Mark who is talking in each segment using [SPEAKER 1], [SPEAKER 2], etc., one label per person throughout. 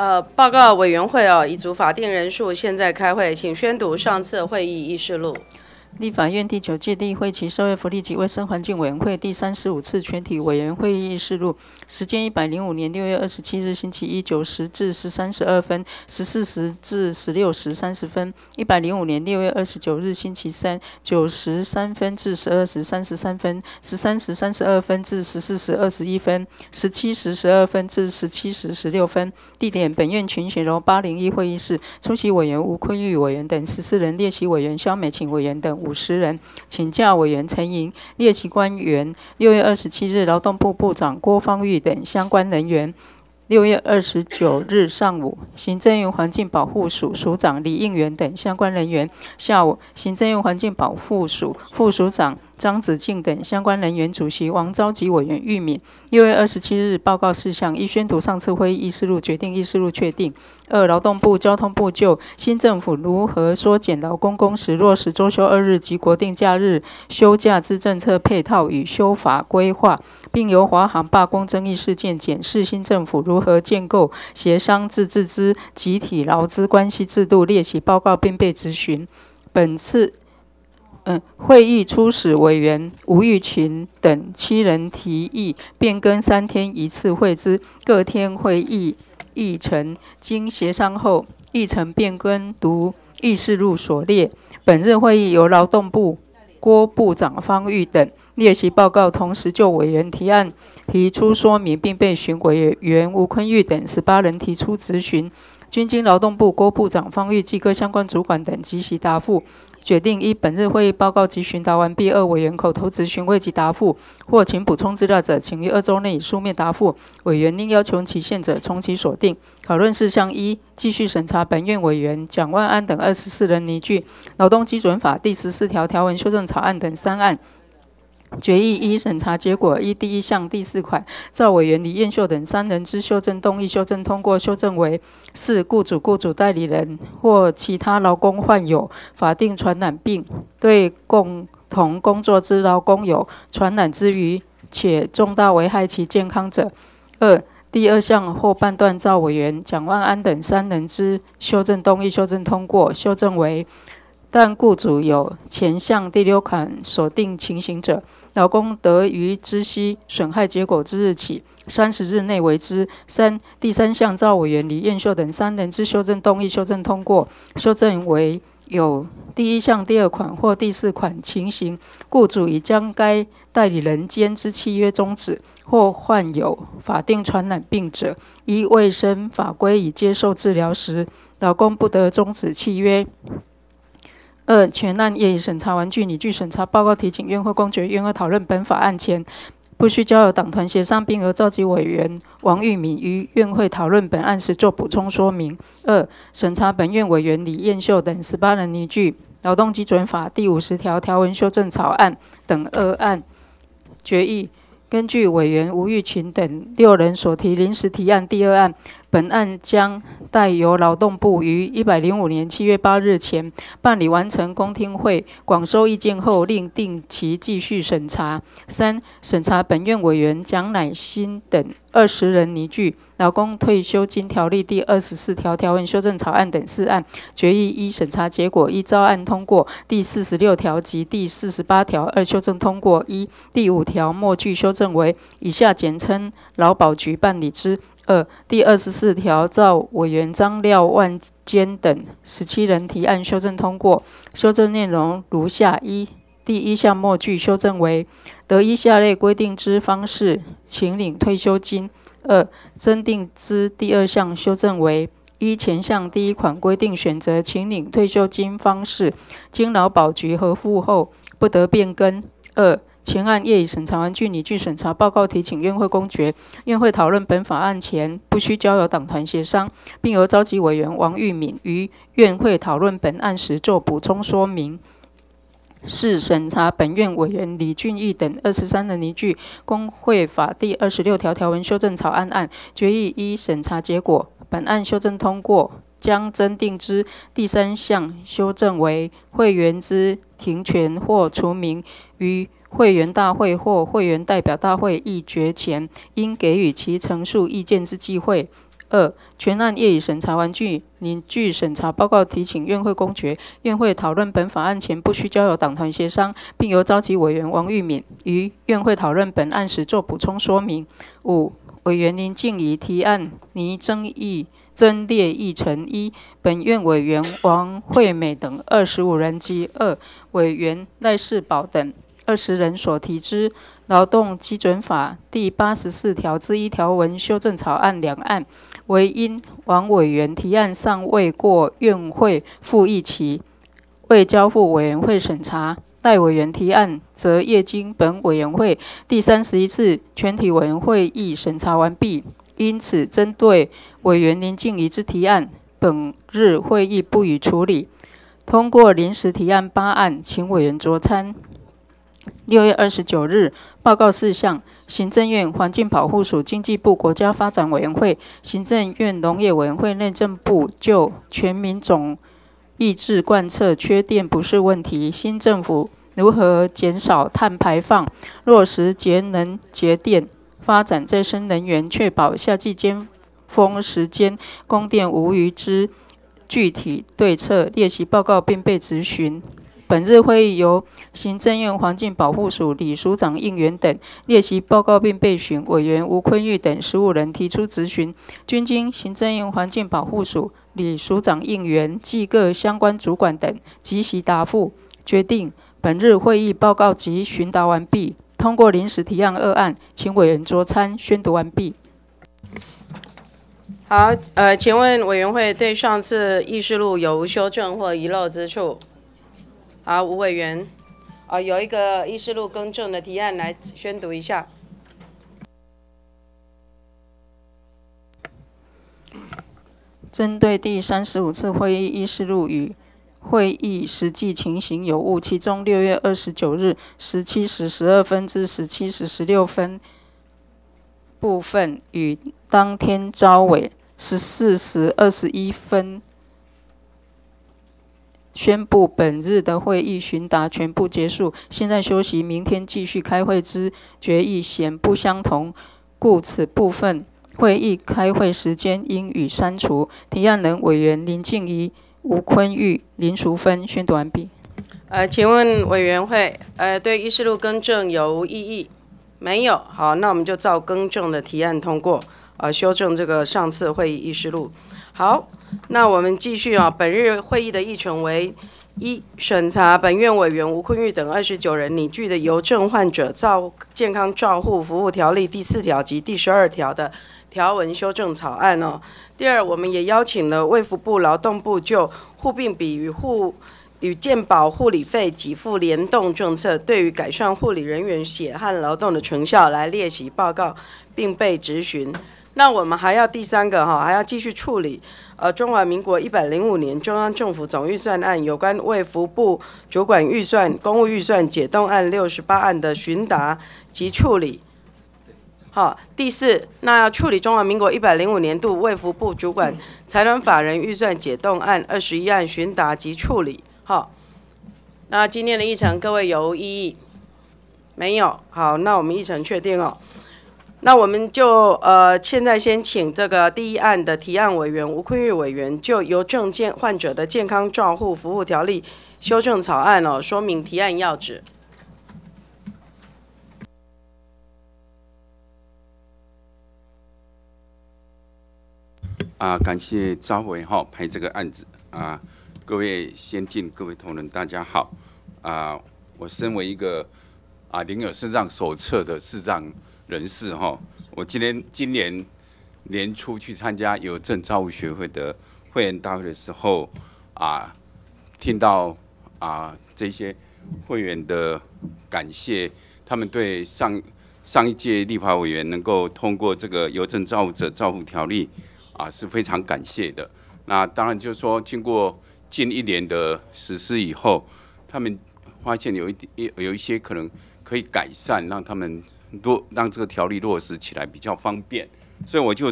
[SPEAKER 1] 呃，报告委员会哦，已足法定人数，现在开会，请宣读上次
[SPEAKER 2] 会议议事录。立法院第九届第会其社会福利及卫生环境委员会第三十五次全体委员会议议事录，时间一百零五年六月二十七日星期一九时至十三时二分，十四时至十六时三十分，一百零五年六月二十九日星期三九时三分至十二时三十三分，十三时三十二分至十四时二十一分，十七时十二分至十七时十六分，地点本院群贤楼八零一会议室，出席委员吴坤玉委员等十四人，列席委员肖美琴委员等五。五十人，请假委员陈莹、列席官员六月二十七日，劳动部部长郭芳玉等相关人员。六月二十九日上午，行政院环境保护署署长李应元等相关人员；下午，行政院环境保护署副署长张子敬等相关人员；主席王昭吉委员玉敏。六月二十七日报告事项一：宣读上次会议议事录，决定议事录确定；二、劳动部、交通部就新政府如何缩减劳工工时、落实周休二日及国定假日休假之政策配套与修法规划。并由华航罢工争议事件检视新政府如何建构协商自治之集体劳资关系制度列席报告，并被质询。本次嗯会议初始委员吴玉琴等七人提议变更三天一次会之各天会议议程，经协商后议程变更读议事录所列。本日会议由劳动部。郭部长方玉等列席报告，同时就委员提案提出说明，并被询委员吴坤玉等十八人提出质询，均经劳动部郭部长方玉及各相关主管等及时答复。决定一，本日会议报告及询答完毕。二，委员口头咨询未及答复或请补充资料者，请于二周内以书面答复。委员另要求期限者，从其所定。讨论事项一，继续审查本院委员蒋万安等二十四人拟具《劳动基准法》第十四条条文修正草案等三案。决议一审查结果一第一项第四款赵委员李燕秀等三人之修正动议修正通过，修正为：四雇主、雇主代理人或其他劳工患有法定传染病，对共同工作之劳工有传染之余且重大危害其健康者。二第二项后半段赵委员蒋万安等三人之修正动议修正通过，修正为。但雇主有前项第六款锁定情形者，劳工得于知悉损害结果之日起三十日内为之。三、第三项赵委员李燕秀等三人之修正动议修正通过，修正为：有第一项第二款或第四款情形，雇主已将该代理人间之契约终止，或患有法定传染病者，依卫生法规已接受治疗时，劳工不得终止契约。二全案业已审查完竣，拟具审查报告，提请院会公决。院二讨论本法案前，不需交由党团协商，并由召集委员王玉敏于院会讨论本案时做补充说明。二审查本院委员李燕秀等十八人拟具《劳动基准法》第五十条条文修正草案等二案决议。根据委员吴玉群等六人所提临时提案第二案。本案将代由劳动部于一百零五年七月八日前办理完成公听会广收意见后，另定期继续审查。三、审查本院委员蒋乃新等二十人拟具《劳工退休金条例》第二十四条条文修正草案等四案决议。一、审查结果：一、照案通过第四十六条及第四十八条；二、修正通过一第五条末句修正为以下简称劳保局办理之。二、第二十四条，赵委员张廖万坚等十七人提案修正通过，修正内容如下：一、第一项末句修正为“得依下列规定之方式，请领退休金”。二、增订之第二项修正为：依前项第一款规定选择请领退休金方式，经劳保局核复后，不得变更。二前案业已审查完据拟具审查报告提请院会公决。院会讨论本法案前，不需交由党团协商，并由召集委员王玉敏于院会讨论本案时做补充说明。四审查本院委员李俊义等二十三人依据《工会法》第二十六条条文修正草案案决议一审查结果，本案修正通过，将增订之第三项修正为会员之停权或除名于。会员大会或会员代表大会议决前，应给予其陈述意见之机会。二、全案业已审查完毕，拟具审查报告，提请院会公决。院会讨论本法案前，不需交由党团协商，并由召集委员王玉敏于院会讨论本案时做补充说明。五、委员林静怡提案拟争议增列议程：一、本院委员王惠美等二十五人及二、委员赖世宝等。二十人所提之《劳动基准法》第八十四条之一条文修正草案两案，为因王委员提案尚未过院会复议期，未交付委员会审查；代委员提案则业经本委员会第三十一次全体委员会议审查完毕。因此，针对委员林静怡之提案，本日会议不予处理。通过临时提案八案，请委员酌参。六月二十九日，报告事项：行政院环境保护署、经济部、国家发展委员会、行政院农业委员会认证部就全民总意志贯彻、缺电不是问题、新政府如何减少碳排放、落实节能节电、发展再生能源、确保夏季尖峰时间供电无虞之具体对策，列席报告并被质询。本日会议由行政院环境保护署李署长应援等列席报告并备询，委员吴坤玉等十五人提出质询，均经行政院环境保护署李署长应援及各相关主管等及时答复。决定本日会议报告及询答完毕，通过临时提案二案，请委员酌参宣读完毕。
[SPEAKER 1] 好，呃，请问委员会对上次议事录有无修正或遗漏之处？好，吴委员，啊，有一个议事录更正的提案来宣读一下。
[SPEAKER 2] 针对第三十五次会议议事录与会议实际情形有误，其中六月二十九日十七时十二分至十七时十六分部分与当天朝伟十四时二十一分。宣布本日的会议询答全部结束，现在休息，明天继续开会之决议显不相同，故此部分会议开会时间应予删除。提案人委员林静怡、吴坤玉、林淑芬宣读完毕。
[SPEAKER 1] 呃，请问委员会，呃，对议事录更正有无异议？没有。好，那我们就照更正的提案通过，呃，修正这个上次会议议事录。好，那我们继续啊。本日会议的议程为：一、审查本院委员吴坤玉等二十九人拟具的《邮政患者照健康照护服务条例》第四条及第十二条的条文修正草案哦。第二，我们也邀请了卫福部、劳动部就护病比与护与健保护理费给付联动政策，对于改善护理人员血汗劳动的成效来列席报告，并被质询。那我们还要第三个哈，还要继续处理，呃，中华民国一百零五年中央政府总预算案有关卫福部主管预算公务预算解冻案六十八案的询答及处理。好，第四，那处理中华民国一百零五年度卫福部主管财团法人预算解冻案二十一案询答及处理。好，那今天的议程各位有异议没有？好，那我们议程确定哦。那我们就呃，现在先请这个第一案的提案委员吴坤玉委员，就《由证健患者的健康照护服务条例修正草案》哦，说明提案要旨。
[SPEAKER 3] 啊，感谢张委哈，拍这个案子啊，各位先进、各位同仁，大家好啊！我身为一个啊，领有失障手册的市障。人士哈，我今天今年年初去参加邮政造物学会的会员大会的时候，啊，听到啊这些会员的感谢，他们对上上一届立法委员能够通过这个邮政造物者造物条例，啊是非常感谢的。那当然就是说，经过近一年的实施以后，他们发现有一点有一些可能可以改善，让他们。多让这个条例落实起来比较方便，所以我就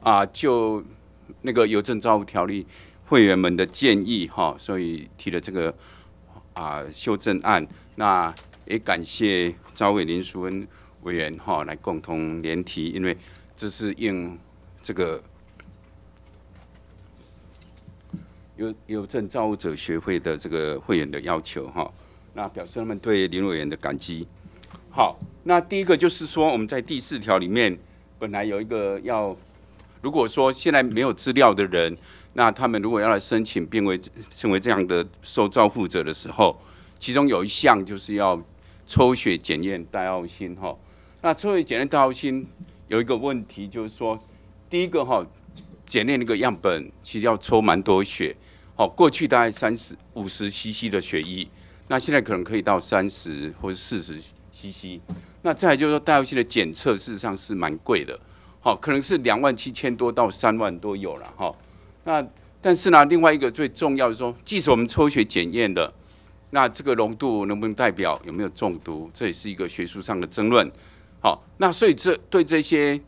[SPEAKER 3] 啊就那个邮政照顾条例会员们的建议哈，所以提了这个啊修正案。那也感谢赵伟、林淑恩委员哈来共同联提，因为这是应这个邮邮政造物者学会的这个会员的要求哈，那表示他们对林委员的感激。好，那第一个就是说，我们在第四条里面本来有一个要，如果说现在没有资料的人，那他们如果要来申请变为成为这样的受照护者的时候，其中有一项就是要抽血检验戴奥星哈。那抽血检验戴奥星有一个问题就是说，第一个哈，检验那个样本其实要抽蛮多血，好，过去大概三十五十 CC 的血液，那现在可能可以到三十或者四十。七七，那再就是说，大药心的检测事实上是蛮贵的，好，可能是两万七千多到三万多有了哈。那但是呢，另外一个最重要的说，即使我们抽血检验的，那这个浓度能不能代表有没有中毒？这也是一个学术上的争论。好，那所以这对这些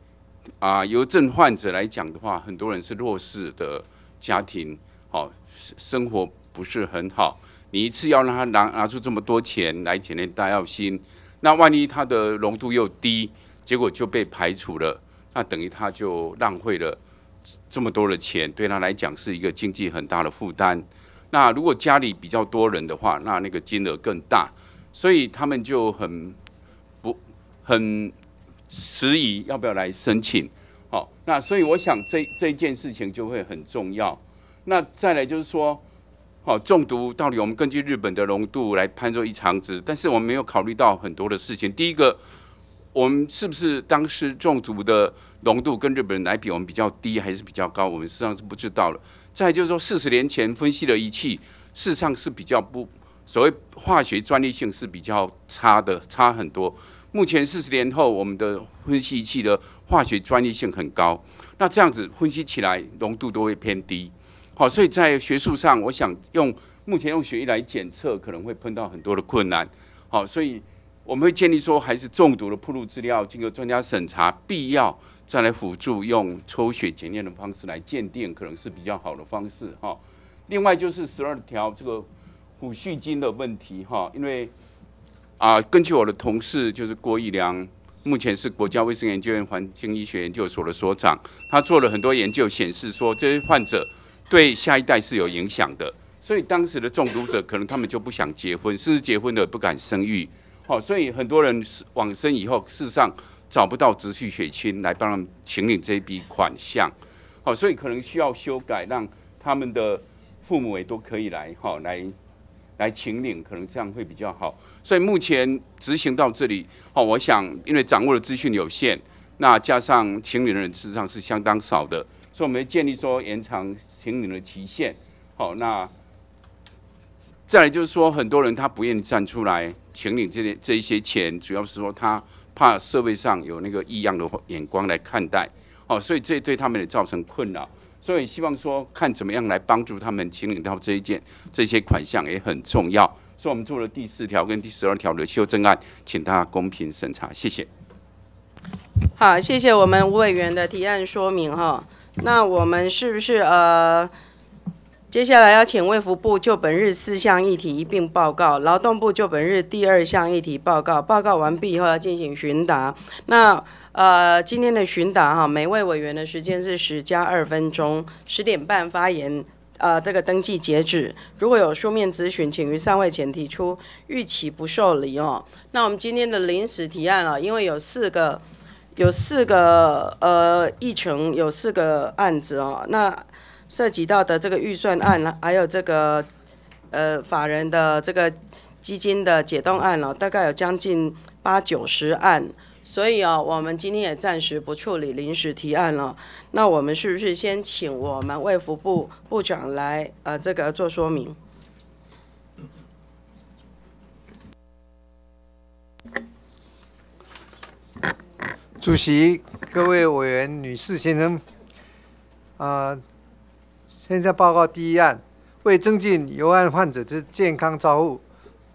[SPEAKER 3] 啊邮症患者来讲的话，很多人是弱势的家庭，好，生活不是很好，你一次要让他拿拿出这么多钱来检验大药心。那万一它的浓度又低，结果就被排除了，那等于他就浪费了这么多的钱，对他来讲是一个经济很大的负担。那如果家里比较多人的话，那那个金额更大，所以他们就很不很迟疑要不要来申请。好，那所以我想这这件事情就会很重要。那再来就是说。好，中毒到底我们根据日本的浓度来判作异常值，但是我们没有考虑到很多的事情。第一个，我们是不是当时中毒的浓度跟日本人来比，我们比较低还是比较高？我们实际上是不知道了。再就是说，四十年前分析的仪器，事实上是比较不所谓化学专利性是比较差的，差很多。目前四十年后，我们的分析仪器的化学专利性很高，那这样子分析起来浓度都会偏低。好，所以在学术上，我想用目前用血液来检测，可能会碰到很多的困难。好，所以我们会建议说，还是中毒的铺路资料经过专家审查，必要再来辅助用抽血检验的方式来鉴定，可能是比较好的方式。哈，另外就是十二条这个抚恤金的问题。哈，因为啊，根据我的同事，就是郭义良，目前是国家卫生研究院环境医学研究所的所长，他做了很多研究，显示说这些患者。对下一代是有影响的，所以当时的中毒者可能他们就不想结婚，甚至结婚的不敢生育。好，所以很多人往生以后，事实上找不到直系血亲来帮他们请领这笔款项。好，所以可能需要修改，让他们的父母也都可以来，哈，来来请领，可能这样会比较好。所以目前执行到这里，哦，我想因为掌握的资讯有限，那加上请领的人事实上是相当少的。所以我们建立说延长请领的期限，好，那再来就是说，很多人他不愿意站出来请领这些这一些钱，主要是说他怕社会上有那个异样的眼光来看待，哦，所以这对他们也造成困扰。所以希望说看怎么样来帮助他们请领到这一件这些款项也很重要。所以我们做了第四条跟第十二条的修正案，请大家公平审查，谢谢。
[SPEAKER 1] 好，谢谢我们吴委员的提案说明，哈。那我们是不是呃，接下来要请卫福部就本日四项议题一并报告，劳动部就本日第二项议题报告。报告完毕以后要进行询答。那呃今天的询答哈，每位委员的时间是十加二分钟，十点半发言。呃，这个登记截止。如果有书面咨询，请于散会前提出，逾期不受理哦。那我们今天的临时提案啊，因为有四个。有四个呃疫情，有四个案子哦，那涉及到的这个预算案，还有这个呃法人的这个基金的解冻案了，大概有将近八九十案，所以哦，我们今天也暂时不处理临时提案了。那我们是不是先请我们卫福部部长来呃这个做说明？
[SPEAKER 4] 主席、各位委员、女士、先生，啊，现在报告第一案，为增进游案患者之健康照护，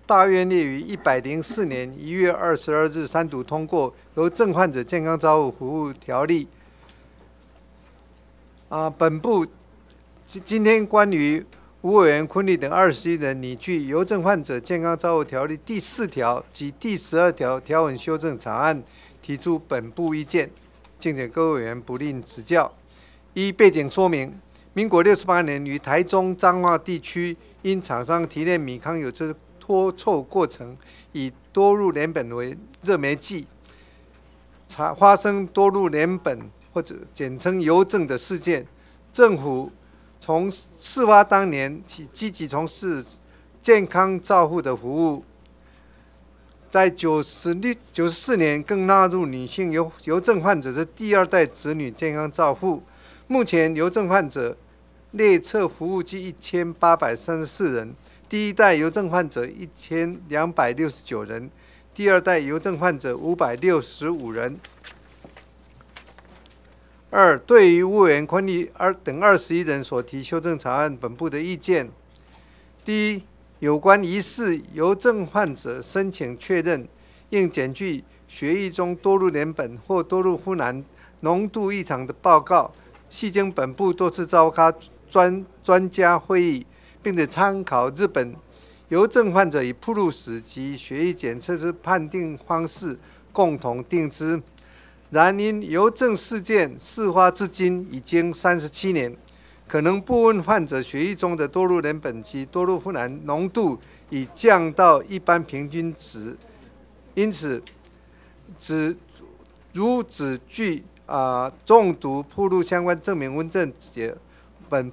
[SPEAKER 4] 大院立于一百零四年一月二十二日三读通过《由症患者健康照护服务条例》。啊，本部今今天关于吴委员昆立等二十一人拟具《游症患者健康照护条例》第四条及第十二条条文修正草案。提出本部意见，敬请各位委员不吝指教。一、背景说明：民国六十八年，于台中彰化地区，因厂商提炼米糠油之脱臭过程，以多氯联苯为热媒剂，产发生多氯联苯或者简称油症的事件。政府从事发当年起，积极从事健康照护的服务。在九十六九十四年，更纳入女性由由症患者的第二代子女健康照护。目前由症患者列册服务计一千八百三十四人，第一代由症患者一千两百六十九人，第二代由症患者五百六十五人。二，对于吴源宽利二等二十一人所提修正草案本部的意见，第一。有关疑似邮政患者申请确认应检具血液中多路联苯或多路呋喃浓度异常的报告，系经本部多次召开专专家会议，并且参考日本邮政患者与哺乳史及血液检测之判定方式共同定之。然因邮政事件事发至今已经三十七年。可能部分患者血液中的多氯联苯基多氯呋喃浓度已降到一般平均值，因此，只如只具啊中毒铺路相关证明文件，本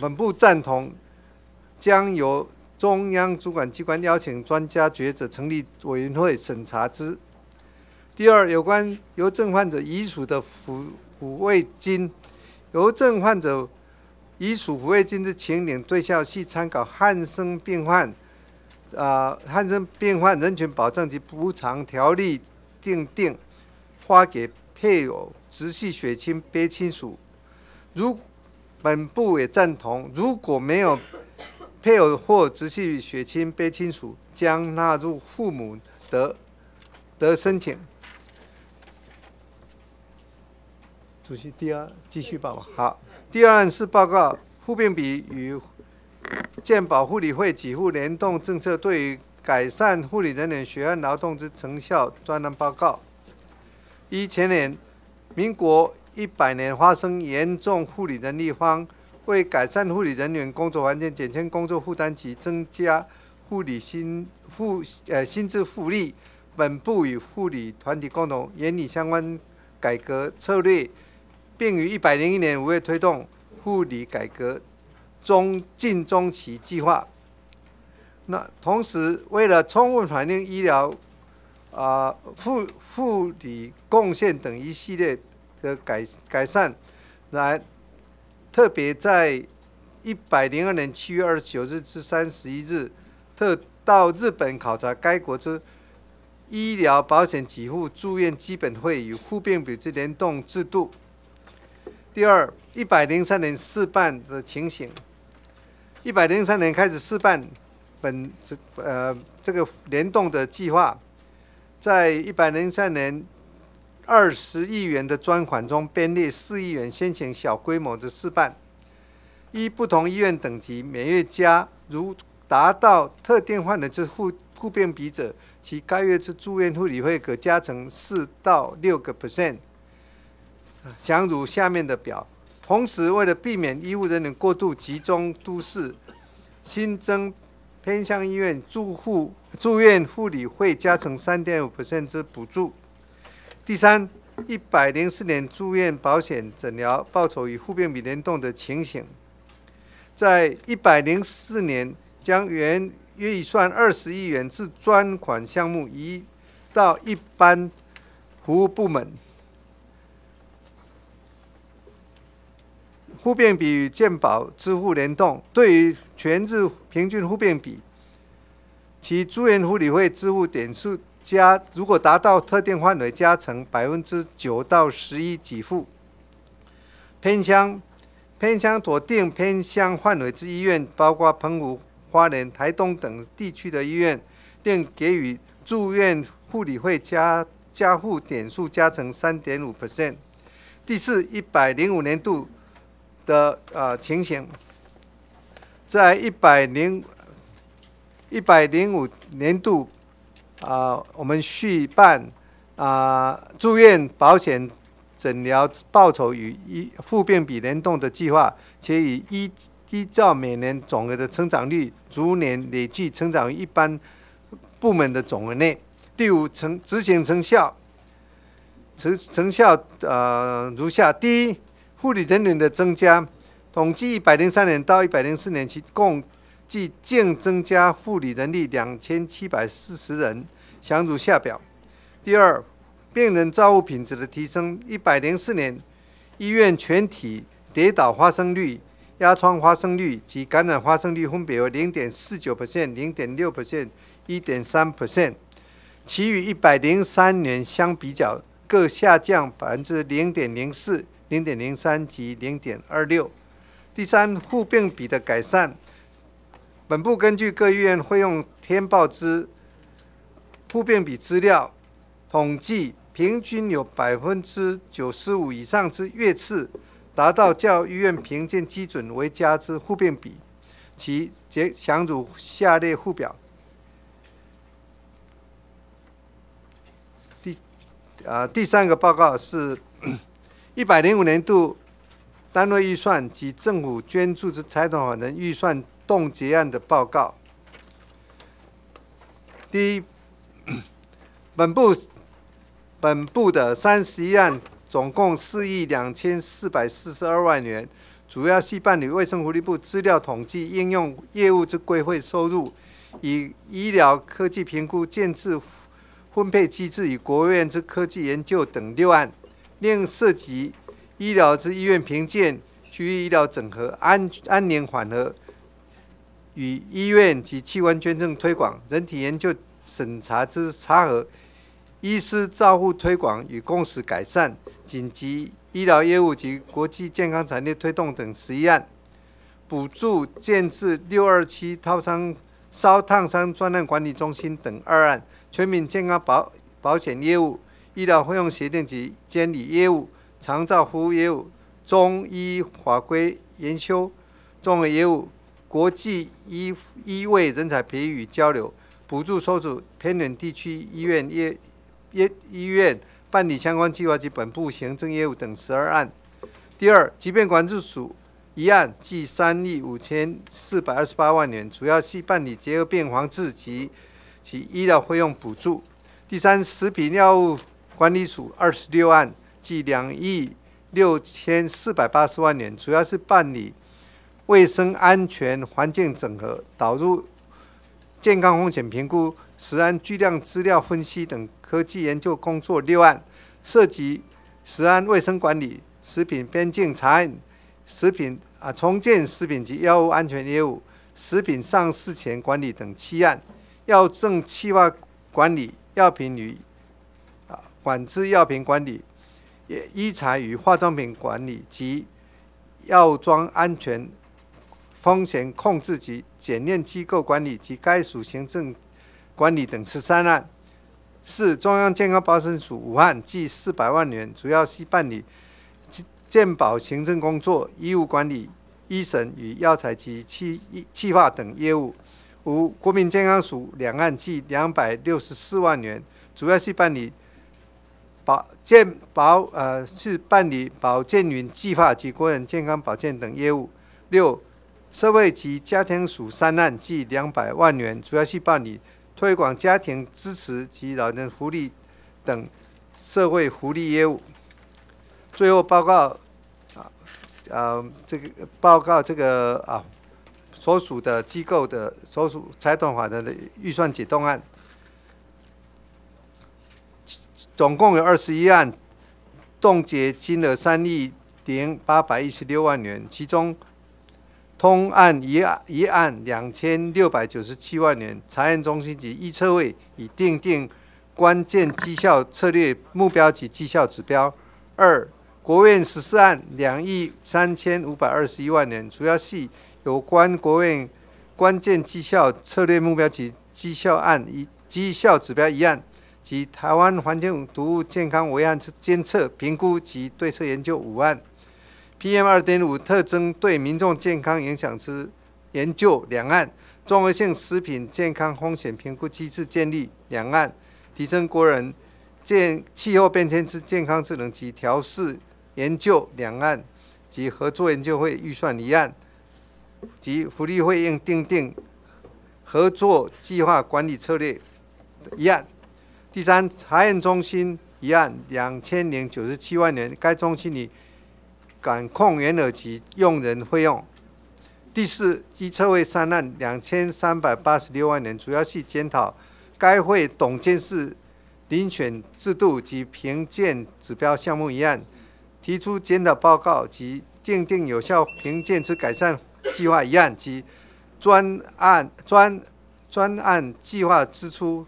[SPEAKER 4] 本部赞同，将由中央主管机关邀请专家学择成立委员会审查之。第二，有关邮政患者遗属的抚抚慰金，邮政患者。遗属抚慰金之请领对象系参考《汉生病患》啊《汉生病患》人群保障及补偿条例定定，发给配偶、直系血亲非亲属。如本部也赞同，如果没有配偶或直系血亲非亲属，将纳入父母的的申请。主席第二，继续报告。好。第二案是报告护病比与健保护理会给付联动政策对于改善护理人员血汗劳动之成效，专栏报告。一前年，民国一百年发生严重护理人力荒，为改善护理人员工作环境、减轻工作负担及增加护理薪护呃薪资福利，本部与护理团体共同研拟相关改革策略。并于一百零一年五月推动护理改革中近中期计划。那同时，为了充分反映医疗、啊护护理贡献等一系列的改改善，来特别在一百零二年七月二十九日至三十一日，特到日本考察该国之医疗保险给付住院基本费与护病比之联动制度。第二，一百零三年试办的情形。一百零三年开始试办本这呃这个联动的计划，在一百零三年二十亿元的专款中编列四亿元，先行小规模的试办。一不同医院等级每月加，如达到特定患的之护护病比者，其该月之住院护理费可加成四到六个 percent。详如下面的表。同时，为了避免医务人员过度集中都市，新增偏向医院住户住院护理费加成三点五之补助。第三，一百零四年住院保险诊疗报酬与户变比联动的情形，在一百零四年将原预算二十亿元至专款项目移到一般服务部门。互变比与健保支付联动，对于全日制平均互变比，其住院护理费支付点数加，如果达到特定范围，加成百分之九到十一给付。偏乡偏乡特定偏乡范围之医院，包括澎湖、花莲、台东等地区的医院，并给予住院护理费加加护点数加成三点五 percent。第四，一百零五年度。的呃情形，在一百零一百零五年度啊，我们续办啊住院保险诊疗报酬与医负变比联动的计划，且以依依照每年总额的成长率逐年累计成长一般部门的总额内。第五成执行成效成成效呃如下：第一。护理人员的增加，统计一百零三年到一百零四年，其共计净增加护理人力两千七百四十人，详如下表。第二，病人照护品质的提升。一百零四年，医院全体跌倒发生率、压疮发生率及感染发生率分别为零点四九 percent、零点六 percent、一点三 percent，其与一百零三年相比较，各下降百分之零点零四。零点零三及零点二六，第三户变比的改善。本部根据各医院会用填报之户变比资料统计，平均有百分之九十五以上之月次达到教育院评鉴基准为佳之户变比，其结详如下列附表。第啊，第三个报告是。一百零五年度单位预算及政府捐助之财团法人预算冻结案的报告。第一，本部本部的三十一案，总共四亿两千四百四十二万元，主要系办理卫生福利部资料统计应用业务之规费收入，以医疗科技评估建制分配机制与国务院之科技研究等六案。另涉及医疗之医院评鉴、区域医疗整合、安安联缓和与医院及器官捐赠推广、人体研究审查之差额、医师照护推广与共识改善、紧急医疗业务及国际健康产业推动等十一案；补助建制六二七套餐烧烫伤专案管理中心等二案；全民健康保保险业务。医疗费用协定及监理业务、长照服务业务、中医法规研修、综合业务、国际医医卫人才培育与交流、补助收入偏远地区医院业业医院办理相关计划及本部行政业务等十二案。第二，疾病管制署一案，计三亿五千四百二十八万元，主要系办理结核病防治及及医疗费用补助。第三，食品药物管理署二十六案，计两亿六千四百八十万元，主要是办理卫生安全、环境整合、导入健康风险评估、食安巨量资料分析等科技研究工作六案，涉及食安卫生管理、食品边境查案、食品啊重建食品及药物安全业务、食品上市前管理等七案，药政计划管理、药品与管制药品管理、医材与化妆品管理及药妆安全风险控制及检验机构管理及该属行政管理等十三案。四、中央健康保险署武汉计四百万元，主要是办理健保行政工作、医务管理、医审与药材及气计化等业务。五、国民健康署两岸计两百六十四万元，主要是办理。保健保呃是办理保健云计划及个人健康保健等业务。六社会及家庭属三案计两百万元，主要是办理推广家庭支持及老人福利等社会福利业务。最后报告啊，呃这个报告这个啊所属的机构的所属财团法人的预算解冻案。总共有二十一案，冻结金额三亿零八百一十六万元，其中通案一案一案两千六百九十七万元。查验中心及预测位已订定关键绩效策略目标及绩效指标。二国务院十四案两亿三千五百二十一万元，主要系有关国务院关键绩效策略目标及绩效案一绩效指标一案。及台湾环境毒物健康维安监测评估及对策研究五案，PM 二点五特征对民众健康影响之研究两案，综合性食品健康风险评估机制建立两案，提升国人健气候变迁之健康智能及调试研究两案，及合作研究会预算一案，及福利会应订定合作计划管理策略一案。第三查验中心一案两千零九十七万元，该中心的管控员额及用人费用。第四机车位三案两千三百八十六万元，主要是检讨该会董监事遴选制度及评鉴指标项目一案，提出检讨报告及订定有效评鉴之改善计划一案及专案专专案计划支出。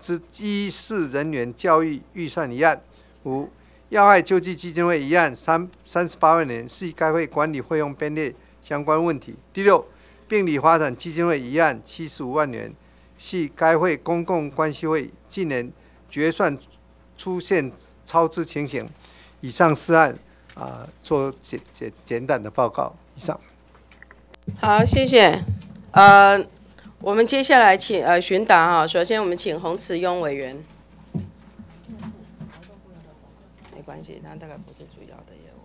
[SPEAKER 4] 之医事人员教育预算一案，五要害救济基金会一案三三十八万元系该会管理费用编列相关问题。第六病理发展基金会一案七十五万元系该会公共关系会近年决算出现超支情形。以上四案啊，做简简简短的报告。以上。
[SPEAKER 1] 好，谢谢。呃。我们接下来请呃询答啊，首先我们请洪慈庸委员。没关系，他大概不是主要的业务。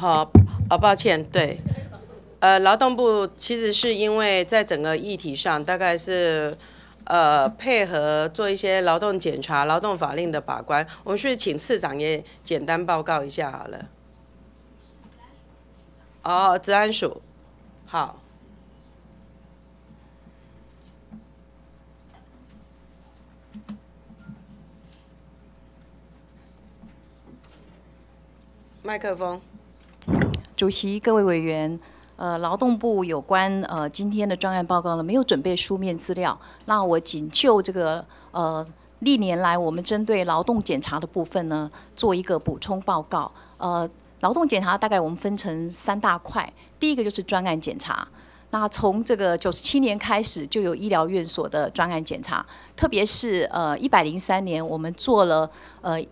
[SPEAKER 1] 好，啊抱歉，对，呃，劳动部其实是因为在整个议题上，大概是呃配合做一些劳动检查、劳动法令的把关。我们去请次长也简单报告一下好了。哦，治安署，好。麦克风，
[SPEAKER 5] 主席各位委员，呃，劳动部有关呃今天的专案报告呢，没有准备书面资料，那我仅就这个呃历年来我们针对劳动检查的部分呢，做一个补充报告，呃。劳动检查大概我们分成三大块，第一个就是专案检查。那从这个九十七年开始就有医疗院所的专案检查，特别是呃一百零三年我们做了呃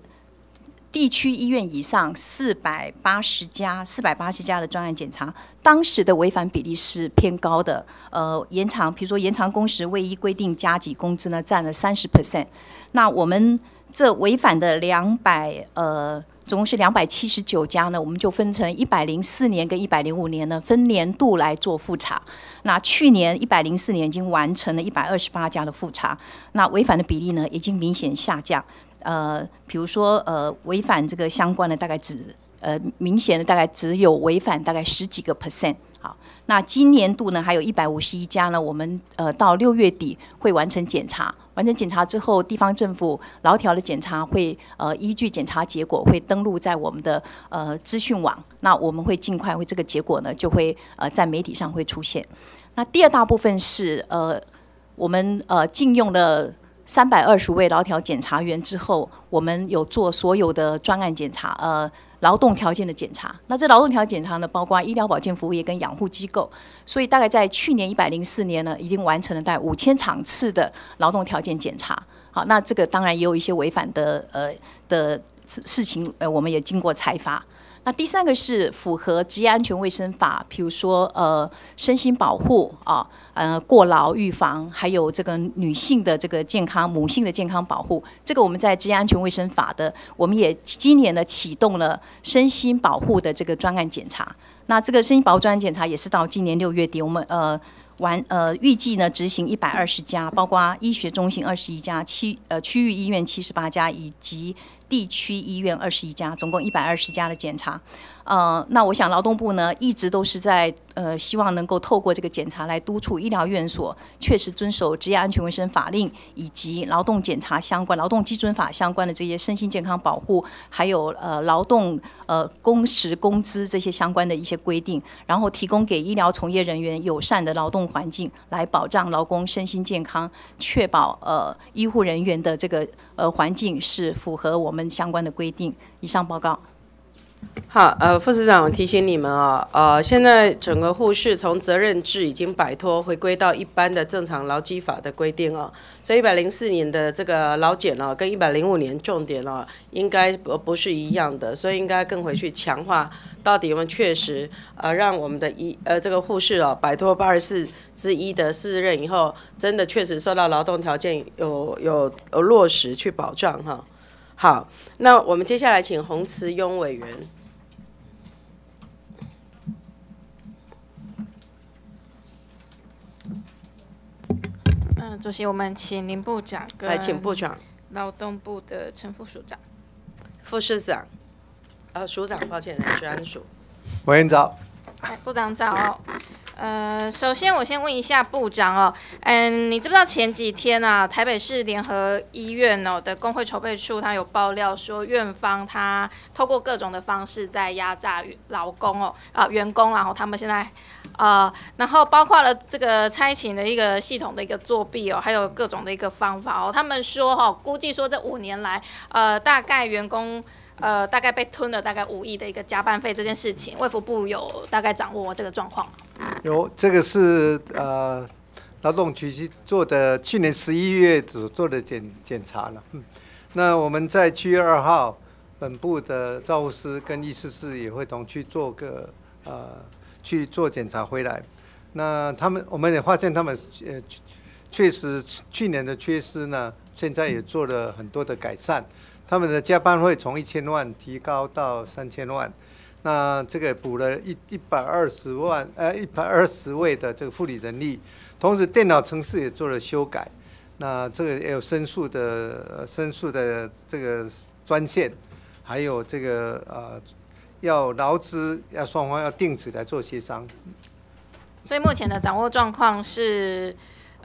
[SPEAKER 5] 地区医院以上四百八十家四百八十家的专案检查，当时的违反比例是偏高的。呃，延长比如说延长工时未依规定加给工资呢，占了三十 percent。那我们这违反的两百呃。总共是两百七十九家呢，我们就分成一百零四年跟一百零五年呢分年度来做复查。那去年一百零四年已经完成了一百二十八家的复查，那违反的比例呢已经明显下降。呃，比如说呃违反这个相关的大概只呃明显的大概只有违反大概十几个 percent。好，那今年度呢还有一百五十一家呢，我们呃到六月底会完成检查。完成检查之后，地方政府劳条的检查会呃依据检查结果会登录在我们的呃资讯网，那我们会尽快会这个结果呢就会呃在媒体上会出现。那第二大部分是呃我们呃禁用了。三百二十位劳条检查员之后，我们有做所有的专案检查呃。劳动条件的检查，那这劳动条件检查呢，包括医疗保健服务业跟养护机构，所以大概在去年一百零四年呢，已经完成了大概五千场次的劳动条件检查。好，那这个当然也有一些违反的呃的事情，呃，我们也经过裁罚。那第三个是符合职业安全卫生法，譬如说呃身心保护啊，呃过劳预防，还有这个女性的这个健康母性的健康保护，这个我们在职业安全卫生法的，我们也今年呢启动了身心保护的这个专案检查。那这个身心保护专案检查也是到今年六月底，我们呃完呃预计呢执行一百二十家，包括医学中心二十一家，区呃区域医院七十八家以及。地区医院二十一家，总共一百二十家的检查。嗯，那我想劳动部呢一直都是在呃希望能够透过这个检查来督促医疗院所确实遵守职业安全卫生法令以及劳动检查相关劳动基准法相关的这些身心健康保护，还有呃劳动呃工时工资这些相关的一些规定，然后提供给医疗从业人员友善的劳动环境，来保障劳工身心健康，确保呃医护人员的这个呃环境是符合我们相关
[SPEAKER 1] 的规定。以上报告。好，呃，副市长提醒你们哦，呃，现在整个护士从责任制已经摆脱，回归到一般的正常劳基法的规定哦，所以一百零四年的这个劳检哦，跟一百零五年重点哦，应该不不是一样的，所以应该更回去强化到底我们确实，呃，让我们的医，呃，这个护士哦，摆脱八十四之一的四任以后，真的确实受到劳动条件有有呃落实去保障哈。好，那我们接下来请洪慈庸委员。
[SPEAKER 6] 嗯，主席，我们请林部长跟来请部长，劳动部的陈副署长、副市长，呃，署长，抱歉，专属。委员早。部长早。呃，首先我先问一下部长哦，嗯，你知不知道前几天啊，台北市联合医院哦的工会筹备处，他有爆料说，院方他透过各种的方式在压榨劳工哦，啊员工，然后他们现在，呃，然后包括了这个差勤的一个系统的一个作弊哦，还有各种的一个方法哦，他们说哈，估计说这五年来，呃，大概员工。呃，大概被吞了大概五亿的一个加班费这件事情，卫福部有大概掌握这个状况
[SPEAKER 4] 吗？有，这个是呃劳动局去做的，去年十一月所做的检检查了。那我们在七月二号本部的造物师跟医师师也会同去做个呃去做检查回来，那他们我们也发现他们呃确实去年的缺失呢，现在也做了很多的改善。他们的加班费从一千万提高到三千万，那这个补了一一百二十万，呃，一百二十位的这个护理人力，同时电脑程式也做了修改，那这个也有申诉的申诉的这个专线，还有这个呃要劳资要双方要定止来做协商。
[SPEAKER 6] 所以目前的掌握状况是。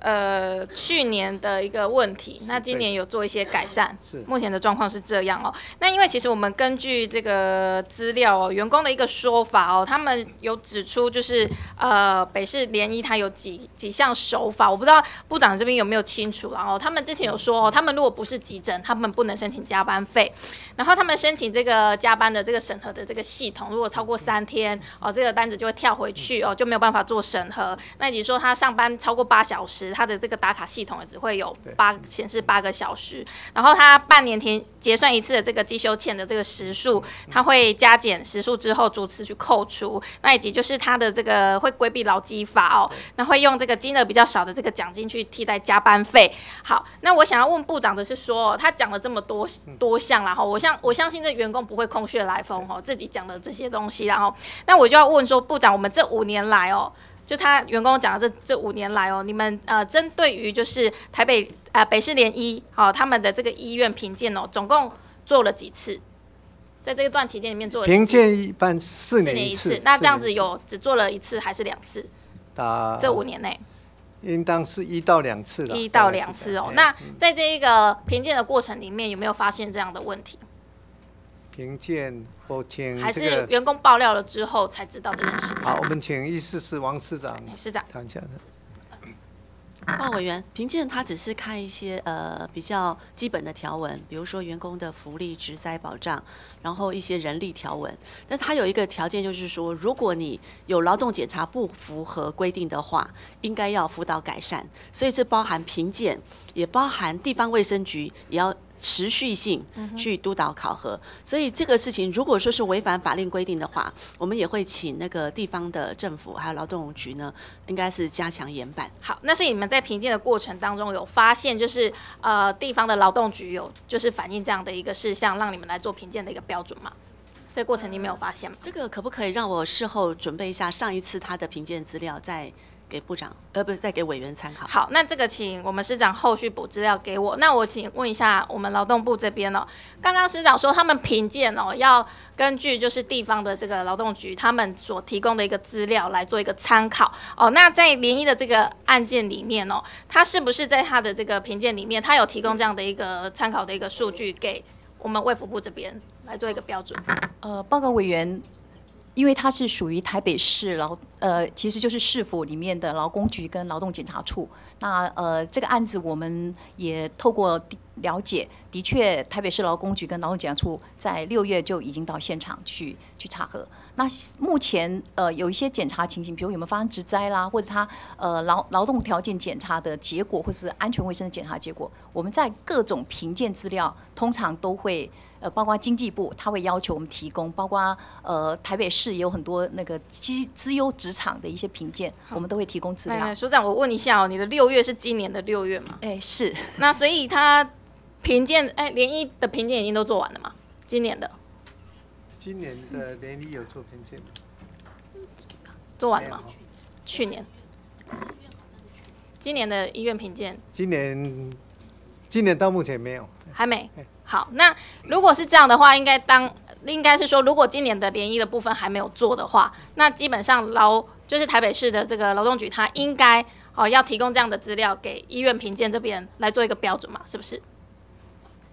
[SPEAKER 6] 呃，去年的一个问题，那今年有做一些改善。是目前的状况是这样哦。那因为其实我们根据这个资料哦，员工的一个说法哦，他们有指出就是呃，北市联谊它有几几项手法，我不知道部长这边有没有清楚。然后他们之前有说哦，他们如果不是急诊，他们不能申请加班费。然后他们申请这个加班的这个审核的这个系统，如果超过三天哦，这个单子就会跳回去哦，就没有办法做审核。那以及说他上班超过八小时，他的这个打卡系统也只会有八显示八个小时。然后他半年停结算一次的这个机修欠的这个时数，他会加减时数之后，逐次去扣除。那以及就是他的这个会规避劳基法哦，那会用这个金额比较少的这个奖金去替代加班费。好，那我想要问部长的是说，他讲了这么多多项，然后我。像我相信这员工不会空穴来风哦，自己讲的这些东西，然后那我就要问说，部长，我们这五年来哦，就他员工讲的这这五年来哦，你们呃，针对于就是台北啊北市联医哦，他们的这个医院评鉴哦，总共做了几次？在这一段期间里面做了评鉴一般四年一次，那这样子有只做了一次还是两次？
[SPEAKER 4] 打这五年内，应当是一到两次了。一到两次哦，那
[SPEAKER 6] 在这一个评鉴的过程里面，有没有发现这样的问题？
[SPEAKER 4] 评鉴，请还是员
[SPEAKER 6] 工爆料了之后才知道这件事情。好，
[SPEAKER 4] 我们请议事室王市长、市长谈一下。
[SPEAKER 6] 报委员，评鉴
[SPEAKER 7] 他只是看一些呃比较基本的条文，比如说员工的福利、职灾保障，然后一些人力条文。但他有一个条件，就是说，如果你有劳动检查不符合规定的话，应该要辅导改善。所以这包含评鉴，也包含地方卫生局也要。持续性去督导考核，所以这个事情如果说是违反法令规定的话，我们也会请那个地方的政府还有劳动局呢，应该是加强严办。好，
[SPEAKER 6] 那是你们在评鉴的过程当中有发现，就是呃地方的劳动局有就是反映这样的一个事项，让你们来做评鉴的一个标准吗？这个过程你没有发现
[SPEAKER 7] 吗？这个可不可以让我事后准备一下上一次他的评鉴资料再？给部长，呃，不是，再给委员参考。好，
[SPEAKER 6] 那这个请我们师长后续补资料给我。那我请问一下，我们劳动部这边哦，刚刚师长说他们评鉴哦，要根据就是地方的这个劳动局他们所提供的一个资料来做一个参考哦。那在林一的这个案件里面哦，他是不是在他的这个评鉴里面，他有提供这样的一个参考的一个数据给我们卫福部这边来做一个标准？
[SPEAKER 5] 呃，报告委员。因为它是属于台北市劳，呃，其实就是市府里面的劳工局跟劳动检查处。那呃，这个案子我们也透过了解，的确台北市劳工局跟劳动检查处在六月就已经到现场去去查核。那目前呃有一些检查情形，比如有没有发生职灾啦，或者它呃劳劳动条件检查的结果，或是安全卫生的检查结果，我们在各种评鉴资料通常都会。呃，包括经济部，他会要求我们提供，包括呃台北市也有很多那个资资优职场的一些评鉴，我们都会
[SPEAKER 6] 提供资料。所长，我问一下哦，你的六月是今年的六月吗？哎，是。那所以他评鉴，哎，联谊的评鉴已经都做完了吗？今年的？
[SPEAKER 4] 今年的联谊有做评鉴吗？
[SPEAKER 6] 做完了？去年。今年的医院评鉴？
[SPEAKER 4] 今年，今年到目前没有。
[SPEAKER 6] 还没。好，那如果是这样的话，应该当应该是说，如果今年的联谊的部分还没有做的话，那基本上劳就是台北市的这个劳动局，它应该哦要提供这样的资料给医院评鉴这边来做一个标准嘛，是不是？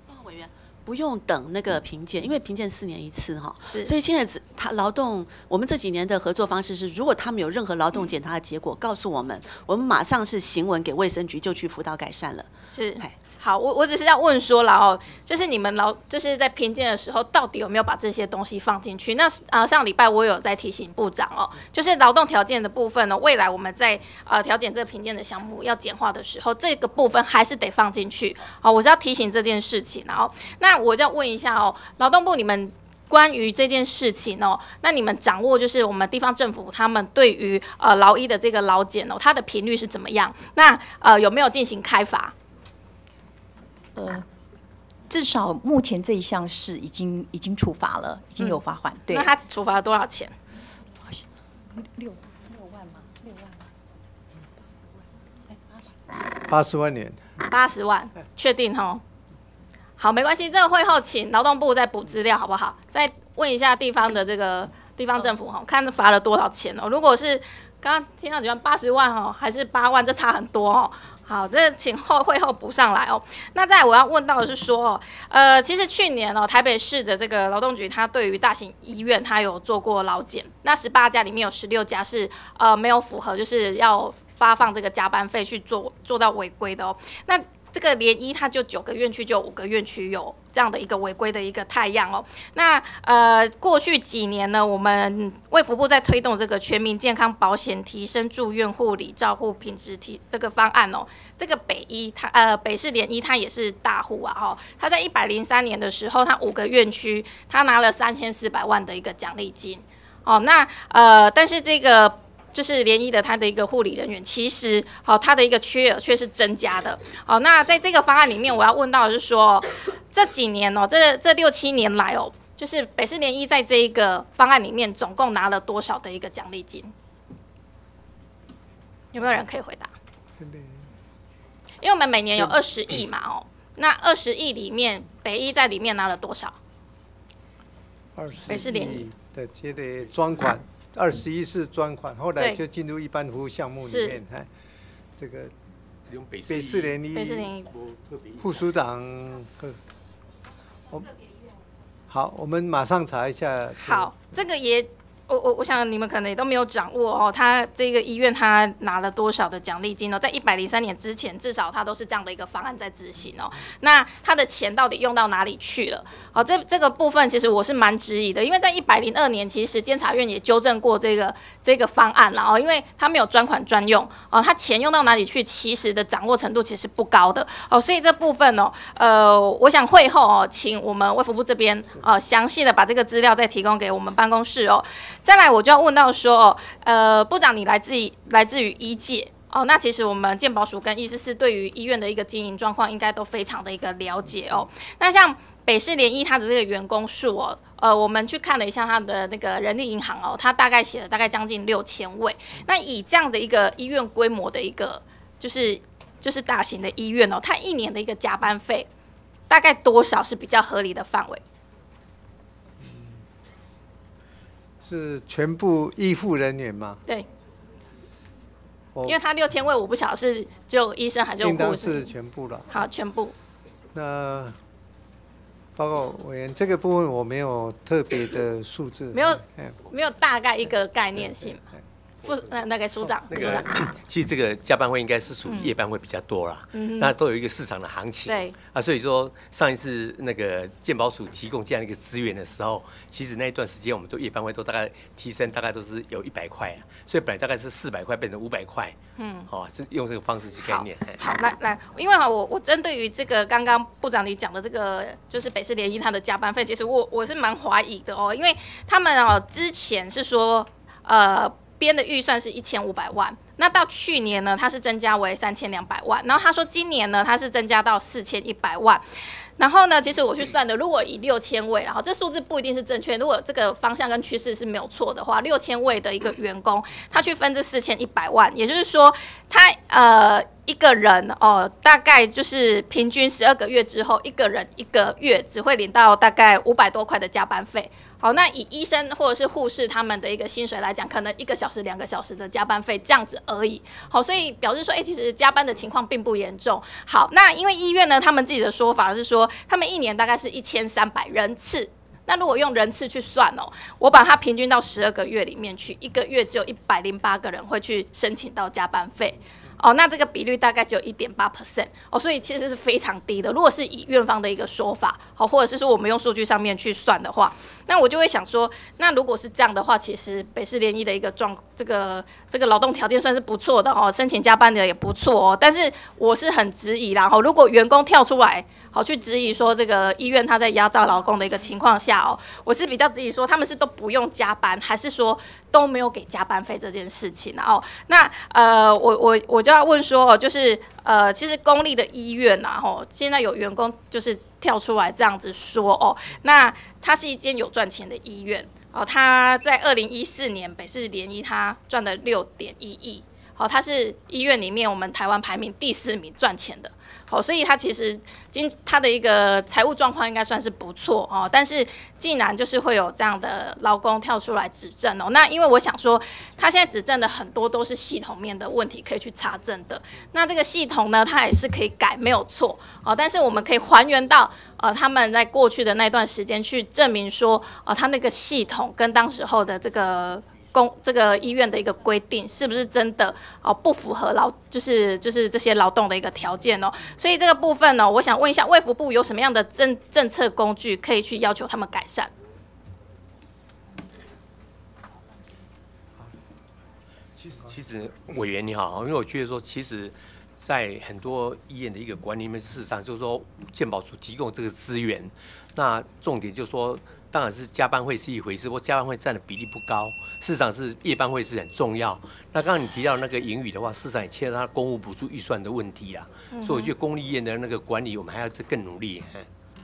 [SPEAKER 7] 报告委员，不用等那个评鉴，因为评鉴四年一次哈，是，所以现在只他劳动我们这几年的合作方式是，如果他们有任何劳动检查的结果告诉我们，我们马上是行文给卫生局就去辅导改善了，
[SPEAKER 6] 是，好，我我只是要问说，然后就是你们劳就是在评鉴的时候，到底有没有把这些东西放进去？那啊，上礼拜我有在提醒部长哦，就是劳动条件的部分呢，未来我们在呃调减这个评鉴的项目要简化的时候，这个部分还是得放进去好，我是要提醒这件事情，然后那我就要问一下哦，劳动部你们关于这件事情哦，那你们掌握就是我们地方政府他们对于呃劳一的这个劳检哦，它的频率是怎么样？那呃有没有进行开罚？
[SPEAKER 5] 呃，至少目前这一项是已经已经处罚了，已经有罚款。对，那他
[SPEAKER 6] 处罚了多少钱？好像六六万吗？六万吗？八十万？哎，八十。八十万年？八十万？确定哦。好，没关系，这个会后请劳动部再补资料好不好？再问一下地方的这个地方政府哈，看罚了多少钱哦。如果是刚刚听到几万八十万哦，还是八万，这差很多哦。好，这请后会后补上来哦。那再我要问到的是说，呃，其实去年哦，台北市的这个劳动局，它对于大型医院，它有做过劳检。那十八家里面有十六家是呃没有符合，就是要发放这个加班费去做做到违规的哦。那这个联一它就九个院区，就五个院区有这样的一个违规的一个太阳哦。那呃，过去几年呢，我们卫福部在推动这个全民健康保险提升住院护理照护品质提这个方案哦。这个北医，它呃北市联医，它也是大户啊哈。它在一百零三年的时候，它五个院区，它拿了三千四百万的一个奖励金哦。那呃，但是这个。就是联医的他的一个护理人员，其实哦，他的一个缺额却是增加的哦。那在这个方案里面，我要问到的是说，这几年哦，这这六七年来哦，就是北市联谊在这一个方案里面总共拿了多少的一个奖励金？有没有人可以回答？因为我们每年有二十亿嘛哦，那二十亿里面，北医在里面拿了多少？
[SPEAKER 4] 二十亿的接的专款。二十一是专款，后来就进入一般服务项目里面。是，这个
[SPEAKER 8] 北四连一，副
[SPEAKER 4] 署长，我好，我们马上查一下。好，
[SPEAKER 6] 这个也。我我我想你们可能也都没有掌握哦，他这个医院他拿了多少的奖励金呢？在一百零三年之前，至少他都是这样的一个方案在执行哦。那他的钱到底用到哪里去了？哦，这这个部分其实我是蛮质疑的，因为在一百零二年，其实监察院也纠正过这个这个方案了哦，因为他没有专款专用哦，他钱用到哪里去，其实的掌握程度其实不高的哦，所以这部分哦，呃，我想会后哦，请我们卫福部这边哦，详细的把这个资料再提供给我们办公室哦。再来，我就要问到说，哦，呃，部长，你来自于来自于医界哦，那其实我们健保署跟医师是对于医院的一个经营状况，应该都非常的一个了解哦。那像北市联医，它的这个员工数哦，呃，我们去看了一下它的那个人力银行哦，它大概写了大概将近六千位。那以这样的一个医院规模的一个，就是就是大型的医院哦，它一年的一个加班费，大概多少是比较合理的范围？
[SPEAKER 4] 是全部医护人员吗？对，因为
[SPEAKER 6] 他六千位，我不晓得是就医生还是护士，是全部了。好，全部。
[SPEAKER 4] 那包括委员这个部分，我
[SPEAKER 8] 没有特别的数字，没有，
[SPEAKER 6] 没有大概一个概念性。副那个署长，署长，
[SPEAKER 8] 其实这个加班会应该是属于夜班会比较多啦，嗯、那都有一个市场的行情，对，啊，所以说上一次那个健保署提供这样一个资源的时候，其实那一段时间我们都夜班会都大概提升大概都是有一百块啊，所以本来大概是四百块变成五百块，嗯，哦，是用这个方式去概念，好，
[SPEAKER 6] 来来，因为哈，我我针对于这个刚刚部长你讲的这个，就是北市联谊他的加班费，其实我我是蛮怀疑的哦，因为他们哦之前是说呃。编的预算是一千五百万，那到去年呢，它是增加为三千两百万，然后他说今年呢，它是增加到四千一百万，然后呢，其实我去算的，如果以六千位，然后这数字不一定是正确，如果这个方向跟趋势是没有错的话，六千位的一个员工，他去分这四千一百万，也就是说，他呃一个人哦，大概就是平均十二个月之后，一个人一个月只会领到大概五百多块的加班费。好，那以医生或者是护士他们的一个薪水来讲，可能一个小时、两个小时的加班费这样子而已。好，所以表示说，哎，其实加班的情况并不严重。好，那因为医院呢，他们自己的说法是说，他们一年大概是一千三百人次。那如果用人次去算哦，我把它平均到十二个月里面去，一个月只有一百零八个人会去申请到加班费。哦，那这个比率大概只有一点八 percent。哦，所以其实是非常低的。如果是以院方的一个说法，好，或者是说我们用数据上面去算的话。那我就会想说，那如果是这样的话，其实北市联医的一个状，这个这个劳动条件算是不错的哦，申请加班的也不错哦。但是我是很质疑，然后如果员工跳出来，好去质疑说这个医院他在压榨劳工的一个情况下哦，我是比较质疑说他们是都不用加班，还是说都没有给加班费这件事情哦。那呃，我我我就要问说，就是呃，其实公立的医院呐，吼，现在有员工就是。跳出来这样子说哦，那它是一间有赚钱的医院哦，它在二零一四年北市联谊它赚了六点一亿，好，它是医院里面我们台湾排名第四名赚钱的。哦，所以他其实今他的一个财务状况应该算是不错哦，但是竟然就是会有这样的劳工跳出来指证哦，那因为我想说，他现在指证的很多都是系统面的问题，可以去查证的。那这个系统呢，它也是可以改没有错哦，但是我们可以还原到呃他们在过去的那段时间去证明说，呃，他那个系统跟当时候的这个。公这个医院的一个规定是不是真的哦？不符合劳就是就是这些劳动的一个条件哦。所以这个部分呢，我想问一下，卫福部有什么样的政政策工具可以去要求他们改善？
[SPEAKER 8] 其实其实委员你好，因为我觉得说，其实，在很多医院的一个管理面事实上，就是说健保署提供这个资源，那重点就是说。当然是加班费是一回事，不过加班费占的比例不高，市场是夜班会是很重要。那刚刚你提到那个盈余的话，市场也切了到公务补助预算的问题啊，所以我觉得公立医院的那个管理，我们还要更努力。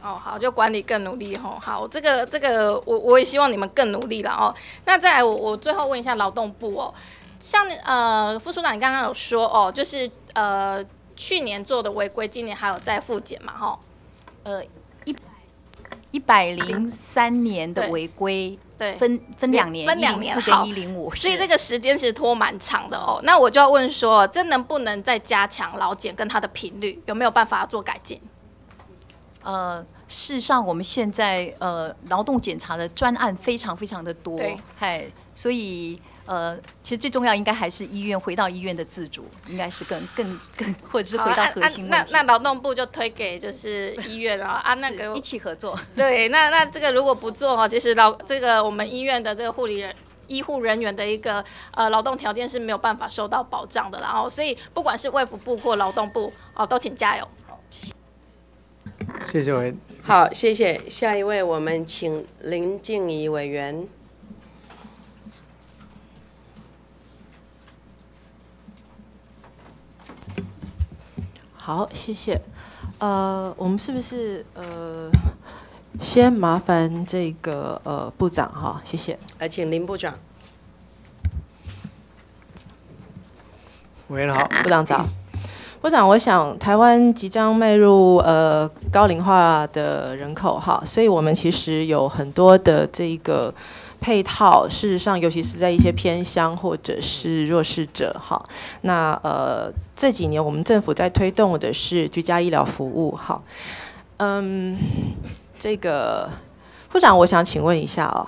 [SPEAKER 6] 哦，好，就管理更努力吼。好，这个这个我我也希望你们更努力了哦。那再来，我我最后问一下劳动部哦，像呃副处长刚刚有说哦，就是呃去年做的违规，今年还有在复检嘛哈？呃。
[SPEAKER 5] 一百零三年的违规，对，分分两年，分两年跟一零五，所以
[SPEAKER 6] 这个时间是拖蛮长的哦。那我就要问说，这能不能再加强老检跟它的频率？有没有办法做改进？
[SPEAKER 5] 呃，事实上我们现在呃劳动检查的专案非常非常的多，哎，所以。呃，其实最重要应该还是医院回到医院的自主，应该是更更更，或者是回到核心那那
[SPEAKER 6] 劳动部就推给就是医院啊，啊 那个一起合作。对，那那这个如果不做哈，其实劳这个我们医院的这个护理人医护人员的一个呃劳动条件是没有办法受到保障的，然后所以不管是卫福部或劳动部哦都请加油。
[SPEAKER 9] 好，
[SPEAKER 1] 谢谢。谢谢委员。好，谢谢。下一位我们请
[SPEAKER 10] 林静怡委员。
[SPEAKER 11] 好，谢谢。呃，我们是不是呃，先麻烦这个呃部长哈？谢谢。有请林部长。喂，你好，部长早。部长，我想台湾即将迈入呃高龄化的人口哈，所以我们其实有很多的这个。配套，事实上，尤其是在一些偏乡或者是弱势者，哈，那呃，这几年我们政府在推动的是居家医疗服务，哈，嗯，这个部长，我想请问一下哦，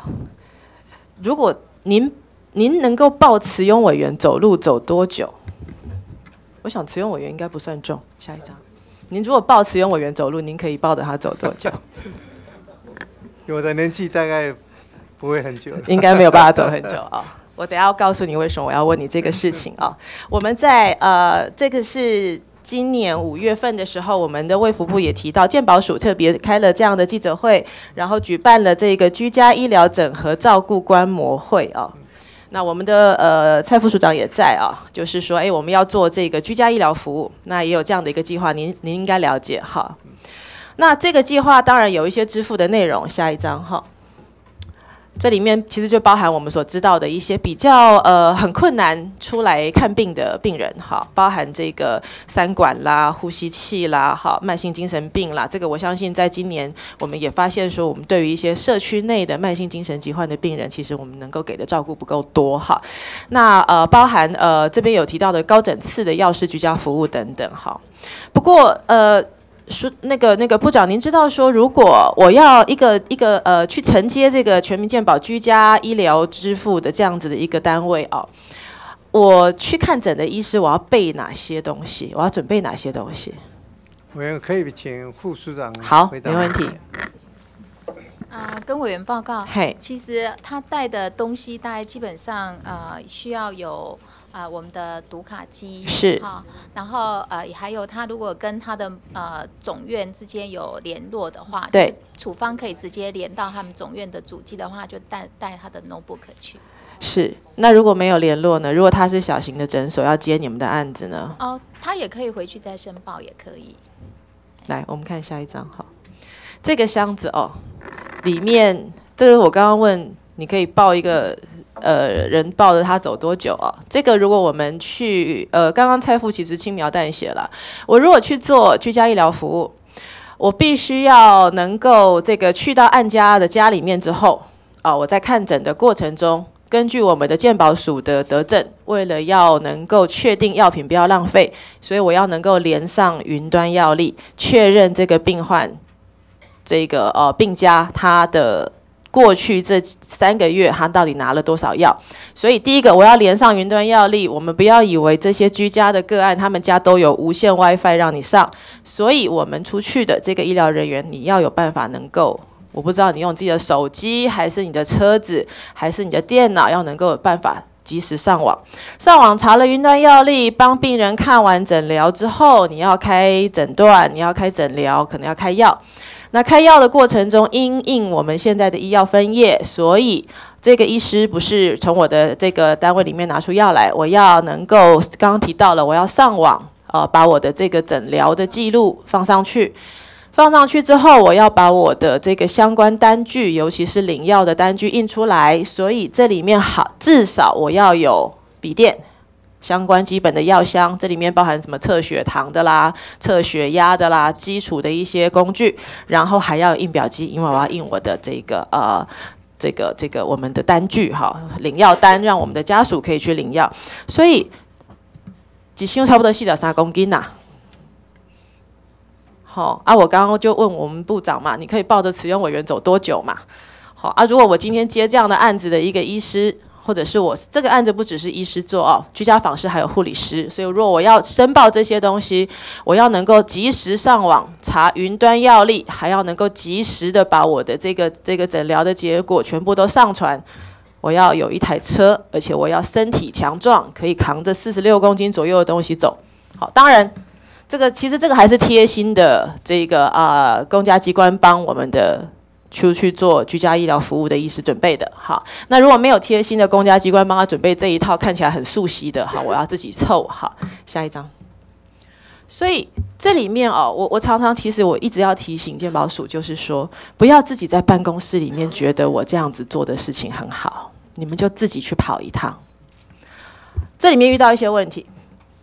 [SPEAKER 11] 如果您您能够抱慈庸委员走路走多久？我想慈庸委员应该不算重，下一张，您如果抱慈庸委员走路，您可以抱着他走多久？
[SPEAKER 4] 我 的年纪大概。不会很久，应该没有办法走很久啊。
[SPEAKER 11] 我等下要告诉你为什么我要问你这个事情啊。我们在呃，这个是今年五月份的时候，我们的卫福部也提到，健保署特别开了这样的记者会，然后举办了这个居家医疗整合照顾观摩会啊。那我们的呃蔡副署长也在啊，就是说，哎，我们要做这个居家医疗服务，那也有这样的一个计划，您您应该了解哈。那这个计划当然有一些支付的内容，下一张哈。这里面其实就包含我们所知道的一些比较呃很困难出来看病的病人哈，包含这个三管啦、呼吸器啦、哈慢性精神病啦，这个我相信在今年我们也发现说，我们对于一些社区内的慢性精神疾患的病人，其实我们能够给的照顾不够多哈。那呃包含呃这边有提到的高诊次的药师居家服务等等哈，不过呃。说那个那个部长，您知道说，如果我要一个一个呃去承接这个全民健保居家医疗支付的这样子的一个单位哦，我去看诊的医师，我要备哪些东西？我要准备哪些东西？
[SPEAKER 4] 委员可以请副部长好，没问题。
[SPEAKER 12] 啊，跟委员报告，嘿，其实他带的东西大概基本上啊，需要有。啊，我们的读卡机是啊，然后呃，还有他如果跟他的呃总院之间有联络的话，对，处方可以直接连到他们总院的主机的话，就带带他的 notebook 去。
[SPEAKER 11] 是，那如果没有联络呢？如果他是小型的诊所要接你们的案子呢？
[SPEAKER 12] 哦，他也可以回去再申报，也可以。
[SPEAKER 11] 来，我们看下一张好，这个箱子哦，里面这个我刚刚问，你可以报一个。呃，人抱着他走多久啊？这个如果我们去呃，刚刚蔡父其实轻描淡写了。我如果去做居家医疗服务，我必须要能够这个去到案家的家里面之后啊，我在看诊的过程中，根据我们的健保署的德证，为了要能够确定药品不要浪费，所以我要能够连上云端药力，确认这个病患这个呃病家他的。过去这三个月，他到底拿了多少药？所以第一个，我要连上云端药力，我们不要以为这些居家的个案，他们家都有无线 WiFi 让你上。所以，我们出去的这个医疗人员，你要有办法能够，我不知道你用自己的手机，还是你的车子，还是你的电脑，要能够有办法及时上网，上网查了云端药力，帮病人看完诊疗之后，你要开诊断，你要开诊疗，可能要开药。那开药的过程中，因应我们现在的医药分业，所以这个医师不是从我的这个单位里面拿出药来，我要能够刚刚提到了，我要上网呃，把我的这个诊疗的记录放上去，放上去之后，我要把我的这个相关单据，尤其是领药的单据印出来，所以这里面好，至少我要有笔电。相关基本的药箱，这里面包含什么测血糖的啦、测血压的啦，基础的一些工具，然后还要印表机，因为我要印我的这个呃这个这个我们的单据哈，领药单，让我们的家属可以去领药。所以，需要差不多细到三公斤呐。好啊，我刚刚就问我们部长嘛，你可以抱着持用委员走多久嘛？好啊，如果我今天接这样的案子的一个医师。或者是我这个案子不只是医师做哦，居家访视还有护理师，所以如果我要申报这些东西，我要能够及时上网查云端药历，还要能够及时的把我的这个这个诊疗的结果全部都上传。我要有一台车，而且我要身体强壮，可以扛着四十六公斤左右的东西走。好，当然这个其实这个还是贴心的，这个啊，公家机关帮我们的。出去做居家医疗服务的医师准备的，好，那如果没有贴心的公家机关帮他准备这一套看起来很素悉的，好，我要自己凑好。下一张。所以这里面哦，我我常常其实我一直要提醒健保署，就是说不要自己在办公室里面觉得我这样子做的事情很好，你们就自己去跑一趟。这里面遇到一些问题，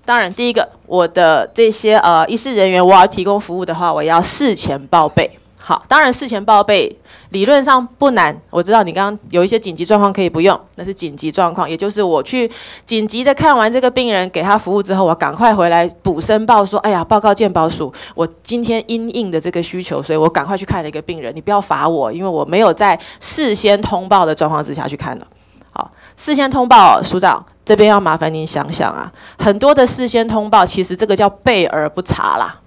[SPEAKER 11] 当然第一个，我的这些呃医师人员，我要提供服务的话，我要事前报备。好，当然事前报备理论上不难。我知道你刚刚有一些紧急状况可以不用，那是紧急状况，也就是我去紧急的看完这个病人给他服务之后，我赶快回来补申报说，哎呀，报告健保署，我今天因应的这个需求，所以我赶快去看了一个病人，你不要罚我，因为我没有在事先通报的状况之下去看了。好，事先通报，署长这边要麻烦您想想啊，很多的事先通报其实这个叫备而不查啦。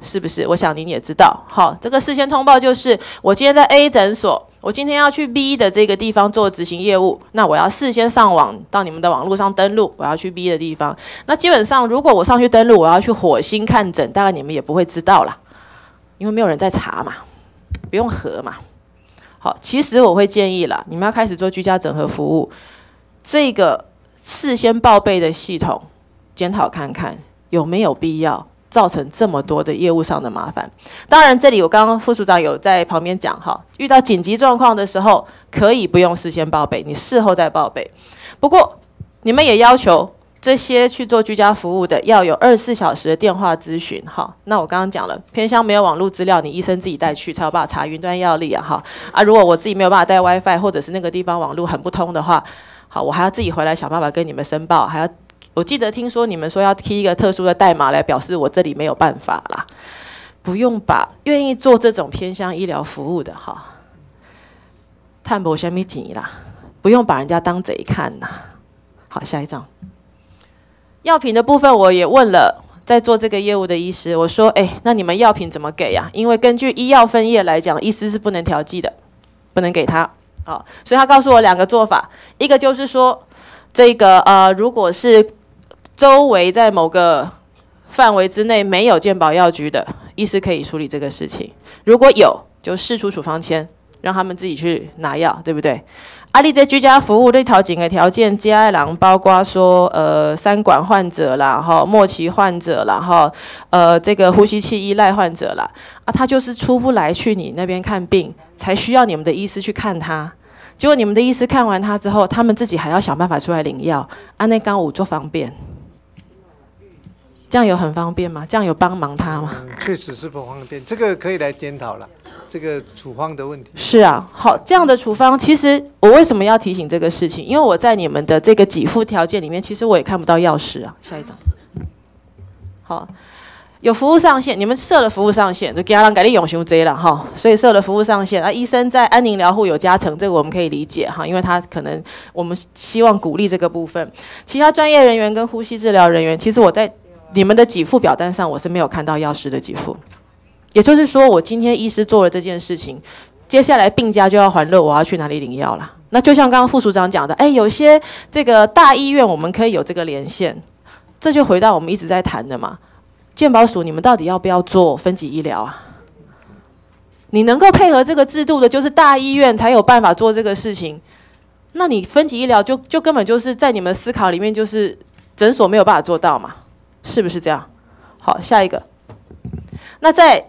[SPEAKER 11] 是不是？我想您也知道。好，这个事先通报就是，我今天在 A 诊所，我今天要去 B 的这个地方做执行业务，那我要事先上网到你们的网络上登录，我要去 B 的地方。那基本上，如果我上去登录，我要去火星看诊，大概你们也不会知道了，因为没有人在查嘛，不用核嘛。好，其实我会建议了，你们要开始做居家整合服务，这个事先报备的系统，检讨看看有没有必要。造成这么多的业务上的麻烦，当然这里我刚刚副署长有在旁边讲哈，遇到紧急状况的时候可以不用事先报备，你事后再报备。不过你们也要求这些去做居家服务的要有二十四小时的电话咨询哈。那我刚刚讲了，偏向没有网络资料，你医生自己带去才有办法查云端药力啊哈。啊，如果我自己没有办法带 WiFi 或者是那个地方网络很不通的话，好，我还要自己回来想办法跟你们申报，还要。我记得听说你们说要贴一个特殊的代码来表示我这里没有办法啦，不用吧？愿意做这种偏向医疗服务的哈，探博虾米紧啦，不用把人家当贼看呐。好，下一张。药品的部分我也问了在做这个业务的医师，我说：“哎，那你们药品怎么给呀？”因为根据医药分业来讲，医师是不能调剂的，不能给他。好，所以他告诉我两个做法，一个就是说这个呃，如果是周围在某个范围之内没有健保药局的医师可以处理这个事情，如果有就释出处方签，让他们自己去拿药，对不对？阿丽在居家服务内条几个条件接 i 郎包括说，呃，三管患者啦，然后末期患者啦，然后呃，这个呼吸器依赖患者啦，啊，他就是出不来去你那边看病，才需要你们的医师去看他。结果你们的医师看完他之后，他们自己还要想办法出来领药，阿内刚五做方便。这样有很方便吗？这样有帮忙他吗？
[SPEAKER 4] 确实是不方便，这个可以来检讨了。这个处方的问题
[SPEAKER 11] 是啊，好，这样的处方其实我为什么要提醒这个事情？因为我在你们的这个给付条件里面，其实我也看不到药师啊。下一张，好，有服务上限，你们设了服务上限就给他让改立永雄这了哈，所以设了服务上限啊。医生在安宁疗护有加成，这个我们可以理解哈，因为他可能我们希望鼓励这个部分。其他专业人员跟呼吸治疗人员，其实我在。你们的给付表单上，我是没有看到药师的给付，也就是说，我今天医师做了这件事情，接下来病家就要还乐，我要去哪里领药了？那就像刚刚副署长讲的，哎，有些这个大医院我们可以有这个连线，这就回到我们一直在谈的嘛。健保署，你们到底要不要做分级医疗啊？你能够配合这个制度的，就是大医院才有办法做这个事情。那你分级医疗就就根本就是在你们思考里面，就是诊所没有办法做到嘛？是不是这样？好，下一个。那在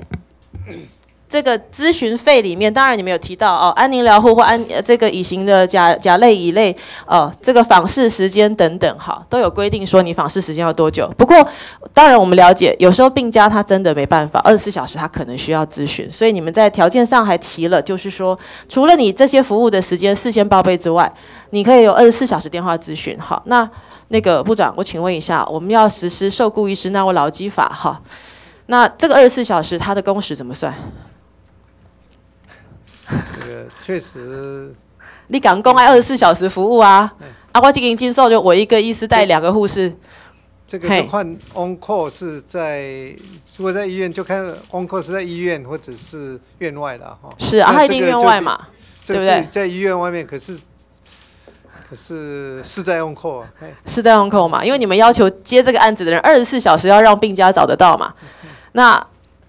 [SPEAKER 11] 这个咨询费里面，当然你们有提到哦，安宁疗护或安这个乙型的甲甲类乙类哦，这个访视时间等等，好，都有规定说你访视时间要多久。不过，当然我们了解，有时候病家他真的没办法，二十四小时他可能需要咨询，所以你们在条件上还提了，就是说，除了你这些服务的时间事先报备之外，你可以有二十四小时电话咨询。好，那。那个部长，我请问一下，我们要实施受雇医师那位劳基法哈，那这个二十四小时他的工时怎么算？
[SPEAKER 4] 这个确实。
[SPEAKER 11] 你赶工开二十四小时服务啊？啊，我经营经受就我一个医师带两个护士。这个换
[SPEAKER 4] on call 是在如果在医院就看 on call 是在医院或者是院外的哈。是啊，他一定院外嘛，对不对？在医院外面可是。可是是在用扣啊，
[SPEAKER 11] 是在用扣嘛？因为你们要求接这个案子的人二十四小时要让病家找得到嘛。那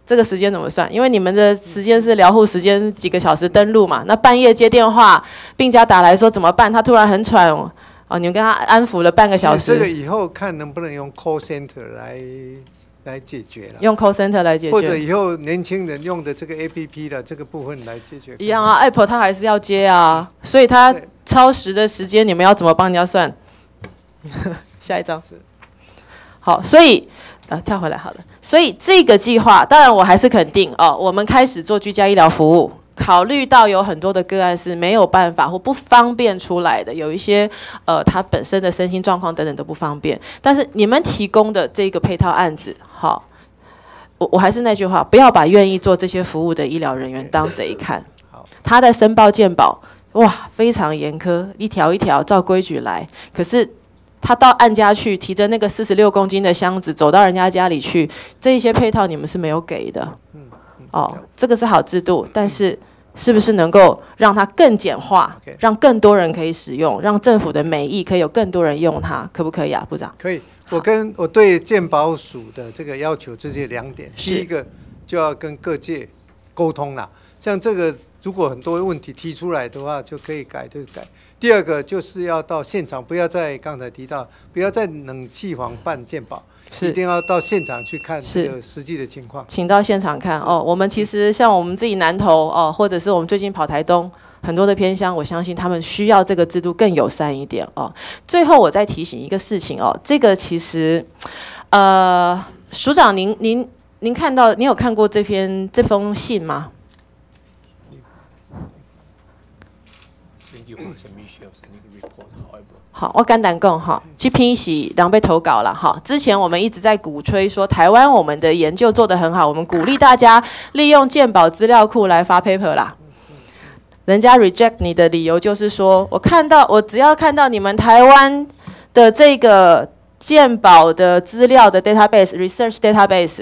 [SPEAKER 11] 这个时间怎么算？因为你们的时间是疗护时间几个小时登录嘛。那半夜接电话，病家打来说怎么办？他突然很喘哦，你们跟他安抚了半个小时。这个以
[SPEAKER 4] 后看能不能用 call center 来来解决了。用 call center 来解决，或者以后年轻人用的这个 APP 的这个部分来解决。一样
[SPEAKER 11] 啊，App 他还是要接啊，所以他。超时的时间你们要怎么帮？人家算 下一张是好，所以呃跳回来好了。所以这个计划，当然我还是肯定哦。我们开始做居家医疗服务，考虑到有很多的个案是没有办法或不方便出来的，有一些呃他本身的身心状况等等都不方便。但是你们提供的这个配套案子，好，我我还是那句话，不要把愿意做这些服务的医疗人员当贼看，好，他在申报健保。哇，非常严苛，一条一条照规矩来。可是他到按家去，提着那个四十六公斤的箱子，走到人家家里去，这一些配套你们是没有给的。哦，这个是好制度，但是是不是能够让它更简化，让更多人可以使用，让政府的美意可以有更多人用它，可不可以啊，部
[SPEAKER 4] 长？可以，我跟我对鉴保署的这个要求，这是两点：第一个就要跟各界沟通了，像这个。如果很多问题提出来的话，就可以改就改。第二个就是要到现场，不要再刚才提到，不要再冷气房办鉴宝。是一定要到现场去看这个实际的情况。请到
[SPEAKER 11] 现场看哦。我们其实像我们自己南投哦，或者是我们最近跑台东很多的偏乡，我相信他们需要这个制度更友善一点哦。最后我再提醒一个事情哦，这个其实，呃，署长您您您看到，您有看过这篇这封信吗？好，我肝胆更好，去拼写，然后被投稿了哈。之前我们一直在鼓吹说，台湾我们的研究做得很好，我们鼓励大家利用鉴宝资料库来发 paper 啦。人家 reject 你的理由就是说，我看到，我只要看到你们台湾的这个鉴宝的资料的 database research database。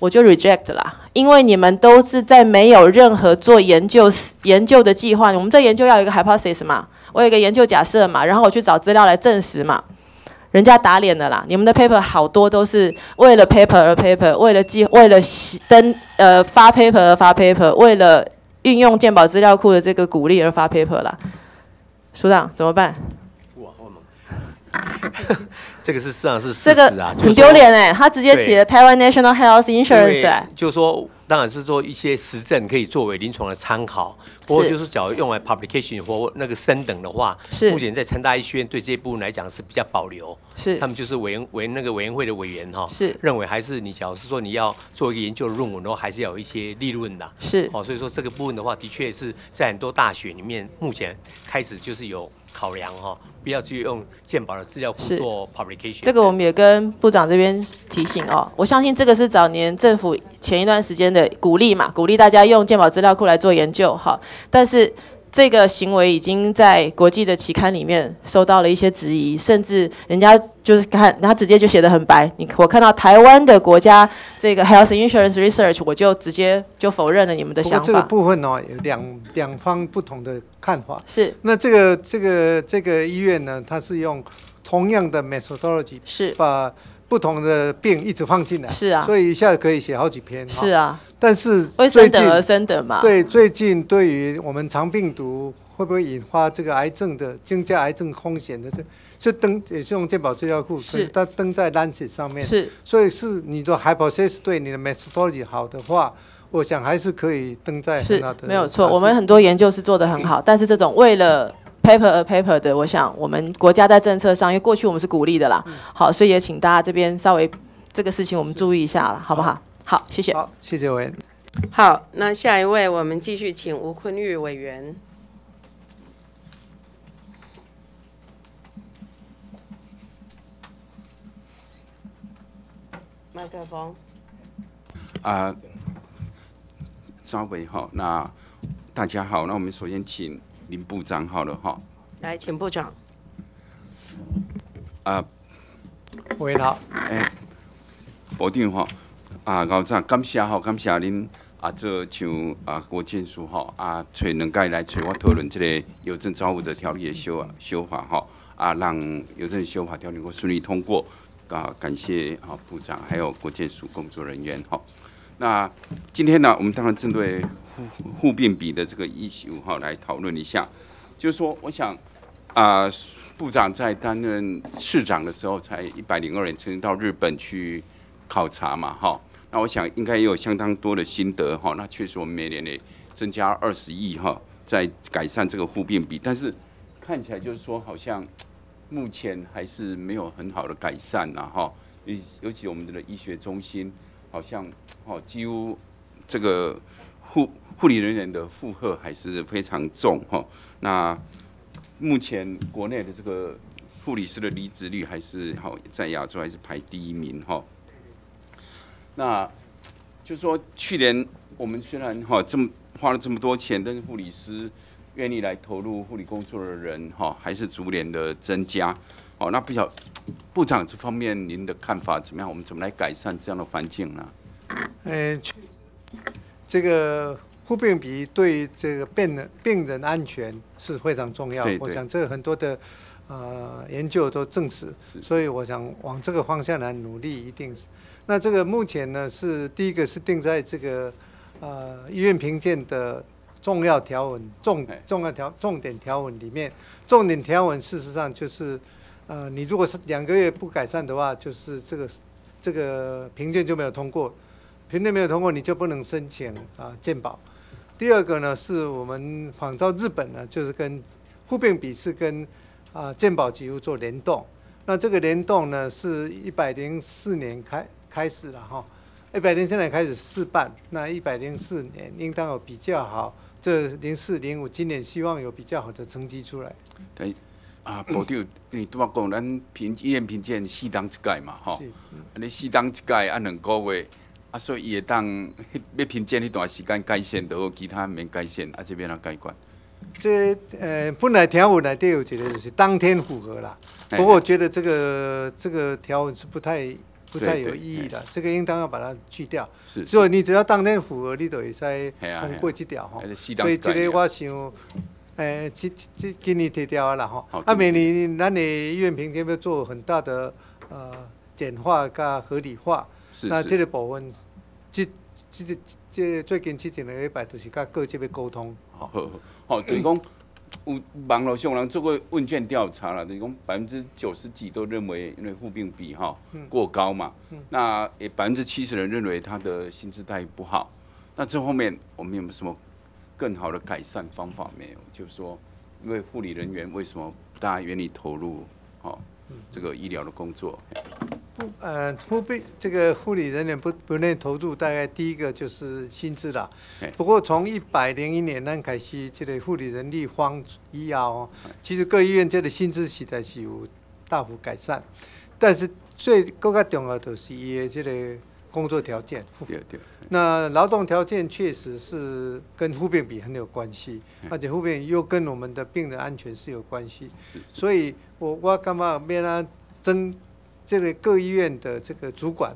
[SPEAKER 11] 我就 reject 啦，因为你们都是在没有任何做研究研究的计划。我们这研究要有一个 hypothesis 嘛，我有一个研究假设嘛，然后我去找资料来证实嘛。人家打脸的啦，你们的 paper 好多都是为了 paper 而 paper，为了记为了登呃发 paper 而发 paper，为了运用健宝资料库的这个鼓励而发 paper 啦。署长怎么办？我
[SPEAKER 8] 我。这个是实上是事实啊，很丢脸哎，他直接写了台
[SPEAKER 11] 湾 National Health Insurance 哎，
[SPEAKER 8] 就是说，当然是说一些实证可以作为临床的参考，不过就是假如用来 publication 或那个升等的话，是目前在成大医学院对这部分来讲是比较保留，是他们就是委员委那个委员会的委员哈，是认为还是你假如是说你要做一个研究的论文，然话，还是要有一些利润的，是哦，所以说这个部分的话，的确是在很多大学里面目前开始就是有。考量哈，不要去用健保的资料库做 publication。这个我们
[SPEAKER 11] 也跟部长这边提醒哦，我相信这个是早年政府前一段时间的鼓励嘛，鼓励大家用健保资料库来做研究哈，但是。这个行为已经在国际的期刊里面受到了一些质疑，甚至人家就是看，他直接就写得很白。你我看到台湾的国家这个 Health Insurance Research，
[SPEAKER 4] 我就直接就否认了你们的想法。部分哦，两两方不同的看法是。那这个这个这个医院呢，它是用同样的 methodology，是把不同的病一直放进来，是啊，所以一下可以写好几篇，是啊。但是，为生的而生的嘛？对，最近对于我们肠病毒会不会引发这个癌症的增加癌症风险的这这登也是用健保资料库，是它登在单子上面。是，所以是你 h 海 s i s 对你的 m e t h s t o l o g y 好的话，我想还是可以登在。是，没有错，我们
[SPEAKER 11] 很多研究是做的很好，但是这种为了 paper a paper 的，我想我们国家在政策上，因为过去我们是鼓励的啦，好，所以也请大家这边稍微这个事情我们注意一下了，好不好？好，谢谢。好，谢
[SPEAKER 4] 谢委员。
[SPEAKER 1] 好，那下一位，我们继续请吴坤玉委员。麦克风。
[SPEAKER 3] 啊，稍微哈，那大家好，那我们首先请林部长好了哈。
[SPEAKER 1] 来，请部长。
[SPEAKER 3] 啊，喂，老哎，保定哈。啊，老张，感谢吼，感谢您啊，这像啊国建署吼啊，找能届来找我讨论这个邮政招募者条例的修啊修法吼啊，让邮政修法条例够顺利通过。啊，感谢啊部长还有国建署工作人员吼。那今天呢，我们当然针对户户变比的这个议题号来讨论一下。就是说，我想啊，部长在担任市长的时候，才一百零二人曾经到日本去考察嘛，哈。那我想应该也有相当多的心得哈，那确实我们每年呢增加二十亿哈，在改善这个户病比，但是看起来就是说好像目前还是没有很好的改善呐哈，尤尤其我们的医学中心好像哦几乎这个护护理人员的负荷还是非常重哈，那目前国内的这个护理师的离职率还是好在亚洲还是排第一名哈。那就说，去年我们虽然哈这么花了这么多钱，但是护理师愿意来投入护理工作的人哈还是逐年的增加。哦，那不晓部长这方面您的看法怎么样？我们怎么来改善这样的环境呢？
[SPEAKER 4] 去这个护病比对这个病人病人安全是非常重要。我想这很多的呃研究都证实，所以我想往这个方向来努力，一定是。那这个目前呢是第一个是定在这个，呃，医院评鉴的重要条文，重重要条重点条文里面，重点条文事实上就是，呃，你如果是两个月不改善的话，就是这个这个评鉴就没有通过，评鉴没有通过你就不能申请啊鉴保。第二个呢是我们仿照日本呢，就是跟互辩笔试跟啊鉴保机构做联动，那这个联动呢是一百零四年开。开始了哈，一百零三年开始试办，那一百零四年应当有比较好。这零四零五今年希望有比较好的成绩出来。
[SPEAKER 3] 对啊，保钓你拄仔讲，咱凭医院凭鉴四档当届嘛，嘛哈。你四当一届按两个月，啊，所以也当 要评鉴那段时间改线，有其他没改线，啊这边啊改观。
[SPEAKER 4] 这呃本来条文内都有一个就是当天符合啦。不过我觉得这个这个条文是不太。不太有意义的，这个应当要把它去掉。是，所以你只要当天符合，你就可以通过这条哈。所以这个我想，诶，今今今年提掉啦哈。啊，明年那你医院平要不要做很大的呃简化加合理化？是那这个部分，这这这最近这几个月来都是跟各级的沟通。
[SPEAKER 3] 好，好，好，等于讲。有网络上人做过问卷调查了，那种百分之九十几都认为因为护病比哈过高嘛，那也百分之七十人认为他的薪资待遇不好，那这方面我们有没有什么更好的改善方法没有？就是说因为护理人员为什么不大愿意投入？哦。这个医疗的工作，
[SPEAKER 4] 不呃，护病这个护理人员不不愿意投入，大概第一个就是薪资啦。不过从一百零一年那开始，这类护理人力荒医药，其实各医院这类薪资实在是有大幅改善。但是最更加重要的是，一个这类工作条件。对对。那劳动条件确实是跟护病比很有关系，而且护病又跟我们的病人安全是有关系。是。所以。我我干嘛没啦？增这里各医院的这个主管，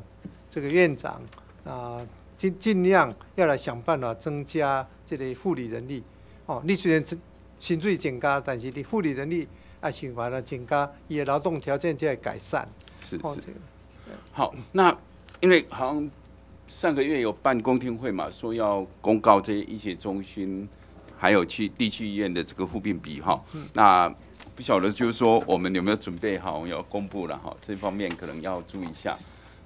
[SPEAKER 4] 这个院长啊，尽尽量要来想办法增加这类护理人力。哦，你虽然增薪水增加，但是你护理人力啊，想办法增加，的劳动条件在改善。是是，
[SPEAKER 3] 好。那因为好像上个月有办公厅会嘛，说要公告这一些中心，还有去地区医院的这个护病比哈。那不晓得就是说我们有没有准备好要公布了哈？这方面可能要注意一下。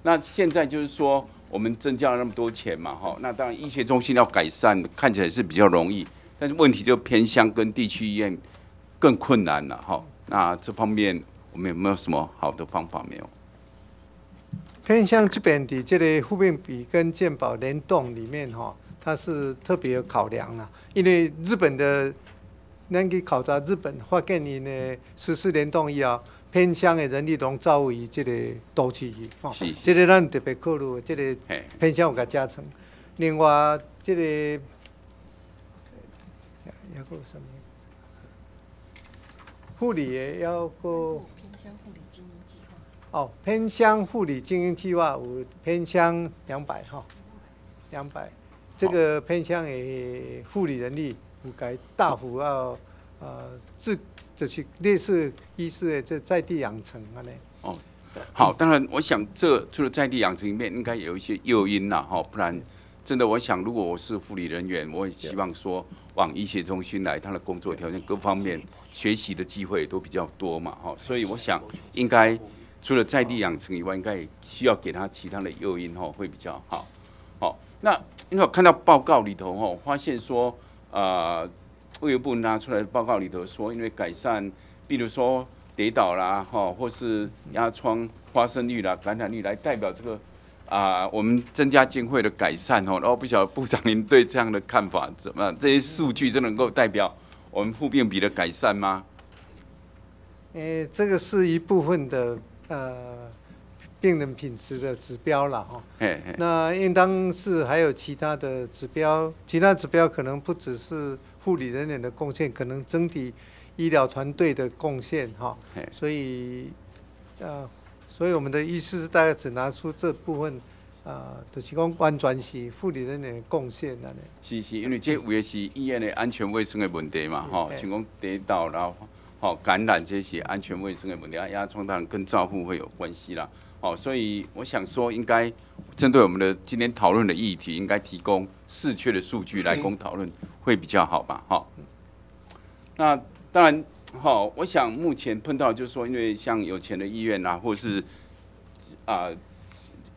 [SPEAKER 3] 那现在就是说我们增加了那么多钱嘛哈？那当然医学中心要改善看起来是比较容易，但是问题就偏向跟地区医院更困难了哈？那这方面我们有没有什么好的方法没有？
[SPEAKER 4] 偏向这边的这个负病比跟健保联动里面哈，它是特别考量了，因为日本的。咱去考察日本，发现因的实施联动以后，偏乡的人力拢朝于这个都市去。是。这个咱特别考虑，的，这个偏乡有个加成。另外，这个也也什么？护理也要够。
[SPEAKER 13] 偏护理经营计
[SPEAKER 4] 划。哦，偏乡护理经营计划有偏乡两百哈，两百，这个偏乡的护理人力。该大幅要呃，这这些类似医师的这在地养成啊嘞。
[SPEAKER 3] 哦，好，当然，我想这除了在地养成里面，应该有一些诱因呐，哈，不然真的，我想如果我是护理人员，我也希望说往医学中心来，他的工作条件各方面，学习的机会都比较多嘛，哈，所以我想应该除了在地养成以外，应该需要给他其他的诱因，哈，会比较好，好，那因为我看到报告里头，哈，发现说。啊，卫生部拿出来的报告里头说，因为改善，比如说跌倒啦，哈，或是压疮发生率啦、感染率来代表这个啊，我们增加经费的改善哦。然后不晓得部长您对这样的看法怎么？样？这些数据就能够代表我们复病比的改善吗？
[SPEAKER 4] 诶，这个是一部分的呃。病人品质的指标了哈，那应当是还有其他的指标，其他指标可能不只是护理人员的贡献，可能整体医疗团队的贡献哈。所以，呃，所以我们的意思是大概只拿出这部分，啊，就是讲完全是护理人员贡献的。
[SPEAKER 3] 是是，因为这也是医院的安全卫生的问题嘛，哈，仅供提到然后，好感染这些安全卫生的问题，啊，压也当然跟照护会有关系啦。哦，所以我想说，应该针对我们的今天讨论的议题，应该提供确缺的数据来供讨论，会比较好吧？哈。那当然，好，我想目前碰到就是说，因为像有钱的医院啊，或是啊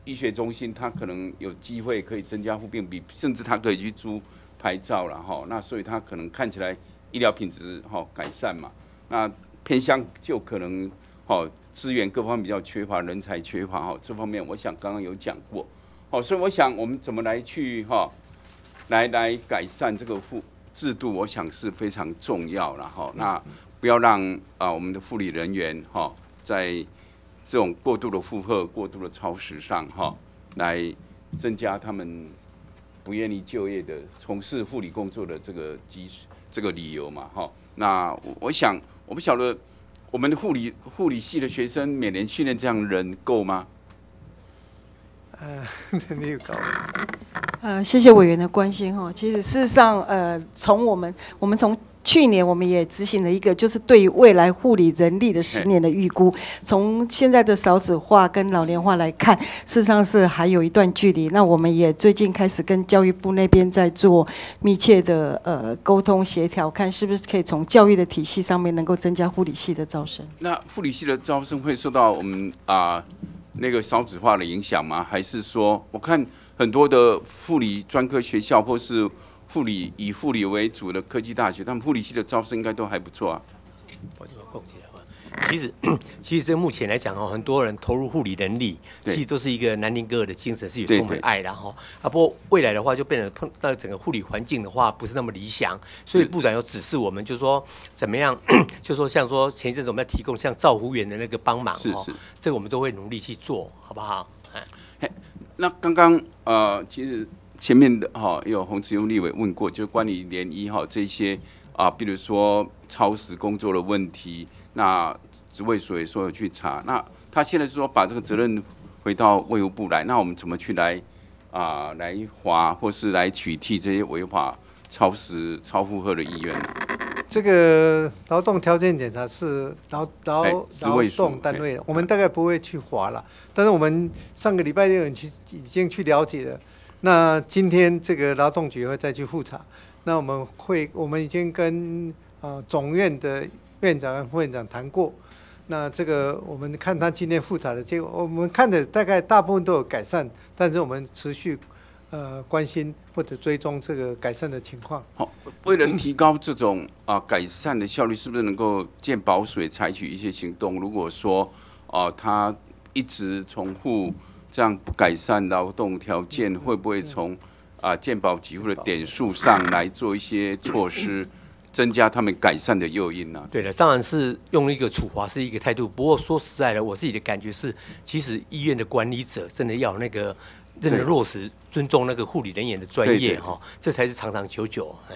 [SPEAKER 3] 医学中心，他可能有机会可以增加护病比，甚至他可以去租牌照了哈。那所以他可能看起来医疗品质好改善嘛，那偏向就可能好。资源各方比较缺乏，人才缺乏哈，这方面我想刚刚有讲过，哦，所以我想我们怎么来去哈，来来改善这个护制度，我想是非常重要了哈。那不要让啊我们的护理人员哈，在这种过度的负荷、过度的超时上哈，来增加他们不愿意就业的从事护理工作的这个基这个理由嘛哈。那我想，我不晓得。我们的护理护理系的学生每年训练这样人够吗？呃，没有够。
[SPEAKER 13] 呃，谢谢委员的关心哦。其实事实上，呃，从我们我们从。去年我们也执行了一个，就是对未来护理人力的十年的预估。从现在的少子化跟老龄化来看，事实上是还有一段距离。那我们也最近开始跟教育部那边在做密切的呃沟通协调，看是不是可以从教育的体系上面能够增加护理系的招生。
[SPEAKER 3] 那护理系的招生会受到我们啊那个少子化的影响吗？还是说我看很多的护理专科学校或是？护理以护理为主的科技大学，他们护理系的招生应该都还不错啊。
[SPEAKER 8] 我怎么忘记其实，其实这目前来讲哦，很多人投入护理能力，其实都是一个南宁哥哥的精神，是有充满爱的后啊，不过未来的话，就变成碰到整个护理环境的话，不是那么理想。所以部长有指示我们，就说怎么样，就说像说前一阵子我们要提供像照护员的那个帮忙，是是，这个我们都会努力去做，好不好？哎，
[SPEAKER 3] 那刚刚呃，其实。前面的哈有洪志勇立委问过，就关于联谊哈这些啊，比如说超时工作的问题，那职位所也说有去查。那他现在说把这个责任回到卫务部来，那我们怎么去来啊来划或是来取替这些违法超时超负荷的医院？
[SPEAKER 4] 这个劳动条件检查是劳劳劳动单位，我们大概不会去划了。但是我们上个礼拜六已经去了解了。那今天这个劳动局会再去复查，那我们会，我们已经跟啊总院的院长跟副院长谈过，那这个我们看他今天复查的结果，我们看的大概大部分都有改善，但是我们持续呃关心或者追踪这个改善的情况。好，
[SPEAKER 3] 为了提高这种啊改善的效率，是不是能够见保水采取一些行动？如果说啊他一直重复。这样不改善劳动条件，会不会从啊健保给付的点数上来做一些措施，增加他们改善的诱因呢？
[SPEAKER 8] 对的，当然是用一个处罚是一个态度。不过说实在的，我自己的感觉是，其实医院的管理者真的要那个，真的落实尊重那个护理人员的专业哈，这才是长长久久。
[SPEAKER 3] 哎，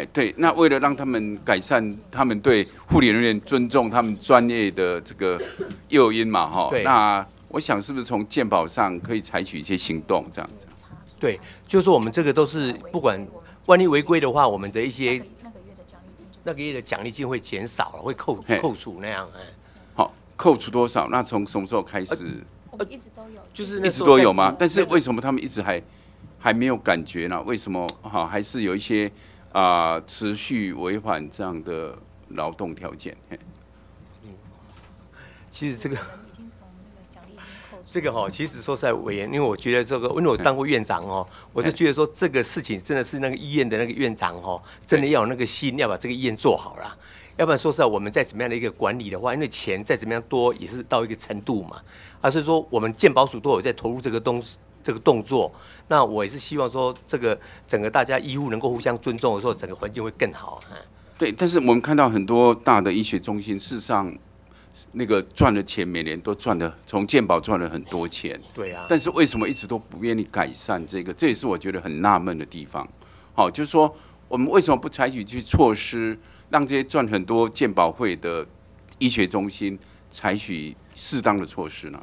[SPEAKER 3] 哎，对，那为了让他们改善，他们对护理人员尊重他们专业的这个诱因嘛，哈，那。我想是不是从鉴保上可以采取一些行动，这样子。对，就是我们这个都是不管，万一违规的话，我们的一些那个月的奖励金，那个月的奖励金会减少，会扣扣除那样。好，扣除多少？那从什么时候开始？
[SPEAKER 8] 一直都有，就是一直都有吗？
[SPEAKER 3] 但是为什么他们一直还还没有感觉呢？为什么哈还是有一些啊持续违反这样的劳动条件？嗯，其实这个。
[SPEAKER 8] 这个哈，其实说实在，委员，因为我觉得这个，因为我当过院长哦，我就觉得说，这个事情真的是那个医院的那个院长哦，真的要有那个心要把这个医院做好了，要不然说实在，我们再怎么样的一个管理的话，因为钱再怎么样多也是到一个程度嘛，啊，所以说我们健保署都有在投入这个东这个动作，那我也是希望说，这个整个大家医护能够互相尊重的时候，整个环境会更好哈。
[SPEAKER 3] 对，但是我们看到很多大的医学中心，事实上。那个赚的钱每年都赚的，从鉴宝赚了很多钱，对啊。但是为什么一直都不愿意改善这个？这也是我觉得很纳闷的地方。好，就是说我们为什么不采取一些措施，让这些赚很多鉴宝会的医学中心采取适当的措施呢？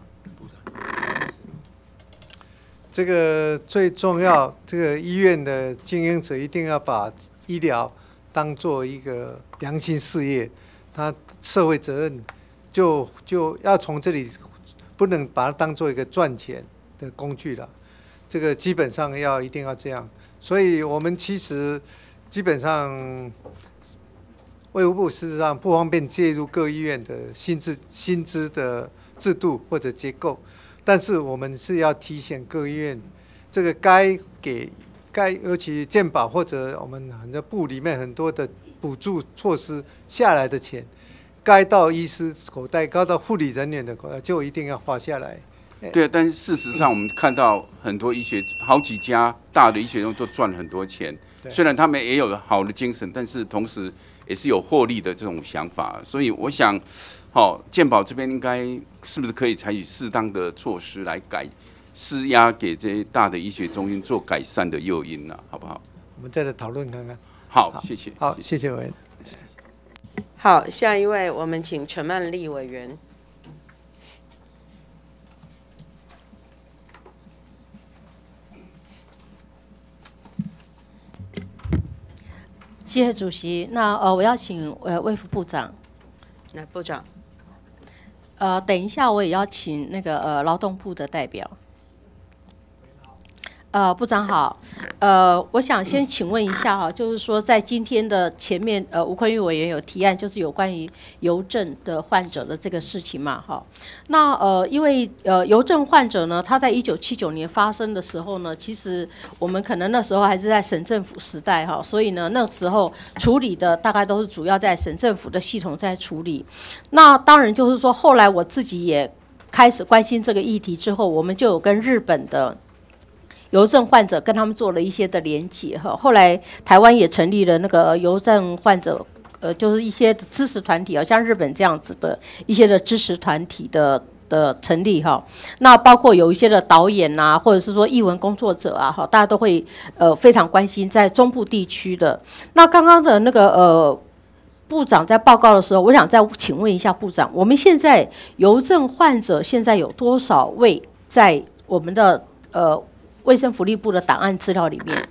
[SPEAKER 4] 这个最重要，这个医院的经营者一定要把医疗当做一个良心事业，他社会责任。就就要从这里，不能把它当做一个赚钱的工具了。这个基本上要一定要这样。所以，我们其实基本上，卫生部事实上不方便介入各医院的薪资薪资的制度或者结构，但是我们是要提醒各医院，这个该给该，尤其健保或者我们很多部里面很多的补助措施下来的钱。该到医师口袋，该到护理人员的口袋，就一定要划下来。
[SPEAKER 3] 对，但是事实上，我们看到很多医学好几家大的医学中都赚了很多钱。对。虽然他们也有好的精神，但是同时也是有获利的这种想法。所以我想，好，健保这边应该是不是可以采取适当的措施来改施压给这些大的医学中心做改善的诱因呢？好不好？
[SPEAKER 4] 我们再来讨论看看。
[SPEAKER 3] 好，谢谢。好，
[SPEAKER 4] 谢谢我们。
[SPEAKER 1] 好，下一位，我们请陈曼丽委员。
[SPEAKER 14] 谢谢主席。那呃，我要请呃魏副部长来，部长。呃，等一下，我也要请那个呃劳动部的代表。呃，部长好。呃，我想先请问一下哈，就是说在今天的前面，呃，吴坤玉委员有提案，就是有关于邮政的患者的这个事情嘛，哈。那呃，因为呃，邮政患者呢，他在一九七九年发生的时候呢，其实我们可能那时候还是在省政府时代哈，所以呢，那时候处理的大概都是主要在省政府的系统在处理。那当然就是说，后来我自己也开始关心这个议题之后，我们就有跟日本的。邮政患者跟他们做了一些的连接哈，后来台湾也成立了那个邮政患者，呃，就是一些支持团体啊，像日本这样子的一些的支持团体的的成立哈。那包括有一些的导演呐，或者是说译文工作者啊，哈，大家都会呃非常关心在中部地区的。那刚刚的那个呃部长在报告的时候，我想再请问一下部长，我们现在邮政患者现在有多少位在我们的呃？卫生福利部的档案资料里面，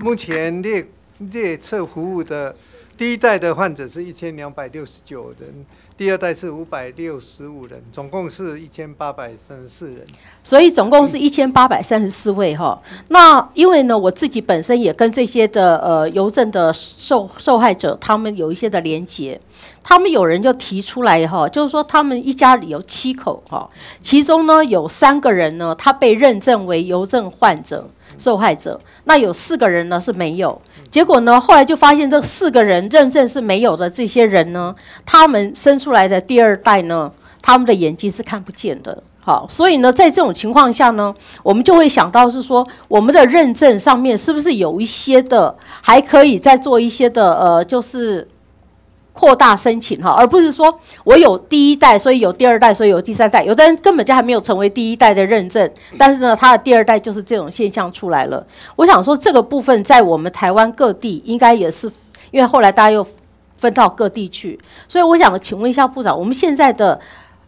[SPEAKER 4] 目前列列测服务的第一代的患者是一千两百六十九人。第二代是五百六十五人，总共是一千八百三十四人，
[SPEAKER 14] 所以总共是一千八百三十四位哈。那因为呢，我自己本身也跟这些的呃邮政的受受害者他们有一些的连接，他们有人就提出来哈，就是说他们一家里有七口哈，其中呢有三个人呢，他被认证为邮政患者受害者，那有四个人呢是没有。结果呢？后来就发现这四个人认证是没有的。这些人呢，他们生出来的第二代呢，他们的眼睛是看不见的。好，所以呢，在这种情况下呢，我们就会想到是说，我们的认证上面是不是有一些的，还可以再做一些的？呃，就是。扩大申请哈，而不是说我有第一代，所以有第二代，所以有第三代。有的人根本就还没有成为第一代的认证，但是呢，他的第二代就是这种现象出来了。我想说，这个部分在我们台湾各地应该也是，因为后来大家又分到各地去，所以我想请问一下部长，我们现在的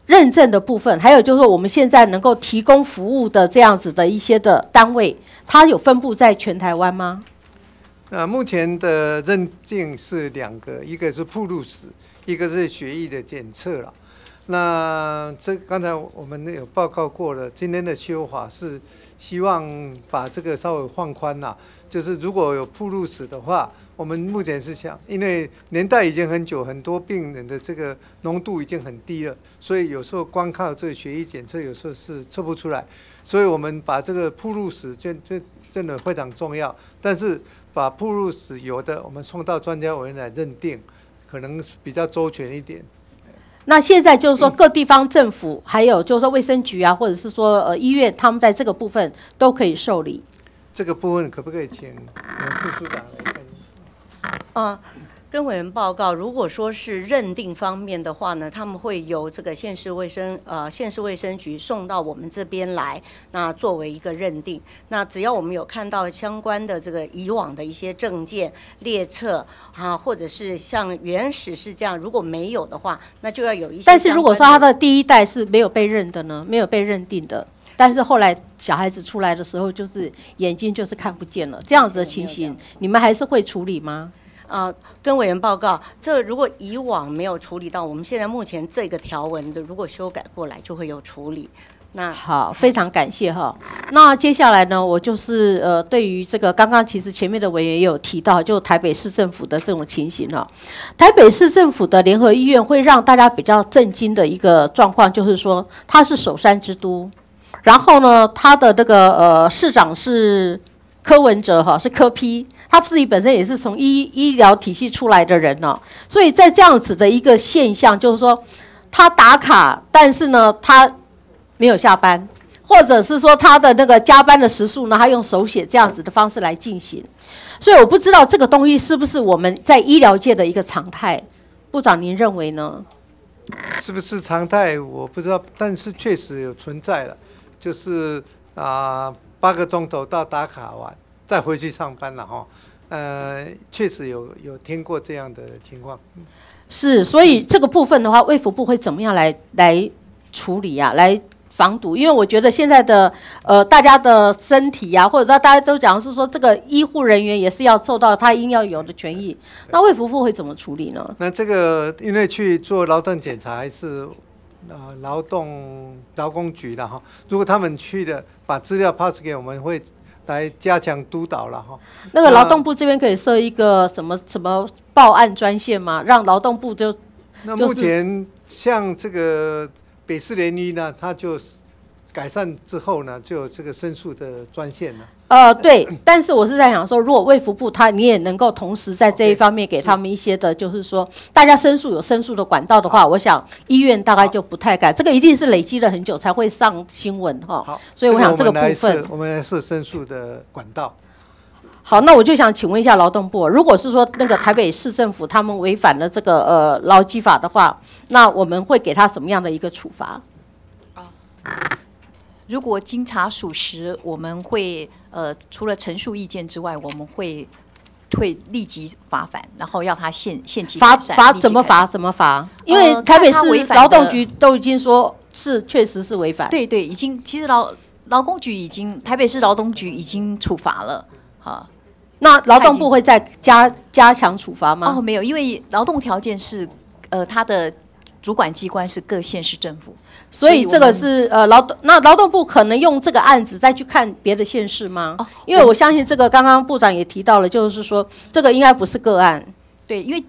[SPEAKER 14] 认证的部分，还有就是说我们现在能够提供服务的这样子的一些的单位，它有分布在全台湾吗？
[SPEAKER 4] 那目前的认定是两个，一个是铺路石，一个是血液的检测了。那这刚才我们有报告过了，今天的修法是希望把这个稍微放宽了。就是如果有铺路石的话，我们目前是想，因为年代已经很久，很多病人的这个浓度已经很低了，所以有时候光靠这个血液检测有时候是测不出来。所以我们把这个铺路石就就真的非常重要，但是。把铺路石有的我们送到专家委员来认定，可能比较周全一点。
[SPEAKER 14] 那现在就是说，各地方政府还有就是说卫生局啊，或者是说呃医院，他们在这个部分都可以受理。
[SPEAKER 4] 这个部分可不可以请副处长？来
[SPEAKER 15] 嗯。跟委员报告，如果说是认定方面的话呢，他们会由这个县市卫生呃县市卫生局送到我们这边来，那作为一个认定。那只要我们有看到相关的这个以往的一些证件、列册啊，或者是像原始是这样，如果没有的话，那就要有一些。但是如果说他的第
[SPEAKER 14] 一代是没有被认的呢，没有被认定的，但是后来小孩子出来的时候就是眼睛就是看不见了，这样子的情
[SPEAKER 15] 形，你们还是会处理吗？啊，跟委员报告，这如果以往没有处理到，我们现在目前这个条文的，如果修改过来，就会有处理。那
[SPEAKER 14] 好，非常感谢哈。那接下来呢，我就是呃，对于这个刚刚其实前面的委员也有提到，就台北市政府的这种情形哈。台北市政府的联合医院会让大家比较震惊的一个状况，就是说它是首善之都，然后呢，它的这个呃市长是柯文哲哈，是柯批。他自己本身也是从医医疗体系出来的人呢，所以在这样子的一个现象，就是说他打卡，但是呢他没有下班，或者是说他的那个加班的时数呢，他用手写这样子的方式来进行，所以我不知道这个东西是不是我们在医疗界的一个常态，部长您认为呢？
[SPEAKER 4] 是不是常态我不知道，但是确实有存在了，就是啊八个钟头到打卡完。再回去上班了哈，呃，确实有有听过这样的情况，
[SPEAKER 2] 是，所
[SPEAKER 14] 以这个部分的话，卫福部会怎么样来来处理啊，来防堵？因为我觉得现在的呃，大家的身体呀，或者说大家都讲是说，这个医护人员也是要受到他应要有的权益，那卫福部会怎么处理呢？
[SPEAKER 4] 那这个因为去做劳动检查还是，呃，劳动劳工局的哈，如果他们去的，把资料 pass 给我们会。来加强督导了哈，那个劳动
[SPEAKER 14] 部这边可以设一个什么什么报案专线吗？让劳动部就，那目前
[SPEAKER 4] 像这个北市联医呢，它就是。改善之后呢，就这个申诉的专线了。
[SPEAKER 14] 呃，对，但是我是在想说，如果卫福部他你也能够同时在这一方面给他们一些的，就是说大家申诉有申诉的管道的话，我想医院大概就不太敢。这个一定是累积了很久才会上新闻哈。所以我想这个部分
[SPEAKER 4] 我们是申诉的管道。好，那我
[SPEAKER 14] 就想请问一下劳动部，如果是说那个台北市政府他们违反了这个呃劳基法的话，那我们会给他什么样的一个处罚？啊。
[SPEAKER 5] 如果经查属实，我们会呃，除了陈述意见之外，我们会会立即罚返，然后要他限限期。罚罚怎么罚？怎
[SPEAKER 14] 么罚？因为台北市劳动局都已经说是确实是违反。对对，已经
[SPEAKER 5] 其实劳劳工局已经台北市劳动局已经处罚了。好，那劳动部会
[SPEAKER 14] 再加加强处罚吗？哦，没有，
[SPEAKER 5] 因为劳动条件
[SPEAKER 14] 是呃他的。主管机关是各县市政府，
[SPEAKER 5] 所以这个是
[SPEAKER 14] 呃劳动那劳动部可能用这个案子再去看别的县市吗？哦，因为我相信这个刚刚部长也提到了，就是说这个应该不是个案，
[SPEAKER 5] 对，因为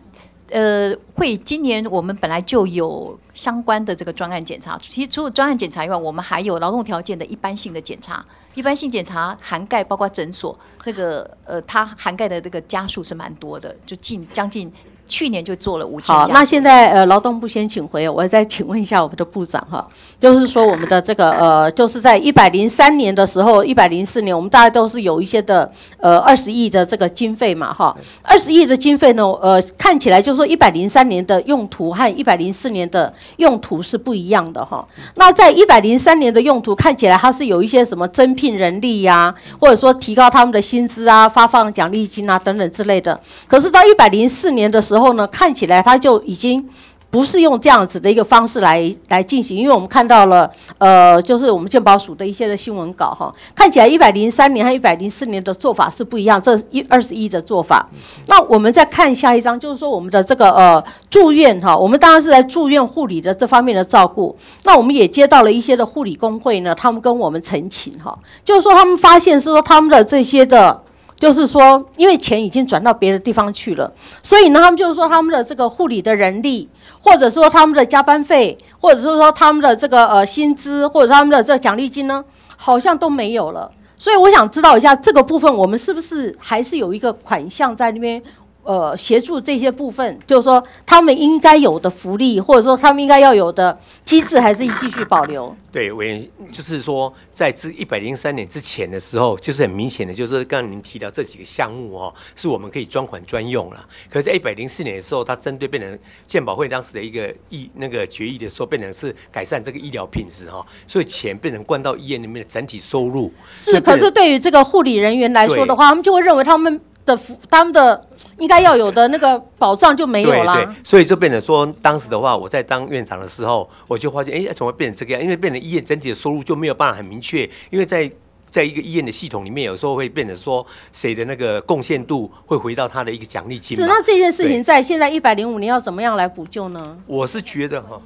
[SPEAKER 5] 呃会今年我们本来就有相关的这个专案检查，其实除了专案检查以外，我们还有劳动条件的一般性的检查，一般性检查涵盖包括诊所那个呃它涵盖的这个家数是蛮多的，就近将近。去年就做了五千家。好，那现在
[SPEAKER 14] 呃，劳动部先请回，我再请问一下我们的部长哈，就是说我们的这个呃，就是在一百零三年的时候，一百零四年，我们大家都是有一些的呃二十亿的这个经费嘛哈，二十亿的经费呢，呃，看起来就是说一百零三年的用途和一百零四年的用途是不一样的哈。那在一百零三年的用途看起来它是有一些什么增聘人力呀，或者说提高他们的薪资啊，发放奖励金啊等等之类的。可是到一百零四年的时候。然后呢，看起来他就已经不是用这样子的一个方式来来进行，因为我们看到了，呃，就是我们健保署的一些的新闻稿哈，看起来一百零三年和一百零四年的做法是不一样，这一二十一的做法。那我们再看下一张，就是说我们的这个呃住院哈，我们当然是在住院护理的这方面的照顾。那我们也接到了一些的护理工会呢，他们跟我们澄清哈，就是说他们发现是说他们的这些的。就是说，因为钱已经转到别的地方去了，所以呢，他们就是说他们的这个护理的人力，或者说他们的加班费，或者说说他们的这个呃薪资，或者他们的这奖励金呢，好像都没有了。所以我想知道一下这个部分，我们是不是还是有一个款项在那边？呃，协助这些部分，就是说他们应该有的福利，或者说他们应该要有的机制，还是继续保留？
[SPEAKER 8] 对，我就是说，在这一百零三年之前的时候，就是很明显的，就是刚刚您提到这几个项目哦，是我们可以专款专用了。可是，在一百零四年的时候，它针对变成健保会当时的一个议那个决议的时候，变成是改善这个医疗品质哈，所以钱变成灌到医院里面的整体收入。是，可是
[SPEAKER 14] 对于这个护理人员来说的话，他们就会认为他们。的他们的应该要有的那个保障就没有了，对，
[SPEAKER 8] 所以就变成说，当时的话，我在当院长的时候，我就发现，哎，怎么会变成这个样？因为变成医院整体的收入就没有办法很明确，因为在在一个医院的系统里面，有时候会变成说，谁的那个贡献度会回到他的一个奖励金。是，那这件事
[SPEAKER 14] 情在现在一百零五年要怎么样来补救呢？
[SPEAKER 8] 我是觉得哈。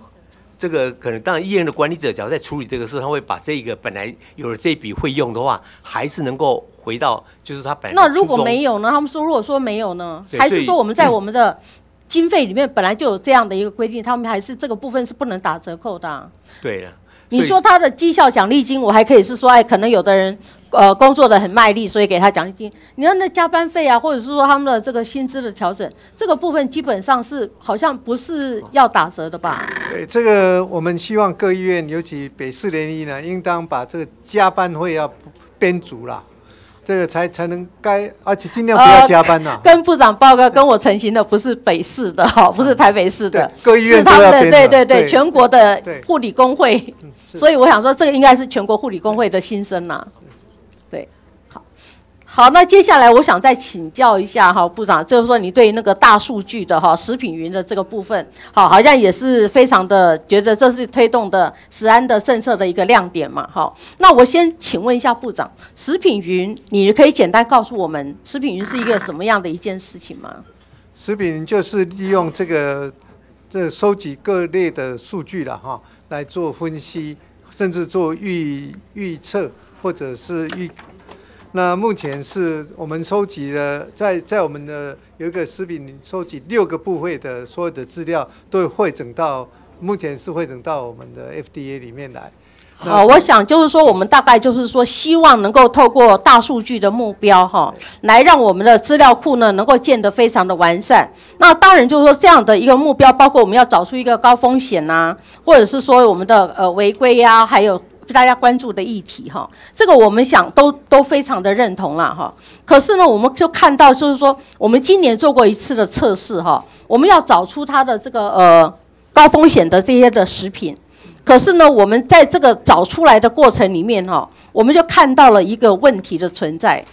[SPEAKER 8] 这个可能，当然医院的管理者，只要在处理这个事，他会把这一个本来有了这笔费用的话，还是能够回到，就是他本来。那如果没
[SPEAKER 14] 有呢？他们说，如果说没有呢，还是说我们在我们的经费里面本来就有这样的一个规定，他们还是这个部分是不能打折扣的。
[SPEAKER 8] 对了。你说
[SPEAKER 14] 他的绩效奖励金，我还可以是说，哎，可能有的人，呃，工作的很卖力，所以给他奖励金。你看那加班费啊，或者是说他们的这个薪资的调整，这个部分基本上是好像不是要打折的吧？
[SPEAKER 4] 对，这个我们希望各医院，尤其北市联医呢，应当把这个加班费要编足了。这个才才能该，而且尽量不要加班呐。
[SPEAKER 14] 跟部长报告，跟我成型的不是北市的哈，不是台北市的，各医院的。要对对对对对全国的护理工会，所以我想说，这个应该是全国护理工会的心声呐。好，那接下来我想再请教一下哈，部长，就是说你对那个大数据的哈食品云的这个部分，好，好像也是非常的，觉得这是推动的食安的政策的一个亮点嘛。好，那我先请问一下部长，食品云，你可以简单告诉我们，食品云是一个什么样的一件事情吗？
[SPEAKER 4] 食品就是利用这个这收集各类的数据了哈，来做分析，甚至做预预测，或者是预。那目前是我们收集的，在在我们的有一个食品收集六个部位的所有的资料都汇整到，目前是汇整到我们的 FDA 里面来。好，我
[SPEAKER 14] 想就是说，我们大概就是说，希望能够透过大数据的目标哈，来让我们的资料库呢能够建得非常的完善。那当然就是说，这样的一个目标，包括我们要找出一个高风险呐，或者是说我们的呃违规呀，还有。大家关注的议题哈，这个我们想都都非常的认同了哈。可是呢，我们就看到就是说，我们今年做过一次的测试哈，我们要找出它的这个呃高风险的这些的食品。可是呢，我们在这个找出来的过程里面哈，我们就看到了一个问题的存在，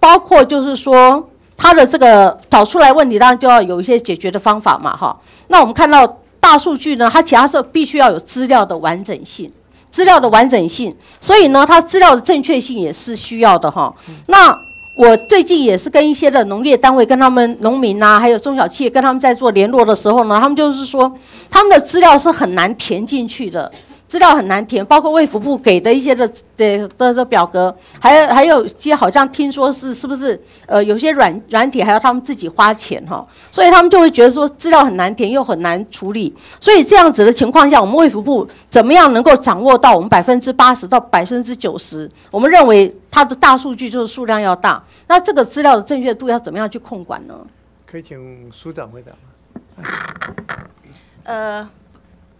[SPEAKER 14] 包括就是说它的这个找出来问题当然就要有一些解决的方法嘛哈。那我们看到大数据呢，它其他是必须要有资料的完整性。资料的完整性，所以呢，它资料的正确性也是需要的哈。那我最近也是跟一些的农业单位、跟他们农民呐，还有中小企业，跟他们在做联络的时候呢，他们就是说，他们的资料是很难填进去的。资料很难填，包括卫福部给的一些的的的表格，还有还有些好像听说是是不是呃有些软软体，还要他们自己花钱哈，所以他们就会觉得说资料很难填，又很难处理。所以这样子的情况下，我们卫福部怎么样能够掌握到我们百分之八十到百分之九十？我们认为它的大数据就是数量要大，那这个资料的正确度要怎么
[SPEAKER 16] 样去控管呢？
[SPEAKER 4] 可以请书长回答吗？呃。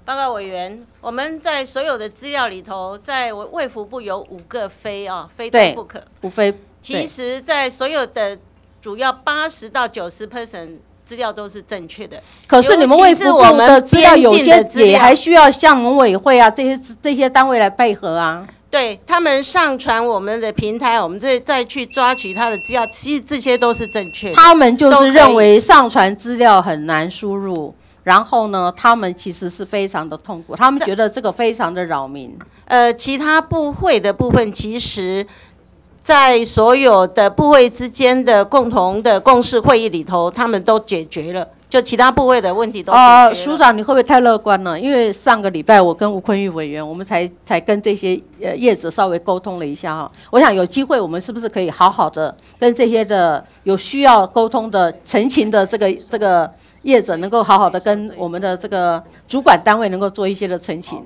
[SPEAKER 16] 报告委员，我们在所有的资料里头，在卫卫福部有五个非啊，非对不可。
[SPEAKER 14] 五非。其
[SPEAKER 16] 实，在所有的主要八十到九十 percent 资料都是正确的。可是你们卫福
[SPEAKER 14] 部的资料有些也还需要向农委会啊这些这些单位来配合啊。
[SPEAKER 16] 对他们上传我们的平台，我们再再去抓取他的资料，其实这些都是正确。的。他们就是认为
[SPEAKER 14] 上传资料很难输入。然后呢，他们
[SPEAKER 16] 其实是非常的痛苦，他们觉得这个非常的扰民。呃，其他部会的部分，其实，在所有的部会之间的共同的共识会议里头，他们都解决了，就其他部会的问题都解哦，署长，你会不会
[SPEAKER 14] 太乐观了？因为上个礼拜我跟吴坤玉委员，我们才才跟这些呃业者稍微沟通了一下哈。我想有机会，我们是不是可以好好的跟这些的有需要沟通的、陈情的这个这个。业者能够好好的跟我们的这个主管单位能够做一些的澄清，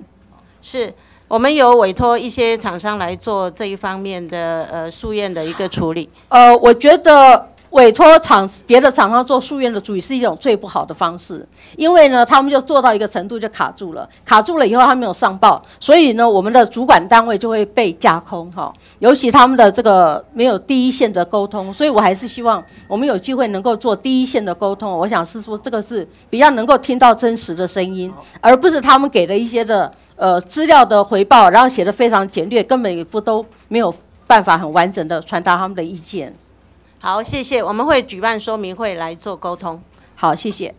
[SPEAKER 16] 是我们有委托一些厂商来做这一方面的呃素验的一个处理。
[SPEAKER 14] 呃，我觉得。委托厂别的厂商做书院的主语是一种最不好的方式，因为呢，他们就做到一个程度就卡住了，卡住了以后，他没有上报，所以呢，我们的主管单位就会被架空哈。尤其他们的这个没有第一线的沟通，所以我还是希望我们有机会能够做第一线的沟通。我想是说，这个是比较能够听到真实的声音，而不是他们给的一些的呃资料的回报，然后写的非常简略，根本也不都没有办法很完整的传达他们的意见。
[SPEAKER 16] 好，谢谢。我们会举办说明会来做沟通。好，谢谢。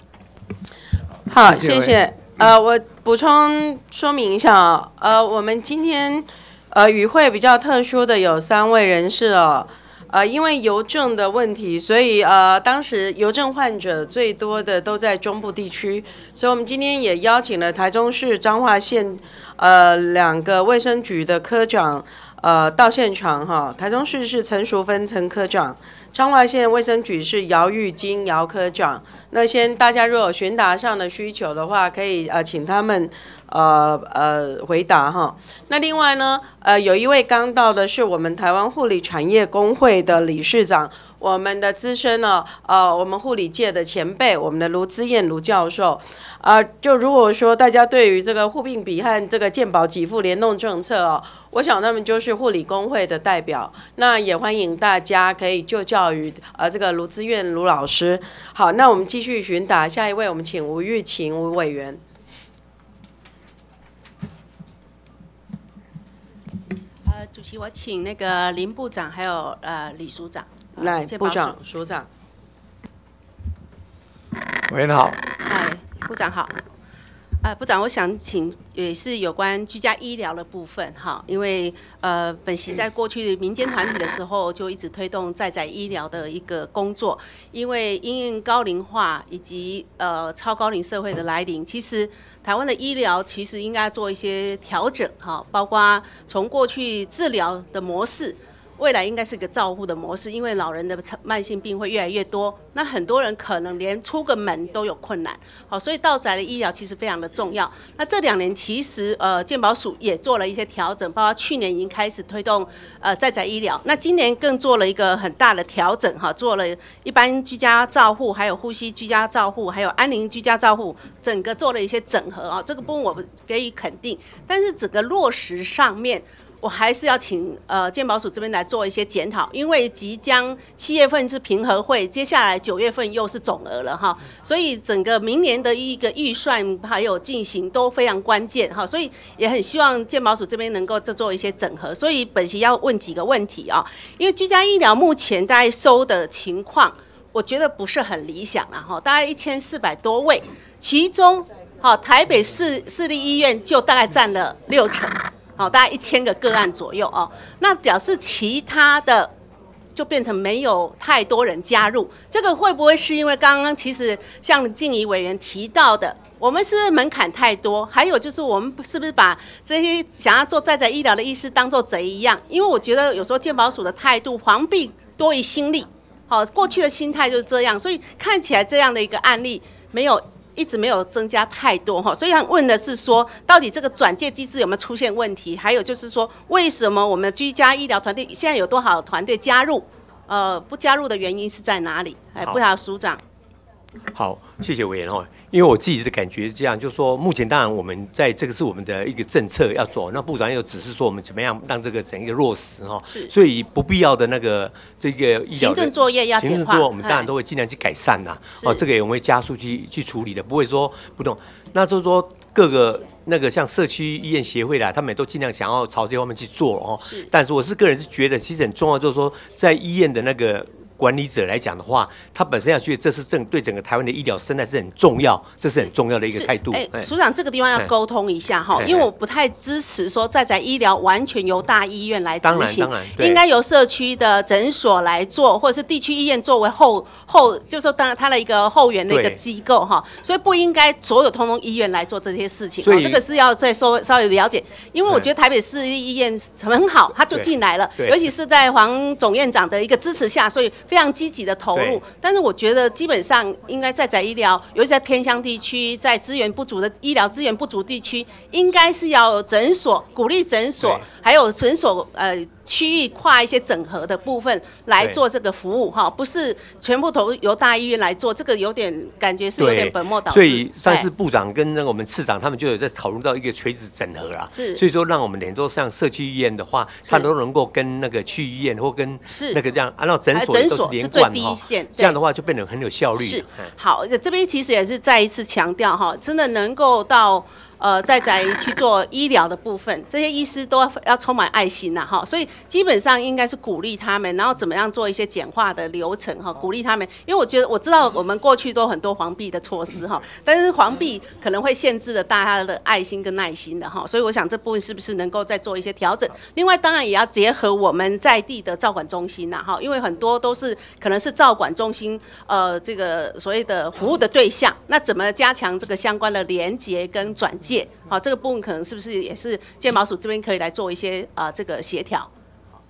[SPEAKER 16] 好，谢谢。
[SPEAKER 1] 呃，我补充说明一下啊，呃，我们今天呃与会比较特殊的有三位人士哦，呃，因为邮政的问题，所以呃当时邮政患者最多的都在中部地区，所以我们今天也邀请了台中市彰化县呃两个卫生局的科长呃到现场哈。台中市是陈淑芬陈科长。彰化县卫生局是姚玉金姚科长，那先大家若有询答上的需求的话，可以呃请他们，呃呃回答哈。那另外呢，呃有一位刚到的是我们台湾护理产业工会的理事长。我们的资深呢，呃，我们护理界的前辈，我们的卢资燕卢教授，呃，就如果说大家对于这个护病比和这个健保给付联动政策哦，我想他们就是护理工会的代表，那也欢迎大家可以就教于呃，这个卢资燕卢老师。好，那我们继续询答，下一位我们请吴玉琴吴委员。
[SPEAKER 10] 呃，主席，我请那个林部长还有呃李署长。来，部长、所长，
[SPEAKER 4] 喂，你好。哎，
[SPEAKER 10] 部长好。哎，部长，我想请也是有关居家医疗的部分哈，因为呃，本席在过去民间团体的时候就一直推动在在医疗的一个工作，因为因应高龄化以及呃超高龄社会的来临，其实台湾的医疗其实应该做一些调整哈，包括从过去治疗的模式。未来应该是个照护的模式，因为老人的慢性病会越来越多，那很多人可能连出个门都有困难，好，所以到宅的医疗其实非常的重要。那这两年其实呃，健保署也做了一些调整，包括去年已经开始推动呃在宅医疗，那今年更做了一个很大的调整哈，做了一般居家照护，还有呼吸居家照护，还有安宁居家照护，整个做了一些整合啊，这个不我给予肯定，但是整个落实上面。我还是要请呃健保署这边来做一些检讨，因为即将七月份是平和会，接下来九月份又是总额了哈，所以整个明年的一个预算还有进行都非常关键哈，所以也很希望健保署这边能够再做一些整合。所以本席要问几个问题啊，因为居家医疗目前大概收的情况，我觉得不是很理想了哈，大概一千四百多位，其中好台北市市立医院就大概占了六成。好，大概一千个个案左右哦，那表示其他的就变成没有太多人加入，这个会不会是因为刚刚其实像静怡委员提到的，我们是不是门槛太多？还有就是我们是不是把这些想要做在在医疗的医师当做贼一样？因为我觉得有时候健保署的态度黄弊多于心利，好，过去的心态就是这样，所以看起来这样的一个案例没有。一直没有增加太多哈，所以问的是说，到底这个转介机制有没有出现问题？还有就是说，为什么我们居家医疗团队现在有多少团队加入？呃，不加入的原因是在哪里？哎，署长，
[SPEAKER 8] 好，谢谢委员哦。因为我自己的感觉是这样，就是说，目前当然我们在这个是我们的一个政策要做，那部长又只是说我们怎么样让这个整个落实哈，所以不必要的那个这个行政作业要简化，我们当然都会尽量去改善呐，哦，这个我们会加速去去处理的，不会说不动。那就是说各个那个像社区医院协会啦，他们都尽量想要朝这方面去做哦，但是我是个人是觉得其实很重要，就是说在医院的那个。管理者来讲的话，他本身要觉得这是正对整个台湾的医疗生态是很重要，这是很重要的一个态度。哎，所长，
[SPEAKER 10] 这个地方要沟通一下哈，因为我不太支持说在在医疗完全由大医院来执行，应该由社区的诊所来做，或者是地区医院作为后后，就是说当他的一个后援的一个机构哈，所以不应该所有通通医院来做这些事情。这个是要再稍微稍微了解，因为我觉得台北市医院很好，他就进来了，尤其是在黄总院长的一个支持下，所以。非常积极的投入，但是我觉得基本上应该在在医疗，尤其在偏乡地区，在资源不足的医疗资源不足地区，应该是要诊所鼓励诊所，还有诊所呃。区域跨一些整合的部分来做这个服务哈，不是全部投由大医院来做，这个有点感觉是有点本末倒置。所以上次
[SPEAKER 8] 部长跟那个我们市长他们就有在讨论到一个垂直整合啦，是，所以说让我们连州像社区医院的话，它都能够跟那个区医院或跟是那个这样按照诊所都是最低线，这样的话就变得很有效率。是，
[SPEAKER 10] 好这边其实也是再一次强调哈，真的能够到。呃，在在去做医疗的部分，这些医师都要要充满爱心呐哈，所以基本上应该是鼓励他们，然后怎么样做一些简化的流程哈，鼓励他们，因为我觉得我知道我们过去都很多黄币的措施哈，但是黄币可能会限制了大家的爱心跟耐心的哈，所以我想这部分是不是能够再做一些调整？另外，当然也要结合我们在地的照管中心呐哈，因为很多都是可能是照管中心呃这个所谓的服务的对象，那怎么加强这个相关的连接跟转？好，这个部分可能是不是也是健保署这边可以来做一些啊这个协调？好，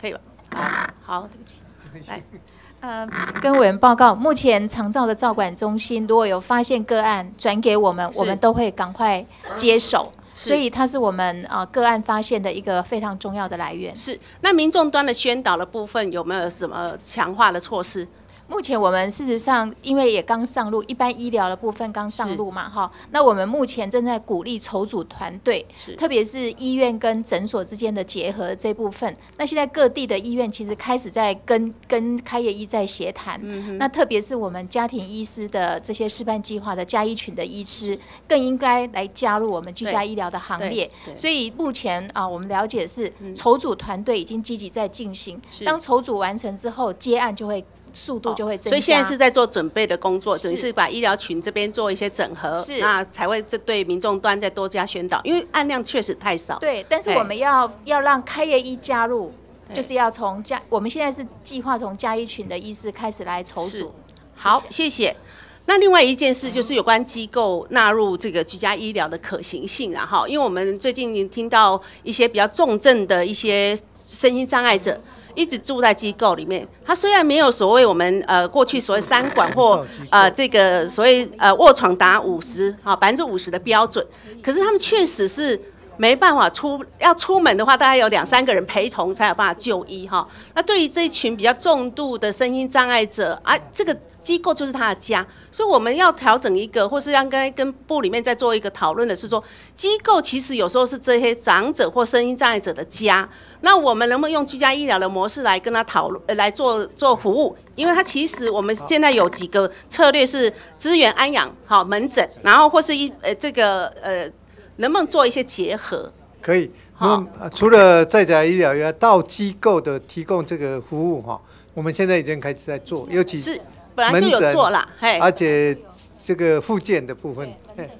[SPEAKER 10] 可以吧？好，对不起。来，
[SPEAKER 12] 呃，跟委员报告，目前长照的照管中心如果有发现个案转给我们，我们都会赶快接手，所以它是我们啊个案发现的一个非常重
[SPEAKER 10] 要的来源。是，那民众端的宣导的部分有没有什么强化的措施？
[SPEAKER 12] 目前我们事实上，因为也刚上路，一般医疗的部分刚上路嘛，哈。那我们目前正在鼓励筹组团队，特别是医院跟诊所之间的结合这部分。那现在各地的医院其实开始在跟跟开业医在协谈。那特别是我们家庭医师的这些示范计划的加医群的医师，更应该来加入我们居家医疗的行列。所以目前啊，我们了解是筹组团队已经积极在进行。当筹组完成之后，接案就会。速度就会增加，所以现在是
[SPEAKER 10] 在做准备的工作，等于是把医疗群这边做一些整合，那才会这对民众端再多加宣导，因为案量确实太少。对，但是我们
[SPEAKER 12] 要要让开业医加入，就是要从加，我们现在是计划从加医群的医师开始来
[SPEAKER 10] 筹组。好，谢谢。那另外一件事就是有关机构纳入这个居家医疗的可行性，然后，因为我们最近听到一些比较重症的一些身心障碍者。一直住在机构里面，他虽然没有所谓我们呃过去所谓三管或呃这个所谓呃卧床达五十啊百分之五十的标准，可是他们确实是没办法出要出门的话，大概有两三个人陪同才有办法就医哈。那对于这一群比较重度的声音障碍者啊，这个。机构就是他的家，所以我们要调整一个，或是让跟跟部里面再做一个讨论的是说，机构其实有时候是这些长者或声音障碍者的家，那我们能不能用居家医疗的模式来跟他讨论来做做服务？因为他其实我们现在有几个策略是资源安养好门诊，然后或是一呃这个呃能不能做一些结合？
[SPEAKER 4] 可以，哈，除了在家医疗外，到机构的提供这个服务哈，我们现在已经开始在做，尤其是。
[SPEAKER 10] 本来就有做啦，嘿，而
[SPEAKER 4] 且这个附件的部分，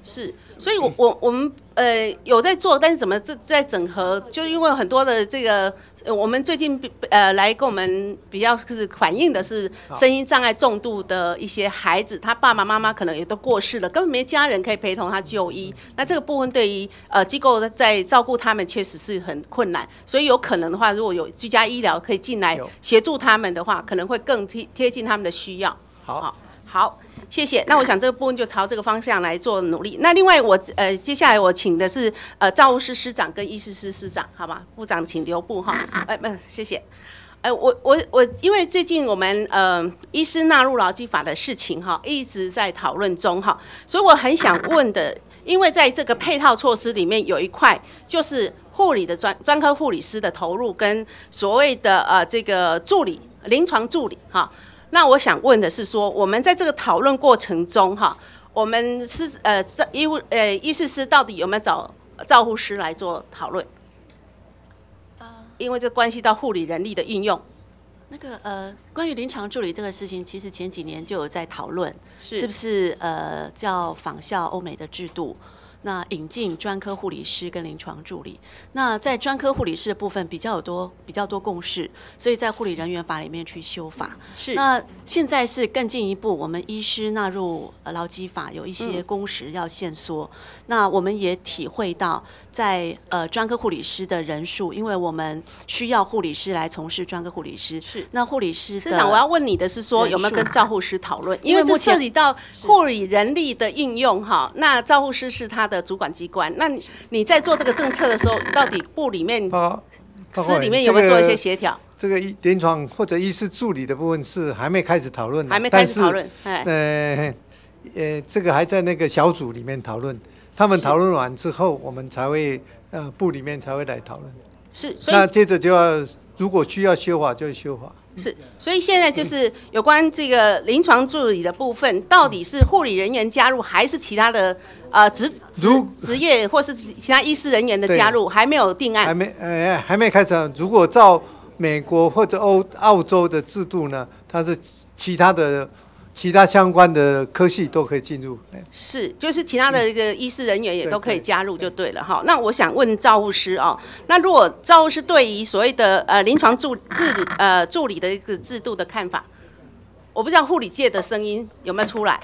[SPEAKER 10] 是，所以，我我我们呃有在做，但是怎么在在整合，就因为很多的这个。我们最近呃来跟我们比较是反映的是声音障碍重度的一些孩子，他爸爸妈妈可能也都过世了，根本没家人可以陪同他就医。那这个部分对于呃机构在照顾他们确实是很困难，所以有可能的话，如果有居家医疗可以进来协助他们的话，可能会更贴贴近他们的需要。好，好。谢谢。那我想这个部分就朝这个方向来做努力。那另外，我呃接下来我请的是呃造物师师长跟医师师师长，好吧？部长请留步哈。哎，没有，谢谢。哎，我我我，因为最近我们呃医师纳入劳基法的事情哈，一直在讨论中哈，所以我很想问的，因为在这个配套措施里面有一块就是护理的专专科护理师的投入跟所谓的呃这个助理临床助理哈。那我想问的是说，我们在这个讨论过程中，哈，我们是呃，这医护呃医师师到底有没有找照护师来做讨论？因为这关系到护理人力的运用。那个呃，关于临床助理这个事情，其
[SPEAKER 7] 实前几年就有在讨论，是不是呃，叫仿效欧美的制度？那引进专科护理师跟临床助理，那在专科护理师的部分比较有多比较多共识，所以在护理人员法里面去修法。是，那现在是更进一步，我们医师纳入劳基法有一些工时要限缩。那我们也体会到，在呃专科护理师的人数，因为我们需要护理师来从事专科护理师。是，那护理师。院长，我要问
[SPEAKER 10] 你的是说有没有跟照护师讨论？因为这涉及到护理人力的应用哈。那照护师是他的。的主管机关，那你在做这个政策的时候，到底部里面、
[SPEAKER 4] 司里面有没有做一些协调？这个临床或者医师助理的部分是还没开始讨论，还没开始讨论。哎，呃，这个还在那个小组里面讨论，他们讨论完之后，我们才会呃部里面才会来讨论。
[SPEAKER 11] 是，
[SPEAKER 10] 所以那接
[SPEAKER 4] 着就要如果需要修法就修法。
[SPEAKER 10] 是，所以现在就是有关这个临床助理的部分，到底是护理人员加入，还是其他的呃职职职业或是其他医师人员的加入，
[SPEAKER 4] 还没有定案。还没呃，还没开始。如果照美国或者欧澳洲的制度呢，它是其他的。其他相关的科系都可以进入，
[SPEAKER 10] 是，就是其他的一个医师人员也都可以加入，就对了哈。那我想问造物师哦，那如果造物师对于所谓的呃临床助治呃助理的一个制度的看法，我不知道护理界的声音有没有出来？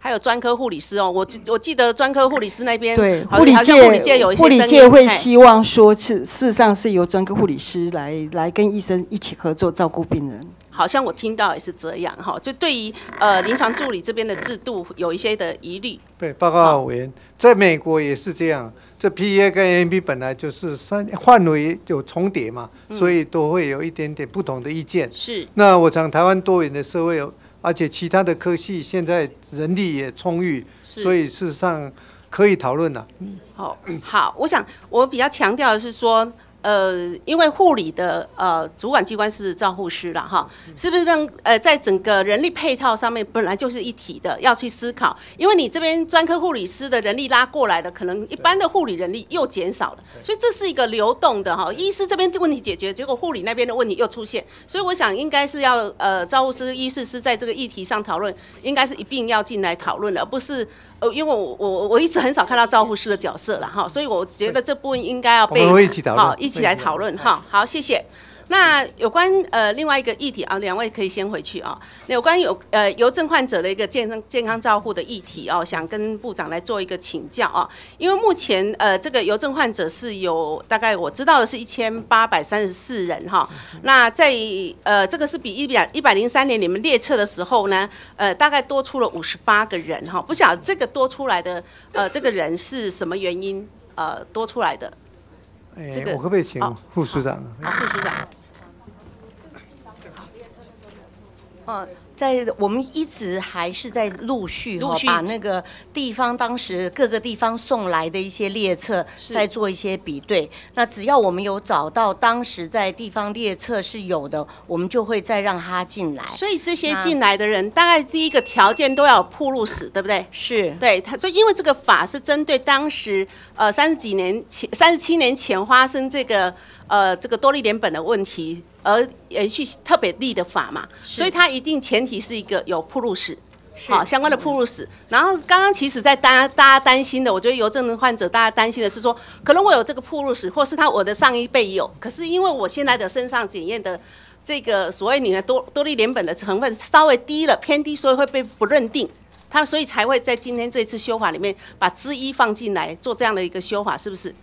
[SPEAKER 10] 还有专科护理师哦，我我记得专科护理师那边，对，好像护理界有一些声音会希
[SPEAKER 13] 望说，是事实上是由专科护理师来来跟医生一起合作照顾病
[SPEAKER 4] 人。
[SPEAKER 10] 好像我听到也是这样哈，就对于呃临床助理这边的制度有一些的疑虑。
[SPEAKER 4] 对，报告委员，在美国也是这样，这 P A 跟 N B 本来就是三范围有重叠嘛，所以都会有一点点不同的意见。是。那我想台湾多元的社会，而且其他的科系现在人力也充裕，所以事实上可以讨论了。嗯，
[SPEAKER 10] 好好，我想我比较强调的是说。呃，因为护理的呃主管机关是照护师了哈，是不是让呃在整个人力配套上面本来就是一体的，要去思考，因为你这边专科护理师的人力拉过来的，可能一般的护理人力又减少了，所以这是一个流动的哈。医师这边问题解决，结果护理那边的问题又出现，所以我想应该是要呃照护师、医师是在这个议题上讨论，应该是一并要进来讨论的，而不是。呃，因为我我我一直很少看到照护师的角色了哈，所以我觉得这部分应该要被好一起来讨论哈，好谢谢。那有关呃另外一个议题啊，两位可以先回去啊。那有关有呃邮政患者的一个健康健康照护的议题哦，想跟部长来做一个请教啊。因为目前呃这个邮政患者是有大概我知道的是一千八百三十四人哈。那在呃这个是比一百一百零三年你们列册的时候呢，呃大概多出了五十八个人哈。不晓这个多出来的呃这个人是什么原因呃多出来的？
[SPEAKER 4] 哎，我可不可以请副署长？副署长。
[SPEAKER 15] 嗯，在我们一直还是在陆续陆续把那个地方当时各个地方送来的一些列册在做一些比对。那只要我们有找到当时在地方列册是有的，我们就会再让他进来。所以这些进来的人，大概第
[SPEAKER 10] 一个条件都要铺路史，对不对？是对他，所以因为这个法是针对当时呃三十几年前、三十七年前发生这个呃这个多利莲本的问题。而延去特别立的法嘛，所以它一定前提是一个有铺路史，
[SPEAKER 17] 好相关的铺路
[SPEAKER 10] 史。然后刚刚其实在大家大家担心的，我觉得有症的患者大家担心的是说，可能我有这个铺路史，或是他我的上一辈有，可是因为我现在的身上检验的这个所谓你的多多利联苯的成分稍微低了，偏低，所以会被不认定，他所以才会在今天这次修法里面把之一放进来做这样的一个修法，是不是？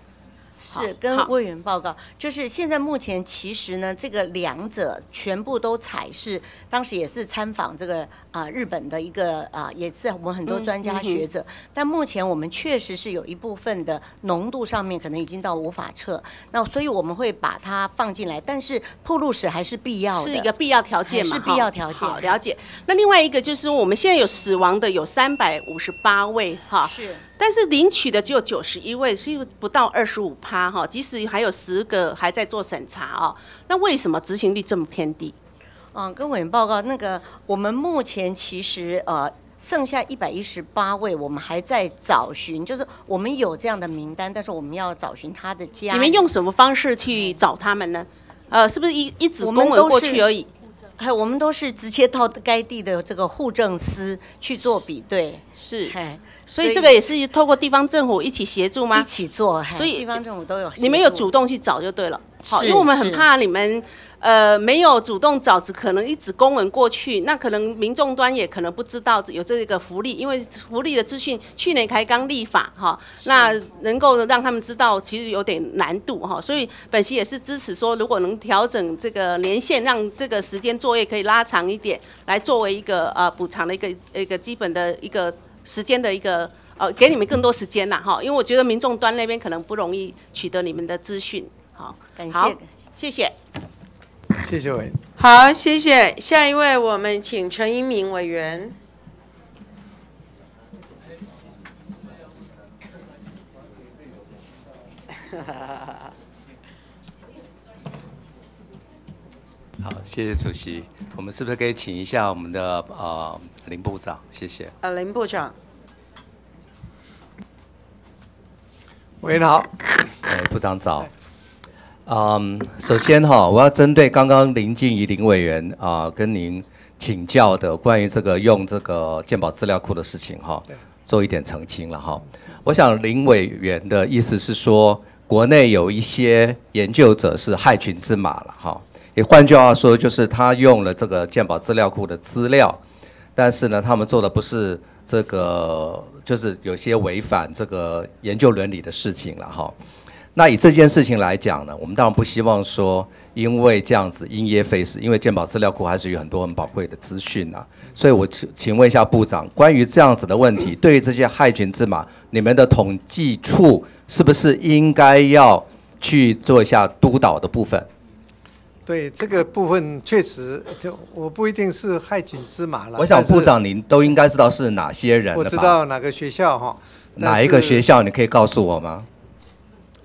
[SPEAKER 10] 是跟
[SPEAKER 15] 委员报告，就是现在目前其实呢，这个两者全部都采是当时也是参访这个啊日本的一个啊，也是我们很多专家学者。但目前我们确实是有一部分的浓度上面可能已经到无法测，那所以我们会把它放进来，但是铺路史还是必要的，是一个必要
[SPEAKER 10] 条件，是必要条件。好，了解。那另外一个就是我们现在有死亡的有三百五十八位哈。是。但是领取的只有九十一位，是不到二十五趴哈。即使还有十个还在做审查啊，
[SPEAKER 15] 那为什么执行率这么偏低？嗯，跟委员报告，那个我们目前其实呃剩下一百一十八位，我们还在找寻，就是我们有这样的名单，但是我们要找寻他的家。你们用什么方式去
[SPEAKER 10] 找他们呢？呃，是不是一一直公文过去而已？
[SPEAKER 15] 哎，我们都是直接到该地的这个户政司去做比对。是。所以这个也是透
[SPEAKER 10] 过地方政府一起协助吗？一起
[SPEAKER 15] 做，所以地方政府都有。你们
[SPEAKER 10] 有主动去找就对了。好，因为我们很怕你们呃没有主动找，只可能一纸公文过去，那可能民众端也可能不知道有这个福利，因为福利的资讯去年才刚立法哈，那能够让他们知道其实有点难度哈。所以本席也是支持说，如果能调整这个年限，让这个时间作业可以拉长一点，来作为一个呃补偿的一个一个基本的一个。时间的一个呃，给你们更多时间啦哈，因为我觉得民众端那边可能不容易取得你们的资讯。好，感谢谢，谢谢委员。好，谢
[SPEAKER 1] 谢，下一位我们请陈英明委员。
[SPEAKER 18] 好，谢谢主席。我们是不是可以请一下我们的呃林部长？谢谢。
[SPEAKER 1] 啊，林部长，
[SPEAKER 4] 喂，你
[SPEAKER 18] 好。哎，部长早。嗯，首先哈，我要针对刚刚林静怡林委员啊跟您请教的关于这个用这个健保资料库的事情哈，做一点澄清了哈。我想林委员的意思是说，国内有一些研究者是害群之马了哈。也换句话说，就是他用了这个鉴宝资料库的资料，但是呢，他们做的不是这个，就是有些违反这个研究伦理的事情了哈。那以这件事情来讲呢，我们当然不希望说，因为这样子因噎废食，因为鉴宝资料库还是有很多很宝贵的资讯呐。所以，我请请问一下部长，关于这样子的问题，对于这些害群之马，你们的统计处是不是应该要去做一下督导的部分？
[SPEAKER 4] 对这个部分确实，我不一定是害群之马了。我想部长
[SPEAKER 18] 您都应该知道是哪些人。我知道
[SPEAKER 4] 哪个学校哈，哪一个学
[SPEAKER 18] 校你可以告诉我吗？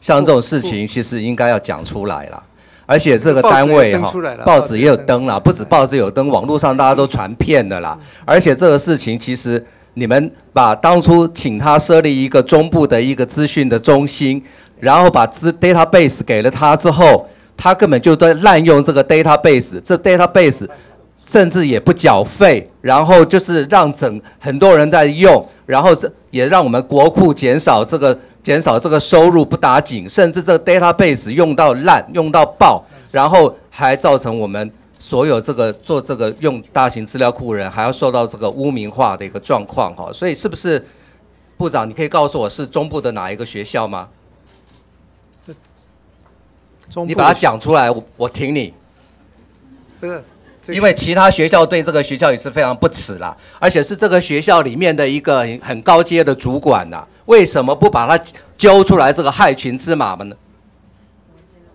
[SPEAKER 18] 像这种事情其实应该要讲出来了，而且这个单位哈，报纸也有登了，不止报纸有登，网络上大家都传遍的啦。而且这个事情其实你们把当初请他设立一个中部的一个资讯的中心，然后把资 database 给了他之后。他根本就在滥用这个 database，这 database 甚至也不缴费，然后就是让整很多人在用，然后也让我们国库减少这个减少这个收入不打紧，甚至这 database 用到烂、用到爆，然后还造成我们所有这个做这个用大型资料库人还要受到这个污名化的一个状况哈，所以是不是部长你可以告诉我是中部的哪一个学校吗？你把它讲出来，我我挺你。
[SPEAKER 4] 不是，因
[SPEAKER 18] 为其他学校对这个学校也是非常不耻啦，而且是这个学校里面的一个很高阶的主管呐，为什么不把它揪出来这个害群之马们呢？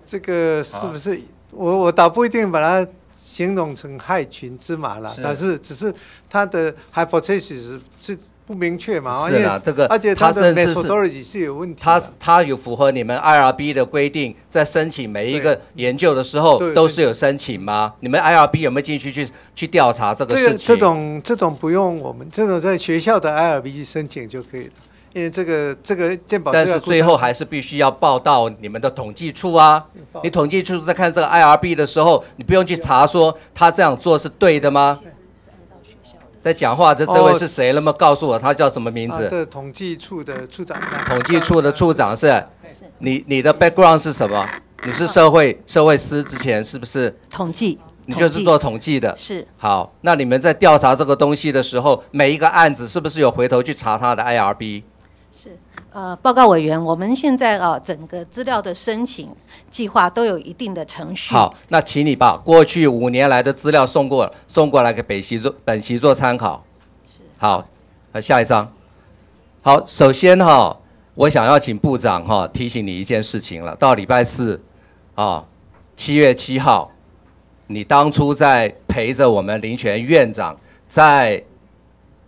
[SPEAKER 4] 这个是不是我我倒不一定把它形容成害群之马了，但是只是他的 hypothesis 是。不明确嘛？是啊，这个而且他甚至是有问题。
[SPEAKER 18] 他他有符合你们 IRB 的规定，在申请每一个研究的时候都是有申请吗？你们 IRB 有没有进去去去调查这个事情？这个
[SPEAKER 4] 种这种不用我们，这种在学校的 IRB 去申请就可以了。因为这个这个鉴宝，但是最后还
[SPEAKER 18] 是必须要报到你们的统计处啊！你统计处在看这个 IRB 的时候，你不用去查说他这样做是对的吗？在讲话这这位是谁？那么告诉我他叫什么名字？的
[SPEAKER 4] 统计处的处长，
[SPEAKER 18] 统计处的处长是，你你的 background 是什么？你是社会社会司之前是不是统计？你就是做统计的，是好。那你们在调查这个东西的时候，每一个案子是不是有回头去查他的 IRB？
[SPEAKER 14] 是，呃，报告委员，我们现在啊，整个资料的申请计划都有一定的程序。好，
[SPEAKER 18] 那请你把过去五年来的资料送过送过来给北席做本席做参考。是，好，那下一张。好，首先哈，我想要请部长哈提醒你一件事情了，到礼拜四啊，七月七号，你当初在陪着我们林权院长在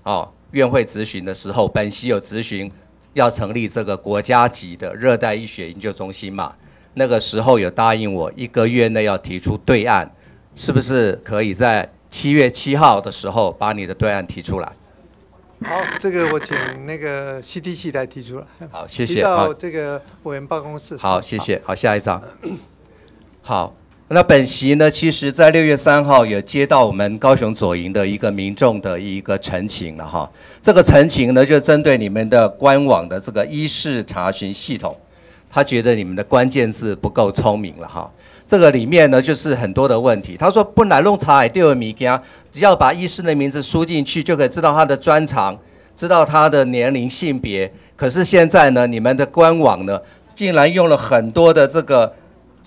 [SPEAKER 18] 哦院会咨询的时候，本席有咨询。要成立这个国家级的热带医学研究中心嘛？那个时候有答应我一个月内要提出对案，是不是可以在七月七号的时候把你的对案提出来？
[SPEAKER 4] 好，这个我请那个 CTC 来提出来。好，谢谢。到这个委员办公室。好，谢
[SPEAKER 18] 谢。好，下一张。好。那本席呢，其实在六月三号也接到我们高雄左营的一个民众的一个陈情了哈。这个陈情呢，就针对你们的官网的这个医师查询系统，他觉得你们的关键字不够聪明了哈。这个里面呢，就是很多的问题。他说，不来弄查海钓有米羹，只要把医师的名字输进去，就可以知道他的专长，知道他的年龄性别。可是现在呢，你们的官网呢，竟然用了很多的这个。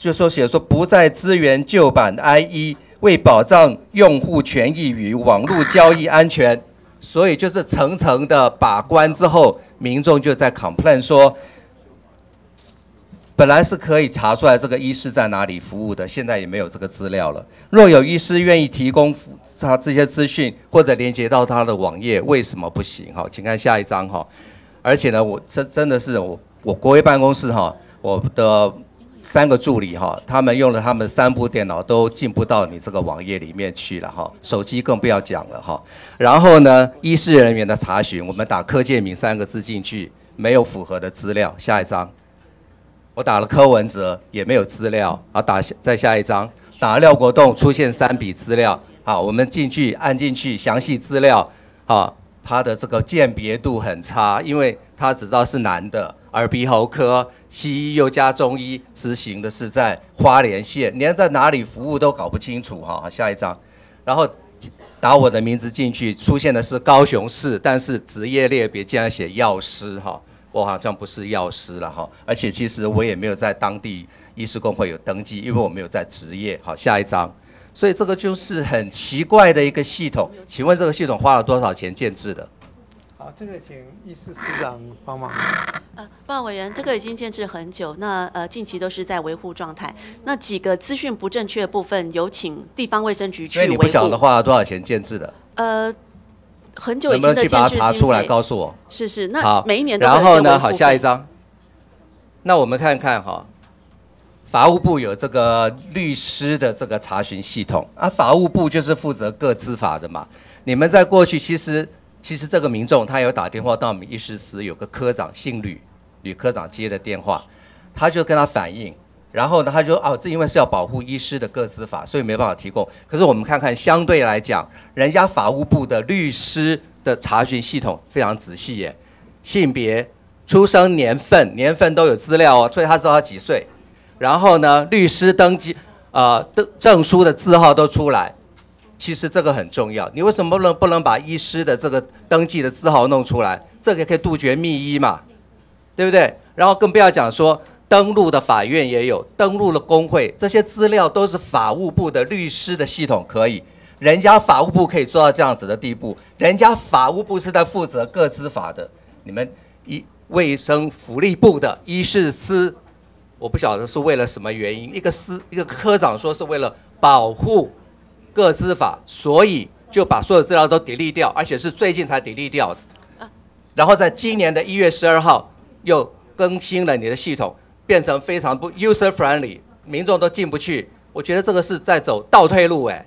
[SPEAKER 18] 就说写说不再支援旧版 IE，为保障用户权益与网络交易安全，所以就是层层的把关之后，民众就在 complain 说，本来是可以查出来这个医师在哪里服务的，现在也没有这个资料了。若有医师愿意提供他这些资讯或者连接到他的网页，为什么不行？好，请看下一张哈。而且呢，我真真的是我我国威办公室哈，我的。三个助理哈，他们用了他们三部电脑都进不到你这个网页里面去了哈，手机更不要讲了哈。然后呢，医师人员的查询，我们打柯建明三个字进去，没有符合的资料，下一张。我打了柯文哲也没有资料，好打下再下一张，打廖国栋出现三笔资料，好我们进去按进去详细资料，好。他的这个鉴别度很差，因为他只知道是男的，耳鼻喉科，西医又加中医，执行的是在花莲县，连在哪里服务都搞不清楚哈。下一张，然后打我的名字进去，出现的是高雄市，但是职业类别竟然写药师哈，我好像不是药师了哈，而且其实我也没有在当地医师工会有登记，因为我没有在职业。好，下一张。所以这个就是很奇怪的一个系统，请问这个系统花了多少钱建制的？
[SPEAKER 4] 好，这个请议事市长帮忙。
[SPEAKER 7] 呃，告委员，这个已经建制很久，那呃近期都是在维护状态。那几个资讯不正确的部分，有请地方卫生局去维护。你不晓得的
[SPEAKER 18] 话，多少钱建制的？
[SPEAKER 7] 呃，很久以前的建制经费。查出来告诉我？是是，那每一年都会然后呢？好，下一
[SPEAKER 18] 张。那我们看看哈。法务部有这个律师的这个查询系统啊，法务部就是负责各资法的嘛。你们在过去其实其实这个民众他有打电话到我们医师司，有个科长姓吕，吕科长接的电话，他就跟他反映，然后呢他就哦，这因为是要保护医师的各资法，所以没办法提供。可是我们看看相对来讲，人家法务部的律师的查询系统非常仔细耶，性别、出生年份、年份都有资料哦，所以他知道他几岁。然后呢，律师登记，呃，登证书的字号都出来，其实这个很重要。你为什么能不能把医师的这个登记的字号弄出来？这个可以杜绝密医嘛，对不对？然后更不要讲说，登录的法院也有，登录的工会，这些资料都是法务部的律师的系统可以，人家法务部可以做到这样子的地步，人家法务部是在负责各资法的，你们医卫生福利部的医师司。我不晓得是为了什么原因，一个司一个科长说是为了保护个资法，所以就把所有资料都抵例掉，而且是最近才抵例掉的。然后在今年的一月十二号又更新了你的系统，变成非常不 user friendly，民众都进不去。我觉得这个是在走倒退路，哎。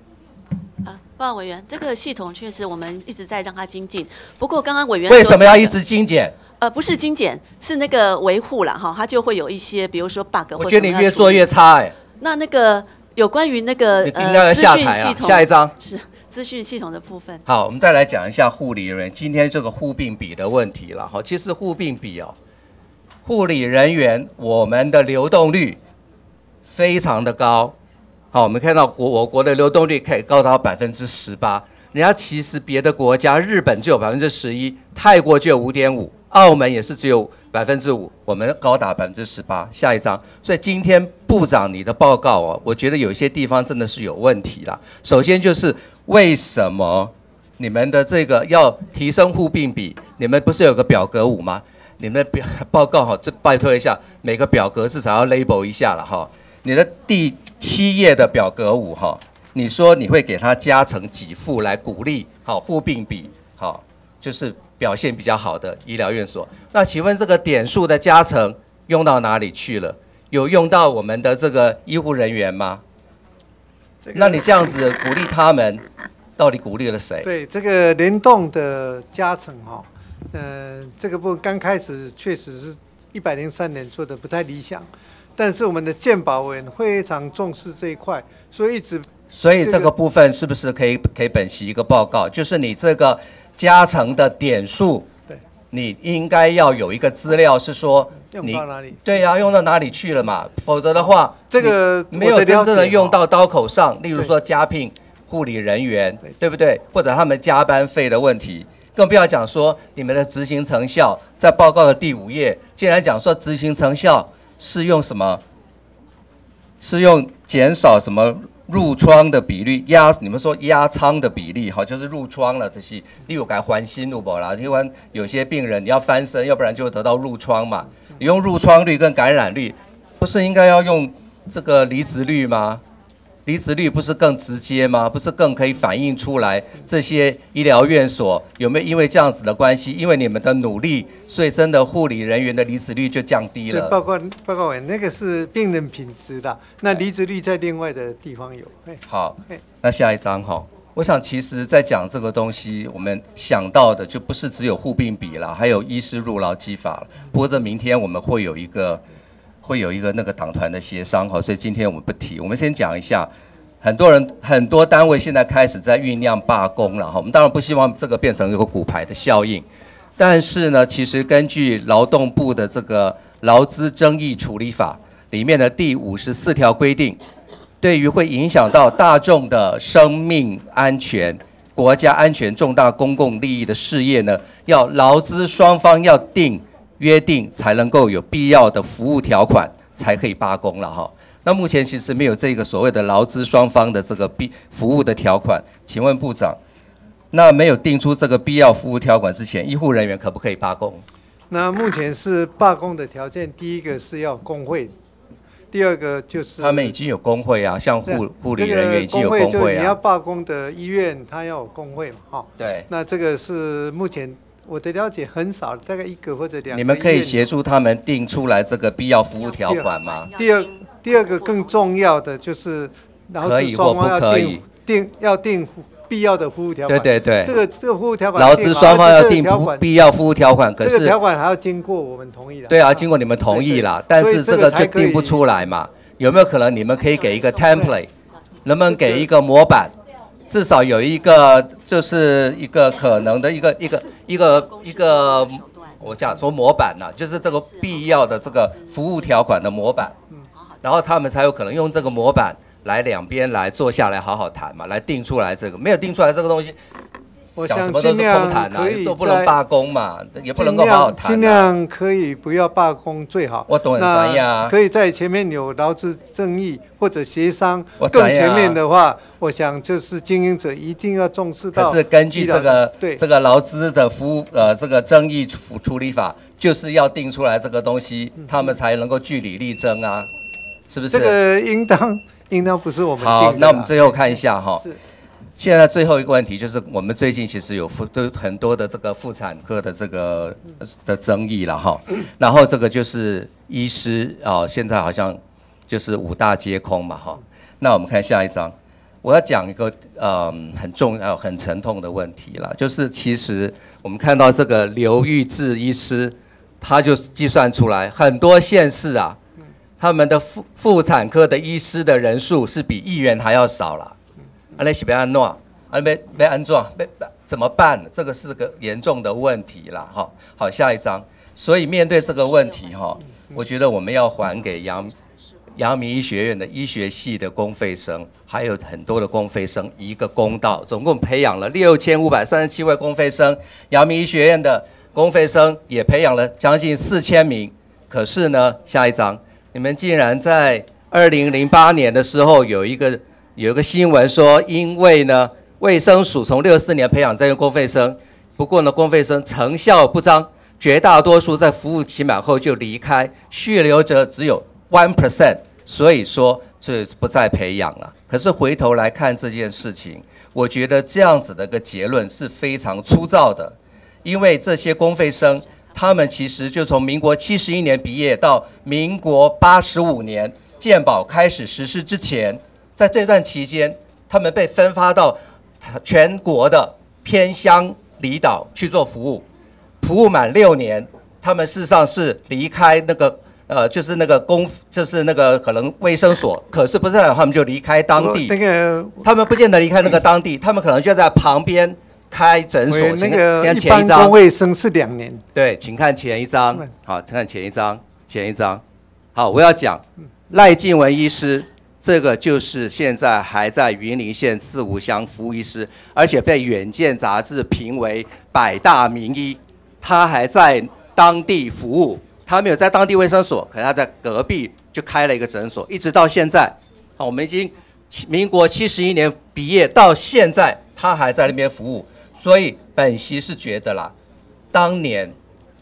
[SPEAKER 7] 啊，报告委员，这个系统确实我们一直在让它精进。不过刚刚委员为什么要一
[SPEAKER 18] 直精简？
[SPEAKER 7] 呃，不是精简，是那个维护啦，哈，它就会有一些，比如说 bug，我觉得你越做
[SPEAKER 18] 越差哎。
[SPEAKER 7] 那那个有关于那个呃，资讯系统，下一张是资讯系统的部分。
[SPEAKER 18] 好，我们再来讲一下护理人员今天这个护病比的问题了，哈。其实护病比哦，护理人员我们的流动率非常的高。好，我们看到国我国的流动率可以高达百分之十八，人家其实别的国家，日本就有百分之十一，泰国就有五点五。澳门也是只有百分之五，我们高达百分之十八。下一张，所以今天部长你的报告哦，我觉得有一些地方真的是有问题啦。首先就是为什么你们的这个要提升互并比？你们不是有个表格五吗？你们表报告哈，就拜托一下，每个表格至少要 label 一下了哈。你的第七页的表格五哈，你说你会给它加成几付来鼓励好互并比好，就是。表现比较好的医疗院所，那请问这个点数的加成用到哪里去了？有用到我们的这个医护人员吗？那你这样子鼓励他们，到底鼓励了谁？对
[SPEAKER 4] 这个联动的加成哈，呃，这个部分刚开始确实是一百零三年做的不太理想，但是我们的健保委非常重视这一块，所以一直所以这个
[SPEAKER 18] 部分是不是可以给本席一个报告？就是你这个。加成的点数，对，你应该要有一个资料是说你用到哪里？对呀，用到哪里去了嘛？否则的话，这个没有真正的用到刀口上。例如说加聘护理人员，对不对？或者他们加班费的问题，更不要讲说你们的执行成效，在报告的第五页竟然讲说执行成效是用什么？是用减少什么？入窗的比例压，你们说压仓的比例哈，就是入窗了这些，你有该还新入不啦？因为有些病人你要翻身，要不然就会得到入窗嘛。你用入窗率跟感染率，不是应该要用这个离职率吗？离职率不是更直接吗？不是更可以反映出来这些医疗院所有没有因为这样子的关系，因为你们的努力，所以真的护理人员的离职率就降低了。报
[SPEAKER 4] 告报告那个是病人品质的，那离职率在另外的地方有。好，
[SPEAKER 18] 那下一张哈，我想其实在讲这个东西，我们想到的就不是只有护病比了，还有医师入劳技法了，不过，这明天我们会有一个。会有一个那个党团的协商哈，所以今天我们不提，我们先讲一下，很多人很多单位现在开始在酝酿罢工了哈，我们当然不希望这个变成一个骨牌的效应，但是呢，其实根据劳动部的这个劳资争议处理法里面的第五十四条规定，对于会影响到大众的生命安全、国家安全、重大公共利益的事业呢，要劳资双方要定。约定才能够有必要的服务条款，才可以罢工了哈。那目前其实没有这个所谓的劳资双方的这个必服务的条款。请问部长，那没有定出这个必要服务条款之前，医护人员可不可以罢工？
[SPEAKER 4] 那目前是罢工的条件，第一个是要工会，第二个就是他们
[SPEAKER 18] 已经有工会啊，像护护理人员已经有工会，就是你要
[SPEAKER 4] 罢工的医院，他要有工会嘛哈。对，那这个是目前。我的了解很少，大概一个或者两。你们可以协
[SPEAKER 18] 助他们定出来这个必要服务条款吗？
[SPEAKER 4] 第二，第二个更重要的就是，可以或不可以定要定必要的服务条款。对对对，这个这个服务条款，劳资双方要定必要服
[SPEAKER 18] 务条款，可是条
[SPEAKER 4] 款还要经过我们同
[SPEAKER 18] 意的。对啊，经过你们同意了，但是这个就定不出来嘛。有没有可能你们可以给一个 template，能不能给一个模板？至少有一个，就是一个可能的一个一个一个一个，我讲说模板呢，就是这个必要的这个服务条款的模板，然后他们才有可能用这个模板来两边来坐下来好好谈嘛，来定出来这个没有定出来这个东西。我想尽量可以都不能罢工嘛，也不能够好好谈尽
[SPEAKER 4] 量可以不要罢工最好。我懂业啊。可以在前面有劳资争议或者协商。更前面的话，我想就是经营者一定要重视到。就是根据这个对这
[SPEAKER 18] 个劳资的服务呃这个争议处处理法，就是要定出来这个东西，他们才能够据理力争啊，是不是？这个
[SPEAKER 4] 应当应当不是我们定的。好，那我们最后看一
[SPEAKER 18] 下哈。是。现在最后一个问题就是，我们最近其实有妇都很多的这个妇产科的这个的争议了哈。然后这个就是医师啊，现在好像就是五大皆空嘛哈。那我们看下一章，我要讲一个嗯很重要很沉痛的问题了，就是其实我们看到这个刘玉志医师，他就计算出来很多县市啊，他们的妇妇产科的医师的人数是比议员还要少了。安利西被安诺，啊，没没安装没怎么办？这个是个严重的问题啦，哈。好，下一章。所以面对这个问题，哈，我觉得我们要还给阳阳明医学院的医学系的公费生，还有很多的公费生一个公道。总共培养了六千五百三十七位公费生，阳明医学院的公费生也培养了将近四千名。可是呢，下一章，你们竟然在二零零八年的时候有一个。有一个新闻说，因为呢，卫生署从六四年培养这些公费生，不过呢，公费生成效不彰，绝大多数在服务期满后就离开，续留者只有 one percent，所以说就不再培养了。可是回头来看这件事情，我觉得这样子的一个结论是非常粗糙的，因为这些公费生，他们其实就从民国七十一年毕业到民国八十五年健保开始实施之前。在这段期间，他们被分发到全国的偏乡离岛去做服务，服务满六年，他们事实上是离开那个呃，就是那个公，就是那个可能卫生所，可是不是他们就离开当地？那个他们不见得离开那个当地，他们可能就在旁边开诊所。那个一张，卫
[SPEAKER 4] 生是两年。
[SPEAKER 18] 对，请看前一张，好，看前一张，前一张，好，我要讲赖静文医师。这个就是现在还在云林县四湖乡服务医师，而且被《远见》杂志评为百大名医。他还在当地服务，他没有在当地卫生所，可是他在隔壁就开了一个诊所，一直到现在。好，我们已经民国七十一年毕业，到现在他还在那边服务。所以本席是觉得啦，当年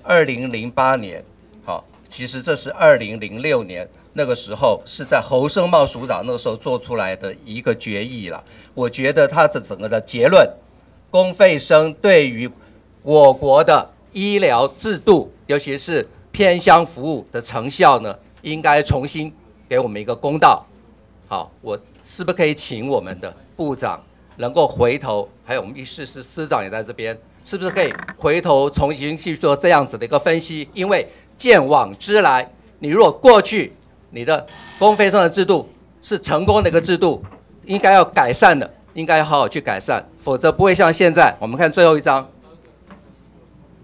[SPEAKER 18] 二零零八年，好，其实这是二零零六年。那个时候是在侯生茂署长那个时候做出来的一个决议了。我觉得他的整个的结论，公费生对于我国的医疗制度，尤其是偏乡服务的成效呢，应该重新给我们一个公道。好，我是不是可以请我们的部长能够回头，还有我们医室司司长也在这边，是不是可以回头重新去做这样子的一个分析？因为见往知来，你如果过去。你的公费上的制度是成功的一个制度，应该要改善的，应该要好好去改善，否则不会像现在。我们看最后一张，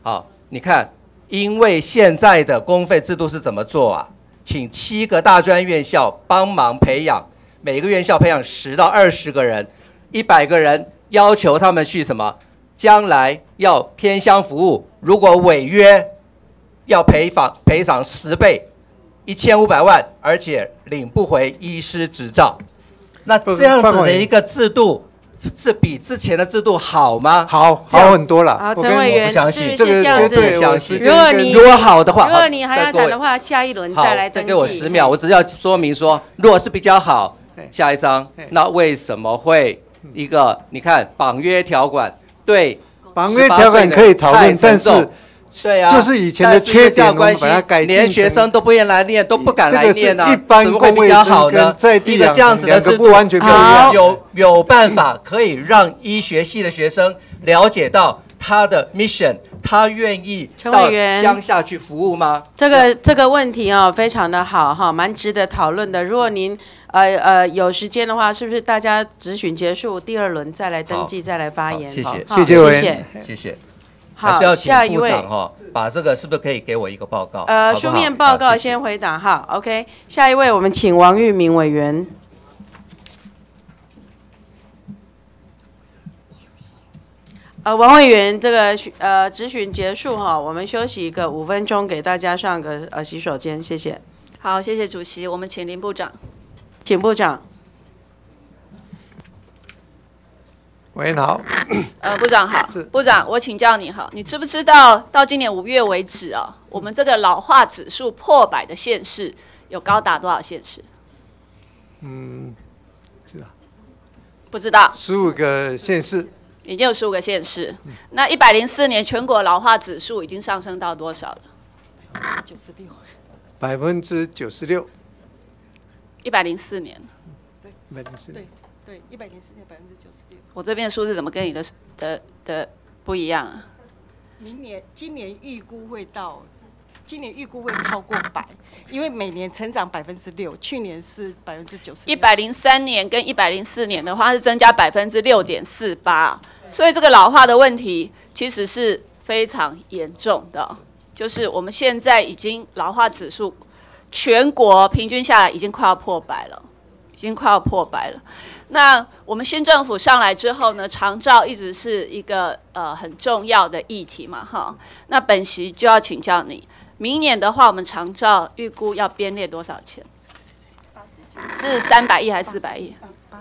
[SPEAKER 18] 好，你看，因为现在的公费制度是怎么做啊？请七个大专院校帮忙培养，每个院校培养十到二十个人，一百个人，要求他们去什么？将来要偏乡服务，如果违约，要赔房赔偿十倍。一千五百万，而且领不回医师执照，那这样子的一个制度是比之前的制度好吗？好好很多了，陈委员我不是这样子？我相信，如果你如果好的话，如果你
[SPEAKER 1] 还要讲的话，下一轮再来。再给我十秒，
[SPEAKER 18] 我只要说明说，如果是比较好，下一张，那为什么会一个？你看，绑约条款对，绑约条款可以讨论，但是。对啊，就是以前的缺点，关系连学生都不愿意来念，都不敢来念啊。这个会一般好位学生的这样子的制度完全没有，有有办法可以让医学系的学生了解到他的 mission，他愿意到乡下去服务吗？
[SPEAKER 1] 这个这个问题啊，非常的好哈，蛮值得讨论的。如果您呃呃有时间的话，是不是大家咨询结束，第二轮再来登记，再来发言？谢谢，谢谢，
[SPEAKER 18] 谢谢。好，下一位哈，把这个是不是可以给我一个报告？呃，书面报告
[SPEAKER 1] 先回答哈。OK，下一位，我们请王玉明委员。呃，王委员，这个呃，质询结束哈，我们休息一个五分钟，给大家上个呃洗手间，谢谢。
[SPEAKER 19] 好，谢谢主席，我们请林部长，
[SPEAKER 1] 请部长。
[SPEAKER 4] 喂，你好，
[SPEAKER 19] 呃，部长好，部长，我请教你哈，你知不知道到今年五月为止啊，我们这个老化指数破百的县市有高达多少县市？
[SPEAKER 4] 嗯，知道？
[SPEAKER 19] 不知道？十
[SPEAKER 4] 五个县市，
[SPEAKER 19] 也就十五个县市。那一百零四年全国老化指数已经上升到多少了？
[SPEAKER 13] 九十六，
[SPEAKER 4] 百分之九十六。
[SPEAKER 13] 一百零四年，
[SPEAKER 4] 对，一百零四年。
[SPEAKER 13] 对，一百零四年百分之九十六。我
[SPEAKER 19] 这边的数字怎么跟
[SPEAKER 13] 你的的的不一样啊？明年、今年预估会到，今年预估会超过百，因为每年成长百分之六，去年是百分之九十。一百
[SPEAKER 19] 零三年跟一百零四年的话是增加百分之六点四八，所以这个老化的问题其实是非常严重的，就是我们现在已经老化指数全国平均下来已经快要破百了，已经快要破百了。那我们新政府上来之后呢，长照一直是一个呃很重要的议题嘛，哈。那本席就要请教你，明年的话，我们长照预估要编列多少钱？是三百亿还是四百亿？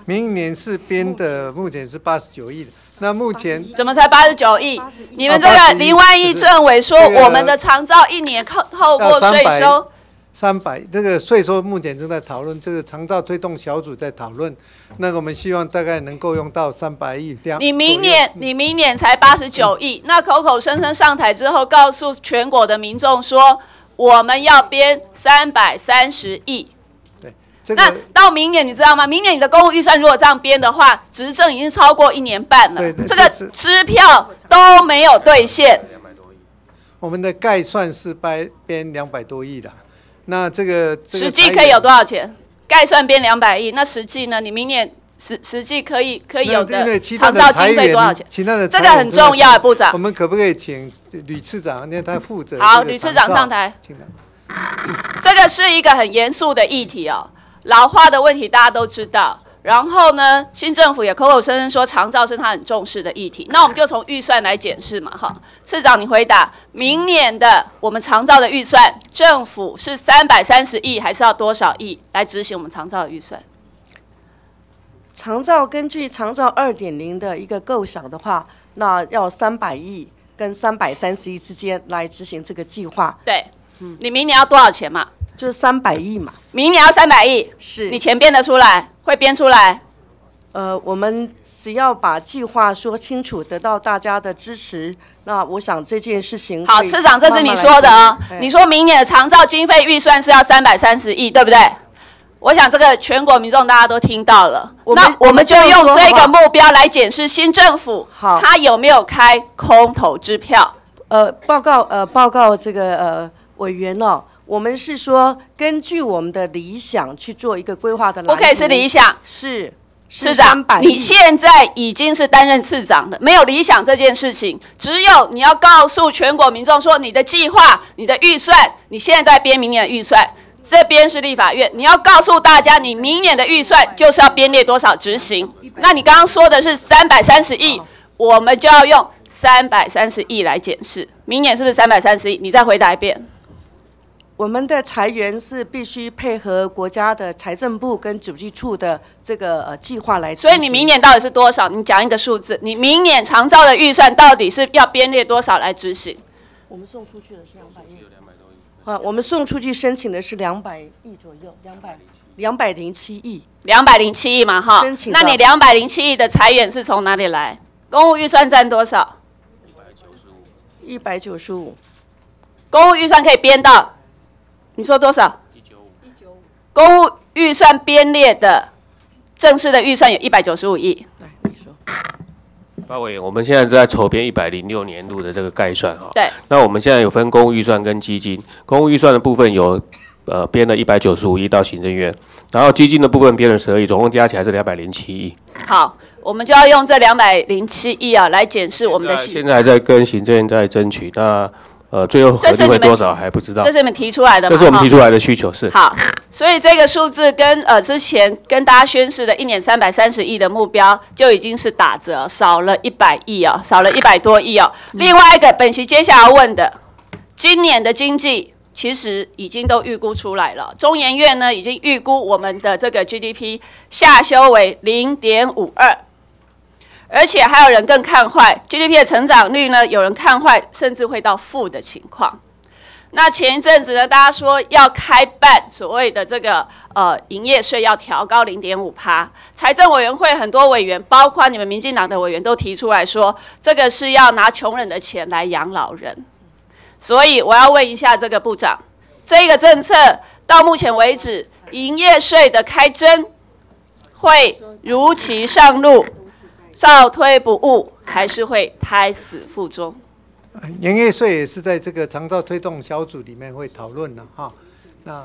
[SPEAKER 4] 明年是编的，目前是八十九亿的。那目前
[SPEAKER 19] 怎么才八十九亿？你们这个林万义政委说，我们的长照一年扣透过税收。
[SPEAKER 4] 三百，这个税收目前正在讨论，这个长照推动小组在讨论。那我们希望大概能够用到三百亿。这样。你明
[SPEAKER 19] 年你明年才八十九亿，那口口声声上台之后，告诉全国的民众说我们要编三百三十亿。
[SPEAKER 9] 对，那
[SPEAKER 19] 到明年你知道吗？明年你的公务预算如果这样编的话，执政已经超过一年半了，这个支票都没有兑现。
[SPEAKER 4] 我们的概算是编编两百多亿的。那这个实际可以有
[SPEAKER 19] 多少钱？概算编两百亿，那实际呢？你明年实实际可以可以有个创造经费多少钱？
[SPEAKER 4] 这个很重要，部长。我们可不可以请吕次长，因为他负责。好，吕次长上
[SPEAKER 19] 台。请。这个是一个很严肃的议题哦，老化的问题，大家都知道。然后呢？新政府也口口声声说长照是他很重视的议题，那我们就从预算来检视嘛，哈。市长，你回答明年的我们长照的预算，政府是三百三十亿，还是要多少亿来执行我们长照
[SPEAKER 20] 的预算？长照根据长照二点零的一个构想的话，那要三百亿跟三百三十亿之间来执行这个计划。对，嗯，你明年要多少钱嘛？就是三百亿嘛，明年要三百亿，是，
[SPEAKER 19] 你钱编得出来，会编出来。
[SPEAKER 20] 呃，我们只要把计划说清楚，得到大家的支持，那我想这件事情。好，市长，这是你说的，啊、你
[SPEAKER 19] 说明年的长照经费预算是要三百三十亿，对不对？我想这个全国民众大家都听到了，那我们就用这个目标来检视新政府，
[SPEAKER 20] 好，他有没有开空头支票？呃，报告，呃，报告这个呃委员哦。我们是说，根据我们的理想去做一个规划的。OK，是理想，是市长。你现在已经是担任市
[SPEAKER 19] 长了，没有理想这件事情。只有你要告诉全国民众说，你的计划、你的预算，你现在在编明年预算。这边是立法院，你要告诉大家，你明年的预算就是要编列多少执行。那你刚刚说的是三百三十亿，我们就要用三百三十亿来检视。明年是不是三百三十亿？你再回答一遍。
[SPEAKER 20] 我们的裁员是必须配合国家的财政部跟组织处的这个呃计划来。所以你明年到底是多少？你讲一个数字。你明年常照的预算到底是要编列多少来执行？我们送出去的是两百亿。啊，我们送出去申请的是两百亿左右。两百。两百零七亿。两百零七
[SPEAKER 19] 亿嘛，哈。申请。那你两百零七亿的裁员是从哪里来？公务预算占多少？一百
[SPEAKER 20] 九十五。一百九十五。
[SPEAKER 19] 公务预算可以编到？你说多少？一九五。一九五。公务预算编列的正式的预算有一百九十五亿。来，你说。
[SPEAKER 17] 包我们现在在筹编一百零六年度的这个概算哈。对。那我们现在有分公务预算跟基金。公务预算的部分有，呃，编了一百九十五亿到行政院，然后基金的部分编了十二亿，总共加起来是两百零七亿。
[SPEAKER 19] 好，我们就要用这两百零七亿啊来检视我们的。现
[SPEAKER 17] 在在跟行政院在争取。那。呃，最后回馈多少还不知道，这是你
[SPEAKER 19] 们提出来的，这是我们提出来
[SPEAKER 17] 的需求是。好，
[SPEAKER 19] 所以这个数字跟呃之前跟大家宣示的一年三百三十亿的目标就已经是打折，少了一百亿哦，少了一百多亿哦。另外一个，本席接下来问的，今年的经济其实已经都预估出来了，中研院呢已经预估我们的这个 GDP 下修为零点五二。而且还有人更看坏 GDP 的成长率呢？有人看坏，甚至会到负的情况。那前一阵子呢，大家说要开办所谓的这个呃营业税，要调高零点五趴。财政委员会很多委员，包括你们民进党的委员，都提出来说，这个是要拿穷人的钱来养老人。所以我要问一下这个部长，这个政策到目前为止，营业税的开征会如期上路？照推不误，还是会胎死腹中。
[SPEAKER 4] 营业税也是在这个常照推动小组里面会讨论的哈。那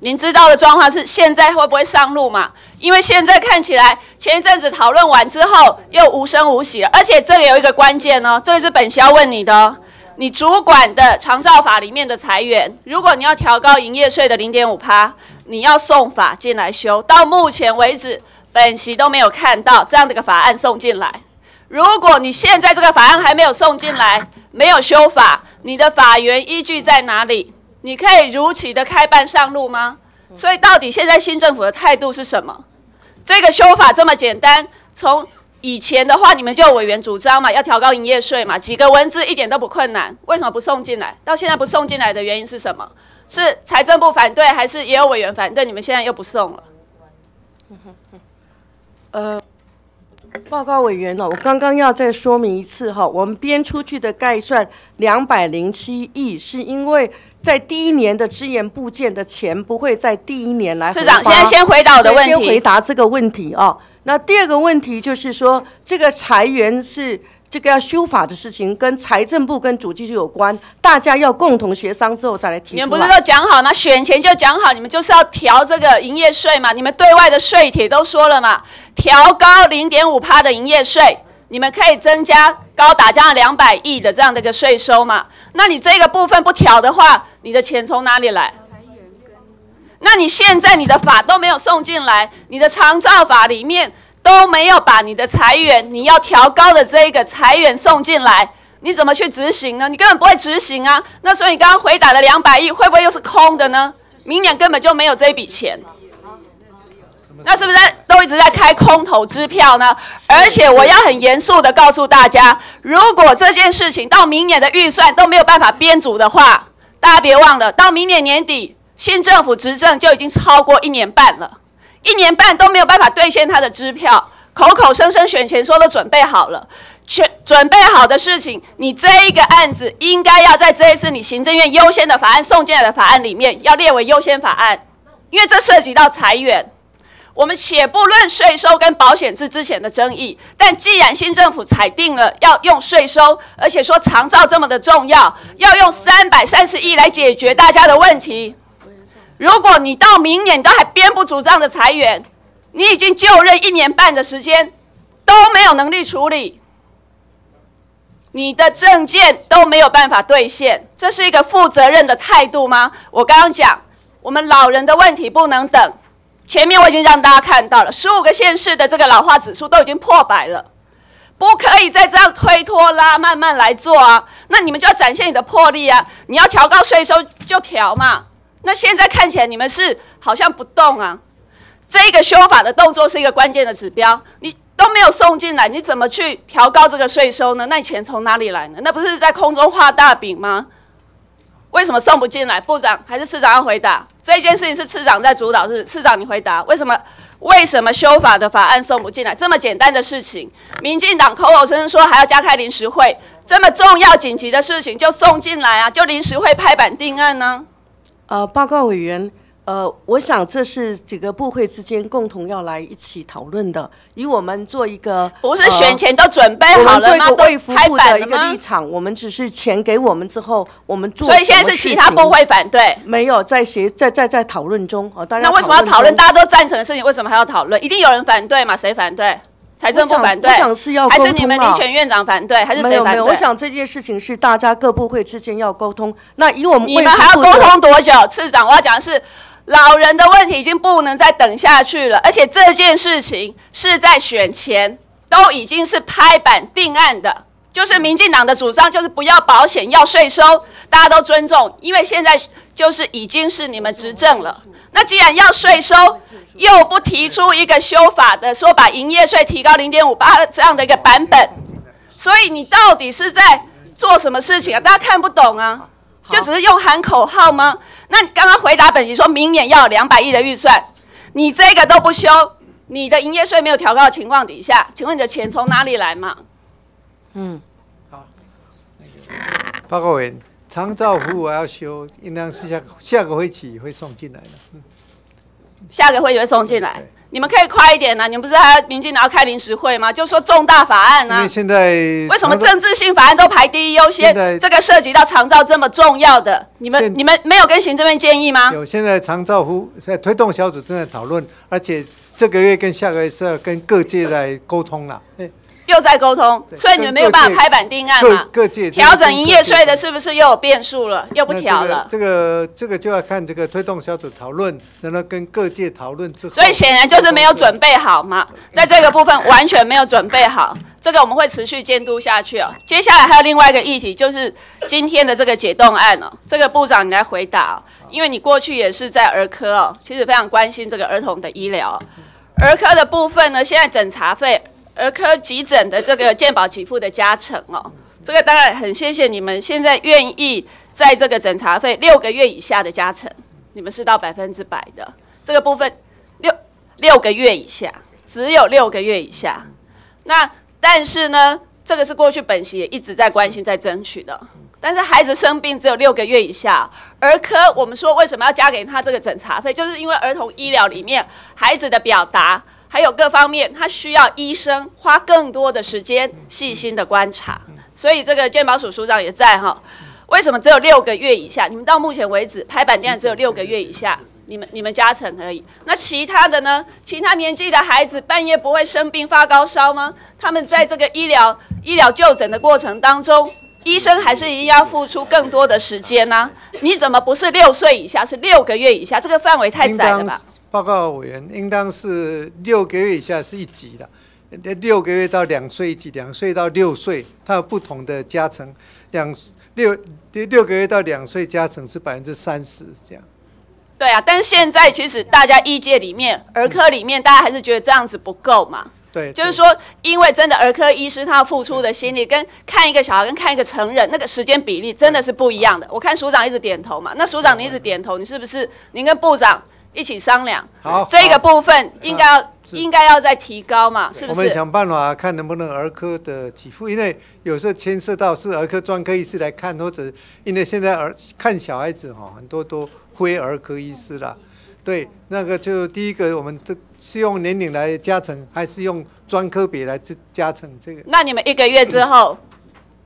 [SPEAKER 19] 您知道的状况是现在会不会上路嘛？因为现在看起来，前一阵子讨论完之后又无声无息，而且这里有一个关键哦，这里是本要问你的，你主管的长照法里面的裁源，如果你要调高营业税的零点五趴，你要送法进来修，到目前为止。本席都没有看到这样的一个法案送进来。如果你现在这个法案还没有送进来，没有修法，你的法源依据在哪里？你可以如期的开办上路吗？所以到底现在新政府的态度是什么？这个修法这么简单，从以前的话，你们就委员主张嘛，要调高营业税嘛，几个文字一点都不困难，为什么不送进来？到现在不送进来的原因是什么？是财政部反对，还是也有委员反对？你们现在又不送了？
[SPEAKER 20] 呃，报告委员了，我刚刚要再说明一次哈，我们编出去的概算两百零七亿，是因为在第一年的支援部件的钱不会在第一年来。市长，现在先回答，我的问题。先回答这个问题啊。那第二个问题就是说，这个裁员是。这个要修法的事情跟财政部跟主织就有关，大家要共同协商之后再来提来。你们不是都
[SPEAKER 19] 讲好吗？选前就讲好，你们就是要调这个营业税嘛？你们对外的税体都说了嘛？调高零点五趴的营业税，你们可以增加高达这样两百亿的这样的一个税收嘛？那你这个部分不调的话，你的钱从哪里来？那你现在你的法都没有送进来，你的常照法里面。都没有把你的裁员，你要调高的这一个裁员送进来，你怎么去执行呢？你根本不会执行啊！那所以你刚刚回答的两百亿会不会又是空的呢？明年根本就没有这笔钱，那是不是都一直在开空头支票呢？而且我要很严肃的告诉大家，如果这件事情到明年的预算都没有办法编组的话，大家别忘了，到明年年底新政府执政就已经超过一年半了。一年半都没有办法兑现他的支票，口口声声选前说都准备好了，全准备好的事情，你这一个案子应该要在这一次你行政院优先的法案送进来的法案里面要列为优先法案，因为这涉及到裁员。我们且不论税收跟保险制之前的争议，但既然新政府裁定了要用税收，而且说长照这么的重要，要用三百三十亿来解决大家的问题。如果你到明年都还编不出这样的裁员，你已经就任一年半的时间，都没有能力处理，你的证件都没有办法兑现，这是一个负责任的态度吗？我刚刚讲，我们老人的问题不能等，前面我已经让大家看到了，十五个县市的这个老化指数都已经破百了，不可以再这样推脱啦，慢慢来做啊，那你们就要展现你的魄力啊，你要调高税收就调嘛。那现在看起来你们是好像不动啊？这个修法的动作是一个关键的指标，你都没有送进来，你怎么去调高这个税收呢？那你钱从哪里来呢？那不是在空中画大饼吗？为什么送不进来？部长还是市长要回答？这件事情是市长在主导，是市长你回答为什么？为什么修法的法案送不进来？这么简单的事情，民进党口口声声说还要加开临时会，这么重要紧急的事情就送进来啊？就临时会拍板定案呢？
[SPEAKER 20] 呃，报告委员，呃，我想这是几个部会之间共同要来一起讨论的，以我们做一个不是选前都准备好了吗？都开板一个立场，我们只是钱给我们之后，我们做。所以现在是其他部会反对？没有，在协在在在讨论中哦。大家。那为什么要讨论大家都赞成
[SPEAKER 19] 的事情？为什么还要讨论？一定有人反对嘛？谁反对？财政部反对，还是你们林权院长反对，还是谁反对？没有没有，我想
[SPEAKER 20] 这件事情是大家各部会之间要沟通。那以我们，你
[SPEAKER 19] 们还要沟通多久？
[SPEAKER 20] 次长，我要讲的是，老人的问题已经不能再等下
[SPEAKER 19] 去了，而且这件事情是在选前，都已经是拍板定案的。就是民进党的主张就是不要保险，要税收，大家都尊重。因为现在就是已经是你们执政了，那既然要税收，又不提出一个修法的，说把营业税提高零点五八这样的一个版本，所以你到底是在做什么事情啊？大家看不懂啊，就只是用喊口号吗？那你刚刚回答本席，说明年要两百亿的预算，你这个都不修，你的营业税没有调高的情况底下，请问你的钱从哪里来嘛？嗯。
[SPEAKER 4] 报告员，长照服务要修，应当是下下个会期会送进来的。
[SPEAKER 19] 下个会期会送进来，你们可以快一点啦。你们不是还要民进党要开临时会吗？就说重大法案啊。因为
[SPEAKER 4] 现在为什么政
[SPEAKER 19] 治性法案都排第一优先？这个涉及到长照这么重要的，你们你们没有跟行政院建议吗？有，
[SPEAKER 4] 现在长照服务在推动小组正在讨论，而且这个月跟下个月是要跟各界来沟通了。
[SPEAKER 19] 又在沟通，所以你们没有办法拍板定案嘛？各界调整营业税的，是不是又有变数了？又不调了？
[SPEAKER 4] 这个这个就要看这个推动小组讨论，然后跟各界讨论之后。所以显然就是没有
[SPEAKER 19] 准备好嘛，在这个部分完全没有准备好。这个我们会持续监督下去哦。接下来还有另外一个议题，就是今天的这个解冻案哦。这个部长你来回答哦，因为你过去也是在儿科哦，其实非常关心这个儿童的医疗。儿科的部分呢，现在诊查费。儿科急诊的这个健保给付的加成哦，这个当然很谢谢你们，现在愿意在这个诊查费六个月以下的加成，你们是到百分之百的这个部分，六六个月以下，只有六个月以下。那但是呢，这个是过去本席也一直在关心在争取的，但是孩子生病只有六个月以下，儿科我们说为什么要加给他这个诊查费，就是因为儿童医疗里面孩子的表达。还有各方面，他需要医生花更多的时间细心的观察。所以这个健保署署长也在哈，为什么只有六个月以下？你们到目前为止拍板定只有六个月以下，你们你们加成而已。那其他的呢？其他年纪的孩子半夜不会生病发高烧吗？他们在这个医疗医疗就诊的过程当中，医生还是一样付出更多的时间呢？你怎么不是六岁以下，是六个月以下？这个范围太窄了吧？
[SPEAKER 4] 报告委员应当是六个月以下是一级的，六个月到两岁一级，两岁到六岁，它有不同的加成。两六六六个月到两岁加成是百分之三十这样。
[SPEAKER 19] 对啊，但是现在其实大家意界里面，儿科里面，大家还是觉得这样子不够嘛。对，就是说，因为真的儿科医师他付出的心力，跟看一个小孩跟看一个成人那个时间比例真的是不一样的。我看署长一直点头嘛，那署长你一直点头，你是不是你跟部长？一起商量。好，这个部分应该要应该要再提高嘛，是不是？我们想
[SPEAKER 4] 办法看能不能儿科的给付，因为有时候牵涉到是儿科专科医师来看，或者因为现在儿看小孩子哈，很多都非儿科医师了。对，那个就第一个，我们这是用年龄来加成，还是用专科比来加成这个？
[SPEAKER 19] 那你们一个月之后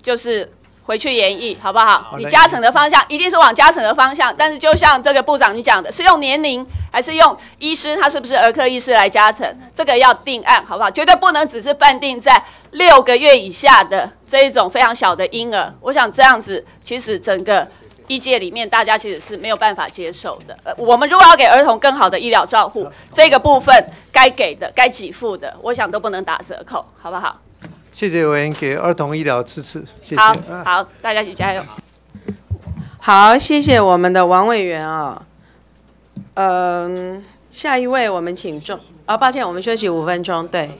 [SPEAKER 19] 就是。回去研议好不好？你加成的方向一定是往加成的方向，但是就像这个部长你讲的，是用年龄还是用医师，他是不是儿科医师来加成？这个要定案好不好？绝对不能只是判定在六个月以下的这一种非常小的婴儿。我想这样子，其实整个医界里面大家其实是没有办法接受的。呃，我们如果要给儿童更好的医疗照护，这个部分该给的、该给付的，我想都不能打折扣，好不好？
[SPEAKER 4] 谢谢委员给儿童医疗支持，谢谢。好，好，大家一起加油。
[SPEAKER 1] 好，谢谢我们的王委员啊。嗯，下一位我们请中，啊，抱歉，我们休息五分钟。对。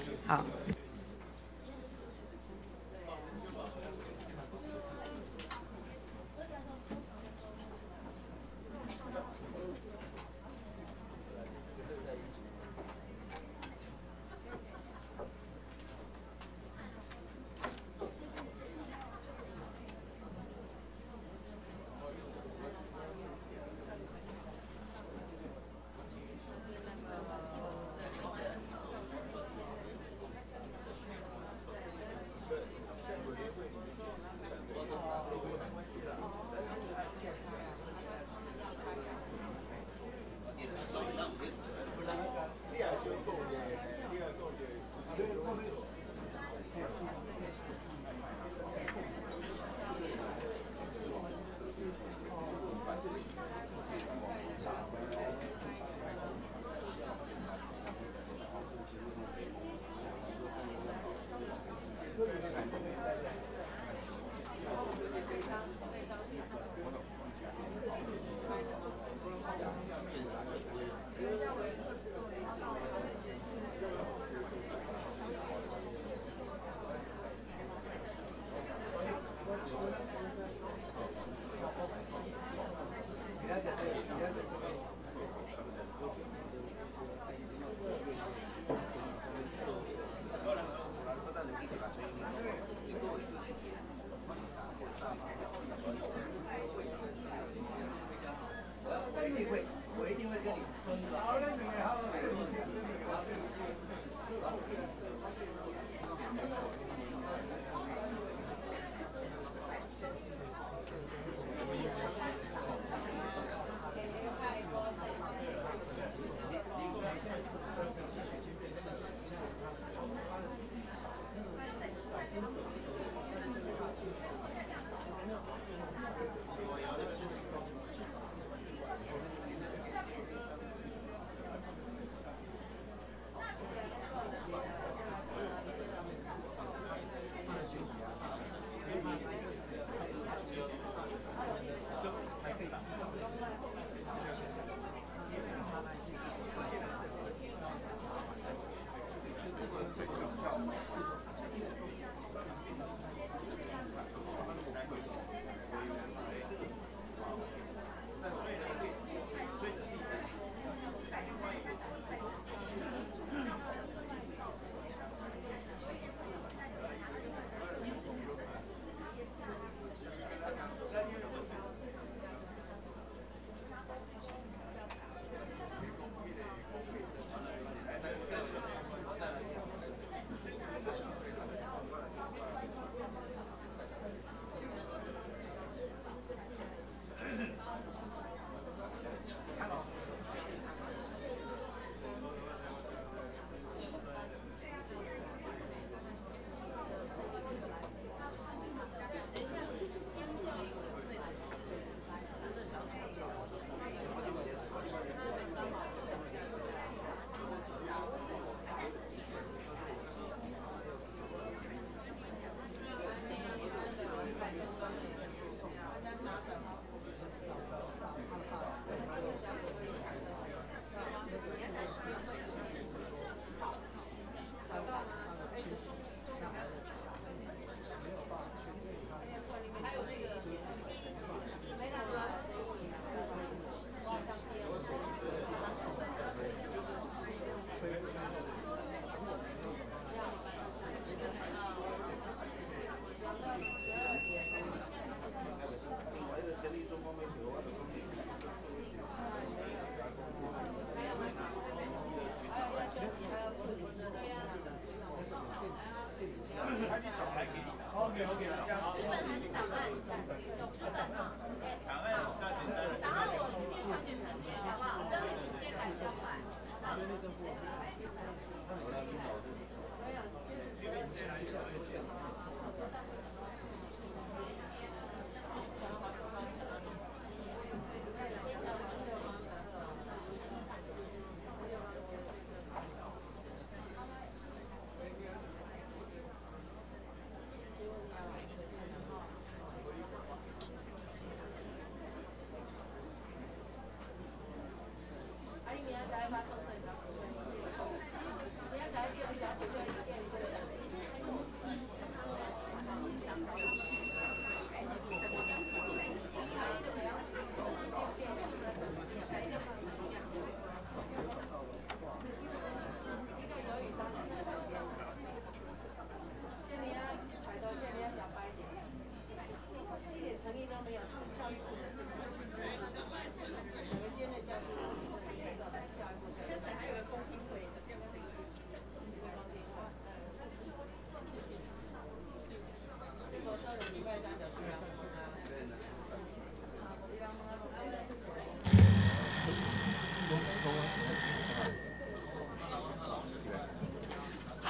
[SPEAKER 1] okay, okay.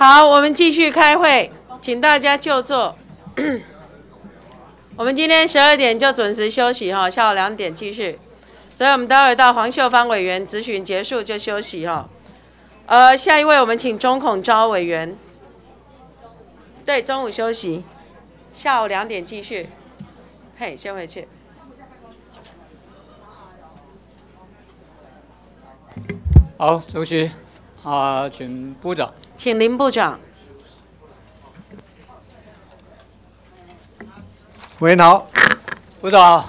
[SPEAKER 1] 好，我们继续开会，请大家就坐。我们今天十二点就准时休息哈，下午两点继续。所以，我们待会到黄秀芳委员咨询结束就休息哈。呃，下一位，我们请中孔昭委员。对，中午休息，下午两点继续。嘿，先回去。
[SPEAKER 21] 好，主席啊，请部长。请林部长。喂，好，部长，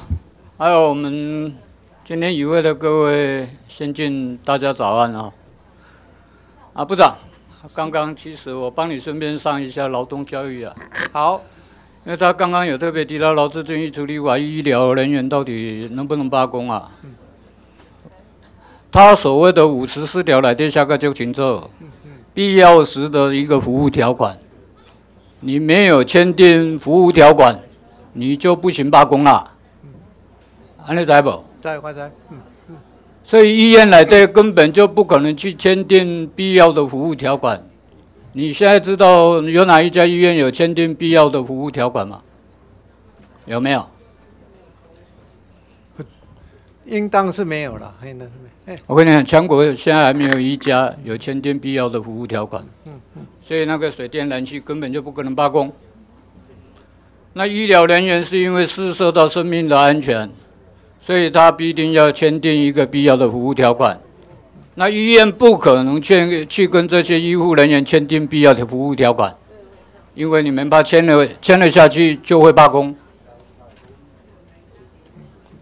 [SPEAKER 21] 还有我们今天与会的各位先进，大家早安啊！啊，部长，刚刚其实我帮你顺便上一下劳动教育啊。好，因为他刚刚有特别提到劳资争议处理，我医疗人员到底能不能罢工啊？他所谓的五十四条来电，下个就请坐。必要时的一个服务条款，你没有签订服务条款，你就不行罢工啦。在不？在，在。所以医院来的根本就不可能去签订必要的服务条款。你现在知道有哪一家医院有签订必要的服务条款吗？有没有？应当是没有了，应当是没有。我跟你讲，全国现在还没有一家有签订必要的服务条款。嗯嗯。所以那个水电燃气根本就不可能罢工。那医疗人员是因为是受到生命的安全，所以他必定要签订一个必要的服务条款。那医院不可能签去跟这些医护人员签订必要的服务条款，因为你们怕签了签了下去就会罢工。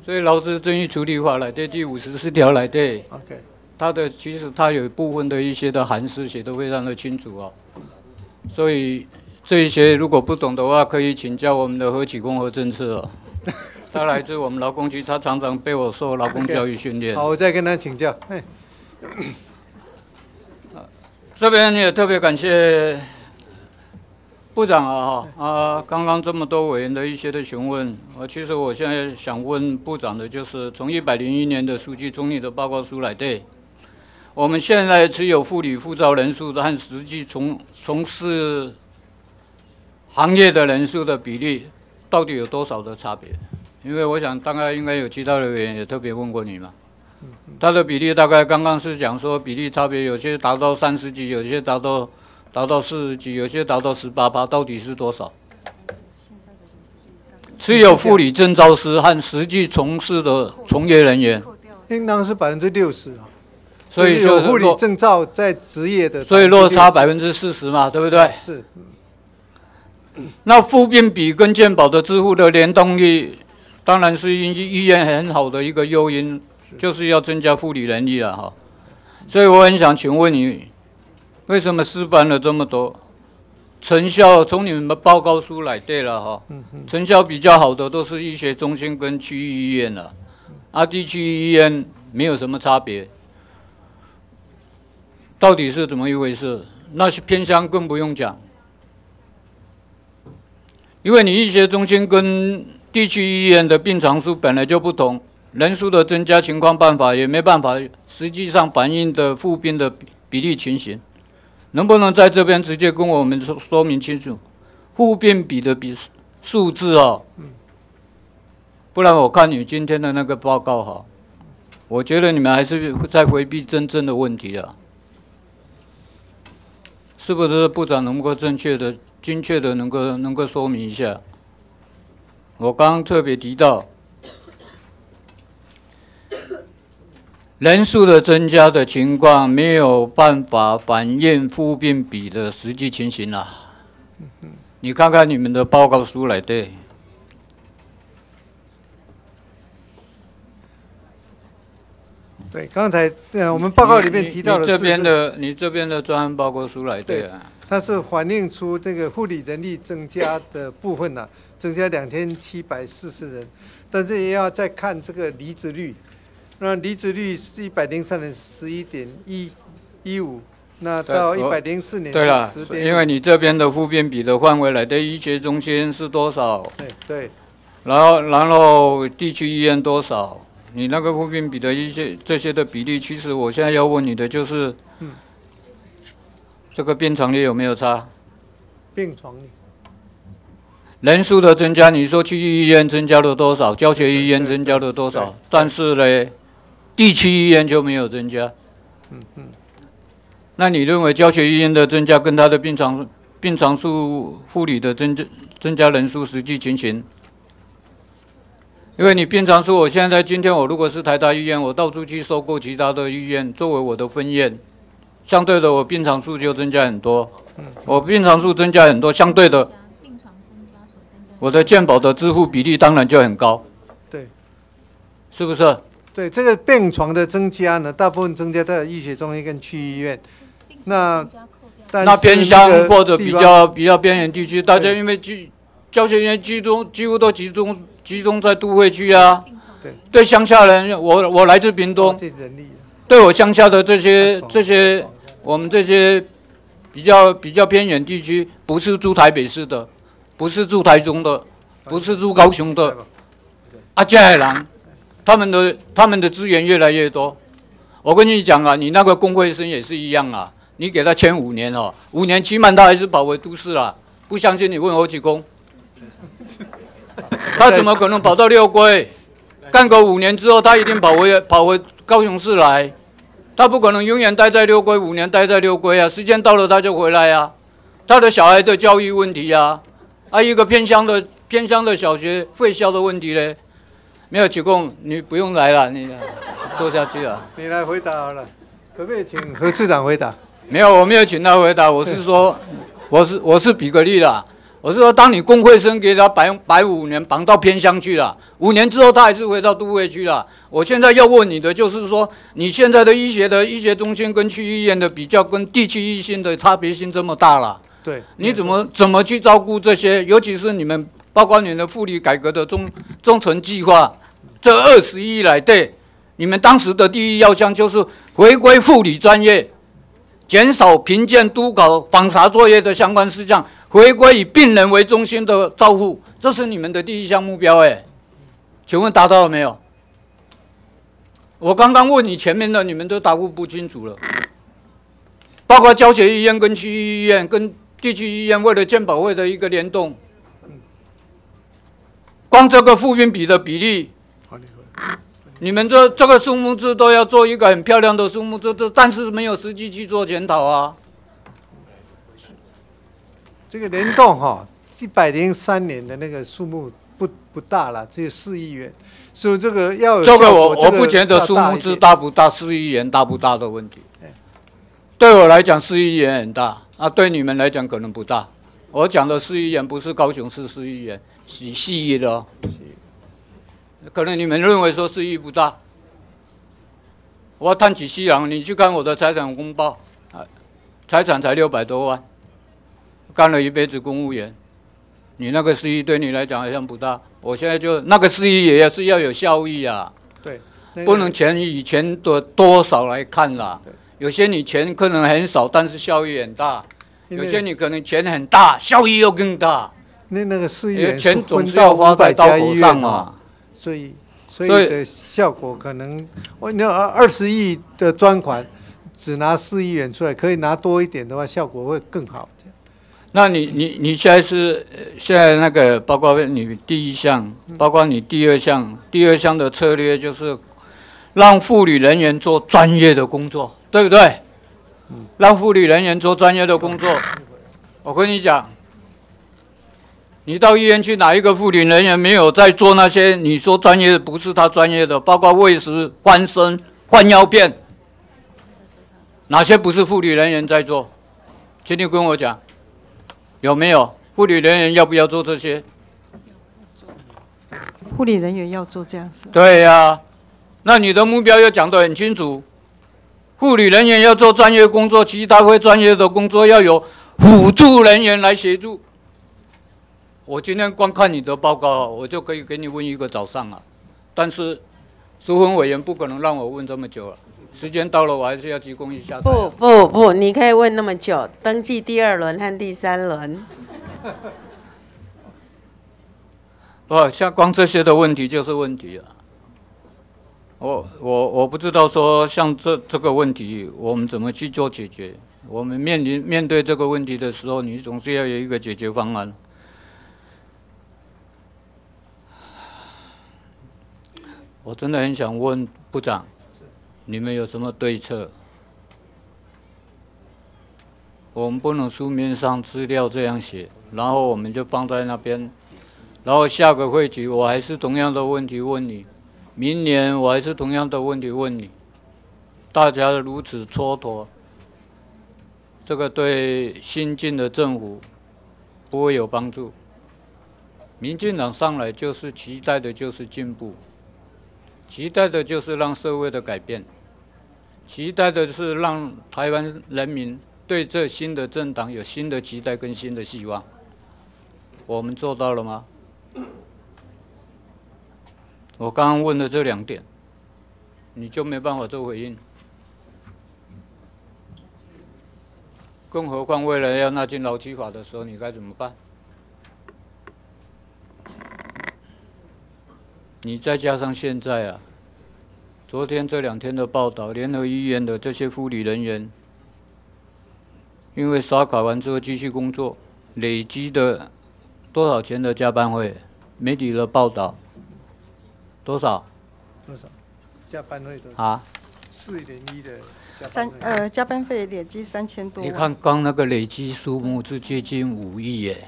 [SPEAKER 21] 所以劳资争议处理法来对第五十四条来对，OK，他的其实他有部分的一些的函释写的非常的清楚哦，所以这一些如果不懂的话，可以请教我们的何启功和政策、哦，他 来自我们劳工局，他常常被我受劳工教育训练，好，我
[SPEAKER 4] 再跟他请教，
[SPEAKER 21] 这边也特别感谢。部长啊，啊，刚刚这么多委员的一些的询问，呃，其实我现在想问部长的就是，从一百零一年的数据理的报告出来，对我们现在持有护理护照人数和实际从从事行业的人数的比例，到底有多少的差别？因为我想，大概应该有其他委员也特别问过你嘛。他的比例大概刚刚是讲说比例差别，有些达到三十几，有些达到。达到四十几，有些达到十八八，到底是多少？持有护理证照师和实际从事的从业人员，
[SPEAKER 4] 应当是百分之六十啊。所以有护理证照在职业的，所以落差
[SPEAKER 21] 百分之四十嘛，对不对？是。那复病比跟健保的支付的联动率，当然是医医院很好的一个诱因，就是要增加护理能力了哈。所以我很想请问你。为什么失败了这么多？成效从你们报告书来对了哈。成效比较好的都是医学中心跟区域医院了，啊，地区医院没有什么差别。到底是怎么一回事？那是偏向更不用讲，因为你医学中心跟地区医院的病床数本来就不同，人数的增加情况办法也没办法，实际上反映的复病的比例情形。能不能在这边直接跟我们说说明清楚，互变比的比数字啊？不然我看你今天的那个报告哈，我觉得你们还是在回避真正的问题啊。是不是？部长，能够正确的、精确的能够能够说明一下？我刚特别提到。人数的增加的情况没有办法反映负病比的实际情形啦。你看看你们的报告书来对。对，
[SPEAKER 4] 刚才我们报告里面提到的，这边
[SPEAKER 21] 的你这边的专案报告书来的。
[SPEAKER 4] 它是反映出这个护理人力增加的部分呢，增加两千七百四十人，但是也要再看这个离职率。那离职率是一百零三年十一点一，一五。那到一百零四年，对了，因为
[SPEAKER 21] 你这边的复变比的范围来的医学中心是多少？对对。然后，然后地区医院多少？你那个复变比的一些这些的比例，其实我现在要问你的就是，嗯，这个病床率有没有差？病床率，人数的增加，你说区域医院增加了多少？教学医院增加了多少？但是呢？地区医院就没有增加，嗯嗯，那你认为教学医院的增加跟他的病床病床数护理的增加增加人数实际情形？因为你病床数，我现在今天我如果是台大医院，我到处去收购其他的医院作为我的分院，相对的我病床数就增加很多，我病床数增加很多，相对的，我的健保的支付比例当然就很高，对，是不是？
[SPEAKER 4] 对这个病床的增加呢，大部分增加到医学中心跟区医院。那那边乡或者比较比较偏远地区，大家因
[SPEAKER 21] 为集教学员集中几乎都集中集中在都会区啊。对对，乡下人，我我来自屏东。对我乡下的这些这些，我们这些比较比较偏远地区，不是住台北市的，不是住台中的，不是住高雄的，阿嘉海郎。他们的他们的资源越来越多，我跟你讲啊，你那个工会生也是一样啊，你给他签五年哦，五年期满他还是跑回都市啦。不相信你问侯启功，他怎么可能跑到六龟？干够五年之后，他一定跑回跑回高雄市来，他不可能永远待在六龟，五年待在六龟啊，时间到了他就回来呀。他的小孩的教育问题呀，啊一个偏乡的偏乡的小学废校的问题嘞。没有举供，你不用来了，你坐下去了。
[SPEAKER 4] 你来回答好了，可不可以请何处
[SPEAKER 21] 长回答？没有，我没有请他回答。我是说，我是我是比格例啦。我是说，当你工会生给他摆摆五年，绑到偏乡去了，五年之后他还是回到都会去了。我现在要问你的就是说，你现在的医学的医学中心跟区医院的比较，跟地区医生的差别性这么大了。对，你怎么怎么去照顾这些？尤其是你们，包括你的护理改革的中中层计划。这二十亿来对你们当时的第一要项就是回归护理专业，减少评鉴督导访查作业的相关事项，回归以病人为中心的照护，这是你们的第一项目标。哎，请问达到了没有？我刚刚问你前面的，你们都答复不清楚了。包括教学医院、跟区医院、跟地区医院，为了健保会的一个联动，光这个复孕比的比例。你们这这个数目字都要做一个很漂亮的数目字，这但是没有实际去做检讨啊。这个联
[SPEAKER 4] 动哈，一百零三年的那个数目不不大了，只有四亿元，所以这个要这个我我不觉得数目字大
[SPEAKER 21] 不大，四亿元大不大的问题。对我来讲，四亿元很大，啊，对你们来讲可能不大。我讲的四亿元不是高雄市四亿元，是四亿的。哦。可能你们认为说四亿不大，我叹气吸凉，你去看我的财产公报啊，财产才六百多万，干了一辈子公务员，你那个四亿对你来讲好像不大。我现在就那个四亿也要是要有效益啊，对，不能钱以前的多少来看啦。有些你钱可能很少，但是效益很大；有些你可能钱很大，效益又更大。
[SPEAKER 4] 那那个四亿，钱总是要花在刀口上嘛。所以，所以的效果可能，我那二二十亿的专款，只拿四亿元出来，可以拿多一点的话，效果会更好。
[SPEAKER 21] 那你你你现在是现在那个，包括你第一项，包括你第二项，第二项的策略就是让妇女人员做专业的工作，对不对？让妇女人员做专业的工作，我跟你讲。你到医院去，哪一个护理人员没有在做那些你说专业不是他专业的？包括喂食、翻身、换药片，哪些不是护理人员在做？请你跟我讲，有没有护理人员要不要做这些？
[SPEAKER 13] 护理人员要做这样子。
[SPEAKER 21] 对呀，那你的目标要讲得很清楚。护理人员要做专业工作，其他非专业的工作要有辅助人员来协助。我今天光看你的报告，我就可以给你问一个早上啊。但是，询问委员不可能让我问这么久了，时间到了我还是要鞠躬一下。不不
[SPEAKER 1] 不，你可以问那么久，登记第二轮和第三轮。
[SPEAKER 21] 不，像光这些的问题就是问题啊。我我我不知道说像这这个问题，我们怎么去做解决？我们面临面对这个问题的时候，你总是要有一个解决方案。我真的很想问部长，你们有什么对策？我们不能书面上资料这样写，然后我们就放在那边，然后下个会期我还是同样的问题问你，明年我还是同样的问题问你，大家如此蹉跎，这个对新进的政府不会有帮助。民进党上来就是期待的就是进步。期待的就是让社会的改变，期待的是让台湾人民对这新的政党有新的期待跟新的希望。我们做到了吗？我刚刚问的这两点，你就没办法做回应。更何况，未来要纳进劳基法的时候，你该怎么办？你再加上现在啊，昨天这两天的报道，联合医院的这些护理人员，因为刷卡完之后继续工作，累积的多少钱的加班费？媒体的报道多少？
[SPEAKER 4] 多少？加班费多少？啊？四点一的三呃加班费累计
[SPEAKER 13] 三千多。你看
[SPEAKER 21] 刚那个累积数目，是接近五亿耶。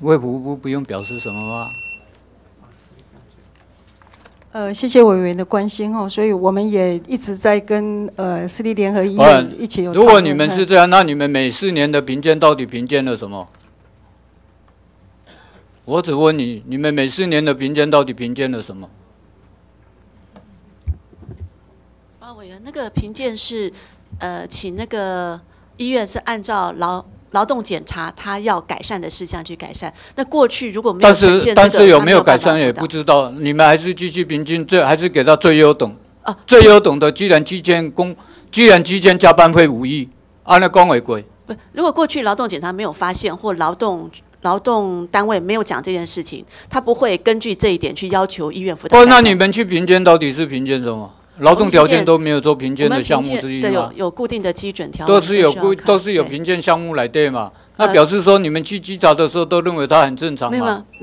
[SPEAKER 21] 会不不不用表示什么吗？
[SPEAKER 13] 呃，谢谢委员的关心哦，所以我们也一直在跟呃私立联合医院一起有。如果你们是
[SPEAKER 21] 这样，那你们每四年的评鉴到底评鉴了什么？我只问你，你们每四年的评鉴到底评鉴了什么？
[SPEAKER 7] 啊，委员，那个评鉴是，呃，请那个医院是按照劳。劳动检查他要改善的事项去改善，那过去如果没有，但是但是有没有改善也不
[SPEAKER 21] 知道，你们还是继续平均这还是给到最优等啊，最优等的。既然期间工，既然期间加班费五亿，按那工违规。
[SPEAKER 7] 不，如果过去劳动检查没有发现，或劳动劳动单位没有讲这件事情，他不会根据这一点去要求医院负担。不，那你
[SPEAKER 21] 们去评鉴到底是评鉴什么？劳动条件都没有做评鉴的项目之一，对有
[SPEAKER 7] 有固定的基准条都是有固都
[SPEAKER 21] 是有评鉴项目来对嘛。那表示说你们去稽查的时候，都认为他很正常嘛？没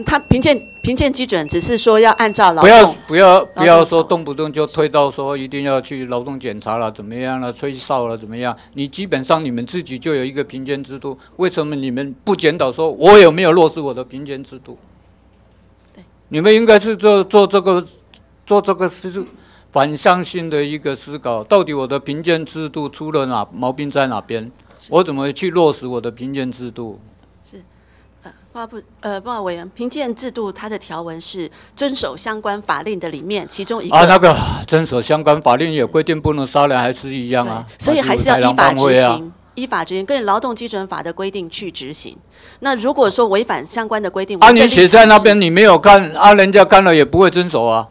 [SPEAKER 7] 有，评鉴评鉴基准只是说要按照劳动不要
[SPEAKER 21] 不要不要说动不动就推到说一定要去劳动检查了怎么样了吹哨了怎么样？你基本上你们自己就有一个评鉴制度，为什么你们不检讨说我有没有落实我的评鉴制度？对，你们应该去做做这个做这个事。反向性的一个思考，到底我的评鉴制度出了哪毛病在哪边？我怎么去落实我的评鉴制度？
[SPEAKER 9] 是
[SPEAKER 7] 呃，报不呃，报告委员，评鉴制度它的条文是遵守相关法令的里面，其中一个啊，那个
[SPEAKER 21] 遵守相关法令也规定不能商量，还是一样啊？所以还是要依法执行，
[SPEAKER 7] 依法执行，根据劳动基准法的规定去执行。那如果说违反相关的规定，啊，你写在
[SPEAKER 21] 那边你没有看，啊，人家看了也不会遵守啊。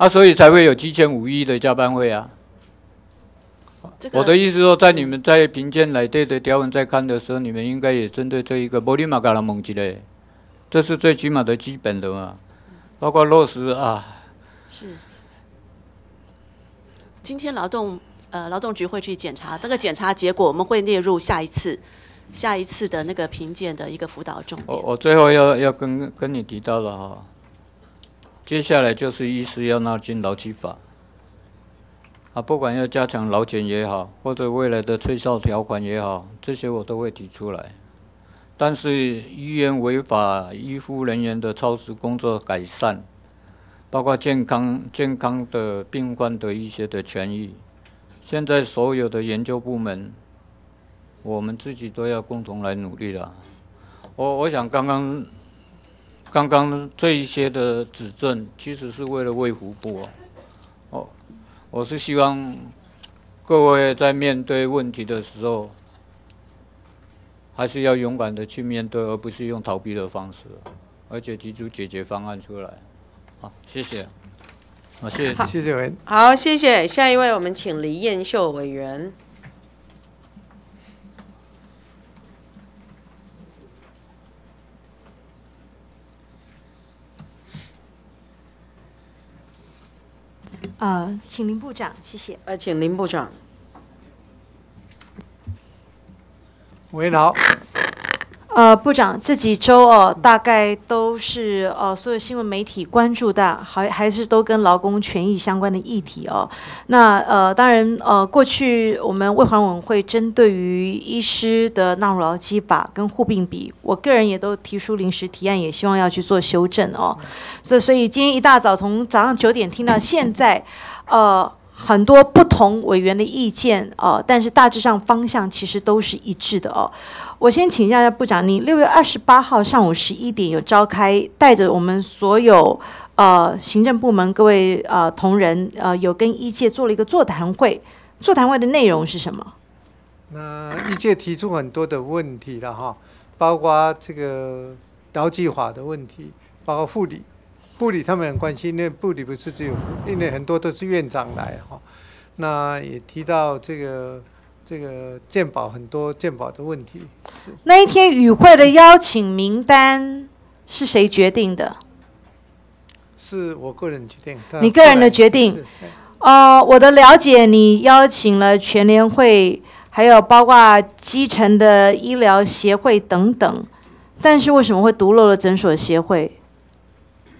[SPEAKER 21] 啊，所以才会有七千五亿的加班费啊！我的意思说，在你们在评鉴来对的条文在看的时候，你们应该也针对这一个玻璃马卡拉蒙之类，这是最起码的基本的嘛，包括落实啊。
[SPEAKER 7] 是。今天劳动呃劳动局会去检查，这个检查结果我们会列入下一次下一次的那个评鉴的一个辅导重点。我
[SPEAKER 21] 我最后要要跟跟你提到了哈。接下来就是医师要纳进劳基法，啊，不管要加强劳检也好，或者未来的催收条款也好，这些我都会提出来。但是医院违法医护人员的超时工作改善，包括健康健康的病患的一些的权益，现在所有的研究部门，我们自己都要共同来努力了。我我想刚刚。刚刚这一些的指证，其实是为了维护我。哦，我是希望各位在面对问题的时候，还是要勇敢的去面对，而不是用逃避的方式，而且提出解决方案出来。好，谢谢。好，谢谢委员。
[SPEAKER 1] 好，谢谢。下一位，我们请李燕秀委员。
[SPEAKER 22] 呃，请林部长，谢谢。呃，请林部长，你劳。呃，部长，这几周哦，大概都是呃，所有新闻媒体关注的，还还是都跟劳工权益相关的议题哦。那呃，当然呃，过去我们卫环委会针对于医师的纳入劳基法跟护病比，我个人也都提出临时提案，也希望要去做修正哦。所以，所以今天一大早从早上九点听到现在，呃。很多不同委员的意见，哦，但是大致上方向其实都是一致的哦。我先请教一下部长，你六月二十八号上午十一点有召开，带着我们所有呃行政部门各位呃同仁呃，有跟一届做了一个座谈会。座谈会的内容是什么？
[SPEAKER 4] 那一届提出很多的问题了哈，包括这个劳基法的问题，包括护理。部里他们很关心，因为部里不是只有，因为很多都是院长来哈。那也提到这个这个鉴宝很多鉴宝的问题。那一天
[SPEAKER 22] 与会的邀请名单是谁决定的？
[SPEAKER 4] 是我个人决定。你个人的决
[SPEAKER 22] 定？呃，我的了解，你邀请了全联会，还有包括基层的医疗协会等等，但是为什么会独漏了诊所协会？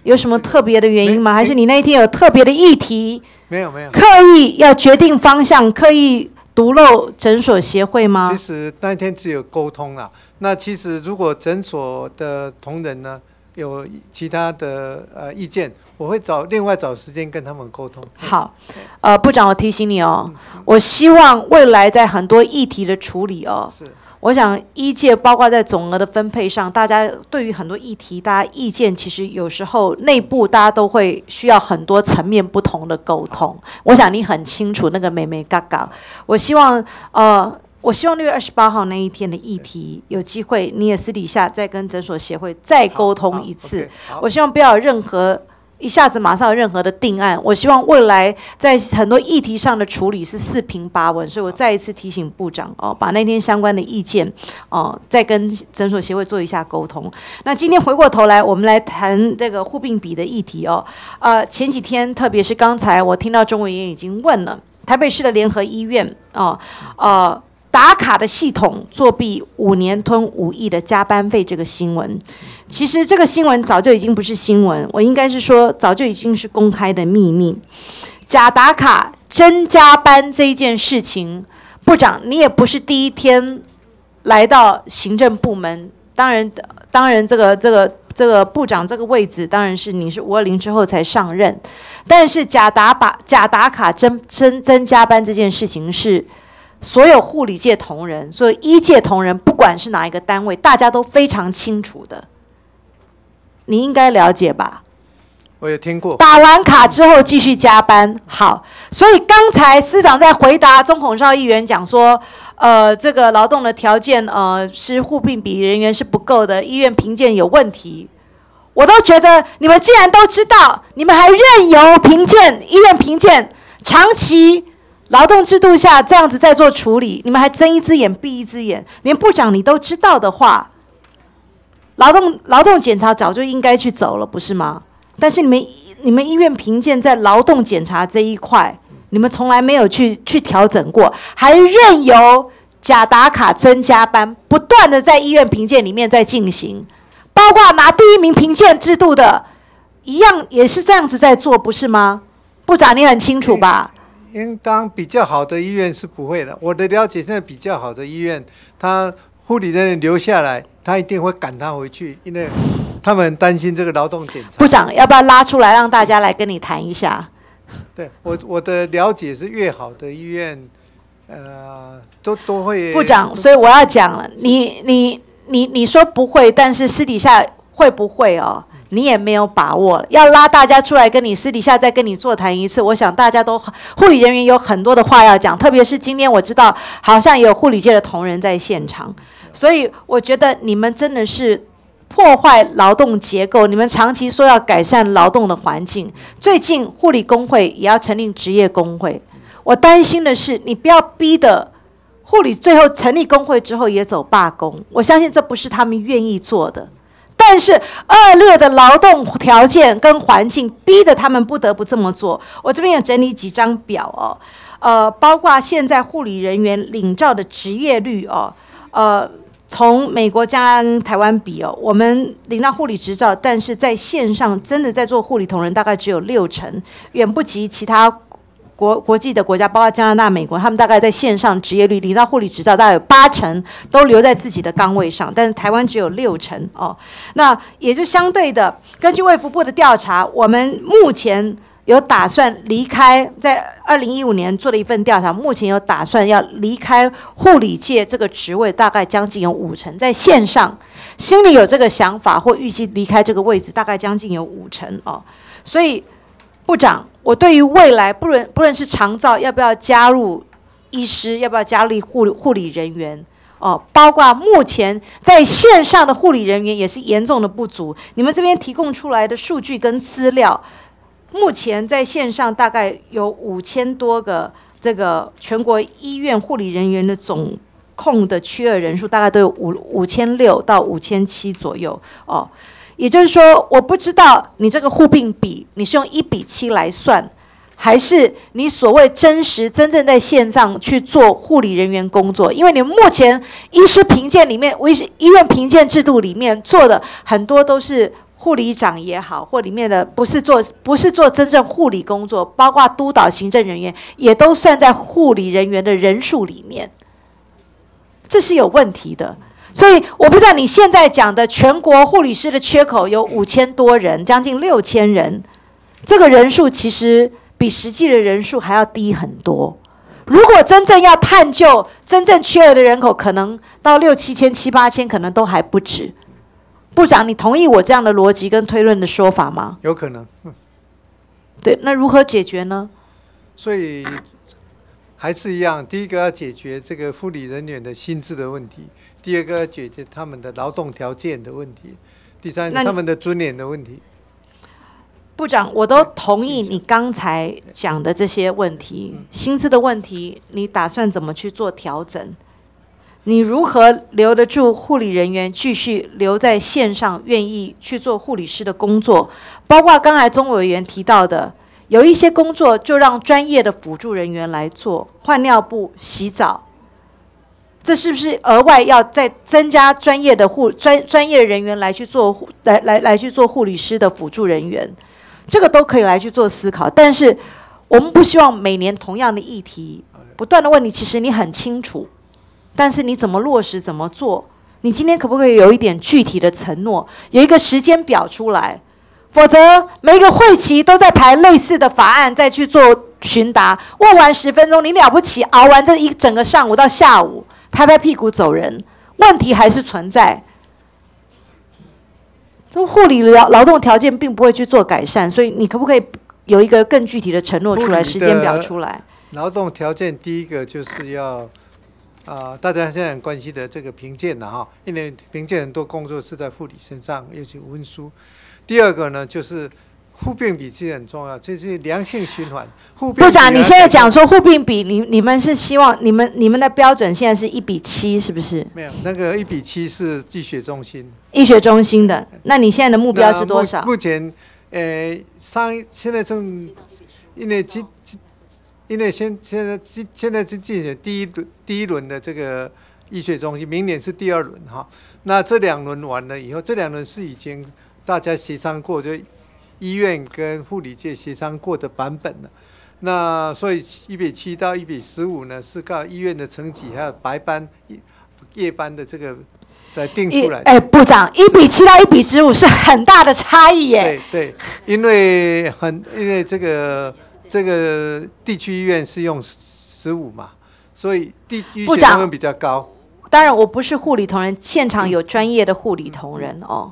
[SPEAKER 22] 有什么特别的原因吗？还是你那一天有特别的议题？没有没有，刻意要决定方向，刻意独漏诊所协会吗？其
[SPEAKER 4] 实那天只有沟通了。那其实如果诊所的同仁呢有其他的呃意见，我会找另外找时间跟他们沟通。
[SPEAKER 22] 好，呃，部长，我提醒你哦，我希望未来在很多议题的处理哦。是。我想，一届包括在总额的分配上，大家对于很多议题，大家意见其实有时候内部大家都会需要很多层面不同的沟通。我想你很清楚那个美美嘎嘎。我希望，呃，我希望六月二十八号那一天的议题有机会，你也私底下再跟诊所协会再沟通一次。我希望不要有任何。一下子马上有任何的定案，我希望未来在很多议题上的处理是四平八稳，所以我再一次提醒部长哦，把那天相关的意见哦，再跟诊所协会做一下沟通。那今天回过头来，我们来谈这个护病比的议题哦，呃，前几天特别是刚才我听到钟委员已经问了台北市的联合医院哦，呃。打卡的系统作弊，五年吞五亿的加班费，这个新闻，其实这个新闻早就已经不是新闻，我应该是说早就已经是公开的秘密。假打卡真加班这一件事情，部长你也不是第一天来到行政部门，当然当然这个这个这个部长这个位置当然是你是五二零之后才上任，但是假打把假打卡真真真加班这件事情是。所有护理界同仁，所有医界同仁，不管是哪一个单位，大家都非常清楚的。你应该了解吧？
[SPEAKER 4] 我也听过。打
[SPEAKER 22] 完卡之后继续加班，好。所以刚才司长在回答钟孔少议员讲说，呃，这个劳动的条件，呃，是护病比人员是不够的，医院评鉴有问题。我都觉得，你们既然都知道，你们还任由评鉴、医院评鉴长期。劳动制度下这样子在做处理，你们还睁一只眼闭一只眼，连部长你都知道的话，劳动劳动检查早就应该去走了，不是吗？但是你们你们医院评鉴在劳动检查这一块，你们从来没有去去调整过，还任由假打卡、真加班不断的在医院评鉴里面在进行，包括拿第一名评鉴制度的，一样也是这样子在做，不是吗？部长你很清楚吧？
[SPEAKER 4] 应当比较好的医院是不会的。我的了解，现在比较好的医院，他护理人员留下来，他一定会赶他回去，因为他们担心这个劳动检查。部长，要不
[SPEAKER 22] 要拉出来让大家来跟你谈一下？
[SPEAKER 4] 对我我的了解是，越好的医院，呃，都都会。部长，所以我要
[SPEAKER 22] 讲，你你你你说不会，但是私底下会不会哦？你也没有把握，要拉大家出来跟你私底下再跟你座谈一次。我想大家都护理人员有很多的话要讲，特别是今天我知道好像有护理界的同仁在现场，所以我觉得你们真的是破坏劳动结构。你们长期说要改善劳动的环境，最近护理工会也要成立职业工会。我担心的是，你不要逼的护理最后成立工会之后也走罢工。我相信这不是他们愿意做的。但是恶劣的劳动条件跟环境逼得他们不得不这么做。我这边也整理几张表哦，呃，包括现在护理人员领照的职业率哦，呃，从美国加台湾比哦，我们领到护理执照，但是在线上真的在做护理同仁大概只有六成，远不及其他。国国际的国家包括加拿大、美国，他们大概在线上职业率领到护理执照，大概有八成都留在自己的岗位上，但是台湾只有六成哦。那也就相对的，根据卫福部的调查，我们目前有打算离开，在二零一五年做了一份调查，目前有打算要离开护理界这个职位，大概将近有五成在线上，心里有这个想法或预期离开这个位置，大概将近有五成哦。所以，部长。我对于未来不论不论是长照要不要加入医师，要不要加入护护理人员，哦，包括目前在线上的护理人员也是严重的不足。你们这边提供出来的数据跟资料，目前在线上大概有五千多个，这个全国医院护理人员的总控的缺额人数大概都有五五千六到五千七左右，哦。也就是说，我不知道你这个护病比，你是用一比七来算，还是你所谓真实、真正在线上去做护理人员工作？因为你目前医师评鉴里面，我医院评鉴制度里面做的很多都是护理长也好，或里面的不是做 不是做真正护理工作，包括督导、行政人员也都算在护理人员的人数里面，这是有问题的。所以我不知道你现在讲的全国护理师的缺口有五千多人，将近六千人，这个人数其实比实际的人数还要低很多。如果真正要探究真正缺额的人口，可能到六七千、七八千，可能都还不止。部长，你同意我这样的逻辑跟推论的说法吗？有可能。对，那
[SPEAKER 4] 如何解决呢？所以还是一样，第一个要解决这个护理人员的薪资的问题。第二个解决他们的劳动条件的问题，第三是他们的尊严的问题。部长，
[SPEAKER 22] 我都同意你刚才讲的这些问题，薪资的问题，你打算怎么去做调整？你如何留得住护理人员继续留在线上，愿意去做护理师的工作？包括刚才钟委员提到的，有一些工作就让专业的辅助人员来做，换尿布、洗澡。这是不是额外要再增加专业的护专专业人员来去做来来来去做护理师的辅助人员？这个都可以来去做思考。但是我们不希望每年同样的议题不断的问你，其实你很清楚，但是你怎么落实怎么做？你今天可不可以有一点具体的承诺，有一个时间表出来？否则每一个会期都在排类似的法案再去做询答，问完十分钟，你了不起，熬完这一整个上午到下午。拍拍屁股走人，问题还是存在。这护理劳劳动条件并不会去做改善，所以你可不可以有一个更具体的承诺出来，时间表出
[SPEAKER 4] 来？劳动条件第一个就是要，啊，大家现在很关心的这个评鉴的哈，因为评鉴很多工作是在护理身上，尤其文书。第二个呢，就是。护病比其实很重要，这是良性循环。部长，你现在
[SPEAKER 22] 讲说护病比，你你们是希望你们你们的标准现在是一比七，是不是？
[SPEAKER 4] 没有，那个一比七是医学中心。
[SPEAKER 22] 医学中心的，那你现在的目标是多少？目
[SPEAKER 4] 前，呃，上现在正因为今今因为现现在现在是进行第一轮第一轮的这个医学中心，明年是第二轮哈。那这两轮完了以后，这两轮是已经大家协商过就。医院跟护理界协商过的版本呢？那所以一比七到一比十五呢，是靠医院的成绩还有白班、夜夜班的这个来定出来。哎，
[SPEAKER 22] 部长，一比七到
[SPEAKER 4] 一比十五是很大的差异耶。对对，因为很因为这个这个地区医院是用十五嘛，所以地部成用比较高。当然，我不是护理同仁，现场有专业
[SPEAKER 22] 的护理同仁哦。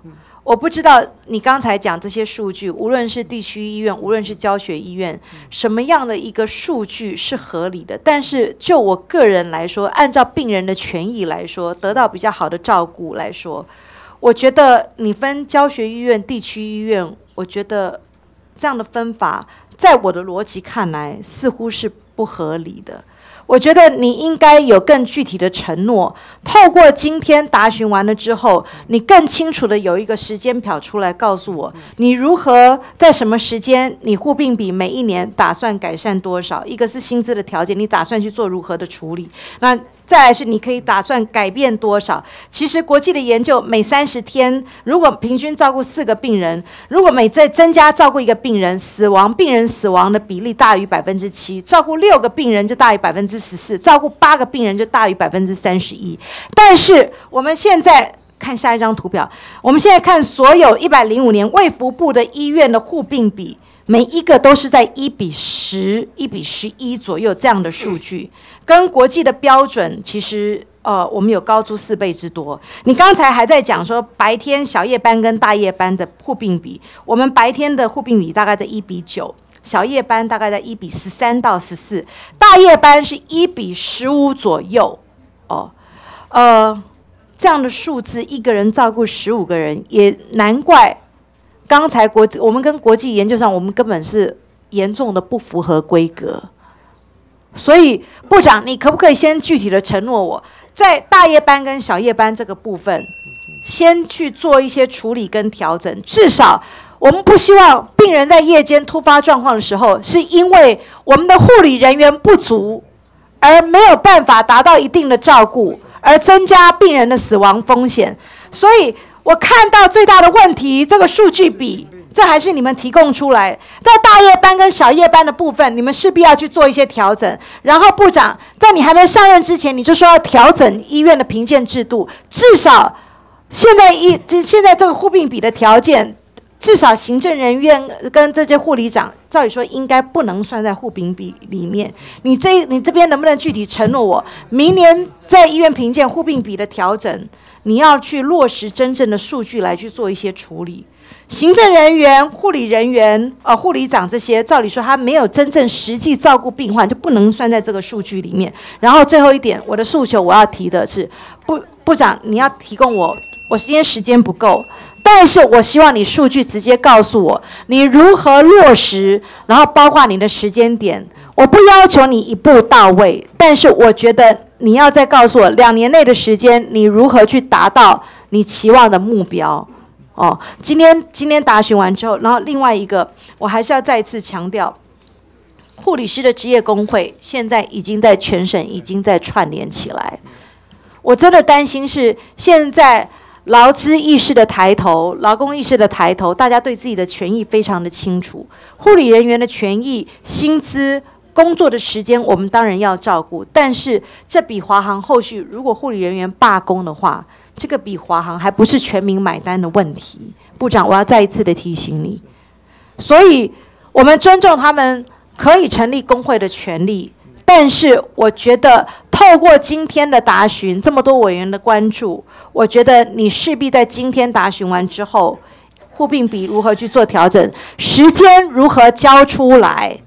[SPEAKER 22] 我不知道你刚才讲这些数据，无论是地区医院，无论是教学医院，什么样的一个数据是合理的？但是就我个人来说，按照病人的权益来说，得到比较好的照顾来说，我觉得你分教学医院、地区医院，我觉得这样的分法，在我的逻辑看来，似乎是不合理的。我觉得你应该有更具体的承诺。透过今天答询完了之后，你更清楚的有一个时间表出来，告诉我你如何在什么时间，你护并比每一年打算改善多少？一个是薪资的条件，你打算去做如何的处理？那。再来是你可以打算改变多少？其实国际的研究，每三十天如果平均照顾四个病人，如果每再增加照顾一个病人，死亡病人死亡的比例大于百分之七，照顾六个病人就大于百分之十四，照顾八个病人就大于百分之三十一。但是我们现在看下一张图表，我们现在看所有一百零五年卫福部的医院的护病比。每一个都是在一比十一比十一左右这样的数据，跟国际的标准其实呃我们有高出四倍之多。你刚才还在讲说白天小夜班跟大夜班的护病比，我们白天的护病比大概在一比九，小夜班大概在一比十三到十四，大夜班是一比十五左右哦，呃这样的数字一个人照顾十五个人，也难怪。刚才国际我们跟国际研究上，我们根本是严重的不符合规格，所以部长，你可不可以先具体的承诺我在大夜班跟小夜班这个部分，先去做一些处理跟调整？至少我们不希望病人在夜间突发状况的时候，是因为我们的护理人员不足而没有办法达到一定的照顾，而增加病人的死亡风险。所以。我看到最大的问题，这个数据比这还是你们提供出来。在大夜班跟小夜班的部分，你们势必要去做一些调整。然后部长，在你还没上任之前，你就说要调整医院的评鉴制度。至少现在一现在这个护病比的条件，至少行政人员跟这些护理长，照理说应该不能算在护病比里面。你这你这边能不能具体承诺我，明年在医院评鉴护病比的调整？你要去落实真正的数据来去做一些处理，行政人员、护理人员、呃护理长这些，照理说他没有真正实际照顾病患，就不能算在这个数据里面。然后最后一点，我的诉求我要提的是，部部长你要提供我，我今天时间不够，但是我希望你数据直接告诉我你如何落实，然后包括你的时间点。我不要求你一步到位，但是我觉得。你要再告诉我，两年内的时间，你如何去达到你期望的目标？哦，今天今天答询完之后，然后另外一个，我还是要再一次强调，护理师的职业工会现在已经在全省已经在串联起来。我真的担心是现在劳资意识的抬头，劳工意识的抬头，大家对自己的权益非常的清楚，护理人员的权益、薪资。工作的时间，我们当然要照顾，但是这比华航后续如果护理人员罢工的话，这个比华航还不是全民买单的问题。部长，我要再一次的提醒你，所以我们尊重他们可以成立工会的权利，但是我觉得透过今天的答询，这么多委员的关注，我觉得你势必在今天答询完之后，护病比如何去做调整，时间如何交出来。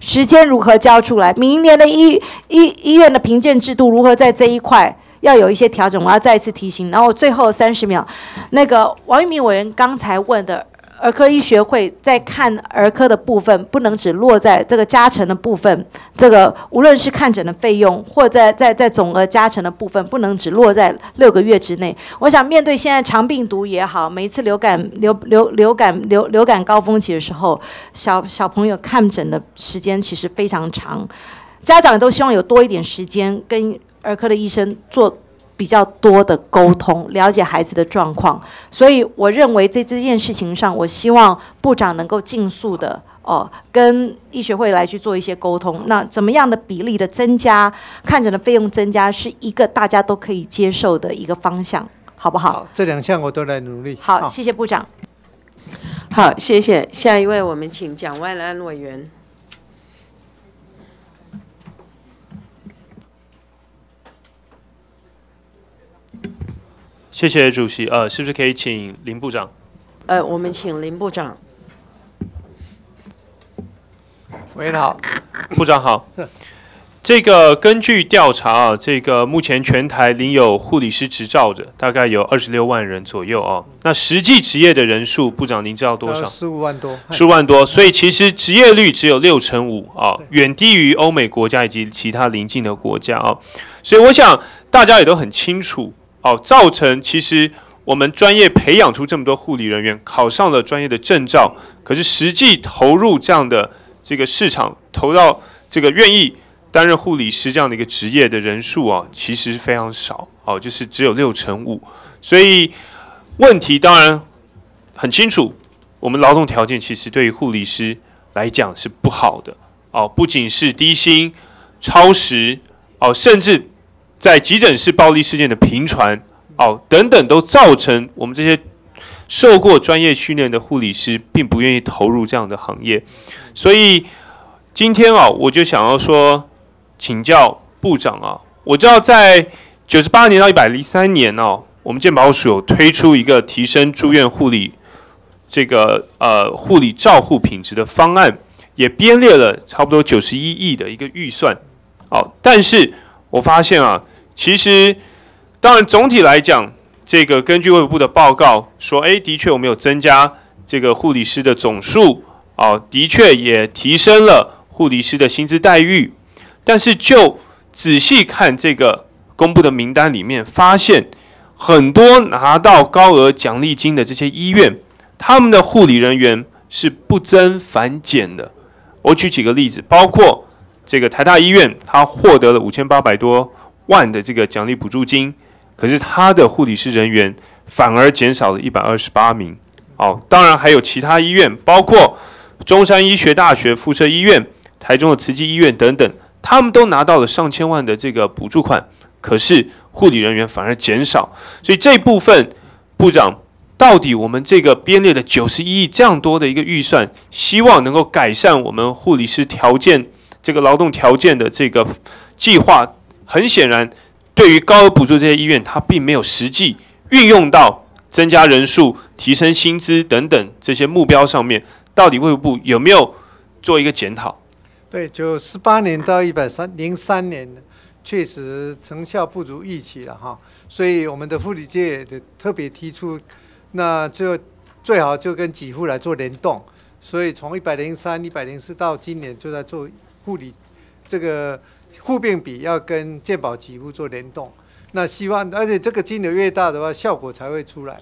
[SPEAKER 22] 时间如何交出来？明年的医医医院的评鉴制度如何在这一块要有一些调整？我要再一次提醒。然后最后三十秒，那个王玉明委员刚才问的。儿科医学会在看儿科的部分，不能只落在这个加成的部分。这个无论是看诊的费用，或在在在总额加成的部分，不能只落在六个月之内。我想面对现在长病毒也好，每一次流感流流流感流流感高峰期的时候，小小朋友看诊的时间其实非常长，家长都希望有多一点时间跟儿科的医生做。比较多的沟通，了解孩子的状况，所以我认为在这件事情上，我希望部长能够尽速的哦，跟医学会来去做一些沟通。那怎么样的比例的增加，看诊的费用增加，是一个大家都可以接受的一个方向，好不好？好，
[SPEAKER 4] 这两项我都来努力。好，谢谢部
[SPEAKER 22] 长。好，谢谢。下一位，我们请
[SPEAKER 1] 蒋万安委员。
[SPEAKER 17] 谢谢主席，呃，是不是可以请林部长？
[SPEAKER 1] 呃，我们请林部长。
[SPEAKER 4] 喂，你好，
[SPEAKER 17] 部长好。这个根据调查啊，这个目前全台领有护理师执照的大概有二十六万人左右啊。那实际执业的人数，部长您知道多少？十
[SPEAKER 4] 五万多。十五万多，
[SPEAKER 17] 所以其实执业率只有六成五啊，远低于欧美国家以及其他邻近的国家啊。所以我想大家也都很清楚。哦，造成其实我们专业培养出这么多护理人员，考上了专业的证照，可是实际投入这样的这个市场，投到这个愿意担任护理师这样的一个职业的人数啊，其实非常少，哦，就是只有六成五。所以问题当然很清楚，我们劳动条件其实对于护理师来讲是不好的，哦，不仅是低薪、超时，哦，甚至。在急诊室暴力事件的频传哦，等等都造成我们这些受过专业训练的护理师并不愿意投入这样的行业，所以今天啊，我就想要说，请教部长啊，我知道在九十八年到一百零三年哦，我们健保署有推出一个提升住院护理这个呃护理照护品质的方案，也编列了差不多九十一亿的一个预算哦，但是我发现啊。其实，当然，总体来讲，这个根据卫部的报告说，哎，的确我们有增加这个护理师的总数，哦，的确也提升了护理师的薪资待遇。但是，就仔细看这个公布的名单里面，发现很多拿到高额奖励金的这些医院，他们的护理人员是不增反减的。我举几个例子，包括这个台大医院，它获得了五千八百多。万的这个奖励补助金，可是他的护理师人员反而减少了一百二十八名哦。当然还有其他医院，包括中山医学大学附设医院、台中的慈济医院等等，他们都拿到了上千万的这个补助款，可是护理人员反而减少。所以这部分部长，到底我们这个编列的九十一亿这样多的一个预算，希望能够改善我们护理师条件，这个劳动条件的这个计划。很显然，对于高额补助这些医院，它并没有实际运用到增加人数、提升薪资等等这些目标上面。到底会不有没有做一个检讨？
[SPEAKER 4] 对，就十八年到一百三零三年确实成效不如预期了哈。所以我们的护理界的特别提出，那就最好就跟几乎来做联动。所以从一百零三、一百零四到今年，就在做护理这个。互病比要跟健保局部做联动，那希望，而且这个金额越大的话，效果才会出来。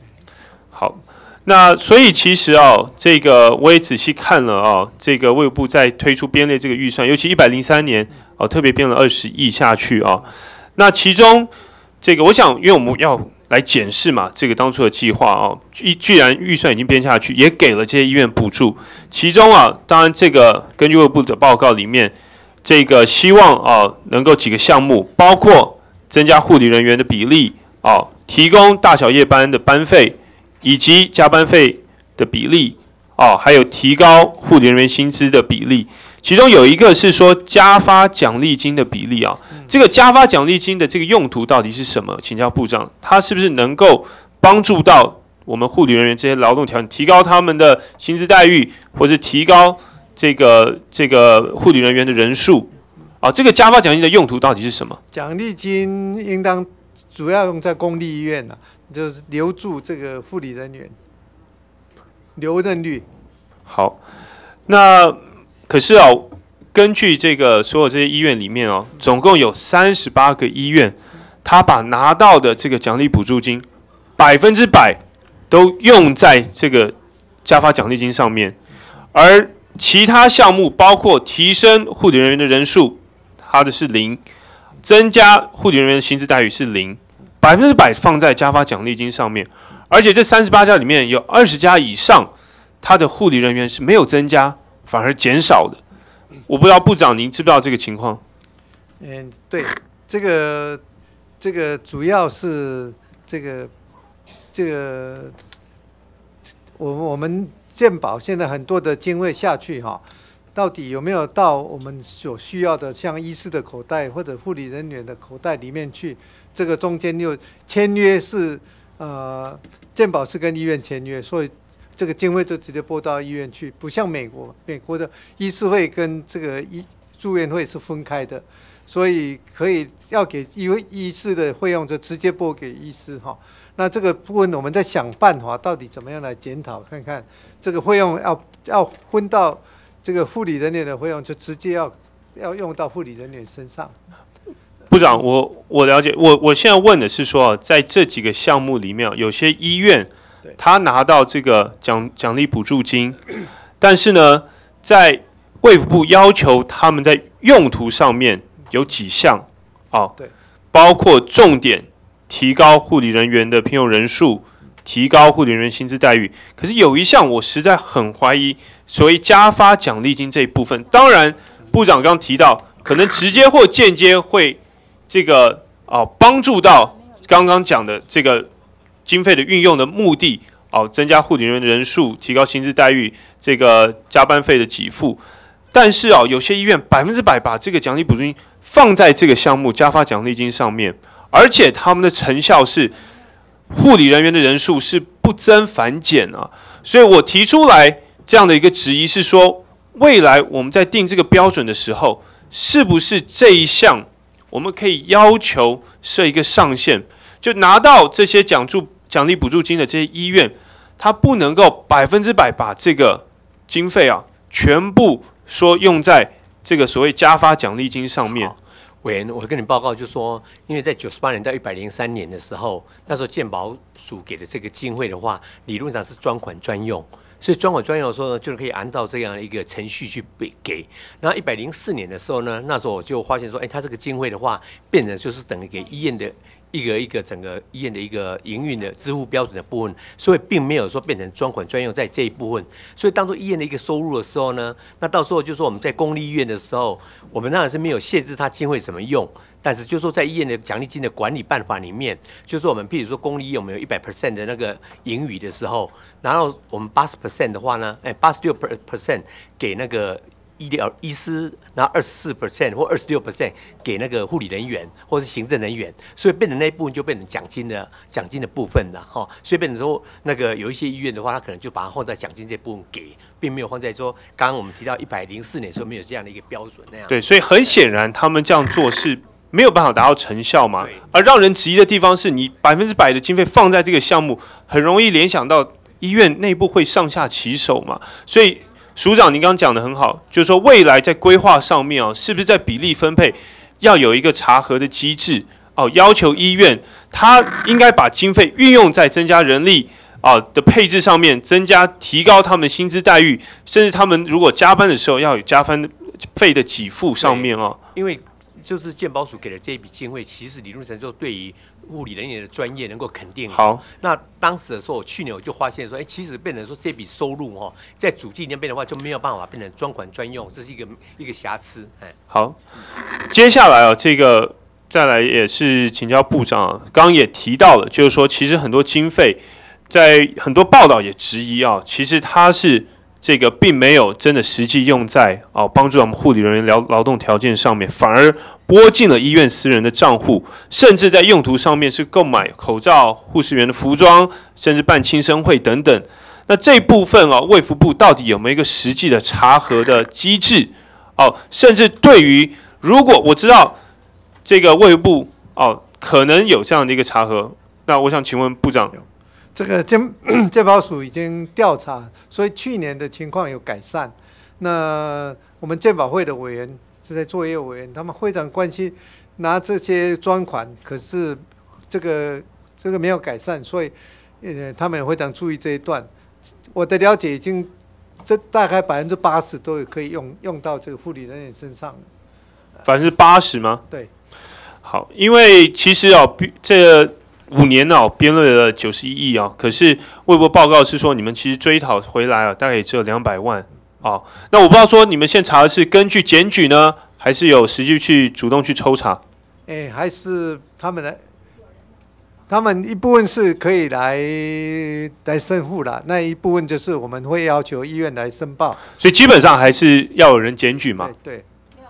[SPEAKER 17] 好，那所以其实啊，这个我也仔细看了啊，这个卫部在推出编列这个预算，尤其一百零三年哦，特别编了二十亿下去啊。那其中这个，我想因为我们要来检视嘛，这个当初的计划啊，一既然预算已经编下去，也给了这些医院补助。其中啊，当然这个根据卫部的报告里面。这个希望啊，能够几个项目，包括增加护理人员的比例啊，提供大小夜班的班费以及加班费的比例啊，还有提高护理人员薪资的比例。其中有一个是说加发奖励金的比例啊，这个加发奖励金的这个用途到底是什么？请教部长，它是不是能够帮助到我们护理人员这些劳动条件，提高他们的薪资待遇，或是提高？这个这个护理人员的人数啊，这个加发奖金的用途到底是什么？
[SPEAKER 4] 奖励金应当主要用在公立医院啊，就是留住这个护理人员，留任率。
[SPEAKER 17] 好，那可是啊，根据这个所有这些医院里面啊，总共有三十八个医院，他把拿到的这个奖励补助金百分之百都用在这个加发奖励金上面，而。其他项目包括提升护理人员的人数，他的是零；增加护理人员的薪资待遇是零，百分之百放在加发奖励金上面。而且这三十八家里面有二十家以上，他的护理人员是没有增加，反而减少的。我不知道部长您知不知道这个情况？
[SPEAKER 4] 嗯，对，这个这个主要是这个这个我我们。健保现在很多的经费下去哈，到底有没有到我们所需要的，像医师的口袋或者护理人员的口袋里面去？这个中间又签约是呃，健保是跟医院签约，所以这个经费就直接拨到医院去，不像美国，美国的医师会跟这个医住院费是分开的，所以可以要给医医师的费用就直接拨给医师哈。那这个部分，我们在想办法，到底怎么样来检讨看看，这个费用要要分到这个护理人员的费用，就直接要要用到护理人员身上。
[SPEAKER 17] 部长，我我了解，我我现在问的是说，在这几个项目里面，有些医院他拿到这个奖奖励补助金，但是呢，在卫福部要求他们在用途上面有几项啊？对，包括重点。提高护理人员的聘用人数，提高护理人员薪资待遇。可是有一项我实在很怀疑，所谓加发奖励金这一部分。当然，部长刚提到，可能直接或间接会这个哦帮助到刚刚讲的这个经费的运用的目的哦，增加护理人员人数，提高薪资待遇，这个加班费的给付。但是哦，有些医院百分之百把这个奖励补助金放在这个项目加发奖励金上面。而且他们的成效是，护理人员的人数是不增反减啊，所以我提出来这样的一个质疑是说，未来我们在定这个标准的时候，是不是这一项我们可以要求设一个上限，就拿到这些奖助奖励补助金的这些医院，他不能够百分之百把这个经费啊，全部说用在这个所谓加发奖励金上面。委员，我跟你报
[SPEAKER 8] 告，就说因为在九十八年到一百零三年的时候，那时候鉴宝署给的这个经费的话，理论上是专款专用，所以专款专用的时候呢，就是可以按照这样一个程序去给给。那一百零四年的时候呢，那时候我就发现说，哎，他这个经费的话，变成就是等于给医院的。一个一个整个医院的一个营运的支付标准的部分，所以并没有说变成专款专用在这一部分，所以当做医院的一个收入的时候呢，那到时候就说我们在公立医院的时候，我们当然是没有限制他经费怎么用，但是就说在医院的奖励金的管理办法里面，就是我们譬如说公立医院我们有一百 percent 的那个盈余的时候，然后我们八十 percent 的话呢，哎，八十六 percent 给那个。医疗医师拿二十四 percent 或二十六 percent 给那个护理人员或是行政人员，所以变成那一部分就变成奖金的奖金的部分了哈。所以变成说，那个有一些医院的话，他可能就把它放在奖金这部分给，并没有放在说刚刚我们提到一百零四年时候没有这样的一个标准那样。对，所以
[SPEAKER 17] 很显然他们这样做是没有办法达到成效嘛。而让人质疑的地方是你百分之百的经费放在这个项目，很容易联想到医院内部会上下其手嘛，所以。署长，您刚刚讲的很好，就是说未来在规划上面啊，是不是在比例分配要有一个查核的机制哦？要求医院他应该把经费运用在增加人力啊的配置上面，增加提高他们薪资待遇，甚至他们如果加班的时候要有加班费的给付上面啊。
[SPEAKER 8] 因为就是健保署给的这一笔经费，其实理论上就对于。物理人员的专业能够肯定好。那当时的时候，去年我就发现说，哎，其实变成说这笔收入哈，在主计那边的话，就没有办法变成专款专用，这是一个一个瑕疵。
[SPEAKER 17] 好，接下来啊，这个再来也是请教部长，刚刚也提到了，就是说其实很多经费，在很多报道也质疑啊，其实它是。这个并没有真的实际用在哦帮助我们护理人员劳劳动条件上面，反而拨进了医院私人的账户，甚至在用途上面是购买口罩、护士员的服装，甚至办亲生会等等。那这部分哦卫福部到底有没有一个实际的查核的机制？哦，甚至对于如果我知道这个卫福部哦可能有这样的一个查核，那我想请问部长。这个
[SPEAKER 4] 健 健保署已经调查，所以去年的情况有改善。那我们健保会的委员是在作业委员，他们非常关心拿这些专款，可是这个这个没有改善，所以呃他们也非常注意这一段。我的了解已经，这大概百分之八十都可以用用到这个护理人员身上。
[SPEAKER 17] 百分之八十吗？对。好，因为其实哦，这。个。五年了，编了九十一亿啊，可是微博报告是说，你们其实追讨回来啊，大概也只有两百万啊。那我不知道说，你们现在查的是根据检举呢，还是有实际去主动去抽查？
[SPEAKER 4] 哎，还是他们的，他们一部分是可以来来申诉了，那一部分就是我们会要求医院来申报。
[SPEAKER 17] 所以基本上还是要有人检举嘛。对，没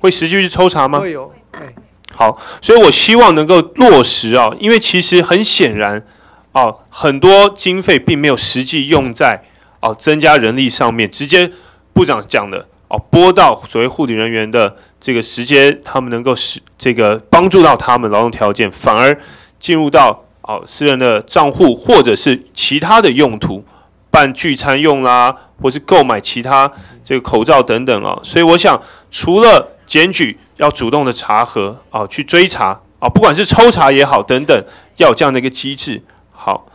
[SPEAKER 17] 会实际去抽查吗？会
[SPEAKER 4] 有，哎。
[SPEAKER 17] 好，所以，我希望能够落实啊，因为其实很显然，啊，很多经费并没有实际用在哦增加人力上面，直接部长讲的哦拨到所谓护理人员的这个时间，他们能够使这个帮助到他们劳动条件，反而进入到哦私人的账户或者是其他的用途，办聚餐用啦，或是购买其他这个口罩等等啊，所以我想除了。检举要主动的查核啊，去追查啊，不管是抽查也好，等等，要有这样的一个机制。好，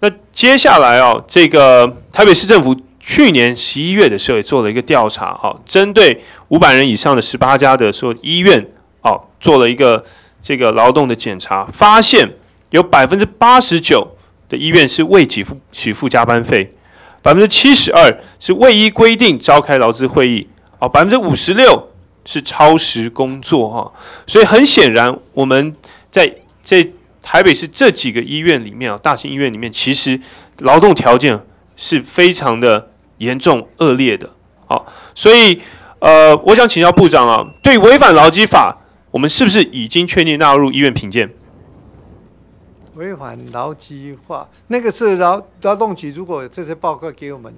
[SPEAKER 17] 那接下来哦，这个台北市政府去年十一月的时候也做了一个调查，哈，针对五百人以上的十八家的说医院哦，做了一个这个劳动的检查，发现有百分之八十九的医院是未给付给付加班费，百分之七十二是未依规定召开劳资会议，哦，百分之五十六。是超时工作哈，所以很显然我们在在台北市这几个医院里面啊，大型医院里面，其实劳动条件是非常的严重恶劣的。好，所以呃，我想请教部长啊，对违反劳基法，我们是不是已经确定纳入医院评鉴？
[SPEAKER 4] 违反劳基法，那个是劳劳动局，如果这些报告给我们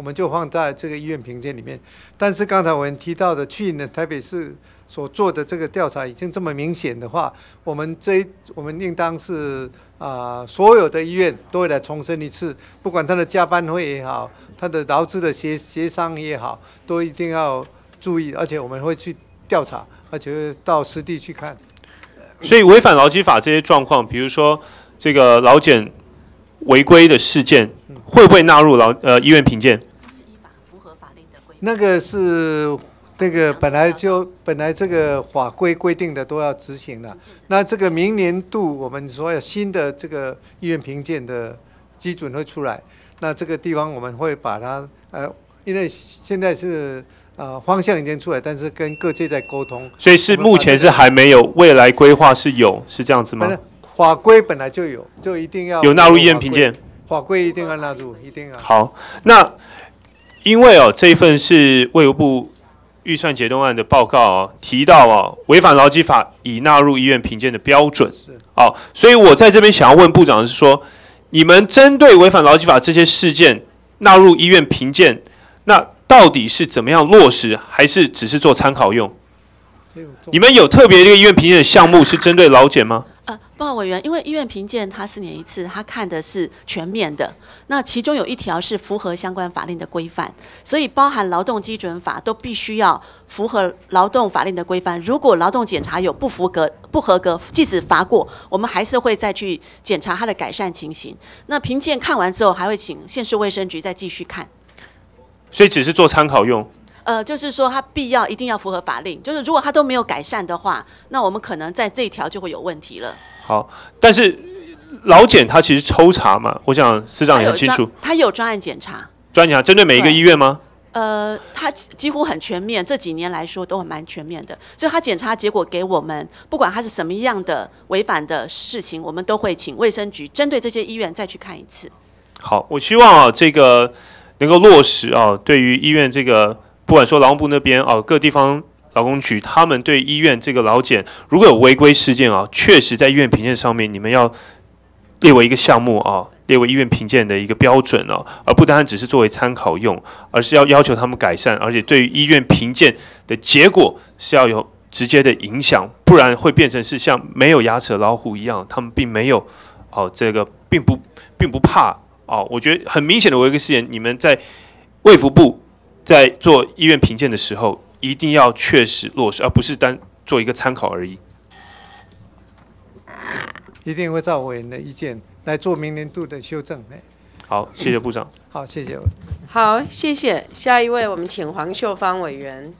[SPEAKER 4] 我们就放在这个医院评鉴里面，但是刚才我们提到的去年台北市所做的这个调查已经这么明显的话，我们这我们应当是啊所有的医院都会来重申一次，不管他的加班费也好，他的劳资的协协商也好，都一定要注意，而且我们会去调查，而且到实地去看。
[SPEAKER 17] 所以违反劳基法这些状况，比如说这个劳检违规的事件，会不会纳入劳呃医院评鉴？
[SPEAKER 4] 那个是那个本来就本来这个法规规定的都要执行了。那这个明年度我们说新的这个医院评鉴的基准会出来，那这个地方我们会把它呃，因为现在是呃方向已经出来，但是跟各界在沟通。所以是目前是还
[SPEAKER 17] 没有，未来规划是有，是这样子吗？
[SPEAKER 4] 法规本来就有，就一定要有纳入医院评鉴。法规一定要纳入，一定要。
[SPEAKER 17] 好，那。因为哦，这一份是卫生部预算解冻案的报告哦，提到哦，违反劳基法已纳入医院评鉴的标准哦，所以我在这边想要问部长的是说，你们针对违反劳基法这些事件纳入医院评鉴，那到底是怎么样落实，还是只是做参考用？你们有特别这个医院评鉴的项目是针对劳检吗？
[SPEAKER 7] 报告委员，因为医院评鉴他四年一次，他看的是全面的。那其中有一条是符合相关法令的规范，所以包含劳动基准法都必须要符合劳动法令的规范。如果劳动检查有不符合、不合格，即使罚过，我们还是会再去检查他的改善情形。那评鉴看完之后，还会请县市卫生局再继续看，
[SPEAKER 17] 所以只是做参考用。
[SPEAKER 7] 呃，就是说他必要一定要符合法令，就是如果他都没有改善的话，那我们可能在这一条就会有问题了。
[SPEAKER 17] 好，但是老检他其实抽查嘛，我想司长也清楚，
[SPEAKER 7] 他有专案检查，
[SPEAKER 17] 专案针对每一个医院吗？
[SPEAKER 7] 呃，他几几乎很全面，这几年来说都很蛮全面的，所以他检查结果给我们，不管他是什么样的违反的事情，我们都会请卫生局针对这些医院再去看一次。
[SPEAKER 17] 好，我希望啊，这个能够落实啊，对于医院这个。不管说劳工部那边哦，各地方劳工局，他们对医院这个劳检如果有违规事件啊，确实在医院评鉴上面，你们要列为一个项目啊，列为医院评鉴的一个标准了，而不单单只是作为参考用，而是要要求他们改善，而且对于医院评鉴的结果是要有直接的影响，不然会变成是像没有牙齿的老虎一样，他们并没有哦，这个并不并不怕哦，我觉得很明显的违规事件，你们在卫福部。在做医院评鉴的时候，一定要确实落实，而不是单做一个参考而已。
[SPEAKER 4] 一定会照委员的意见来做明年度的修正。
[SPEAKER 17] 好，谢谢部长。好，谢谢。
[SPEAKER 1] 好，谢谢。下一位，我们请黄秀芳委员。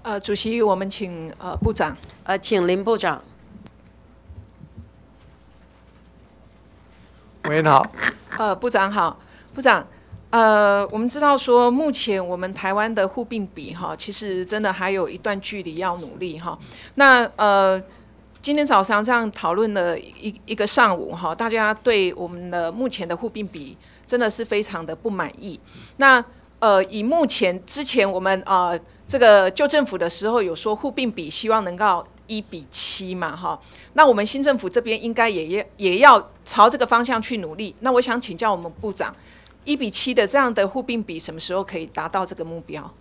[SPEAKER 23] 呃，主席，我们请呃部长，呃，请林部长。委员好，呃，部长好，部长，呃，我们知道说目前我们台湾的护病比哈，其实真的还有一段距离要努力哈。那呃，今天早上这样讨论了一一个上午哈，大家对我们的目前的护病比真的是非常的不满意。那呃，以目前之前我们啊这个旧政府的时候有说护病比希望能够。一比七嘛，哈，那我们新政府这边应该也也也要朝这个方向去努力。那我想请教我们部长，一比七的这样的互并比什么时候可以达到这个目标？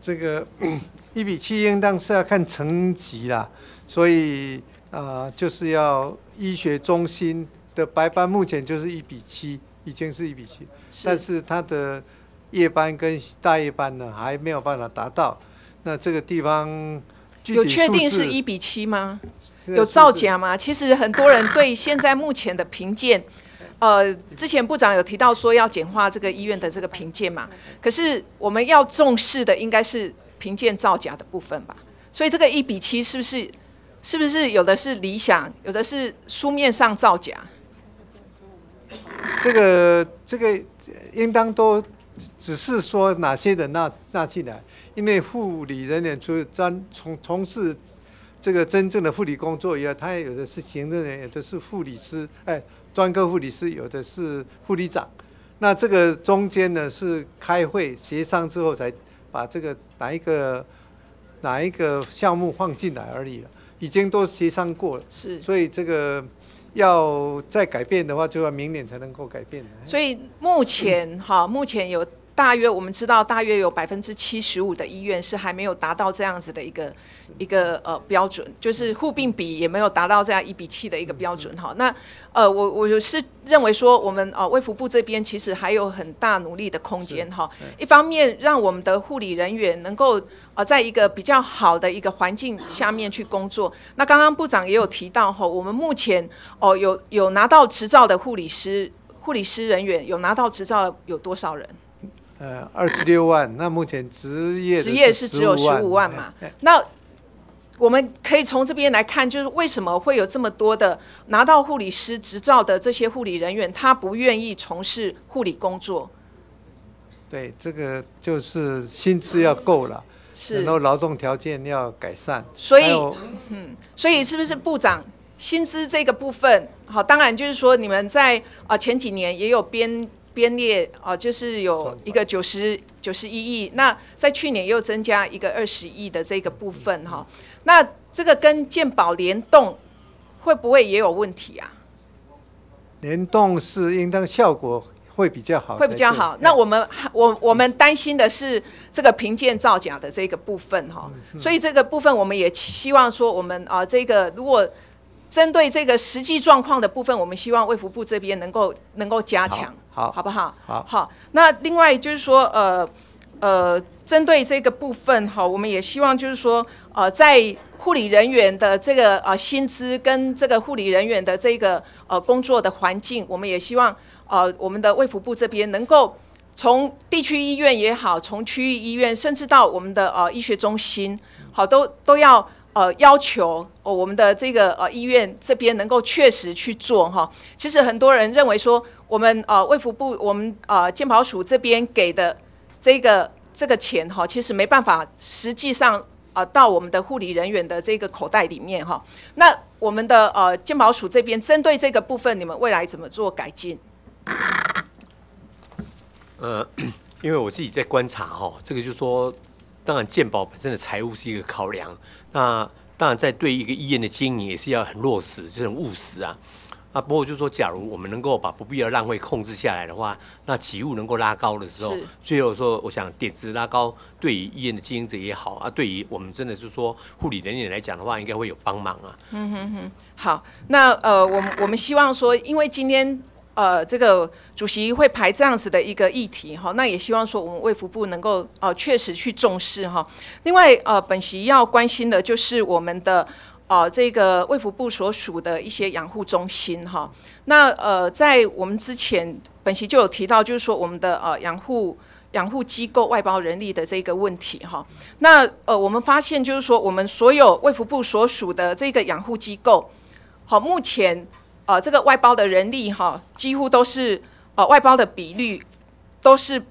[SPEAKER 4] 这个 一比七应当是要看层级啦，所以啊，就是要医学中心的白班目前就是一比七，已经是一比七，但是它的夜班跟大夜班呢还没有办法达到，那这个地方。有确定是一
[SPEAKER 23] 比七吗？有造假吗？其实很多人对现在目前的评鉴，呃，之前部长有提到说要简化这个医院的这个评鉴嘛。可是我们要重视的应该是评鉴造假的部分吧？所以这个一比七是不是是不是有的是理想，有的是书面上造假？
[SPEAKER 4] 这个这个应当都只是说哪些人纳纳进来。因为护理人员除专从从事这个真正的护理工作以外，他也有的是行政人员，有的是护理师，哎，专科护理师，有的是护理长。那这个中间呢是开会协商之后才把这个哪一个哪一个项目放进来而已了，已经都协商过了，是。所以这个要再改变的话，就要明年才能够改变。
[SPEAKER 23] 所以目前哈，目前有。大约我们知道，大约有百分之七十五的医院是还没有达到这样子的一个一个呃标准，就是护病比也没有达到这样一比七的一个标准哈。那呃，我我是认为说，我们哦卫福部这边其实还有很大努力的空间哈。一方面让我们的护理人员能够呃在一个比较好的一个环境下面去工作。那刚刚部长也有提到哈，我们目前哦有有拿到执照的护理师护理师人员有拿到执照有多少人？
[SPEAKER 4] 呃，二十六万，那目前职业职业是只有十五万
[SPEAKER 23] 嘛？那我们可以从这边来看，就是为什么会有这么多的拿到护理师执照的这些护理人员，他不愿意从事护理工作？
[SPEAKER 4] 对，这个就是薪资要够了，是，然后劳动条件要改善。所以，
[SPEAKER 23] 嗯，所以是不是部长薪资这个部分？好，当然就是说你们在啊前几年也有编。编列啊，就是有一个九十九十一亿，那在去年又增加一个二十亿的这个部分哈。那这个跟鉴宝联动会不会也有问题啊？
[SPEAKER 4] 联动是应当效果会比较好，会比较好。
[SPEAKER 23] 那我们我我们担心的是这个评鉴造假的这个部分哈，所以这个部分我们也希望说我们啊这个如果。针对这个实际状况的部分，我们希望卫福部这边能够能够加强，好，好不好？好，好。那另外就是说，呃，呃，针对这个部分哈，我们也希望就是说，呃，在护理人员的这个呃薪资跟这个护理人员的这个呃工作的环境，我们也希望呃我们的卫福部这边能够从地区医院也好，从区域医院，甚至到我们的呃医学中心，好，都都要。呃，要求哦，我们的这个呃医院这边能够确实去做哈。其实很多人认为说，我们呃卫福部，我们呃健保署这边给的这个这个钱哈，其实没办法，实际上啊到我们的护理人员的这个口袋里面哈。那我们的呃健保署这边针对这个部分，你们未来怎么做改进？
[SPEAKER 8] 呃，因为我自己在观察哈，这个就说，当然健保本身的财务是一个考量。那当然，在对一个医院的经营也是要很落实，就很务实啊。啊，不过就说，假如我们能够把不必要的浪费控制下来的话，那起物能够拉高的时候，最后说，我想，点子拉高，对于医院的经营者也好啊，对于我们真的是说护理人员来讲的话，应该会有帮忙啊。
[SPEAKER 23] 嗯哼哼，好，那呃，我我们希望说，因为今天。呃，这个主席会排这样子的一个议题哈，那也希望说我们卫福部能够呃确实去重视哈。另外呃，本席要关心的就是我们的呃这个卫福部所属的一些养护中心哈。那呃，在我们之前本席就有提到，就是说我们的呃养护养护机构外包人力的这个问题哈。那呃，我们发现就是说我们所有卫福部所属的这个养护机构，好目前。呃，这个外包的人力哈，几乎都是呃外包的比率都是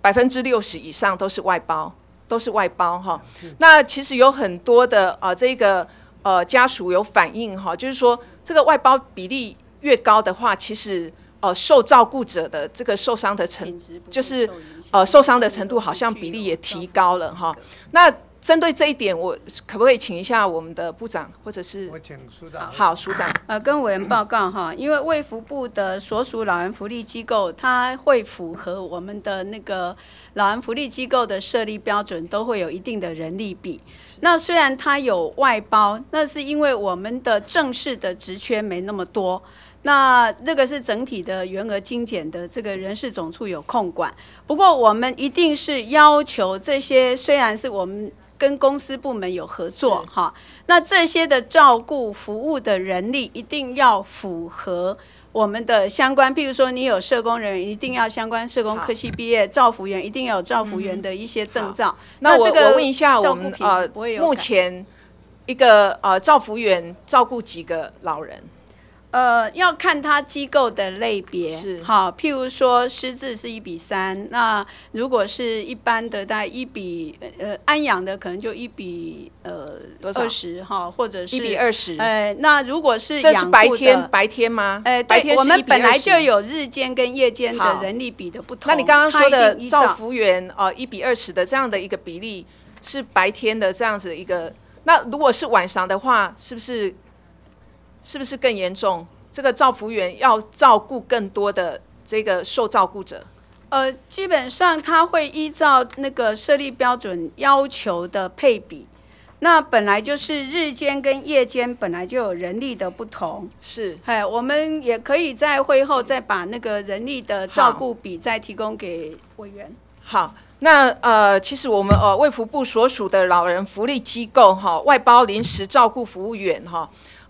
[SPEAKER 23] 百分之六十以上都是外包，都是外包哈。那其实有很多的啊，这个呃家属有反映哈，就是说这个外包比例越高的话，其实呃受照顾者的这个受伤的程，就是呃受伤的程度好像比例也提高了哈。那针对这一点，我可不可以请一下我们的部长，或者是？我请署长。好，署长。
[SPEAKER 24] 呃，跟委员报告哈，因为卫福部的所属老人福利机构，它会符合我们的那个老人福利机构的设立标准，都会有一定的人力比。那虽然它有外包，那是因为我们的正式的职缺没那么多。那这个是整体的员额精简的，这个人事总处有控管。不过我们一定是要求这些，虽然是我们。跟公司部门有合作哈，那这些的照顾服务的人力一定要符合我们的相关，譬如说你有社工人员，一定要相关社工科系毕业；照服员一定要有照服员的一些证照。那我我问一下，我们
[SPEAKER 23] 呃目前一个呃照服员照顾几个老人？
[SPEAKER 24] 呃，要看它机构的类别，是哈。譬如说，师资是一比三，那如果是一般的，大概一比呃，安养的可能就一比呃多少二十
[SPEAKER 23] 哈，或者是一比二十。哎，那如果是这是白天白天吗？哎，白天我们本来就有日间跟夜间的人力比的不同。那你刚刚说的造福员哦，一比二十的这样的一个比例是白天的这样子一个，那如果是晚上的话，是不是？是不是更严重？这个照服员要照顾更多的这个受照顾者。
[SPEAKER 24] 呃，基本上他会依照那个设立标准要求的配比。那本来就是日间跟夜间本来就有人力的不同。是。哎，我们也可以在会后再把那个人力的照顾比再提供给委员。
[SPEAKER 23] 好，那呃，其实我们呃，卫福部所属的老人福利机构哈，外包临时照顾服务员哈。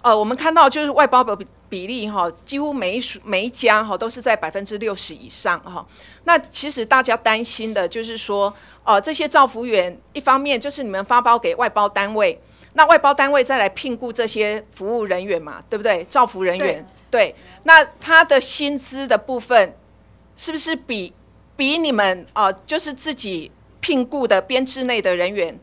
[SPEAKER 23] 呃，我们看到就是外包的比比例哈，几乎每一每一家哈都是在百分之六十以上哈。那其实大家担心的就是说，呃，这些造福员一方面就是你们发包给外包单位，那外包单位再来聘雇这些服务人员嘛，对不对？造福人员，对。那他的薪资的部分是不是比比你们呃就是自己聘雇的编制内的人员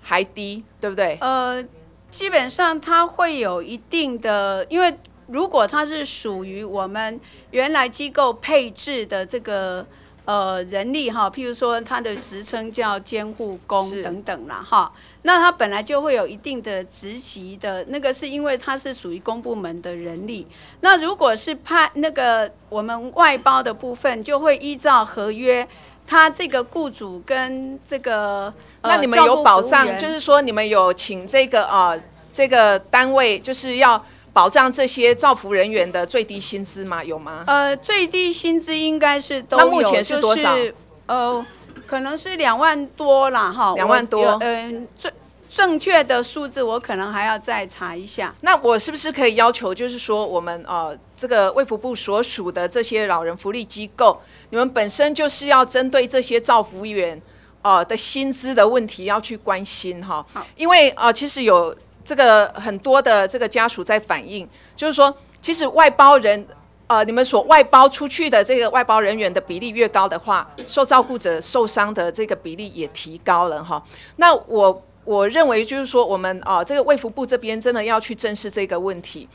[SPEAKER 23] 还低，对不对？呃。基本上它会有一定的，
[SPEAKER 24] 因为如果它是属于我们原来机构配置的这个呃人力哈，譬如说它的职称叫监护工等等啦哈，那它本来就会有一定的职级的，那个是因为它是属于公部门的人力，那如果是派那个我们外包的部分，就会依
[SPEAKER 23] 照合约。他这个雇主跟这个，那你们有保障？就是说，你们有请这个啊，这个单位就是要保障这些造福人员的最低薪资吗？有吗？呃，最低薪资应该是都有，就是
[SPEAKER 24] 呃，可能是两万多啦，哈，两万多，嗯，
[SPEAKER 23] 最。正确的数字我可能还要再查一下。那我是不是可以要求，就是说我们呃这个卫福部所属的这些老人福利机构，你们本身就是要针对这些造福员呃的薪资的问题要去关心哈。因为啊其实有这个很多的这个家属在反映，就是说其实外包人呃你们所外包出去的这个外包人员的比例越高的话，受照顾者受伤的这个比例也提高了哈。那我我认为就是说，我们啊，这个卫福部这边真的要去正视这个问题。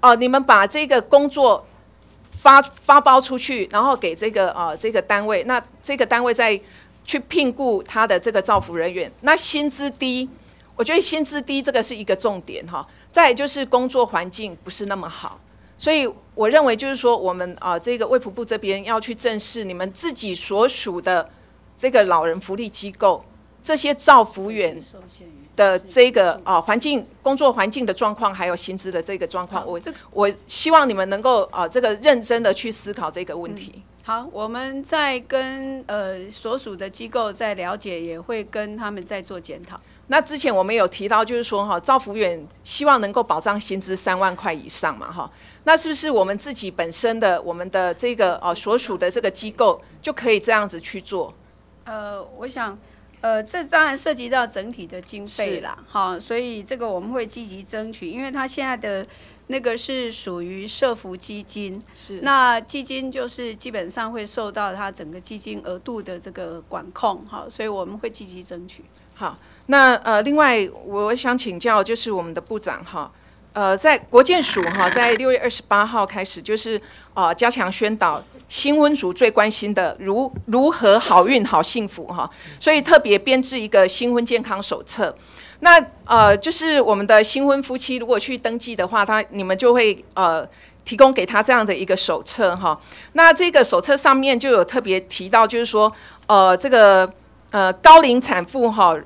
[SPEAKER 23] 哦，你们把这个工作发发包出去，然后给这个啊这个单位，那这个单位再去聘雇他的这个造福人员，那薪资低，我觉得薪资低这个是一个重点哈。再就是工作环境不是那么好，所以我认为就是说，我们啊这个卫福部这边要去正视你们自己所属的这个老人福利机构。这些造福员的这个啊环境工作环境的状况，还有薪资的这个状况，我这我希望你们能够啊这个认真的去思考这个问题。
[SPEAKER 24] 好，我们在跟呃所属的机构在了解，也会跟他们在做检讨。
[SPEAKER 23] 那之前我们有提到，就是说哈造福远希望能够保障薪资三万块以上嘛哈，那是不是我们自己本身的我们的这个啊所属的这个机构就可以这样子去做？
[SPEAKER 24] 呃，我想。呃，这当然涉及到整体的经费啦，哈，所以这个我们会积极争取，因为他现在的那个是属于设福基金，是，那基金就是基本上会受到它整个基金额度的这个管控，哈，所以我们会积极争取。
[SPEAKER 23] 好，那呃，另外我想请教就是我们的部长哈，呃，在国建署哈，在六月二十八号开始就是呃加强宣导。新婚族最关心的，如如何好运、好幸福哈，所以特别编制一个新婚健康手册。那呃，就是我们的新婚夫妻如果去登记的话，他你们就会呃提供给他这样的一个手册哈。那这个手册上面就有特别提到，就是说呃这个呃高龄产妇哈，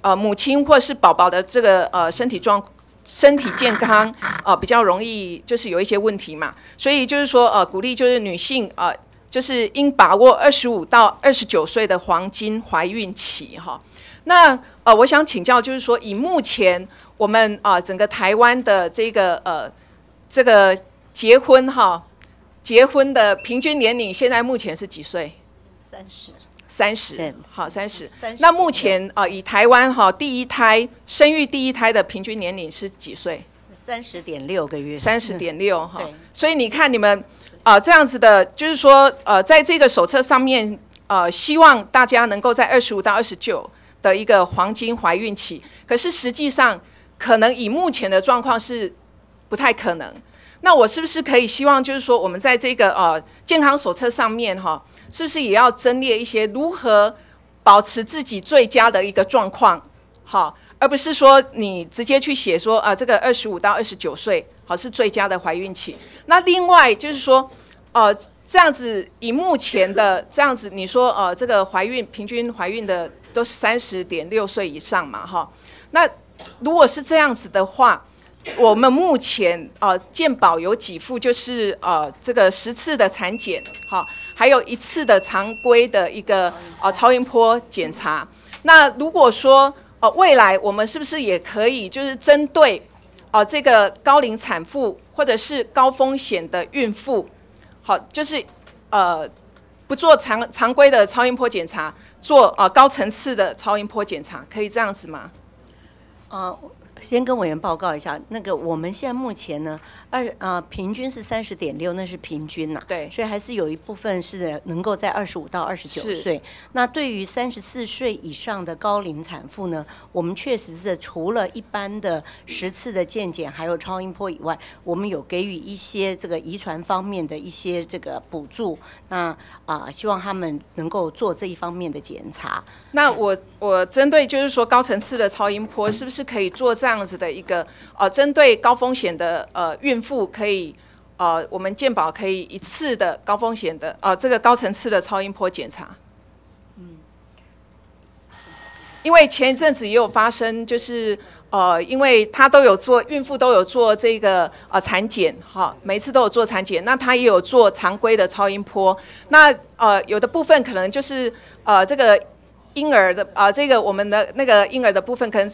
[SPEAKER 23] 呃母亲或是宝宝的这个呃身体状况。身体健康啊，比较容易就是有一些问题嘛，所以就是说呃，鼓励就是女性啊，就是应把握二十五到二十九岁的黄金怀孕期哈。那呃，我想请教就是说，以目前我们啊整个台湾的这个呃这个结婚哈，结婚的平均年龄现在目前是几岁？三十。三十好，三十。那目前啊，以台湾哈第一胎生育第一胎的平均年龄是几岁？
[SPEAKER 15] 三十点六个月。三
[SPEAKER 23] 十点六哈。所以你看你们啊，这样子的，就是说呃，在这个手册上面呃，希望大家能够在二十五到二十九的一个黄金怀孕期。可是实际上可能以目前的状况是不太可能。那我是不是可以希望，就是说我们在这个呃健康手册上面哈？是不是也要甄别一些如何保持自己最佳的一个状况？好，而不是说你直接去写说啊，这个二十五到二十九岁，好是最佳的怀孕期。那另外就是说，呃，这样子以目前的这样子，你说呃，这个怀孕平均怀孕的都是三十点六岁以上嘛？哈，那如果是这样子的话，我们目前呃，健保有几副就是呃，这个十次的产检，好。还有一次的常规的一个啊超音波检查，那如果说呃未来我们是不是也可以就是针对啊这个高龄产妇或者是高风险的孕妇，好就是呃不做常常规的超音波检查，做啊高层次的超音波检查，可以这样
[SPEAKER 15] 子吗？啊。先跟委员报告一下，那个我们现在目前呢，二啊平均是三十点六，那是平均呐，对，所以还是有一部分是能够在二十五到二十九岁。那对于三十四岁以上的高龄产妇呢，我们确实是除了一般的十次的健检，还有超音波以外，我们有给予一些这个遗传方面的一些这个补助。那啊，希望他们能够做这一方面的检查。那我我针对就是说高层
[SPEAKER 23] 次的超音波，是不是可以做这？这样子的一个呃，针对高风险的呃孕妇，可以呃，我们健保可以一次的高风险的呃，这个高层次的超音波检查。嗯。因为前一阵子也有发生，就是呃，因为他都有做孕妇都有做这个呃产检哈，每次都有做产检，那他也有做常规的超音波。那呃，有的部分可能就是呃，这个婴儿的啊，这个我们的那个婴儿的部分可能。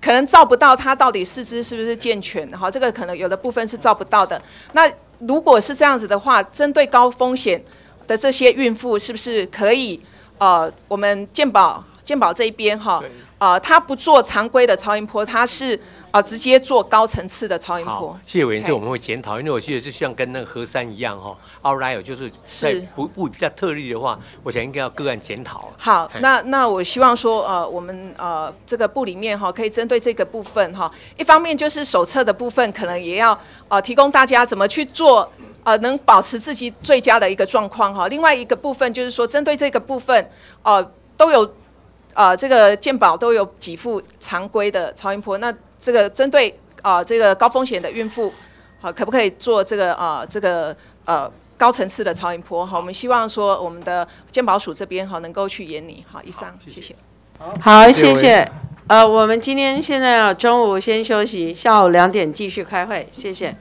[SPEAKER 23] 可能照不到他到底四肢是不是健全，哈，这个可能有的部分是照不到的。那如果是这样子的话，针对高风险的这些孕妇，是不是可以？呃，我们健保健保这一边哈。啊，他不做常规的超音波，他是啊直接做高层次的超音波。谢谢委员这我们
[SPEAKER 8] 会检讨，因为我记得是像跟那个何山一样哈，奥莱尔就是在不不比较特例的话，我想应该要个案检讨。
[SPEAKER 23] 好，那那我希望说，呃，我们呃这个部里面哈，可以针对这个部分哈，一方面就是手册的部分，可能也要啊提供大家怎么去做，呃，能保持自己最佳的一个状况哈。另外一个部分就是说，针对这个部分，哦都有。啊，这个健保都有几副常规的超音波，那这个针对啊这个高风险的孕妇，好，可不可以做这个啊这个呃高层次的超音波？好，我们希望说我们的健保署这边好能够去研拟。好，以上，谢谢。
[SPEAKER 14] 好，谢谢。
[SPEAKER 1] 呃，我们今天现在啊中午先休息，下午两点继续开会，谢谢。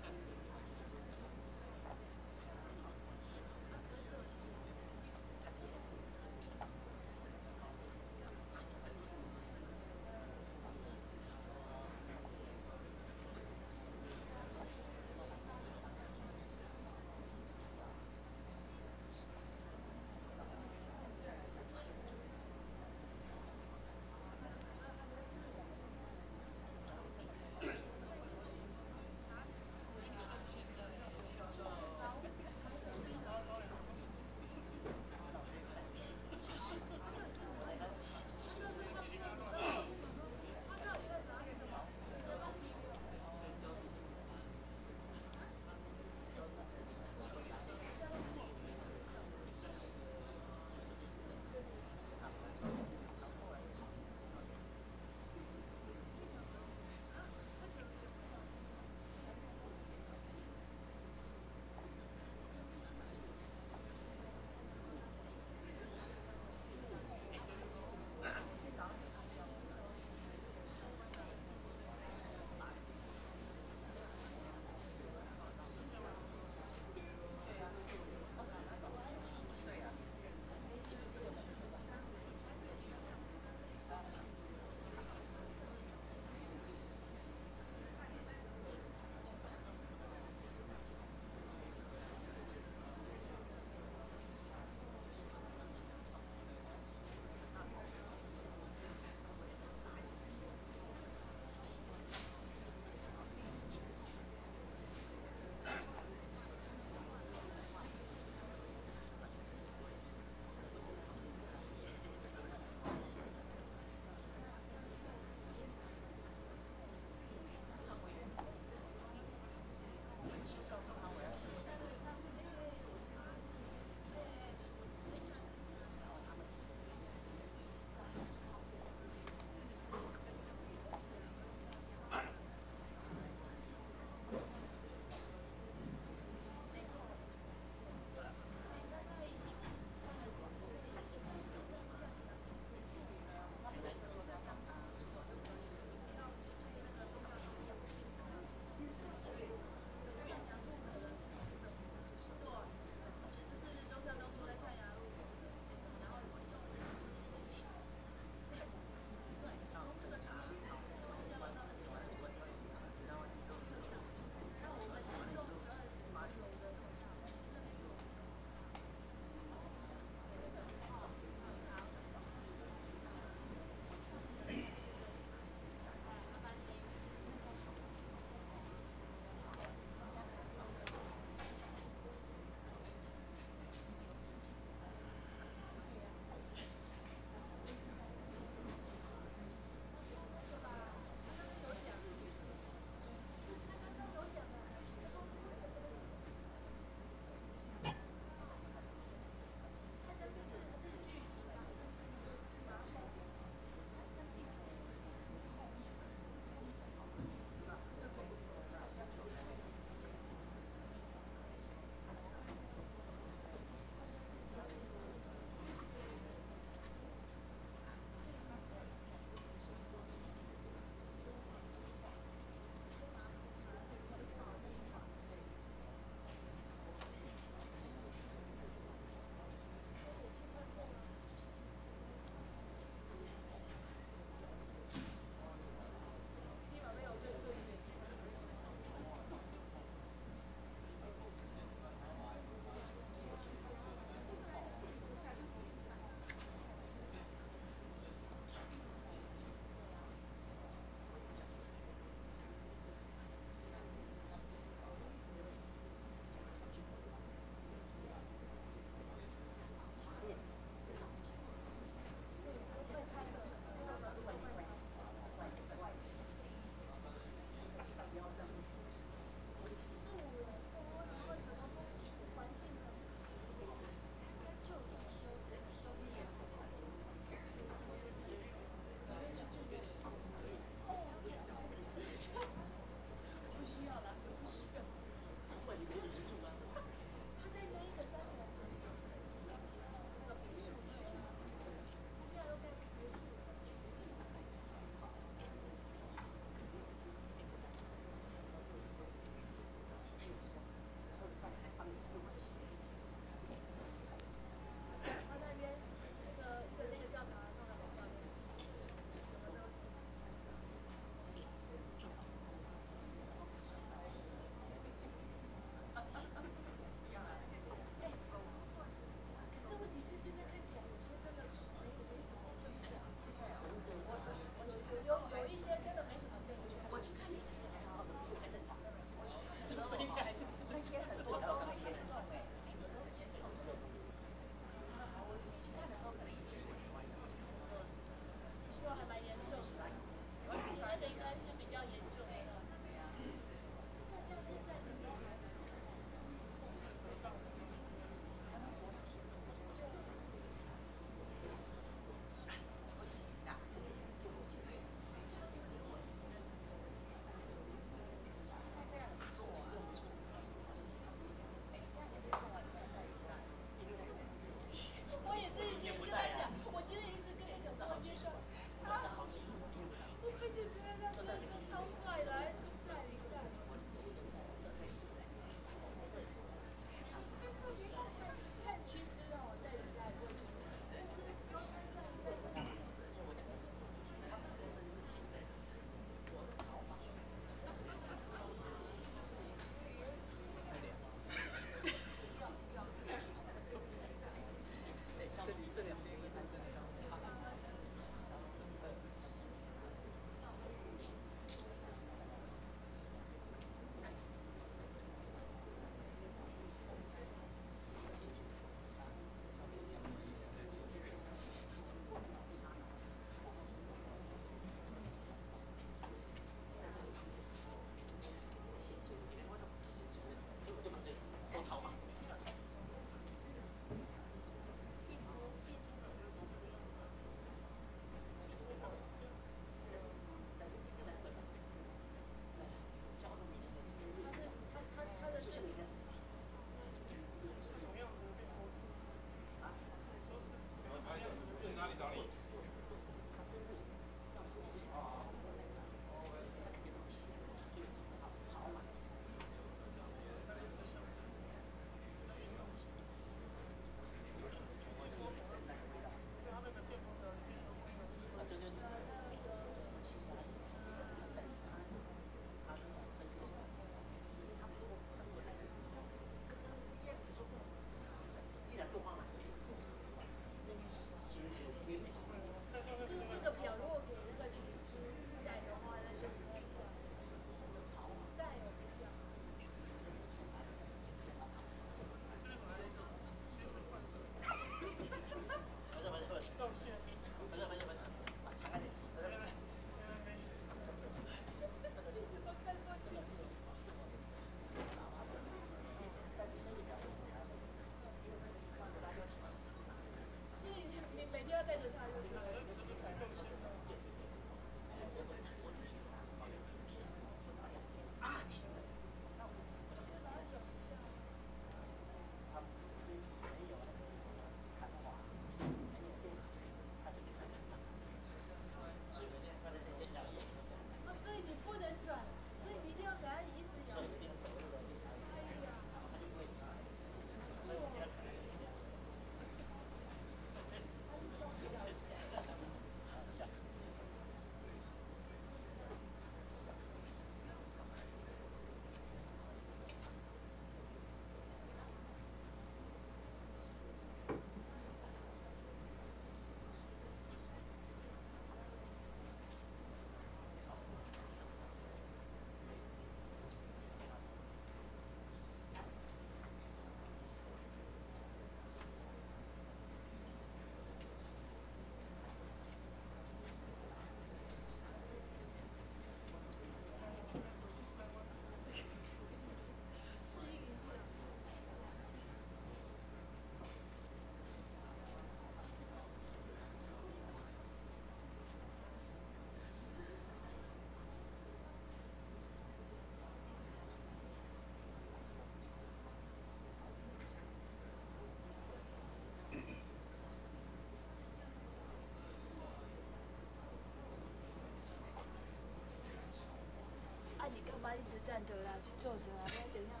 [SPEAKER 12] 妈一直站着啦，去坐着啦，等一下。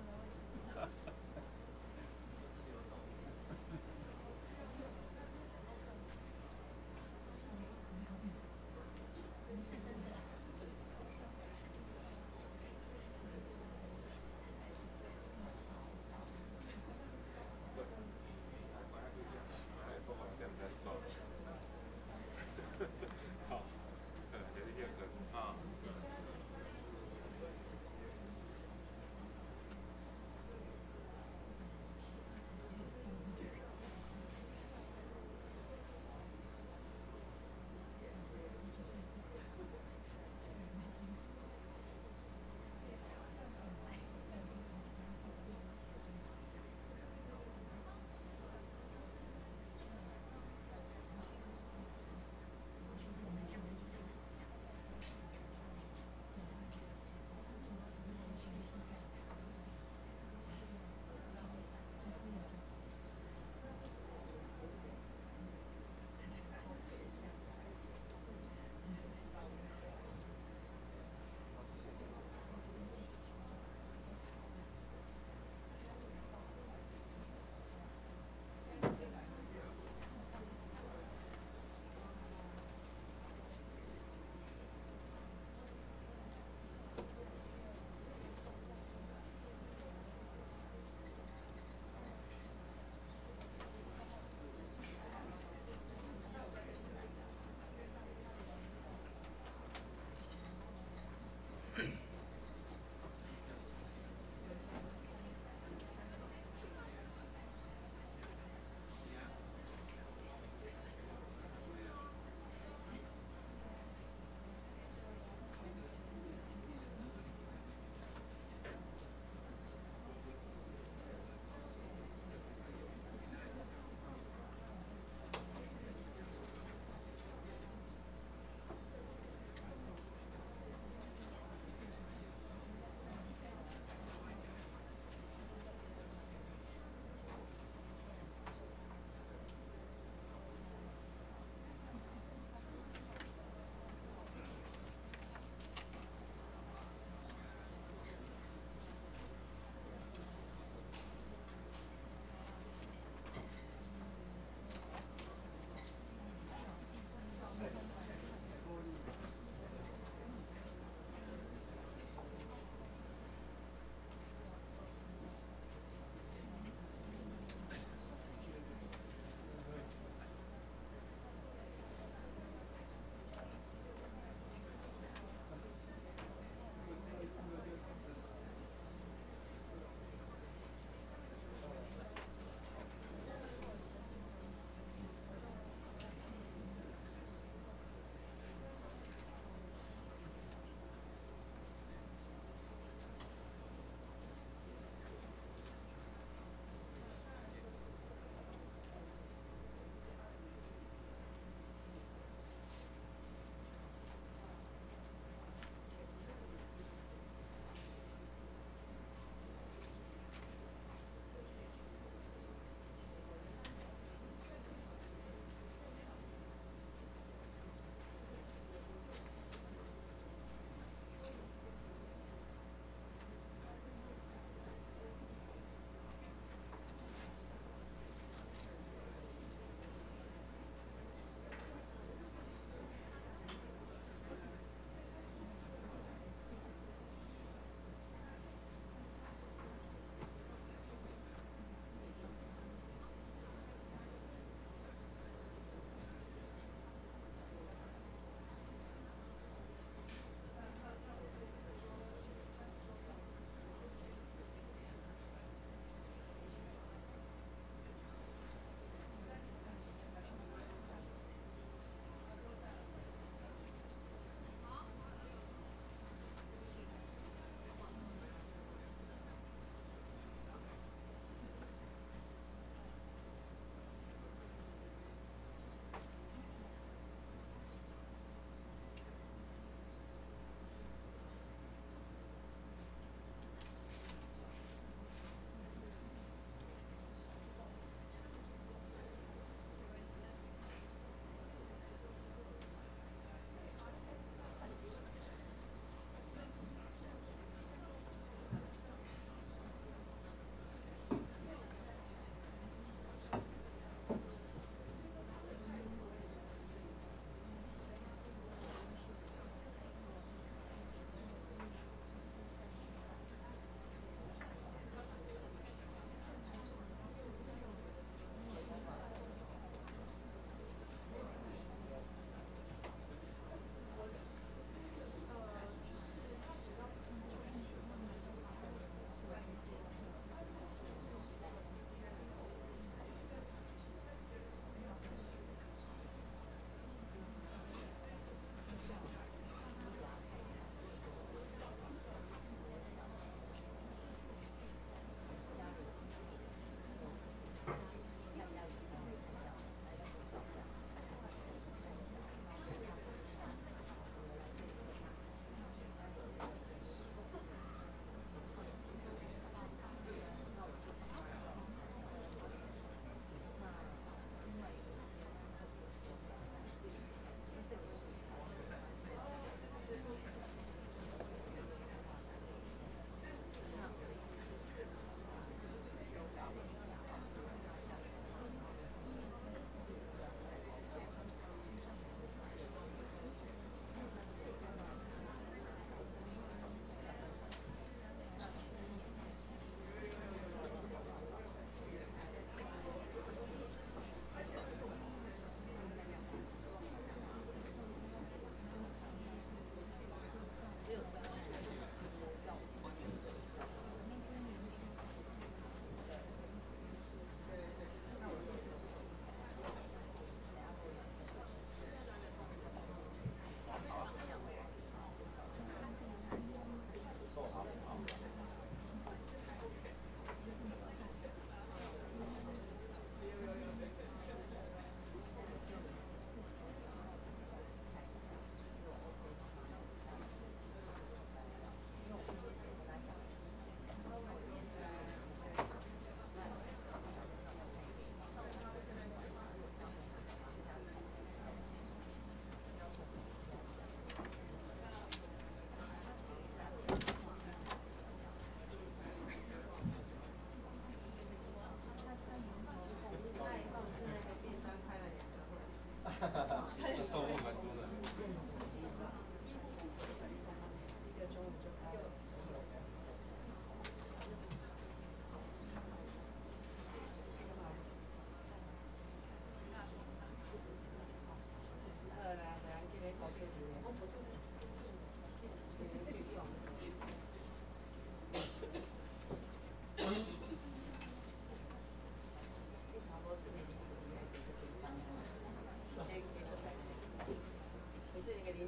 [SPEAKER 3] Just so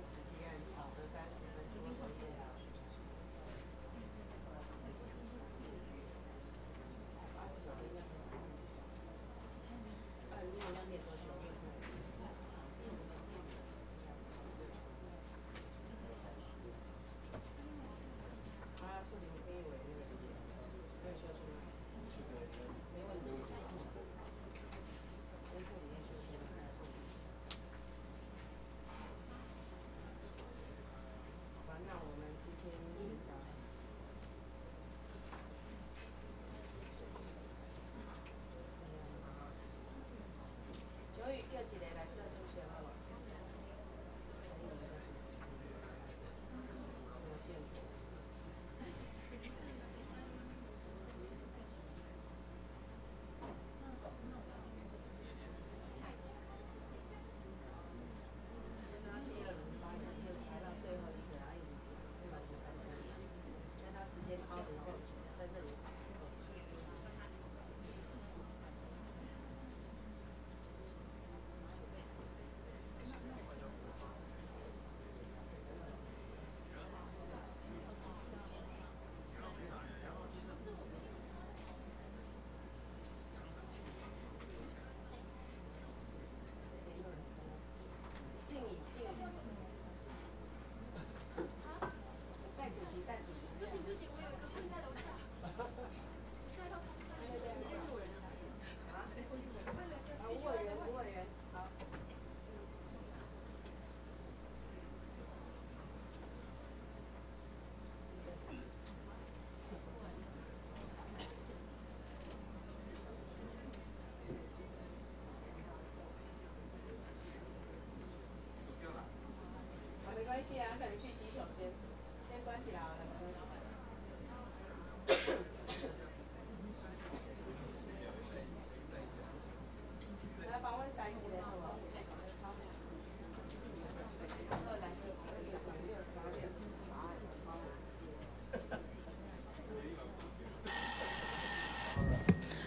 [SPEAKER 8] 实体店少则三十分多则一啊。
[SPEAKER 9] 啊，如果两点多就。啊，
[SPEAKER 1] 对，调起来来。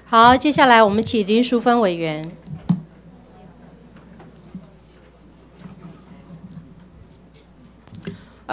[SPEAKER 14] 好，接下来我们请林淑芬委员。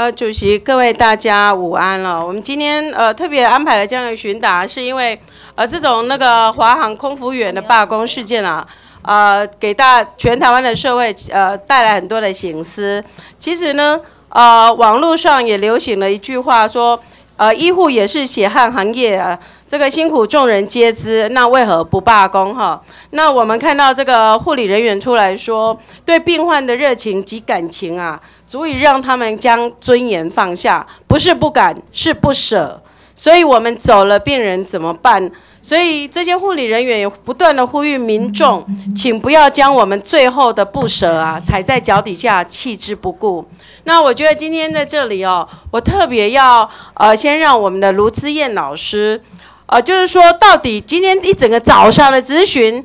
[SPEAKER 1] 呃，主席，各位大家午安了。我们今天呃特别安排了这样的巡答，是因为呃这种那个华航空服员的罢工事件啊，呃，给大全台湾的社会呃带来很多的隐私。其实呢，呃，网络上也流行了一句话说。呃，医护也是血汗行业啊，这个辛苦众人皆知，那为何不罢工哈？那我们看到这个护理人员出来说，对病患的热情及感情啊，足以让他们将尊严放下，不是不敢，是不舍。所以我们走了，病人怎么办？所以这些护理人员也不断的呼吁民众，请不要将我们最后的不舍啊踩在脚底下弃之不顾。那我觉得今天在这里哦，我特别要呃先让我们的卢姿燕老师，呃就是说到底今天一整个早上的咨询，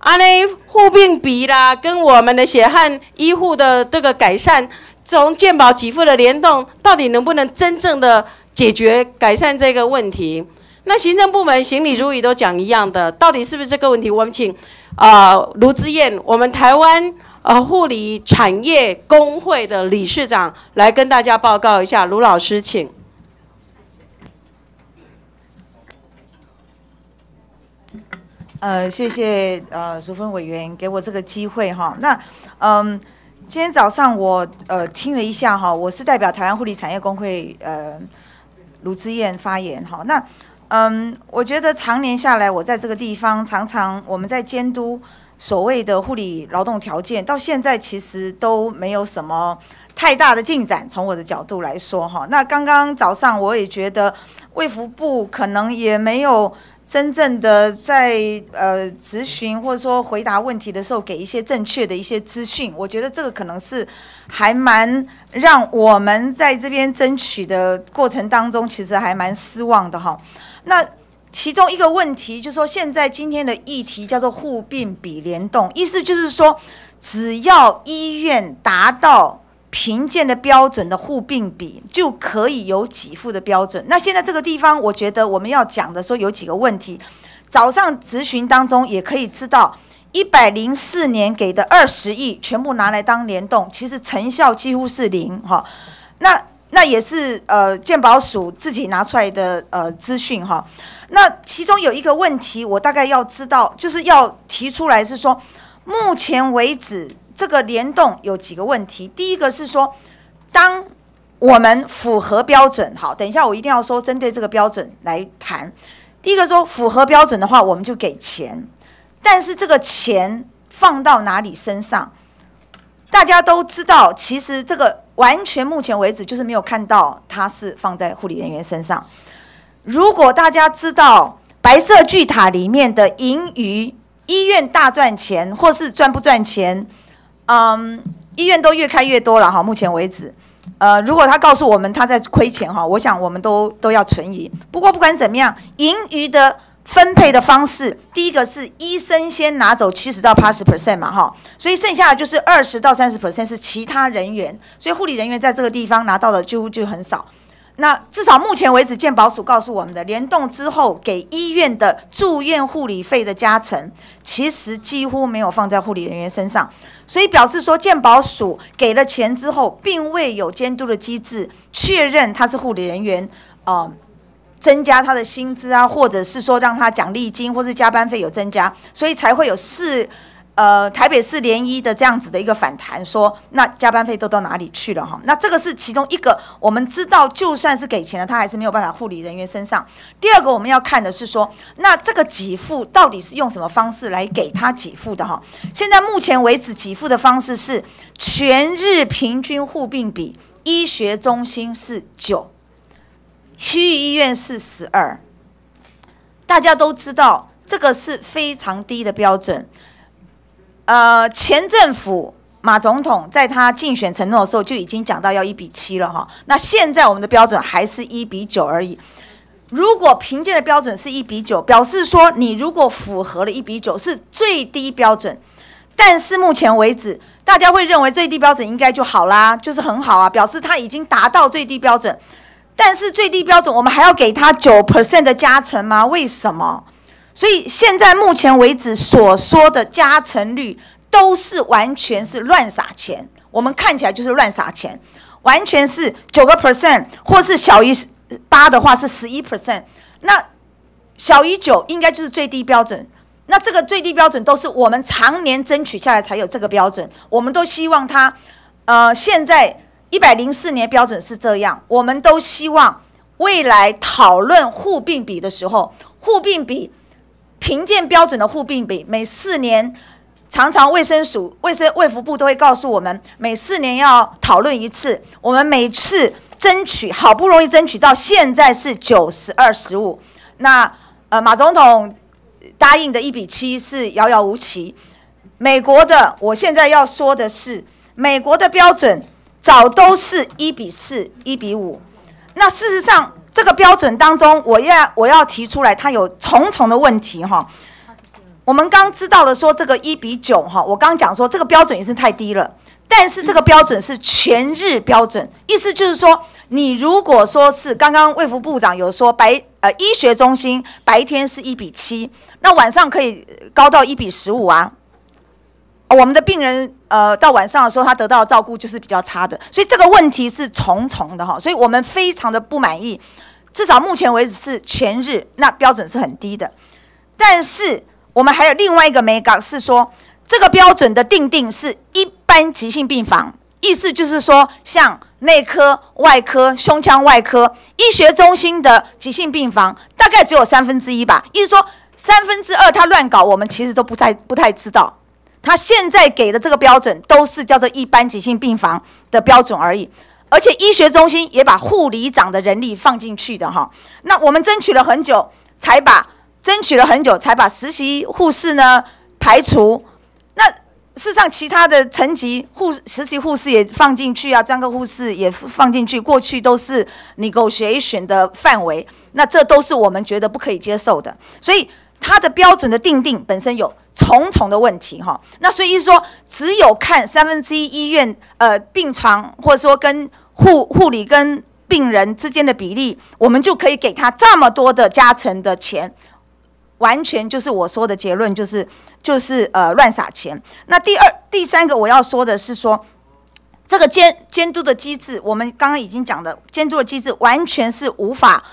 [SPEAKER 1] 阿内护病比啦，跟我们的血汗医护的这个改善，从健保给付的联动，到底能不能真正的解决改善这个问题？那行政部门、行李如雨都讲一样的，到底是不是这个问题？我们请，呃，卢之燕，我们台湾呃护理产业工会的理事长来跟大家报告一下。卢老师，
[SPEAKER 25] 请。呃，谢谢呃，淑芬委员给我这个机会哈。那，嗯，今天早上我呃听了一下哈，我是代表台湾护理产业工会呃卢之燕发言哈。那。嗯，我觉得常年下来，我在这个地方常常我们在监督所谓的护理劳动条件，到现在其实都没有什么太大的进展。从我的角度来说，哈，那刚刚早上我也觉得卫福部可能也没有真正的在呃咨询或者说回答问题的时候给一些正确的一些资讯。我觉得这个可能是还蛮让我们在这边争取的过程当中，其实还蛮失望的，哈。那其中一个问题就是说，现在今天的议题叫做互病比联动，意思就是说，只要医院达到评鉴的标准的互病比，就可以有给付的标准。那现在这个地方，我觉得我们要讲的说有几个问题。早上咨询当中也可以知道，一百零四年给的二十亿全部拿来当联动，其实成效几乎是零哈。那那也是呃，鉴宝署自己拿出来的呃资讯哈。那其中有一个问题，我大概要知道，就是要提出来是说，目前为止这个联动有几个问题。第一个是说，当我们符合标准，好，等一下我一定要说针对这个标准来谈。第一个说符合标准的话，我们就给钱，但是这个钱放到哪里身上？大家都知道，其实这个。完全目前为止，就是没有看到它是放在护理人员身上。如果大家知道白色巨塔里面的盈余，医院大赚钱或是赚不赚钱，嗯，医院都越开越多了哈。目前为止，呃，如果他告诉我们他在亏钱哈，我想我们都都要存疑。不过不管怎么样，盈余的。分配的方式，第一个是医生先拿走七十到八十 percent 嘛，哈，所以剩下的就是二十到三十 percent 是其他人员，所以护理人员在这个地方拿到的几乎就很少。那至少目前为止，健保署告诉我们的，联动之后给医院的住院护理费的加成，其实几乎没有放在护理人员身上，所以表示说健保署给了钱之后，并未有监督的机制确认他是护理人员，啊。增加他的薪资啊，或者是说让他奖励金或者加班费有增加，所以才会有四，呃，台北市连一的这样子的一个反弹，说那加班费都到哪里去了哈？那这个是其中一个，我们知道就算是给钱了，他还是没有办法护理人员身上。第二个我们要看的是说，那这个给付到底是用什么方式来给他给付的哈？现在目前为止给付的方式是全日平均护病比，医学中心是九。区域医院是十二，大家都知道这个是非常低的标准。呃，前政府马总统在他竞选承诺的时候就已经讲到要一比七了哈，那现在我们的标准还是一比九而已。如果评鉴的标准是一比九，表示说你如果符合了一比九是最低标准，但是目前为止，大家会认为最低标准应该就好啦，就是很好啊，表示它已经达到最低标准。但是最低标准，我们还要给他九 percent 的加成吗？为什么？所以现在目前为止所说的加成率都是完全是乱撒钱，我们看起来就是乱撒钱，完全是九个 percent 或是小于八的话是十一 percent，那小于九应该就是最低标准。那这个最低标准都是我们常年争取下来才有这个标准，我们都希望他，呃，现在。一百零四年标准是这样，我们都希望未来讨论互并比的时候，互并比评鉴标准的互并比每四年，常常卫生署、卫生、卫福部都会告诉我们，每四年要讨论一次。我们每次争取，好不容易争取到现在是九十二十五。那呃，马总统答应的一比七是遥遥无期。美国的，我现在要说的是美国的标准。早都是一比四、一比五，那事实上这个标准当中，我要我要提出来，它有重重的问题哈。我们刚知道了说这个一比九哈，我刚刚讲说这个标准也是太低了，但是这个标准是全日标准，意思就是说，你如果说是刚刚卫福部长有说白呃医学中心白天是一比七，那晚上可以高到一比十五啊。我们的病人，呃，到晚上的时候，他得到照顾就是比较差的，所以这个问题是重重的哈。所以我们非常的不满意，至少目前为止是全日，那标准是很低的。但是我们还有另外一个没搞是说，这个标准的定定是一般急性病房，意思就是说，像内科、外科、胸腔外科、医学中心的急性病房，大概只有三分之一吧。意思说，三分之二他乱搞，我们其实都不太不太知道。他现在给的这个标准都是叫做一般急性病房的标准而已，而且医学中心也把护理长的人力放进去的哈。那我们争取了很久，才把争取了很久才把实习护士呢排除。那事实上，其他的层级护实习护士也放进去啊，专科护士也放进去。过去都是你我选选的范围，那这都是我们觉得不可以接受的，所以。它的标准的定定本身有重重的问题哈，那所以说只有看三分之一医院呃病床或者说跟护护理跟病人之间的比例，我们就可以给他这么多的加成的钱，完全就是我说的结论就是就是呃乱撒钱。那第二第三个我要说的是说这个监监督的机制，我们刚刚已经讲的监督的机制完全是无法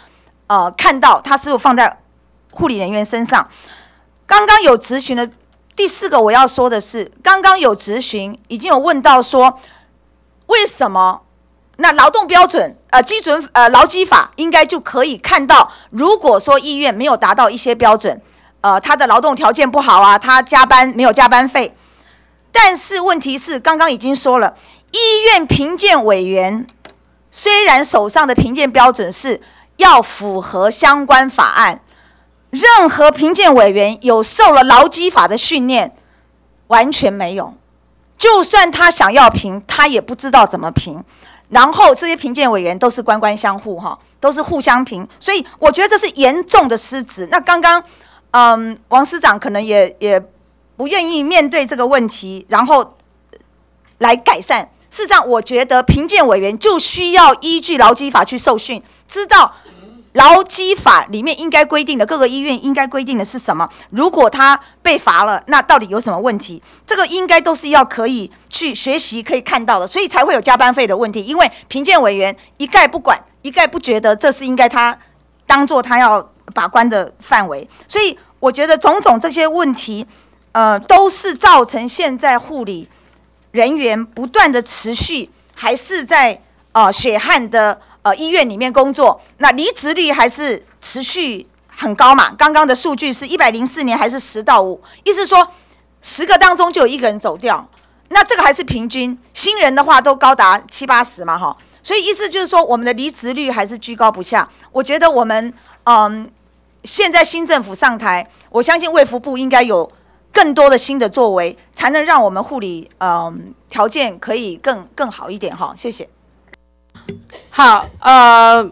[SPEAKER 25] 呃看到它是否放在。护理人员身上，刚刚有咨询的第四个，我要说的是，刚刚有咨询已经有问到说，为什么那劳动标准呃基准呃劳基法应该就可以看到，如果说医院没有达到一些标准，呃，他的劳动条件不好啊，他加班没有加班费，但是问题是刚刚已经说了，医院评鉴委员虽然手上的评鉴标准是要符合相关法案。任何评鉴委员有受了劳基法的训练，完全没有。就算他想要评，他也不知道怎么评。然后这些评鉴委员都是官官相护，哈，都是互相评。所以我觉得这是严重的失职。那刚刚，嗯，王司长可能也也不愿意面对这个问题，然后来改善。事实上，我觉得评鉴委员就需要依据劳基法去受训，知道。劳基法里面应该规定的各个医院应该规定的是什么？如果他被罚了，那到底有什么问题？这个应该都是要可以去学习、可以看到的，所以才会有加班费的问题。因为评鉴委员一概不管，一概不觉得这是应该他当做他要把关的范围，所以我觉得种种这些问题，呃，都是造成现在护理人员不断的持续还是在啊血汗的。呃，医院里面工作，那离职率还是持续很高嘛？刚刚的数据是一百零四年还是十到五，意思说十个当中就有一个人走掉。那这个还是平均，新人的话都高达七八十嘛，哈。所以意思就是说，我们的离职率还是居高不下。我觉得我们嗯，现在新政府上台，我相信卫福部应该有更多的新的作为，才能让我们护理嗯条件可以更更好一点哈。谢谢。好，呃，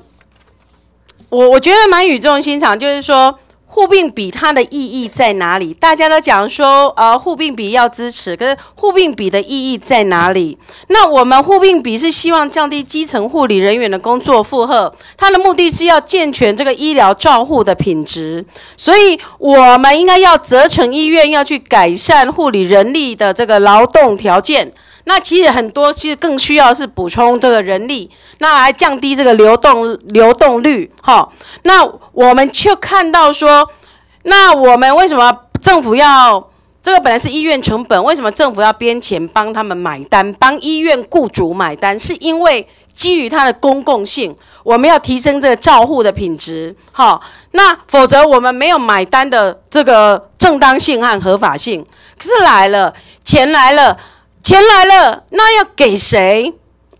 [SPEAKER 1] 我我觉得蛮语重心长，就是说护病比它的意义在哪里？大家都讲说，呃，护病比要支持，可是护病比的意义在哪里？那我们护病比是希望降低基层护理人员的工作负荷，它的目的是要健全这个医疗照护的品质，所以我们应该要责成医院要去改善护理人力的这个劳动条件。那其实很多，其实更需要是补充这个人力，那来降低这个流动流动率，哈。那我们却看到说，那我们为什么政府要这个本来是医院成本，为什么政府要编钱帮他们买单，帮医院雇主买单？是因为基于它的公共性，我们要提升这个照护的品质，哈。那否则我们没有买单的这个正当性和合法性。可是来了钱来了。钱来了，那要给谁？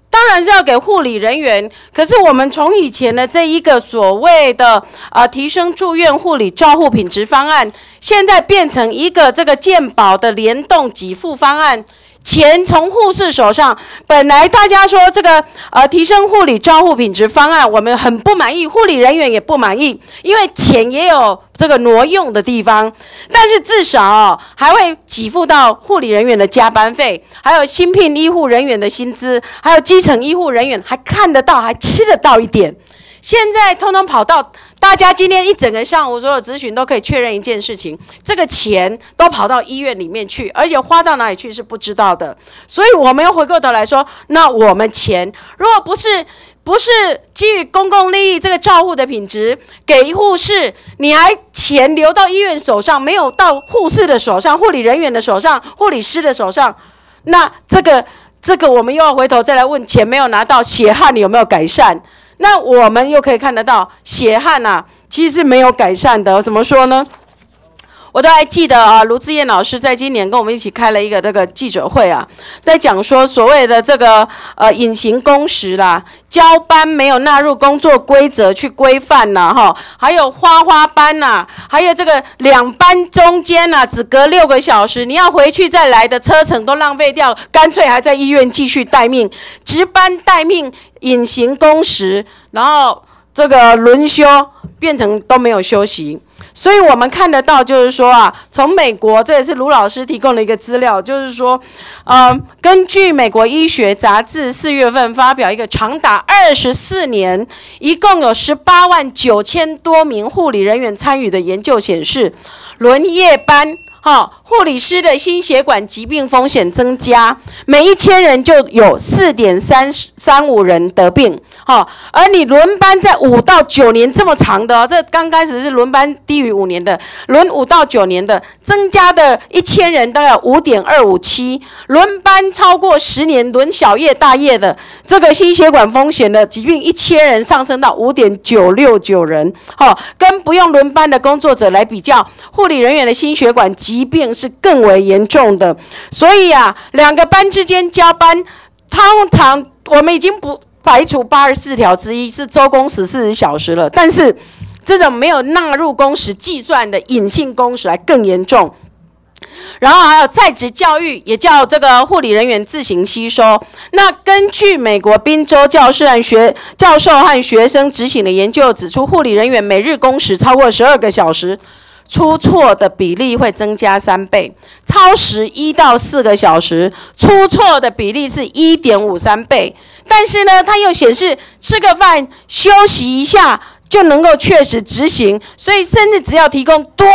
[SPEAKER 1] 当然是要给护理人员。可是我们从以前的这一个所谓的呃提升住院护理照护品质方案，现在变成一个这个健保的联动给付方案。钱从护士手上，本来大家说这个呃提升护理照护品质方案，我们很不满意，护理人员也不满意，因为钱也有这个挪用的地方，但是至少还会给付到护理人员的加班费，还有新聘医护人员的薪资，还有基层医护人员还看得到，还吃得到一点，现在通通跑到。大家今天一整个上午所有咨询都可以确认一件事情：这个钱都跑到医院里面去，而且花到哪里去是不知道的。所以我们又回过头来说，那我们钱如果不是不是基于公共利益这个照护的品质给护士，你还钱流到医院手上，没有到护士的手上、护理人员的手上、护理师的手上，那这个这个我们又要回头再来问钱没有拿到，血汗你有没有改善？那我们又可以看得到，血汗呐，其实是没有改善的。怎么说呢？我都还记得啊，卢志燕老师在今年跟我们一起开了一个这个记者会啊，在讲说所谓的这个呃隐形工时啦，交班没有纳入工作规则去规范呐，哈，还有花花班呐，还有这个两班中间呐只隔六个小时，你要回去再来的车程都浪费掉，干脆还在医院继续待命，值班待命，隐形工时，然后这个轮休变成都没有休息。所以，我们看得到，就是说啊，从美国，这也是卢老师提供的一个资料，就是说，呃，根据美国医学杂志四月份发表一个长达二十四年，一共有十八万九千多名护理人员参与的研究显示，轮夜班哈，护理师的心血管疾病风险增加，每一千人就有四点三三五人得病。好，而你轮班在五到九年这么长的哦，这刚开始是轮班低于五年的，轮五到九年的，增加的一千人都要五点二五七。轮班超过十年，轮小业大业的这个心血管风险的疾病，一千人上升到五点九六九人。好，跟不用轮班的工作者来比较，护理人员的心血管疾病是更为严重的。所以呀，两个班之间加班，通常我们已经不。排除八十四条之一是周工时四十小时了，但是这种没有纳入工时计算的隐性工时还更严重。然后还有在职教育也叫这个护理人员自行吸收。那根据美国宾州教师学教授和学生执行的研究指出，护理人员每日工时超过十二个小时。出错的比例会增加三倍，超时一到四个小时，出错的比例是一点五三倍。但是呢，它又显示吃个饭休息一下就能够确实执行，所以甚至只要提供多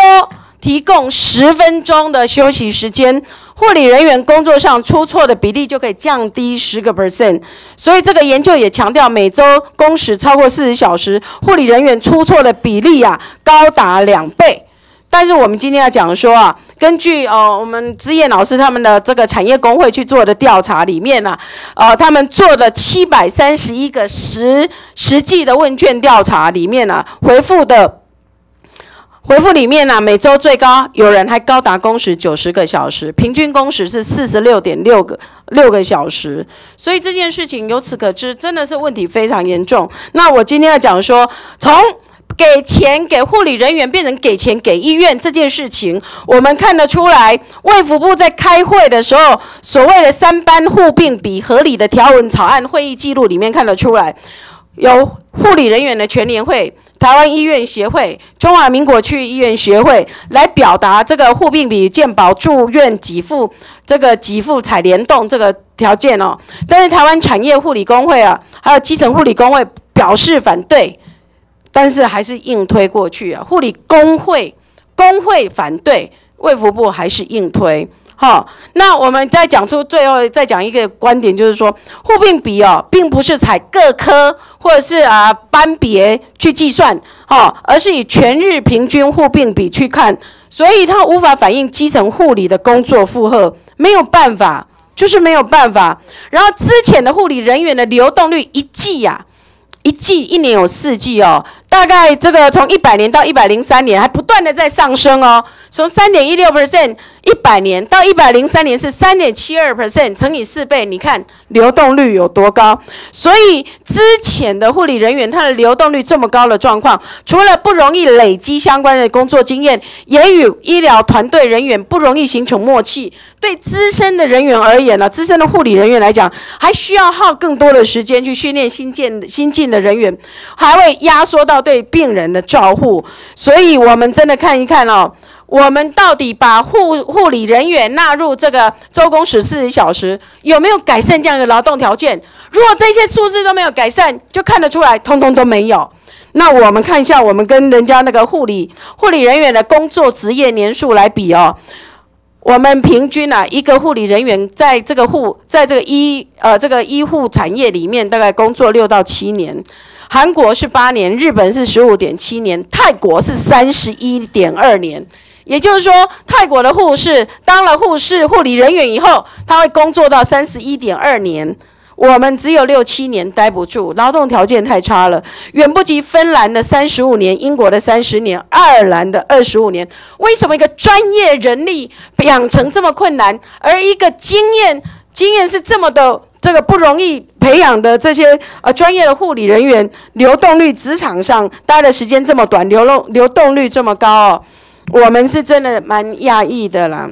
[SPEAKER 1] 提供十分钟的休息时间，护理人员工作上出错的比例就可以降低十个 percent。所以这个研究也强调，每周工时超过四十小时，护理人员出错的比例啊高达两倍。但是我们今天要讲说啊，根据哦我们资业老师他们的这个产业工会去做的调查里面呢，呃，他们做了七百三十一个实实际的问卷调查里面呢，回复的回复里面呢，每周最高有人还高达工时九十个小时，平均工时是四十六点六个六个小时，所以这件事情由此可知，真的是问题非常严重。那我今天要讲说从。给钱给护理人员、变成给钱给医院这件事情，我们看得出来。卫福部在开会的时候，所谓的三班护病比合理的条文草案会议记录里面看得出来，有护理人员的全联会、台湾医院协会、中华民国区医院协会来表达这个护病比健保住院给付这个给付采联动这个条件哦。但是台湾产业护理工会啊，还有基层护理工会表示反对。但是还是硬推过去啊！护理工会工会反对，卫福部还是硬推。哈，那我们再讲出最后再讲一个观点，就是说护病比哦，并不是采各科或者是啊班别去计算，哈，而是以全日平均护病比去看，所以它无法反映基层护理的工作负荷，没有办法，就是没有办法。然后之前的护理人员的流动率一季呀，一季一年有四季哦。大概这个从一百年到一百零三年还不断的在上升哦，从三点一六 percent 一百年到一百零三年是三点七二 percent 乘以四倍，你看流动率有多高？所以之前的护理人员他的流动率这么高的状况，除了不容易累积相关的工作经验，也与医疗团队人员不容易形成默契。对资深的人员而言呢，资深的护理人员来讲，还需要耗更多的时间去训练新建新进的人员，还会压缩到。对病人的照护，所以我们真的看一看哦，我们到底把护护理人员纳入这个周工时四十小时，有没有改善这样的劳动条件？如果这些数字都没有改善，就看得出来，通通都没有。那我们看一下，我们跟人家那个护理护理人员的工作职业年数来比哦，我们平均啊，一个护理人员在这个护在这个医呃这个医护产业里面，大概工作六到七年。韩国是八年，日本是十五点七年，泰国是三十一点二年。也就是说，泰国的护士当了护士、护理人员以后，他会工作到三十一点二年。我们只有六七年待不住，劳动条件太差了，远不及芬兰的三十五年、英国的三十年、爱尔兰的二十五年。为什么一个专业人力养成这么困难，而一个经验经验是这么的？这个不容易培养的这些呃专业的护理人员，流动率职场上待的时间这么短，流动流动率这么高哦，我们是真的蛮讶异的啦。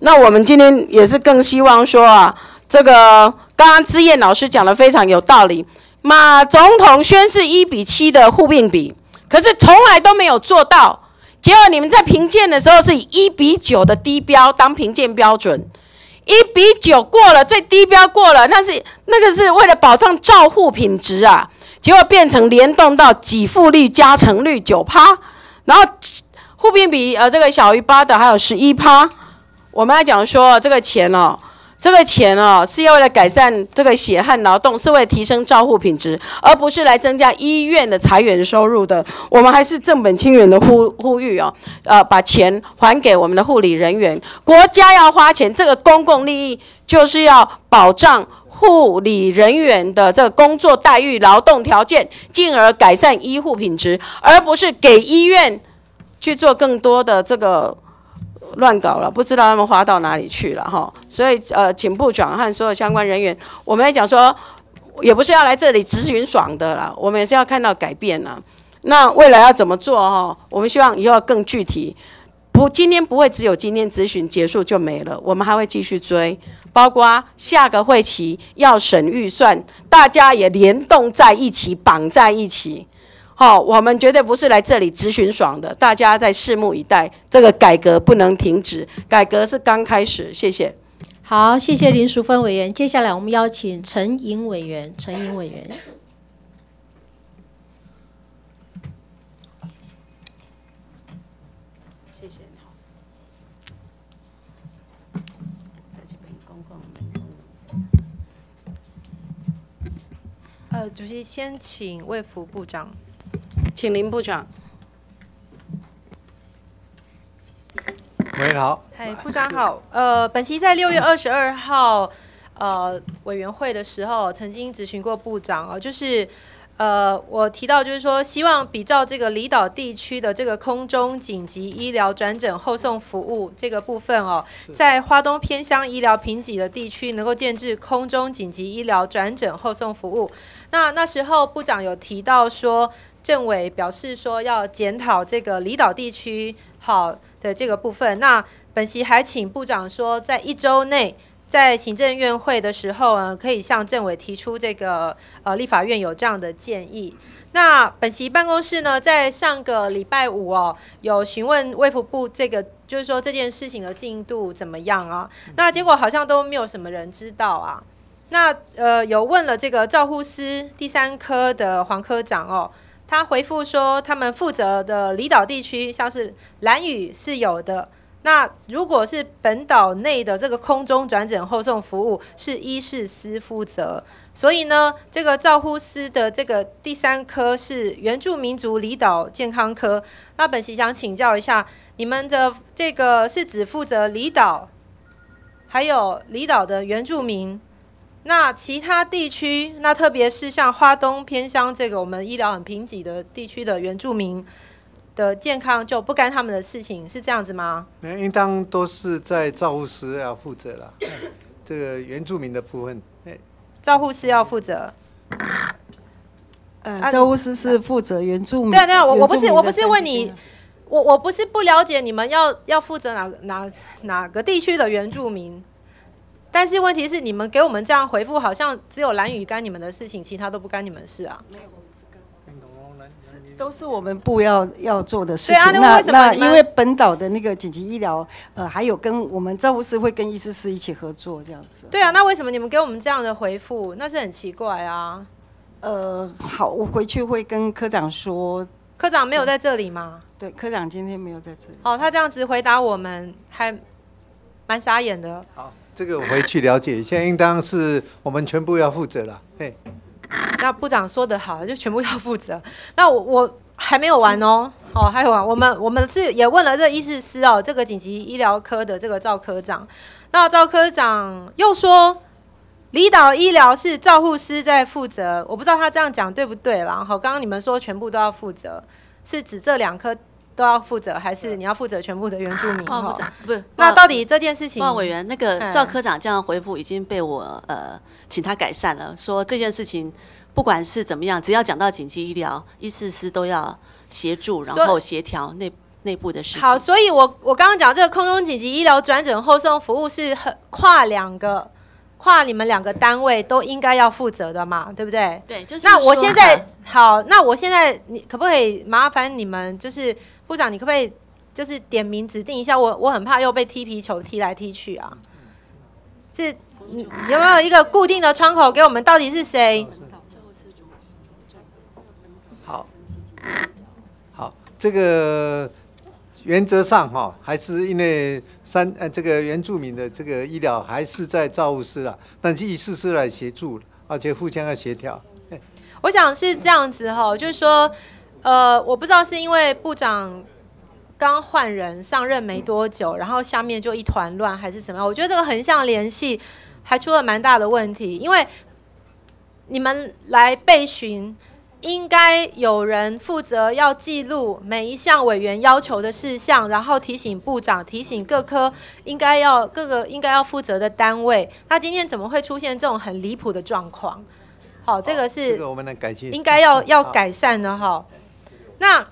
[SPEAKER 1] 那我们今天也是更希望说啊，这个刚刚之燕老师讲的非常有道理。马总统宣誓一比七的护病比，可是从来都没有做到，结果你们在评鉴的时候是以一比九的低标当评鉴标准。一比九过了，最低标过了，那是那个是为了保障账户品质啊，结果变成联动到给付率加成率九趴，然后护变比呃这个小于八的还有十一趴，我们要讲说这个钱哦。这个钱哦，是要为了改善这个血汗劳动，是为了提升照护品质，而不是来增加医院的裁员收入的。我们还是正本清源的呼呼吁哦，呃，把钱还给我们的护理人员。国家要花钱，这个公共利益就是要保障护理人员的这个工作待遇、劳动条件，进而改善医护品质，而不是给医院去做更多的这个。乱搞了，不知道他们花到哪里去了哈。所以呃，请部长和所有相关人员，我们来讲说，也不是要来这里咨询爽的啦，我们也是要看到改变啦。那未来要怎么做哈？我们希望以后要更具体，不，今天不会只有今天咨询结束就没了，我们还会继续追，包括下个会期要审预算，大家也联动在一起，绑在一起。好，我们绝对不是来这里咨询爽的，大家在拭目以待。这个改革不能停止，改革是刚开始。谢谢。好，谢谢林淑芬委员。
[SPEAKER 14] 接下来我们邀请陈莹委员。陈莹委员，
[SPEAKER 10] 谢谢。谢
[SPEAKER 26] 呃，主席，先请魏福部长。请林部长。喂，好。嗨，部长好。呃，本席在六月二十二号，呃，委员会的时候，曾经咨询过部长哦，就是，呃，我提到就是说，希望比照这个离岛地区的这个空中紧急医疗转诊后送服务这个部分哦，在花东偏乡医疗贫瘠的地区，能够建置空中紧急医疗转诊后送服务。那那时候部长有提到说。政委表示说，要检讨这个离岛地区好的这个部分。那本席还请部长说，在一周内，在行政院会的时候，呢，可以向政委提出这个呃，立法院有这样的建议。那本席办公室呢，在上个礼拜五哦，有询问卫福部这个，就是说这件事情的进度怎么样啊？那结果好像都没有什么人知道啊。那呃，有问了这个照护司第三科的黄科长哦。他回复说，他们负责的离岛地区像是兰屿是有的。那如果是本岛内的这个空中转诊后送服务是医师司负责，所以呢，这个照护师的这个第三科是原住民族离岛健康科。那本席想请教一下，你们的这个是只负责离岛，还有离岛的原住民？那其他地区，那特别是像花东偏乡这个我们医疗很贫瘠的地区的原住民的健康，就不该他们的事情，是这样子吗？
[SPEAKER 4] 呃，应当都是在照护师要负责了。这个原住民的部分，
[SPEAKER 26] 照护师要负责。呃，照护师
[SPEAKER 13] 是负责原住民。对啊对啊，我我不是我不是问你，
[SPEAKER 26] 我我不是不了解你们要要负责哪哪哪个地区的原住民。但是问题是，你们给我们这样回复，好像只有蓝宇干你们的事情，其他都不干你们事啊？没有，我们是干，是
[SPEAKER 13] 都是我们部要要做的事情。对啊，那为什么？因为本岛的那个紧急医疗，呃，还有跟我们照护师会跟医师师一起合作这样子。
[SPEAKER 26] 对啊，那为什么你们给我们这样的回复？那是很奇怪啊。呃，好，我
[SPEAKER 13] 回去会跟科
[SPEAKER 26] 长说。科长没有在这里吗？对，科长今天没有在这里。哦，他这样子回答我们，还蛮傻眼的。好。
[SPEAKER 4] 这个我回去了解一下，应当是我们全部要负责了，嘿。
[SPEAKER 26] 那部长说的好，就全部要负责。那我我还没有完哦，好还有啊，我们我们是也问了这医师师哦，这个紧急医疗科的这个赵科长，那赵科长又说，离岛医疗是照护师在负责，我不知道他这样讲对不对。然后刚刚你们说全部都要负责，是指这两科？都要负责，还是你要负责全部的原住民？部长不是，那到底这件事情？委员，那个赵
[SPEAKER 7] 科长这样回复已经被我呃请他改善了，说这件事情不管是怎么样，只要讲到紧急医疗，医事师都要协助，然后协调内内部的事。好，
[SPEAKER 26] 所以我我刚刚讲这个空中紧急医疗转诊后送服务是很跨两个跨你们两个单位都应该要负责的嘛，对不对？对，就是。那我现在好，那我现在你可不可以麻烦你们就是？部长，你可不可以就是点名指定一下我？我很怕又被踢皮球踢来踢去啊。这有没有一个固定的窗口给我们？到底是谁？
[SPEAKER 4] 好，好，这个原则上哈，还是因为三呃这个原住民的这个医疗还是在造物师了，但是医师是来协助，而且互相要协调。
[SPEAKER 26] 我想是这样子哈，就是说。呃，我不知道是因为部长刚换人上任没多久，然后下面就一团乱，还是怎么样？我觉得这个横向联系还出了蛮大的问题，因为你们来备询，应该有人负责要记录每一项委员要求的事项，然后提醒部长，提醒各科应该要各个应该要负责的单位。那今天怎么会出现这种很离谱的状况？好，这个是，
[SPEAKER 4] 应该要要改
[SPEAKER 26] 善的哈。那，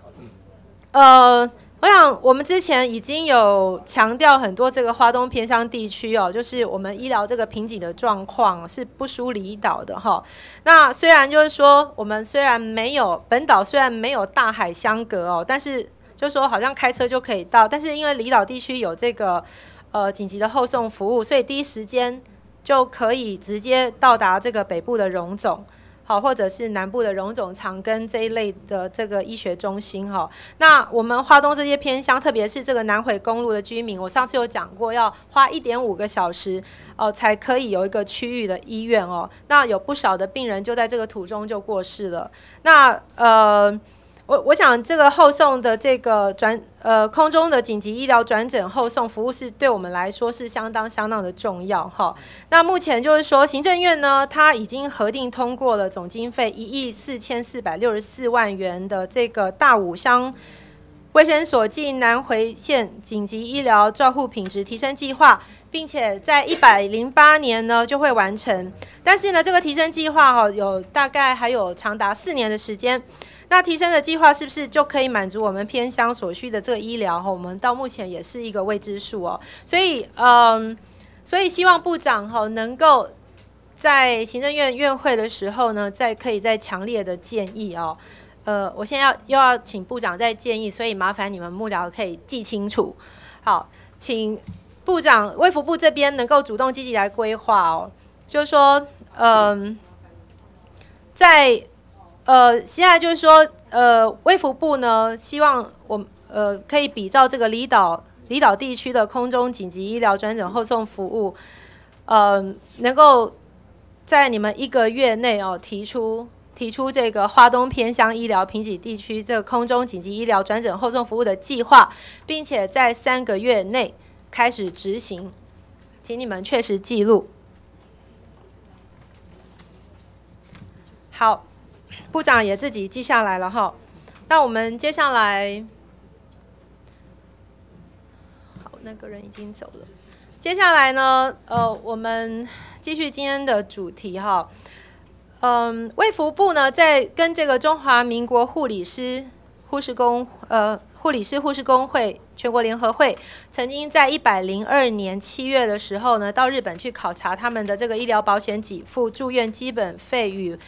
[SPEAKER 26] 呃，我想我们之前已经有强调很多，这个华东偏乡地区哦，就是我们医疗这个瓶颈的状况是不输离岛的哈。那虽然就是说，我们虽然没有本岛，虽然没有大海相隔哦，但是就说好像开车就可以到，但是因为离岛地区有这个呃紧急的后送服务，所以第一时间就可以直接到达这个北部的荣总。好，或者是南部的荣种长庚这一类的这个医学中心，哈。那我们花东这些偏乡，特别是这个南回公路的居民，我上次有讲过，要花一点五个小时，哦，才可以有一个区域的医院哦。那有不少的病人就在这个途中就过世了。那呃。我我想这个后送的这个转呃空中的紧急医疗转诊后送服务是对我们来说是相当相当的重要哈。那目前就是说行政院呢，它已经核定通过了总经费一亿四千四百六十四万元的这个大武乡卫生所暨南回县紧急医疗照护品质提升计划，并且在一百零八年呢就会完成。但是呢，这个提升计划哈，有大概还有长达四年的时间。那提升的计划是不是就可以满足我们偏乡所需的这个医疗？哈，我们到目前也是一个未知数哦。所以，嗯，所以希望部长哈能够在行政院院会的时候呢，再可以再强烈的建议哦。呃，我现在要又要请部长再建议，所以麻烦你们幕僚可以记清楚。好，请部长卫福部这边能够主动积极来规划哦。就是说，嗯，在。呃，现在就是说，呃，微服部呢，希望我呃可以比照这个离岛离岛地区的空中紧急医疗转诊后送服务，呃，能够在你们一个月内哦提出提出这个华东偏乡医疗瓶颈地区这个空中紧急医疗转诊后送服务的计划，并且在三个月内开始执行，请你们确实记录。好。部长也自己记下来了哈，那我们接下来，好，那个人已经走了。接下来呢，呃，我们继续今天的主题哈，嗯，卫福部呢，在跟这个中华民国护理师护士工呃护理师护士工会全国联合会，曾经在一百零二年七月的时候呢，到日本去考察他们的这个医疗保险给付住院基本费与。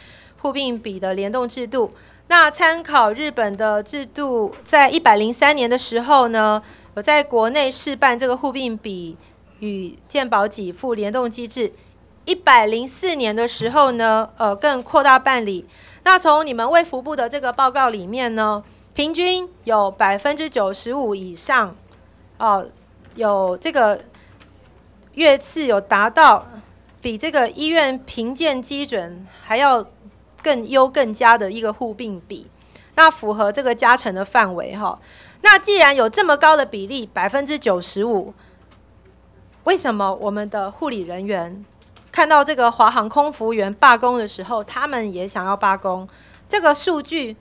[SPEAKER 26] 护病比的联动制度，那参考日本的制度，在一百零三年的时候呢，有在国内试办这个护病比与健保给付联动机制；一百零四年的时候呢，呃，更扩大办理。那从你们卫福部的这个报告里面呢，平均有百分之九十五以上，哦，有这个月次有达到比这个医院评鉴基准还要。更优、更加的一个护病比，那符合这个加成的范围哈。那既然有这么高的比例，百分之九十五，为什么我们的护理人员看到这个华航空服务员罢工的时候，他们也想要罢工？这个数据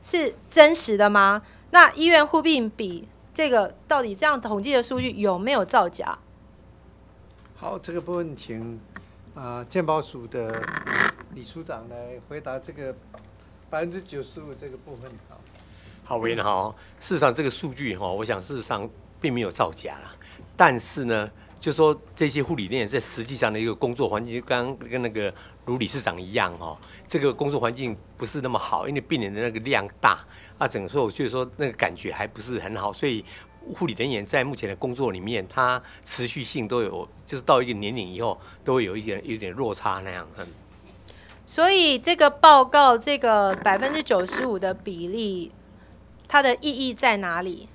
[SPEAKER 26] 是真实的吗？那医院护病比这个到底这样统计的数据
[SPEAKER 4] 有没有造假？好，这个部分请啊，健保署的。李处长来回答这个百分之九十五这个部分
[SPEAKER 8] 好，好，委员好。事实上，这个数据哈，我想事实上并没有造假啦。但是呢，就说这些护理人员在实际上的一个工作环境，就刚跟那个卢理事长一样哦，这个工作环境不是那么好，因为病人的那个量大，啊，整个说我就是说那个感觉还不是很好，所以护理人员在目前的工作里面，他持续性都有，就是到一个年龄以后，都会有一点有点落差那样。嗯，
[SPEAKER 26] 所以这个报告，这个百分之九十五的比例，它的意义在哪里？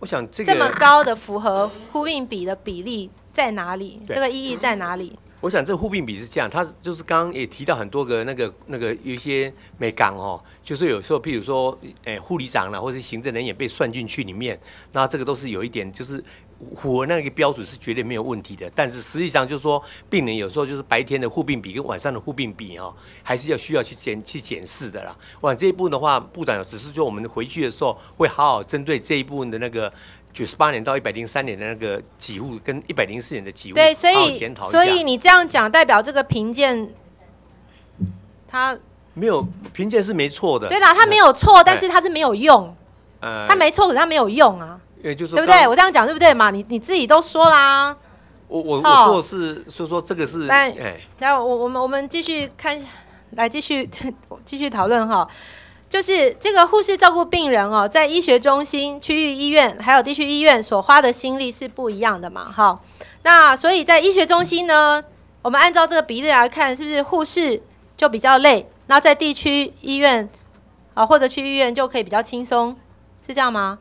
[SPEAKER 8] 我想这个这么高
[SPEAKER 26] 的符合呼应比的比例在哪里？这个意义在哪里？
[SPEAKER 8] 我想这个呼应比是这样，它就是刚刚也提到很多个那个那个有一些美感哦，就是有时候譬如说，诶护理长啦，或是行政人员被算进去里面，那这个都是有一点就是。符合那个标准是绝对没有问题的，但是实际上就是说，病人有时候就是白天的护病比跟晚上的护病比啊，还是要需要去检去检视的啦。往这一步的话，部长只是说我们回去的时候会好好针对这一部分的那个九十八年到一百零三年的那个几户跟一百零四年的几户，对，所以所以
[SPEAKER 26] 你这样讲代表这个评鉴，他
[SPEAKER 8] 没有评鉴是没错的，对啦，他没有错，但是他
[SPEAKER 26] 是没有用，
[SPEAKER 8] 呃，他没错，
[SPEAKER 26] 可是他没有用啊。
[SPEAKER 8] 对不对？我这样
[SPEAKER 26] 讲对不对嘛？你你自己都说啦。
[SPEAKER 8] 我我我说的是，所以说这个是。来，
[SPEAKER 26] 我我们我们继续看，来继续 继续讨论哈。就是这个护士照顾病人哦，在医学中心、区域医院还有地区医院所花的心力是不一样的嘛？哈，那所以在医学中心呢，我们按照这个比例来看，是不是护士就比较累？那在地区医院啊，或者去医院就可以比较轻松，是这样吗？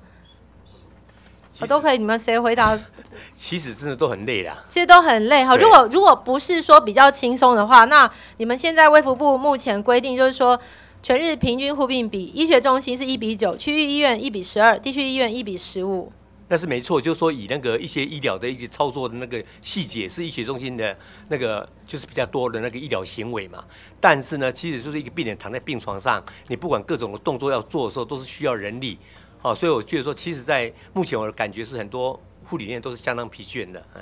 [SPEAKER 26] 我都可以，你们谁回答？
[SPEAKER 8] 其实真的都很累的。
[SPEAKER 26] 其实都很累哈。如果如果不是说比较轻松的话，那你们现在微服部目前规定就是说，全日平均护病比，医学中心是一比九，区域医院一比十二，地区医院一比十五。
[SPEAKER 8] 那是没错，就是说以那个一些医疗的一些操作的那个细节，是医学中心的那个就是比较多的那个医疗行为嘛。但是呢，其实就是一个病人躺在病床上，你不管各种动作要做的时候，都是需要人力。好，所以我觉得说，其实，在目前我的感觉是，很多护理院都是相当疲倦的。哎，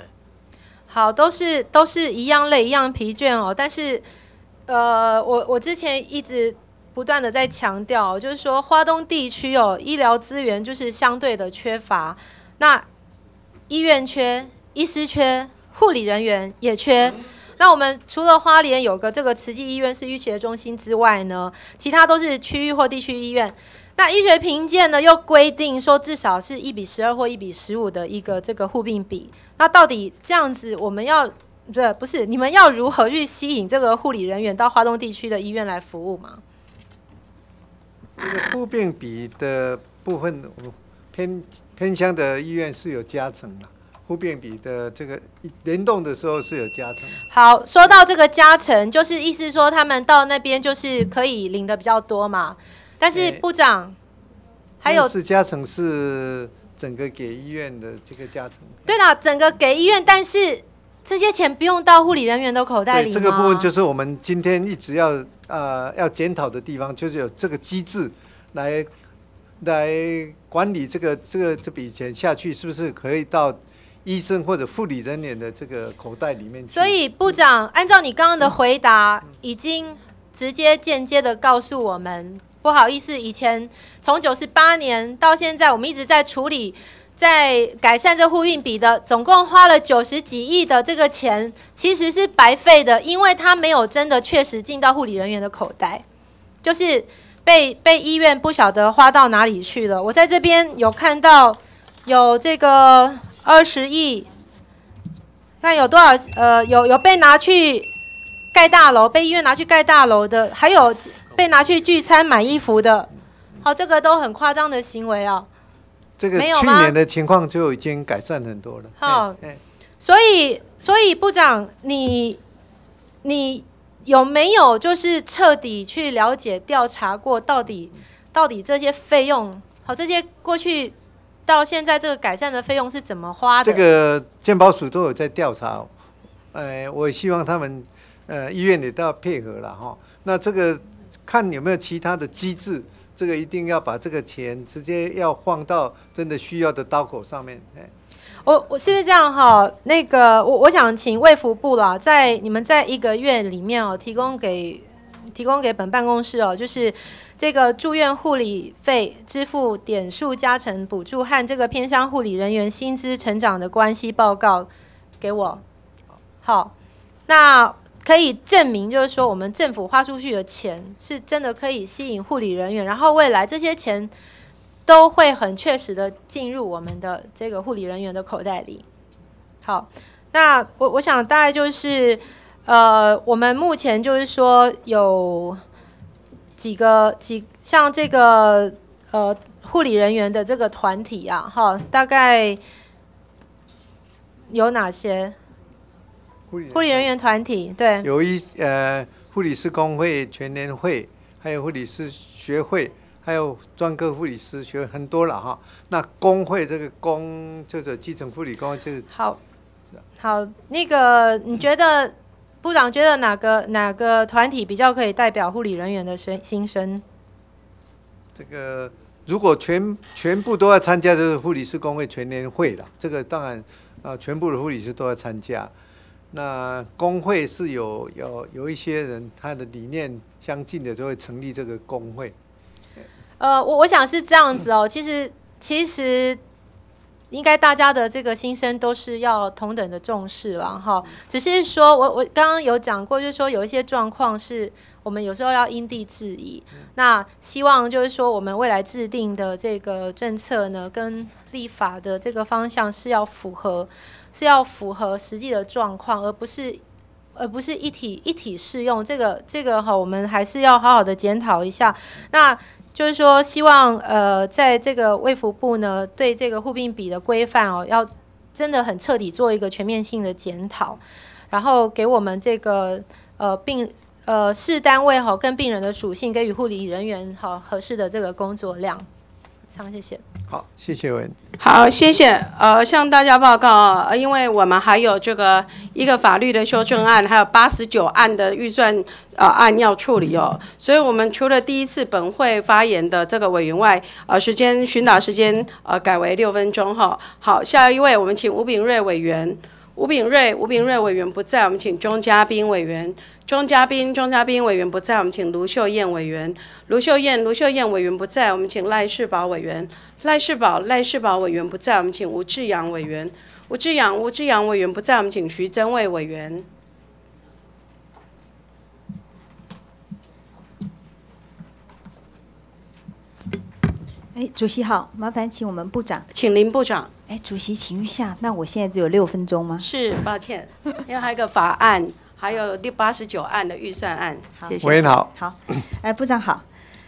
[SPEAKER 26] 好，都是都是一样累，一样疲倦哦。但是，呃，我我之前一直不断的在强调，就是说，华东地区哦，医疗资源就是相对的缺乏。那医院缺，医师缺，护理人员也缺。那我们除了花莲有个这个慈济医院是医学中心之外呢，其他都是区域或地区医院。那医学评鉴呢？又规定说至少是一比十二或一比十五的一个这个护病比。那到底这样子，我们要不是不是？你们要如何去吸引这个护理人员到华东地区的医院来服务吗？
[SPEAKER 4] 这个护病比的部分，偏偏乡的医院是有加成的。护病比的这个联动的时候是有加成。
[SPEAKER 26] 好，说到这个加成，就是意思说他们到那边就是可以领的比较多嘛？但是部长，
[SPEAKER 4] 还有是加成是整个给医院的这个加成。
[SPEAKER 26] 对啦，整个给医院，但是这些钱不用到护理人员的口袋里这个部分就
[SPEAKER 4] 是我们今天一直要呃要检讨的地方，就是有这个机制来来管理这个这个这笔钱下去是不是可以到医生或者护理人员的这个口袋里面去？
[SPEAKER 26] 所以部长，按照你刚刚的回答，已经直接间接的告诉我们。不好意思，以前从九十八年到现在，我们一直在处理，在改善这护应比的，总共花了九十几亿的这个钱，其实是白费的，因为它没有真的确实进到护理人员的口袋，就是被被医院不晓得花到哪里去了。我在这边有看到有这个二十亿，那有多少？呃，有有被拿去盖大楼，被医院拿去盖大楼的，还有。被拿去聚餐、买衣服的，好，这个都很夸张的行为哦。
[SPEAKER 4] 这个去年的情况就已经改善很多了。
[SPEAKER 26] 好，所以所以部长，你你有没有就是彻底去了解、调查过到底到底这些费用？好，这些过去到现在这个改善的费用是怎么花的？这个
[SPEAKER 4] 健保署都有在调查，呃，我希望他们呃医院也都要配合了哈。那这个。看有没有其他的机制，这个一定要把这个钱直接要放到真的需要的刀口上面。哎，
[SPEAKER 26] 我我是不是这样哈？那个我我想请卫福部啦，在你们在一个月里面哦，提供给提供给本办公室哦，就是这个住院护理费支付点数加成补助和这个偏乡护理人员薪资成长的关系报告给我。好，那。可以证明，就是说我们政府花出去的钱是真的可以吸引护理人员，然后未来这些钱都会很确实的进入我们的这个护理人员的口袋里。好，那我我想大概就是，呃，我们目前就是说有几个几像这个呃护理人员的这个团体啊，哈，大概有哪些？护理人员团体对，
[SPEAKER 4] 有一呃护理师工会全年会，还有护理师学会，还有专科护理师学会，很多了哈。那工会这个工就是基层护理工就是。好，
[SPEAKER 26] 好，那个你觉得 部长觉得哪个哪个团体比较可以代表护理人员的声心声？
[SPEAKER 4] 这个如果全全部都要参加，就是护理师工会全年会了。这个当然啊，全部的护理师都要参加。那工会是有有有一些人，他的理念相近的，就会成立这个工会。
[SPEAKER 26] 呃，我我想是这样子哦。其实其实应该大家的这个心声都是要同等的重视了哈。只是说我我刚刚有讲过，就是说有一些状况是我们有时候要因地制宜。那希望就是说我们未来制定的这个政策呢，跟立法的这个方向是要符合。是要符合实际的状况，而不是，而不是一体一体适用。这个这个哈，我们还是要好好的检讨一下。那就是说，希望呃，在这个卫福部呢，对这个护病比的规范哦，要真的很彻底做一个全面性的检讨，然后给我们这个呃病呃市单位哈，跟病人的属性，给予护理人员哈合适的这个工作量。上谢谢。好，
[SPEAKER 4] 谢谢文。
[SPEAKER 1] 好，谢谢。呃，向大家报告，啊，因为我们还有这个一个法律的修正案，还有八十九案的预算，呃，案要处理哦。所以，我们除了第一次本会发言的这个委员外，呃，时间，询答时间，呃，改为六分钟哈。好，下一位，我们请吴炳瑞委员。吴秉瑞，吴秉瑞委员不在，我们请钟嘉宾委员。钟嘉宾，钟嘉宾委员不在，我们请卢秀燕委员。卢秀燕、卢秀燕委员不在，我们请赖世宝委员。赖世宝，赖世宝委员不在，我们请吴志阳委员。吴志阳，吴志阳委员不在，我们请徐增伟委员。
[SPEAKER 25] 哎，主席好，麻烦请我们部长，请林部长。哎，主席请一下。那我现在只有六分钟吗？是，抱
[SPEAKER 1] 歉，因为还有个法案，还有第八十九案的预算
[SPEAKER 25] 案。谢谢。委员好。好，哎，部长好。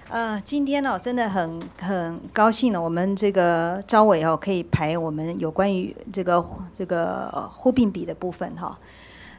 [SPEAKER 25] 呃，今天呢，真的很很高兴呢，我们这个招委哦，可以排我们有关于这个这个户并比的部分哈。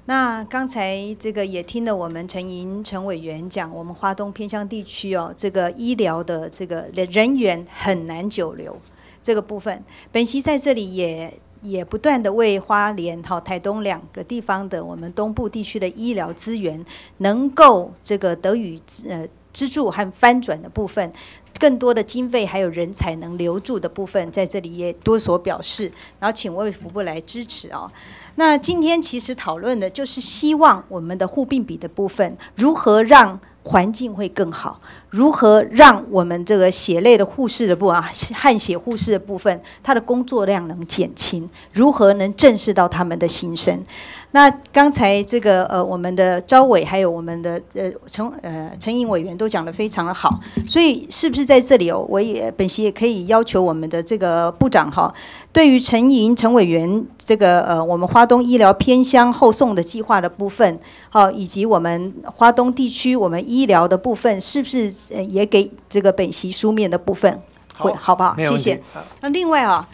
[SPEAKER 25] 那刚才这个也听了我们陈莹陈委员讲，我们华东偏乡地区哦，这个医疗的这个人员很难久留这个部分。本席在这里也也不断的为花莲和台东两个地方的我们东部地区的医疗资源能够这个得以呃资助和翻转的部分。更多的经费还有人才能留住的部分，在这里也多所表示，然后请为福部来支持哦。那今天其实讨论的就是希望我们的护病比的部分如何让环境会更好，如何让我们这个血类的护士的部分啊，汗血护士的部分，他的工作量能减轻，如何能正视到他们的心声。那刚才这个呃，我们的招委还有我们的呃陈呃陈颖委员都讲得非常的好，所以是不是在这里哦？我也本席也可以要求我们的这个部长哈，对于陈莹陈委员这个呃我们华东医疗偏乡后送的计划的部分，好以及我们华东地区我们医疗的部分，是不是也给这个本席书面的部分？会好，好谢谢。那另外啊。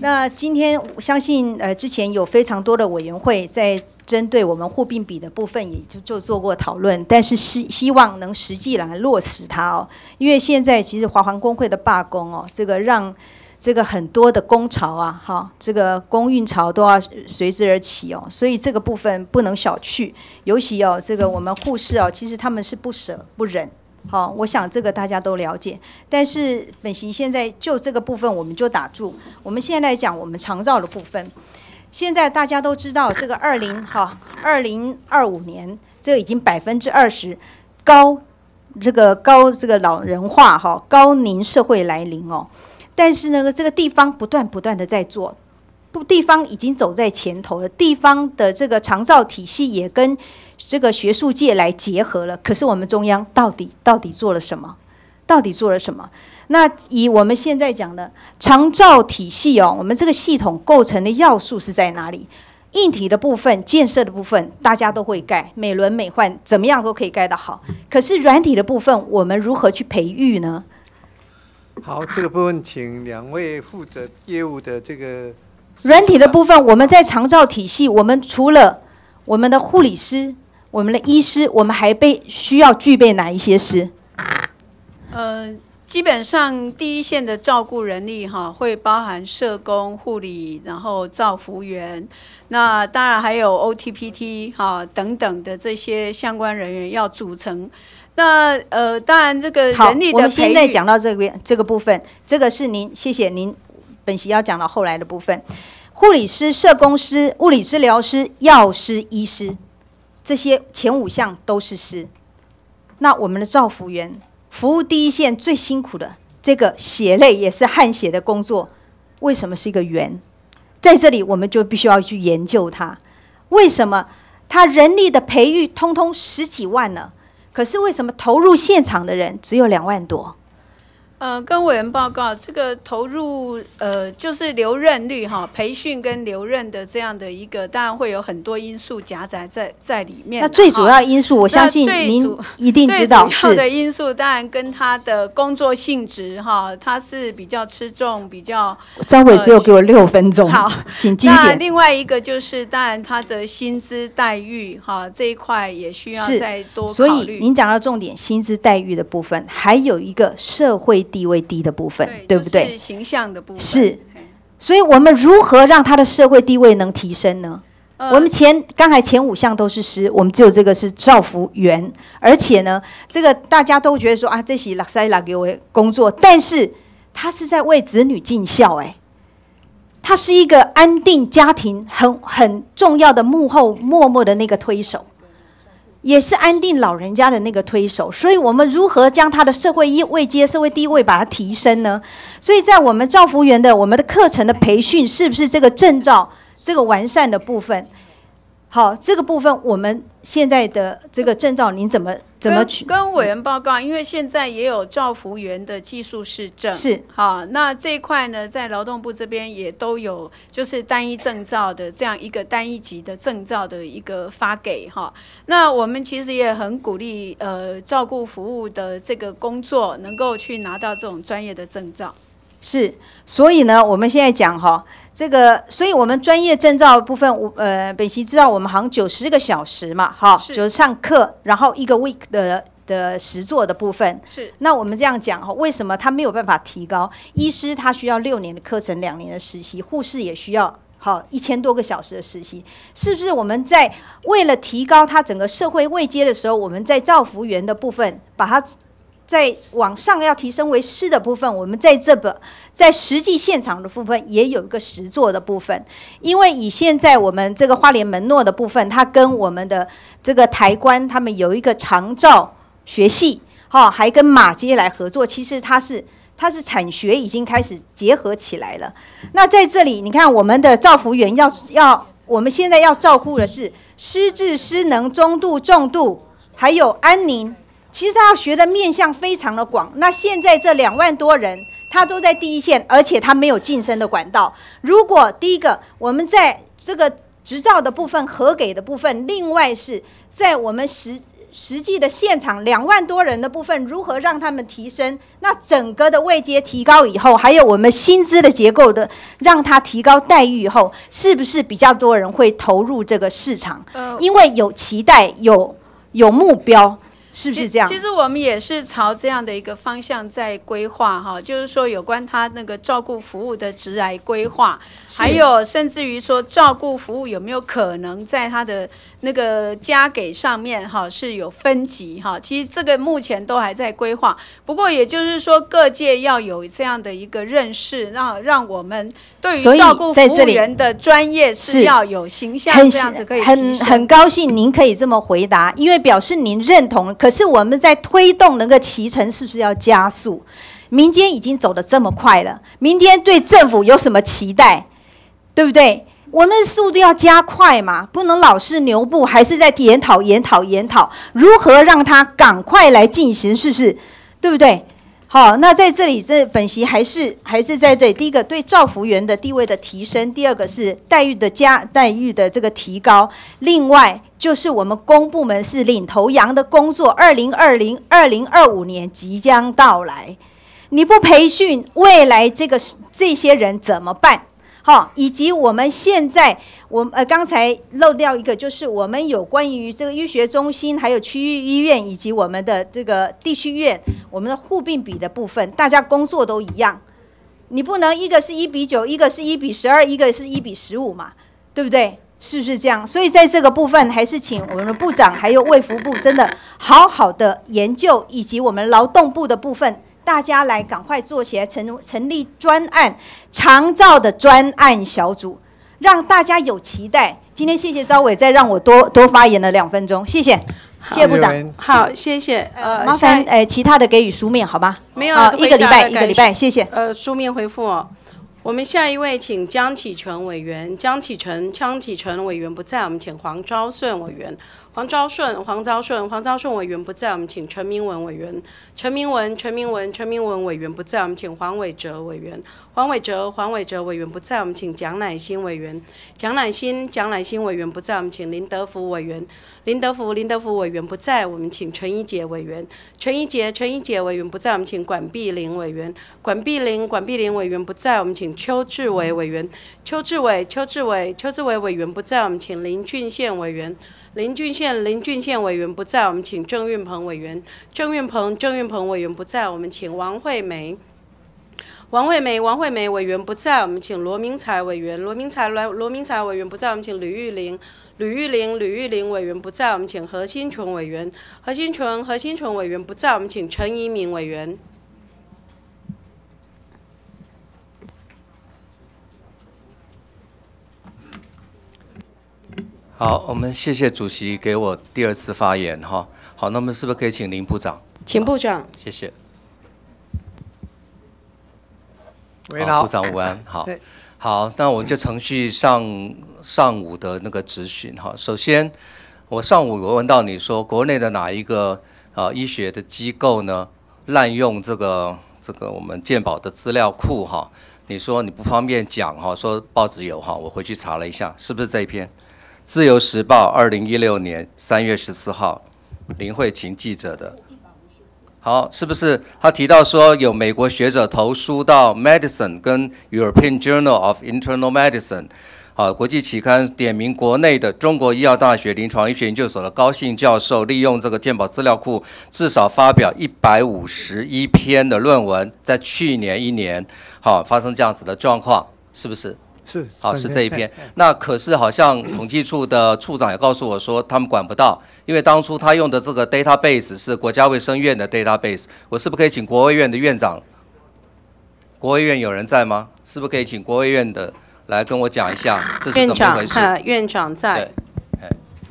[SPEAKER 25] 那今天我相信，呃，之前有非常多的委员会在针对我们护并比的部分，也就就做过讨论，但是希希望能实际来落实它哦。因为现在其实华航工会的罢工哦，这个让这个很多的工潮啊，哈，这个工运潮都要随之而起哦，所以这个部分不能小觑，尤其哦，这个我们护士哦，其实他们是不舍不忍。好，我想这个大家都了解，但是本席现在就这个部分我们就打住。我们现在来讲我们长照的部分。现在大家都知道，这个二零哈二零二五年，这已经百分之二十高，这个高这个老人化哈高龄社会来临哦。但是呢，这个地方不断不断的在做，不地方已经走在前头了，地方的这个长照体系也跟。这个学术界来结合了，可是我们中央到底到底做了什么？到底做了什么？那以我们现在讲的长照体系哦，我们这个系统构成的要素是在哪里？硬体的部分、建设的部分，大家都会盖，美轮美奂，怎么样都可以盖得好。可是软体的部分，我们如何去培育呢？
[SPEAKER 4] 好，这个部分请两位负责业务的这个软体的部分，
[SPEAKER 25] 我们在长照体系，我们除了我们的护理师。我们的医师，我们还被需要具备哪一些师？
[SPEAKER 24] 呃，基本上第一线的照顾人力哈，会包含社工、护理，然后照服员，那当然还有 OTPT 哈等等的这些相关人员要组成。那呃，当然这个人力的我们现在讲
[SPEAKER 25] 到这边这个部分，这个是您谢谢您本席要讲到后来的部分：护理师、社工师、物理治疗师、药师、医师。这些前五项都是失，那我们的造福员服务第一线最辛苦的这个血泪也是汗血的工作，为什么是一个员？在这里我们就必须要去研究它，为什么他人力的培育通通十几万呢？可是为什么投入现场的人只有两万多？
[SPEAKER 24] 呃，跟委员报告这个投入，呃，就是留任率哈，培训跟留任的这样的一个，当然会有很多因素夹杂在在里面。那最主要
[SPEAKER 25] 因素，我相信您一定知道。要的因
[SPEAKER 24] 素当然跟他的工作性质哈，他是比较吃重，比较。张伟只有给我
[SPEAKER 25] 六分钟，好，请金那另
[SPEAKER 24] 外一个就是，当然他的薪资待遇哈这一块也需要再多考虑。所以您
[SPEAKER 25] 讲到重点，薪资待遇的部分，还有一个社会。地位低的部分，对不对？是
[SPEAKER 24] 形象的部分。是，
[SPEAKER 25] 所以，我们如何让他的社会地位能提升呢？我们前刚才前五项都是诗，我们只有这个是造福员，而且呢，这个大家都觉得说啊，这喜拉塞拉给我工作，但是他是在为子女尽孝，哎，他是一个安定家庭很很重要的幕后默默的那个推手。也是安定老人家的那个推手，所以我们如何将他的社会位阶、社会地位把它提升呢？所以在我们造福园的我们的课程的培训，是不是这个证照、这个完善的部分？好，这个部分我们。现在的这个证照，您怎么怎么取？
[SPEAKER 24] 跟委员报告，因为现在也有照服员的技术是证。是，好，那这一块呢，在劳动部这边也都有，就是单一证照的这样一个单一级的证照的一个发给哈。那我们其实也很鼓励，呃，照顾服务的这个工作能够去拿到这种专业的证照。
[SPEAKER 25] 是，所以呢，我们现在讲哈，这个，所以我们专业证照部分，我呃，本席知道我们行九十个小时嘛，哈，就是上课，然后一个 week 的的实做的部分，是。那我们这样讲，哈，为什么他没有办法提高？医师他需要六年的课程，两年的实习，护士也需要好一千多个小时的实习，是不是？我们在为了提高他整个社会位阶的时候，我们在造福员的部分，把他在往上要提升为师的部分，我们在这个在实际现场的部分也有一个实做的部分。因为以现在我们这个花莲门诺的部分，它跟我们的这个台关他们有一个长照学系，哈，还跟马街来合作，其实它是它是产学已经开始结合起来了。那在这里你看，我们的造福员要要，我们现在要照顾的是失智、失能中度、重度，还有安宁。其实他要学的面向非常的广。那现在这两万多人，他都在第一线，而且他没有晋升的管道。如果第一个，我们在这个执照的部分合给的部分，另外是在我们实实际的现场两万多人的部分，如何让他们提升？那整个的位阶提高以后，还有我们薪资的结构的，让他提高待遇以后，是不是比较多人会投入这个市场？因为有期待，有有目标。
[SPEAKER 2] 是不是这样？其实
[SPEAKER 24] 我们也是朝这样的一个方向在规划哈，就是说有关他那个照顾服务的职来规划，还有甚至于说照顾服务有没有可能在他的。那个加给上面哈是有分级哈，其实这个目前都还在规划。不过也就是说，各界要有这样的一个认识，让让我们对于照顾服务员的专业是要有形象这样子可以。很很高
[SPEAKER 25] 兴您可以这么回答，因为表示您认同。可是我们在推动能够骑乘，是不是要加速？民间已经走得这么快了，明天对政府有什么期待？对不对？我们速度要加快嘛，不能老是牛步，还是在研讨、研讨、研讨，如何让他赶快来进行，是不是？对不对？好，那在这里，这本席还是还是在这。第一个对赵福元的地位的提升，第二个是待遇的加待遇的这个提高，另外就是我们公部门是领头羊的工作，二零二零、二零二五年即将到来，你不培训，未来这个这些人怎么办？好，以及我们现在，我呃刚才漏掉一个，就是我们有关于这个医学中心、还有区域医院以及我们的这个地区院，我们的护病比的部分，大家工作都一样，你不能一个是一比九，一个是一比十二，一个是一比十五嘛，对不对？是不是这样？所以在这个部分，还是请我们的部长还有卫福部真的好好的研究，以及我们劳动部的部分。大家来赶快做起来，成成立专案，长照的专案小组，让大家有期待。今天谢谢赵伟，再让我多多发言了两分钟，谢谢。谢谢部长。好，
[SPEAKER 1] 谢谢。呃，麻烦
[SPEAKER 25] 呃其他的给予书面，好吗？没有，一个礼拜，一个礼拜。谢谢。
[SPEAKER 1] 呃，书面回复。哦。我们下一位，请江启臣委员。江启臣、江启臣委员不在，我们请黄昭顺委员。黄昭顺，黄昭顺，黄昭顺委员不在，我们请陈明文委员。陈明文，陈明文，陈明文委员不在，我们请黄伟哲委员。黄伟哲，黄伟哲委员不在，我们请蒋乃新委员。蒋乃新，蒋乃新委员不在，我们请林德福委员。林德福，林德福委员不在，我们请陈怡杰委员。陈怡杰，陈怡杰委员不在，我们请管碧玲委员。管碧玲，管碧玲委员不在，我们请邱志伟委员。邱志伟，邱志伟，邱志伟委员不在，我们请林俊宪委员。林俊宪，林俊宪委员不在，我们请郑运鹏委员。郑运鹏，郑运鹏委员不在，我们请王惠美。王惠美，王惠美委员不在，我们请罗明才委员。罗明才，罗罗明才委员不在，我们请吕玉玲。吕玉玲，吕玉玲委员不在，我们请何新纯委员。何新纯，何新纯委员不在，我们请陈怡敏委员。
[SPEAKER 18] 好，我们谢谢主席给我第二次发言哈。好，那么是不是可以请林部长？请部长。谢谢。喂，好，部长午安。好，好，那我们就程序上上午的那个质询哈。首先，我上午我问到你说国内的哪一个啊医学的机构呢滥用这个这个我们健保的资料库哈？你说你不方便讲哈，说报纸有哈，我回去查了一下，是不是这一篇？自由时报二零一六年三月十四号，林慧琴记者的，好，是不是？他提到说，有美国学者投书到《Medicine》跟《European Journal of Internal Medicine》，好，国际期刊点名国内的中国医药大学临床医学研究所的高兴教授，利用这个健保资料库，至少发表一百五十一篇的论文，在去年一年，好，发生这样子的状况，是不是？
[SPEAKER 9] 是，好是这一篇。
[SPEAKER 18] 那可是好像统计处的处长也告诉我说，他们管不到，因为当初他用的这个 database 是国家卫生院的 database。我是不是可以请国卫院的院长？国卫院有人在吗？是不是可以请国卫院的来跟我讲一下，这是怎么回事？院
[SPEAKER 1] 长，院长在。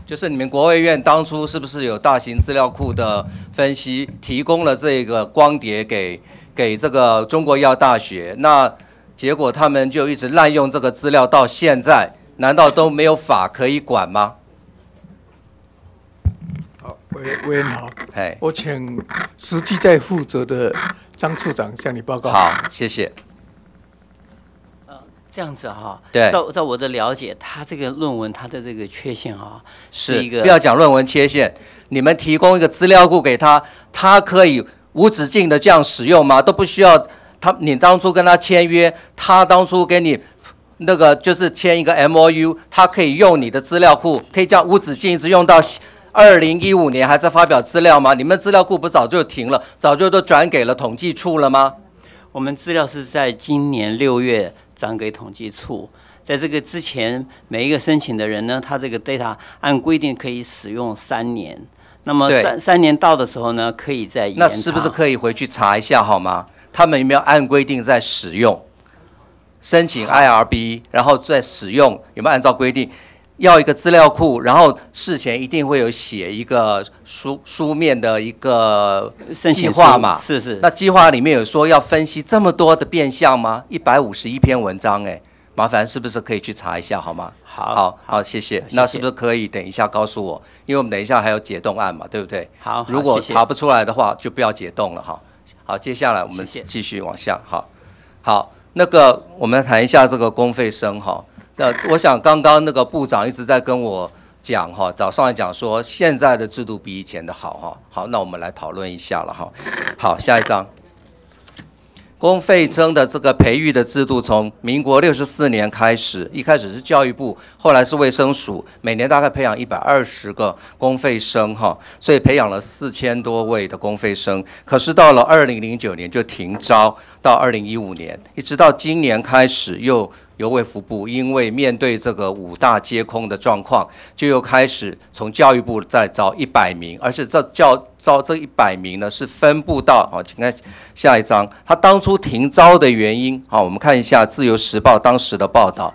[SPEAKER 18] 就是你们国卫院当初是不是有大型资料库的分析，提供了这个光碟给给这个中国医药大学？那？结果他们就一直滥用这个资料，到现在难道都没有法可以管吗？
[SPEAKER 4] 好，委委员好，哎，我请实际在负责的张处长向你报告。好，
[SPEAKER 18] 谢谢。
[SPEAKER 8] 这样子哈，对，照照我的了解，他这个论文他的这个缺陷啊，是一个不要讲
[SPEAKER 18] 论文缺陷，你们提供一个资料库给他，他可以无止境的这样使用吗？都不需要。他你当初跟他签约，他当初给你那个就是签一个 M O U，他可以用你的资料库，可以叫无止境一直用到二零一五年还在发表资料吗？你们资料库不早就停了，早就都转给了统计处了吗？我们资料是
[SPEAKER 8] 在今年六月转给统计处，在这个之前每一个申请的人呢，他这个 data 按规定可以使用三年，那么三三年
[SPEAKER 18] 到的时候呢，可以再延。那是不是可以回去查一下好吗？他们有没有按规定在使用？申请 IRB，然后再使用有没有按照规定？要一个资料库，然后事前一定会有写一个书书面的一个计划嘛？是是。那计划里面有说要分析这么多的变相吗？一百五十一篇文章，哎，麻烦是不是可以去查一下好吗？好，好，好，谢谢。那是不是可以等一下告诉我？因为我们等一下还有解冻案嘛，对不对？好，如果查不出来的话，就不要解冻了哈。好，接下来我们继续往下。好，好，那个我们谈一下这个公费生哈。那我想刚刚那个部长一直在跟我讲哈，早上讲说现在的制度比以前的好哈。好，那我们来讨论一下了哈。好，下一张。公费生的这个培育的制度，从民国六十四年开始，一开始是教育部，后来是卫生署，每年大概培养一百二十个公费生，哈，所以培养了四千多位的公费生。可是到了二零零九年就停招。到二零一五年，一直到今年开始又由卫福部，因为面对这个五大皆空的状况，就又开始从教育部再招一百名，而且这叫招这一百名呢是分布到，好，请看下一张，他当初停招的原因，好，我们看一下自由时报当时的报道，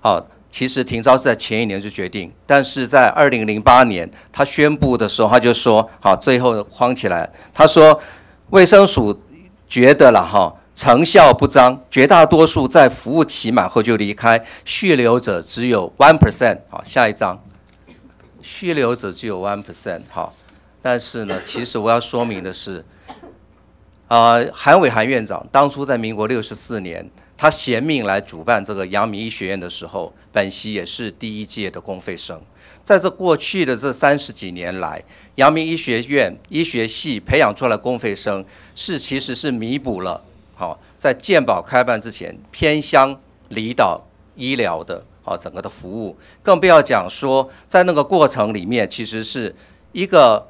[SPEAKER 18] 好，其实停招是在前一年就决定，但是在二零零八年他宣布的时候，他就说，好，最后慌起来，他说卫生署觉得了哈。成效不彰，绝大多数在服务期满后就离开，续留者只有 one percent。好，下一张，续留者只有 one percent。好，但是呢，其实我要说明的是，呃，韩伟韩院长当初在民国六十四年，他衔命来主办这个阳明医学院的时候，本溪也是第一届的公费生。在这过去的这三十几年来，阳明医学院医学系培养出来的公费生，是其实是弥补了。好，在健保开办之前，偏乡离岛医疗的，好整个的服务，更不要讲说，在那个过程里面，其实是一个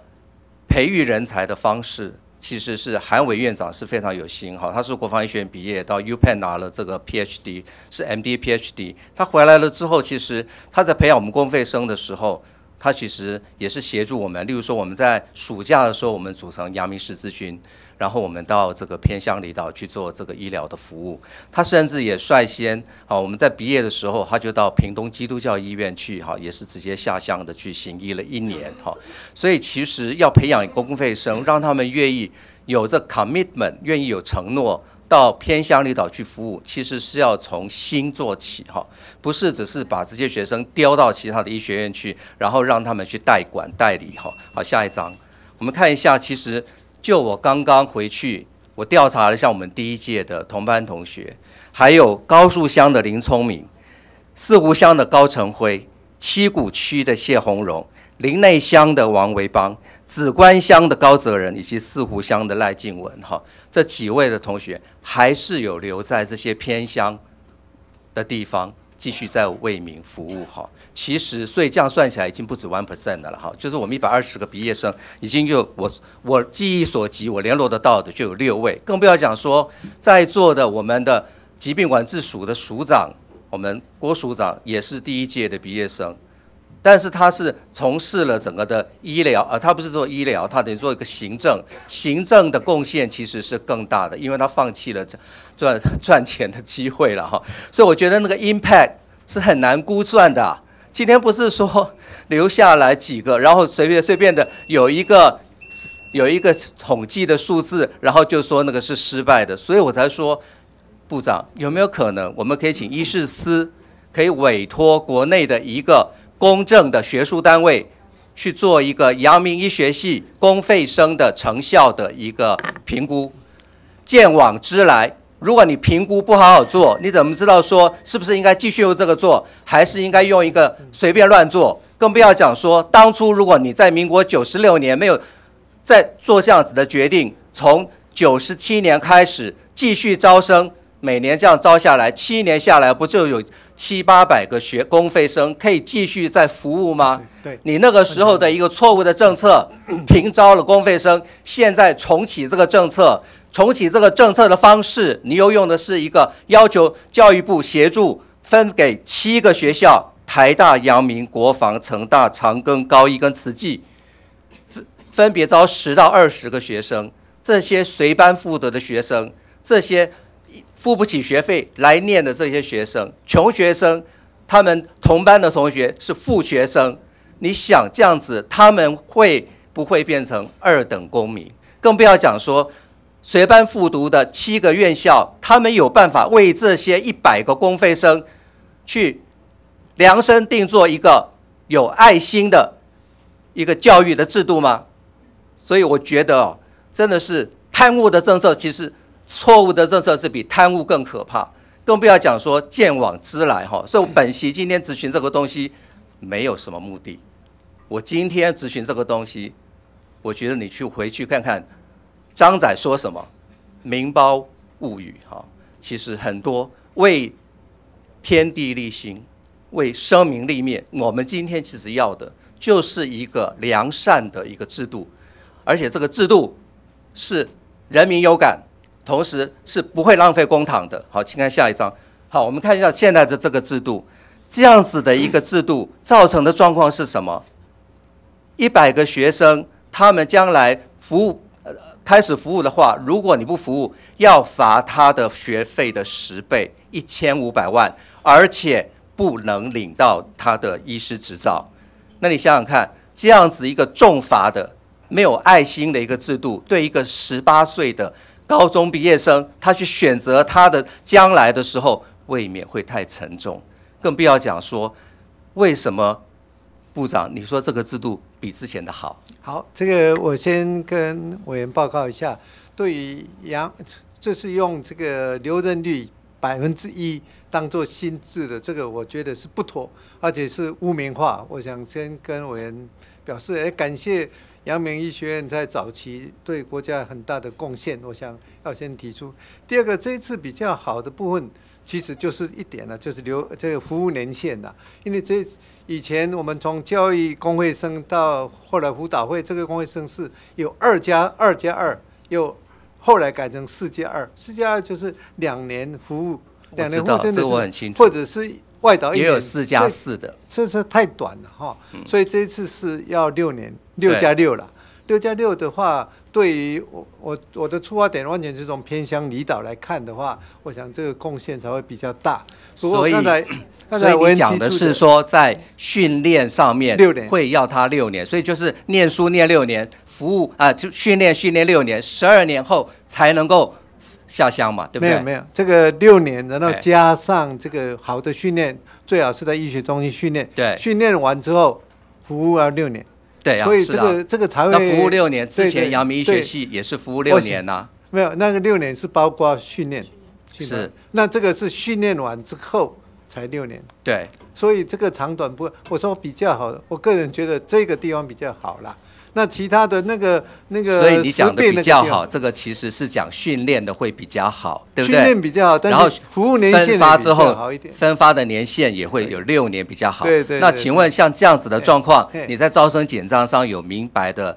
[SPEAKER 18] 培育人才的方式。其实是韩伟院长是非常有心，好，他是国防医学院毕业，到 UPenn 拿了这个 PhD，是 M.D. PhD。他回来了之后，其实他在培养我们公费生的时候，他其实也是协助我们。例如说，我们在暑假的时候，我们组成阳明师咨询。然后我们到这个偏乡里岛去做这个医疗的服务，他甚至也率先，好，我们在毕业的时候，他就到屏东基督教医院去，哈，也是直接下乡的去行医了一年，哈，所以其实要培养公费生，让他们愿意有这 commitment，愿意有承诺到偏乡里岛去服务，其实是要从心做起，哈，不是只是把这些学生丢到其他的医学院去，然后让他们去代管代理，哈，好，下一章我们看一下，其实。就我刚刚回去，我调查了一下我们第一届的同班同学，还有高树乡的林聪明、四湖乡的高成辉、七谷区的谢宏荣、林内乡的王维邦、紫关乡的高泽仁以及四湖乡的赖静文，哈，这几位的同学还是有留在这些偏乡的地方。继续在为民服务哈，其实所以这样算起来已经不止 one percent 的了哈，就是我们一百二十个毕业生，已经有我我记忆所及，我联络得到的就有六位，更不要讲说在座的我们的疾病管制署的署长，我们郭署长也是第一届的毕业生。但是他是从事了整个的医疗，呃，他不是做医疗，他等于做一个行政，行政的贡献其实是更大的，因为他放弃了赚 赚钱的机会了哈。所以我觉得那个 impact 是很难估算的。今天不是说留下来几个，然后随便随便的有一个有一个统计的数字，然后就说那个是失败的。所以我才说，部长有没有可能我们可以请医师司可以委托国内的一个。公正的学术单位去做一个阳明医学系公费生的成效的一个评估，见往知来。如果你评估不好好做，你怎么知道说是不是应该继续用这个做，还是应该用一个随便乱做？更不要讲说，当初如果你在民国九十六年没有在做这样子的决定，从九十七年开始继续招生。每年这样招下来，七年下来不就有七八百个学公费生可以继续在服务吗？对你那个时候的一个错误的政策 停招了公费生，现在重启这个政策，重启这个政策的方式，你又用的是一个要求教育部协助分给七个学校：台大、阳明、国防、成大、长庚、高一跟慈济，分分别招十到二十个学生，这些随班负责的学生，这些。付不起学费来念的这些学生，穷学生，他们同班的同学是富学生，你想这样子，他们会不会变成二等公民？更不要讲说，随班复读的七个院校，他们有办法为这些一百个公费生，去量身定做一个有爱心的，一个教育的制度吗？所以我觉得哦，真的是贪污的政策，其实。错误的政策是比贪污更可怕，更不要讲说见往知来哈。所以本席今天咨询这个东西，没有什么目的。我今天咨询这个东西，我觉得你去回去看看张仔说什么《明包物语》哈，其实很多为天地立心，为生民立命。我们今天其实要的就是一个良善的一个制度，而且这个制度是人民有感。同时是不会浪费公帑的。好，请看下一张。好，我们看一下现在的这个制度，这样子的一个制度造成的状况是什么？一百个学生，他们将来服务，呃、开始服务的话，如果你不服务，要罚他的学费的十倍，一千五百万，而且不能领到他的医师执照。那你想想看，这样子一个重罚的、没有爱心的一个制度，对一个十八岁的。高中毕业生他去选择他的将来的时候，未免会太沉重，更不要讲说为什么部长你说这个制度比之前的好？
[SPEAKER 4] 好，这个我先跟委员报告一下，对于杨，这是用这个留任率百分之一当做新制的，这个我觉得是不妥，而且是污名化。我想先跟委员表示，哎，感谢。阳明医学院在早期对国家很大的贡献，我想要先提出。第二个，这一次比较好的部分，其实就是一点呢，就是留这个服务年限呐。因为这以前我们从教育公会生到后来辅导会，这个公会生是有二加二加二，又后来改成四加二，四加二就是两年服务，两年服务真的是，或者是。外岛也有四加四的，这这太短了哈，所以这一次是要六年六加六了。六加六的话，对于我我我的出发点完全是从偏乡离岛来看的话，我想这个贡献才会比较大。所以刚才刚才我讲的是
[SPEAKER 18] 说，在训练上面会要他六年，所以就是念书念六年，服务啊就训练训练六年，十二年后才能够。下乡嘛，对不对？没有没有，
[SPEAKER 4] 这个六年，然后加上这个好的训练，最好是在医学中心训练。对。训练完之后，服务要六年。对啊，所以这个这个才会。那服务六年之前，阳明医学系
[SPEAKER 18] 也是服务六年呐。
[SPEAKER 4] 没有，那个六年是包括训练。是。那这个是训练完之后才六年。对。所以这个长短不，我说比较好的，我个人觉得这个地方比较好啦。那其他的那个那个，所以你讲的比较好，这
[SPEAKER 18] 个其实是讲训练的会比较好，对不对？训练比较好，然后
[SPEAKER 4] 服务年限分发之后
[SPEAKER 18] 分发的年限也会有六年比较好。对对。那请问像这样子的状况，你在招生简章上有明白的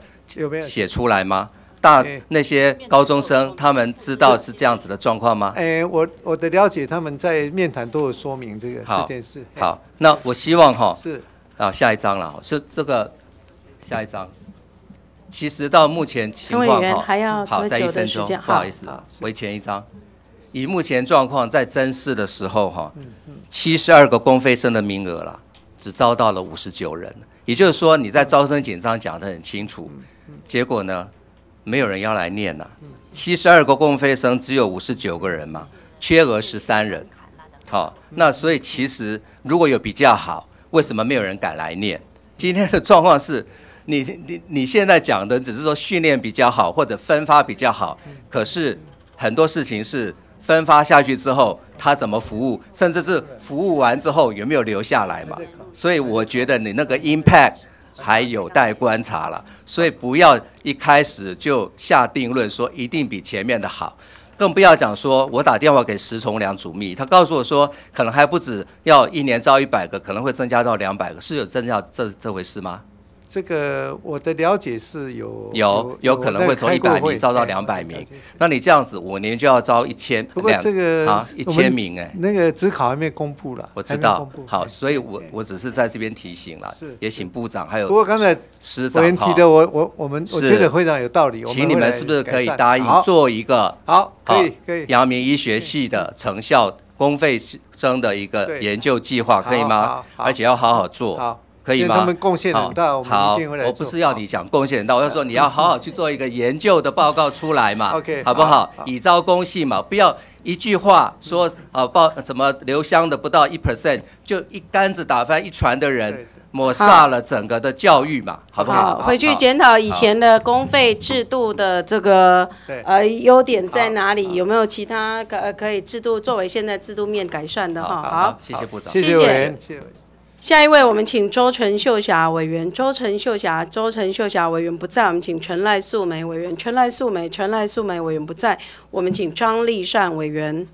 [SPEAKER 18] 写出来吗？大那些高中生他们知道是这样子的状况吗？
[SPEAKER 4] 哎，我我的了解，他们在面谈都有说明这个这件事。好，
[SPEAKER 18] 那我希望哈，是啊，下一张了是这个下一张。其实到目前情况哈，好，再一分钟，不好意思啊，回前一张。以目前状况，在甄试的时候哈，七十二个公费生的名额了，只招到了五十九人，也就是说你在招生简章讲的很清楚，结果呢，没有人要来念呐。七十二个公费生只有五十九个人嘛，缺额十三人。好，那所以其实如果有比较好，为什么没有人敢来念？今天的状况是。你你你现在讲的只是说训练比较好或者分发比较好，可是很多事情是分发下去之后他怎么服务，甚至是服务完之后有没有留下来嘛？所以我觉得你那个 impact 还有待观察了，所以不要一开始就下定论说一定比前面的好，更不要讲说我打电话给石崇良总秘，他告诉我说可能还不止要一年招一百个，可能会增加到两百个，是有增加这这回事吗？
[SPEAKER 4] 这个我的了解是有有有可能会从一百名招到两
[SPEAKER 18] 百名，那你这样子五年就要招一千，不过这个一千名哎，
[SPEAKER 4] 那个只考还没公布了，我知道
[SPEAKER 18] 好，所以我我只是在这边提醒了，也请部长还有不过刚才师长提我我我我们我觉得非
[SPEAKER 4] 常有道理，请你们是不是可以答应
[SPEAKER 18] 做一个好，可以可以，阳明医学系的成效公费生的一个研究计划可以吗？而且要好好做。可以吗？好，我不是要你讲贡献很大，我要说你要好好去做一个研究的报告出来嘛，好不好？以招公信嘛，不要一句话说啊，报什么留香的不到一 percent，就一竿子打翻一船的人，抹杀了整个的教育嘛，好不好？回
[SPEAKER 1] 去检讨以前的公费制度的这个呃优点在哪里？有没有其他可可以制度作为现在制度面改善的哈？好，谢谢部长，谢谢谢谢。下一位，我们请周成秀霞委员。周成秀霞，周成秀霞委员不在，我们请陈赖素梅委员。陈赖素梅，陈赖素梅委员不在，我们请张立善委员。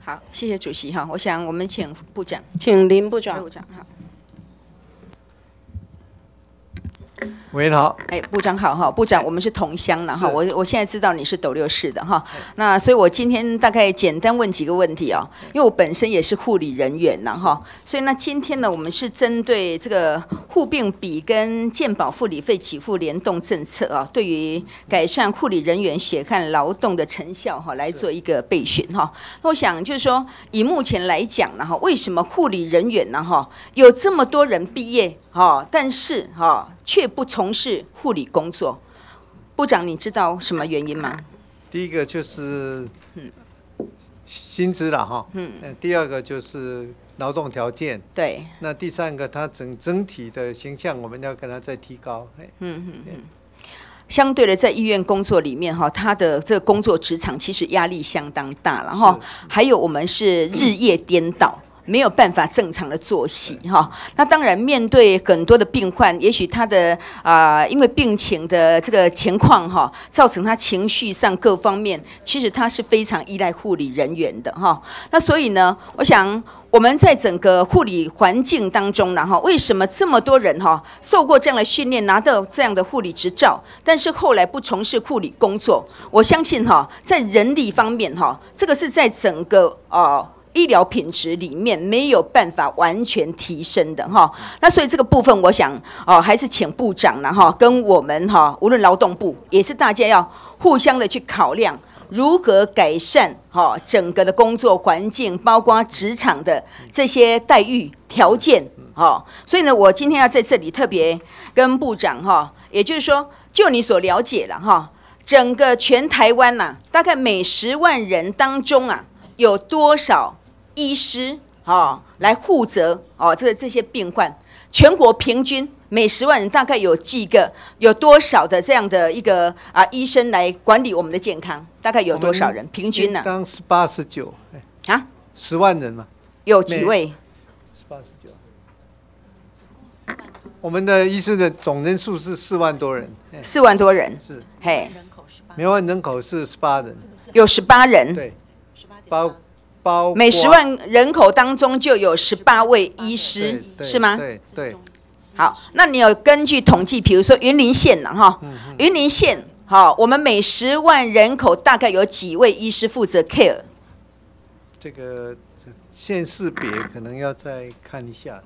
[SPEAKER 27] 好，谢谢主席哈。我想我们请部长，请林部长。部长好。喂，好。哎，部长好哈，部长，我们是同乡了哈。我我现在知道你是斗六市的哈。那所以，我今天大概简单问几个问题哦。因为我本身也是护理人员呢哈，所以呢，今天呢，我们是针对这个护病比跟健保护理费给付联动政策啊，对于改善护理人员血汗劳动的成效哈，来做一个备询哈。那我想就是说，以目前来讲呢哈，为什么护理人员呢哈，有这么多人毕业哈，但是哈，却不从从事护理工作，部长，你知道什么原因吗？
[SPEAKER 4] 第一个就是，嗯，薪资了哈。嗯。第二个就是劳动条件。对。那第三个，他整整体的形象，我们要跟他再提高。嗯
[SPEAKER 27] 嗯嗯。相对的，在医院工作里面哈，他的这个工作职场其实压力相当大了哈。还有，我们是日夜颠倒。没有办法正常的作息哈，那当然面对很多的病患，也许他的啊，因为病情的这个情况哈，造成他情绪上各方面，其实他是非常依赖护理人员的哈。那所以呢，我想我们在整个护理环境当中呢哈，为什么这么多人哈，受过这样的训练，拿到这样的护理执照，但是后来不从事护理工作，我相信哈，在人力方面哈，这个是在整个啊。医疗品质里面没有办法完全提升的哈，那所以这个部分我想哦，还是请部长了哈，跟我们哈，无论劳动部也是大家要互相的去考量如何改善哈，整个的工作环境，包括职场的这些待遇条件哈，所以呢，我今天要在这里特别跟部长哈，也就是说，就你所了解了哈，整个全台湾呐，大概每十万人当中啊，有多少？医师啊，来负责哦，这这些病患，全国平均每十万人大概有几个，有多少的这样的一个啊医生来管理我们的健康，大概有多少人？平均呢？
[SPEAKER 4] 刚是八十九。啊，十万人嘛，有几位？八十九。我们的医生的总人数是四万多人。四万多人是嘿，每万人口是十八人，
[SPEAKER 27] 有十八人对，十八点。每十万人口当中就有十八位医师，是吗？对对。好，那你有根据统计，比如说云林县呢，哈，云林县，好，我们每十万人口大概有几位医师负责 care？
[SPEAKER 4] 这个县市别可能要再看一下。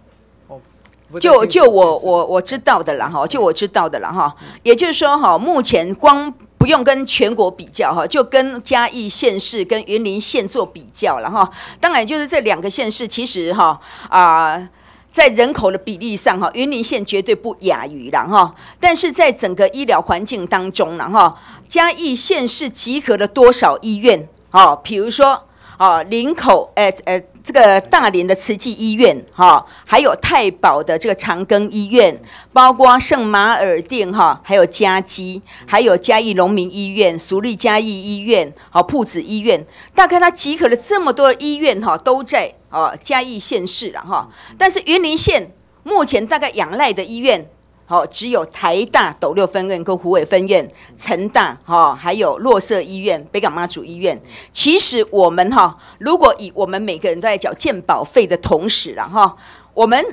[SPEAKER 4] 就就
[SPEAKER 27] 我我我知道的啦，哈，就我知道的啦，哈，也就是说，哈，目前光。不用跟全国比较哈，就跟嘉义县市跟云林县做比较了哈。当然，就是这两个县市，其实哈啊，在人口的比例上哈，云林县绝对不亚于了哈。但是在整个医疗环境当中呢哈，嘉义县市集合了多少医院哦？比如说。哦，林口哎、诶，这个大连的慈济医院哈，还有太保的这个长庚医院，包括圣马尔定哈，还有嘉基，还有嘉义农民医院、熟立嘉义医院、好铺子医院，大概它集合了这么多医院哈，都在哦嘉义县市了哈。但是云林县目前大概仰赖的医院。好，只有台大斗六分院跟湖尾分院、成大，哈，还有洛社医院、北港妈祖医院。其实我们哈，如果以我们每个人都在缴健保费的同时了哈，我们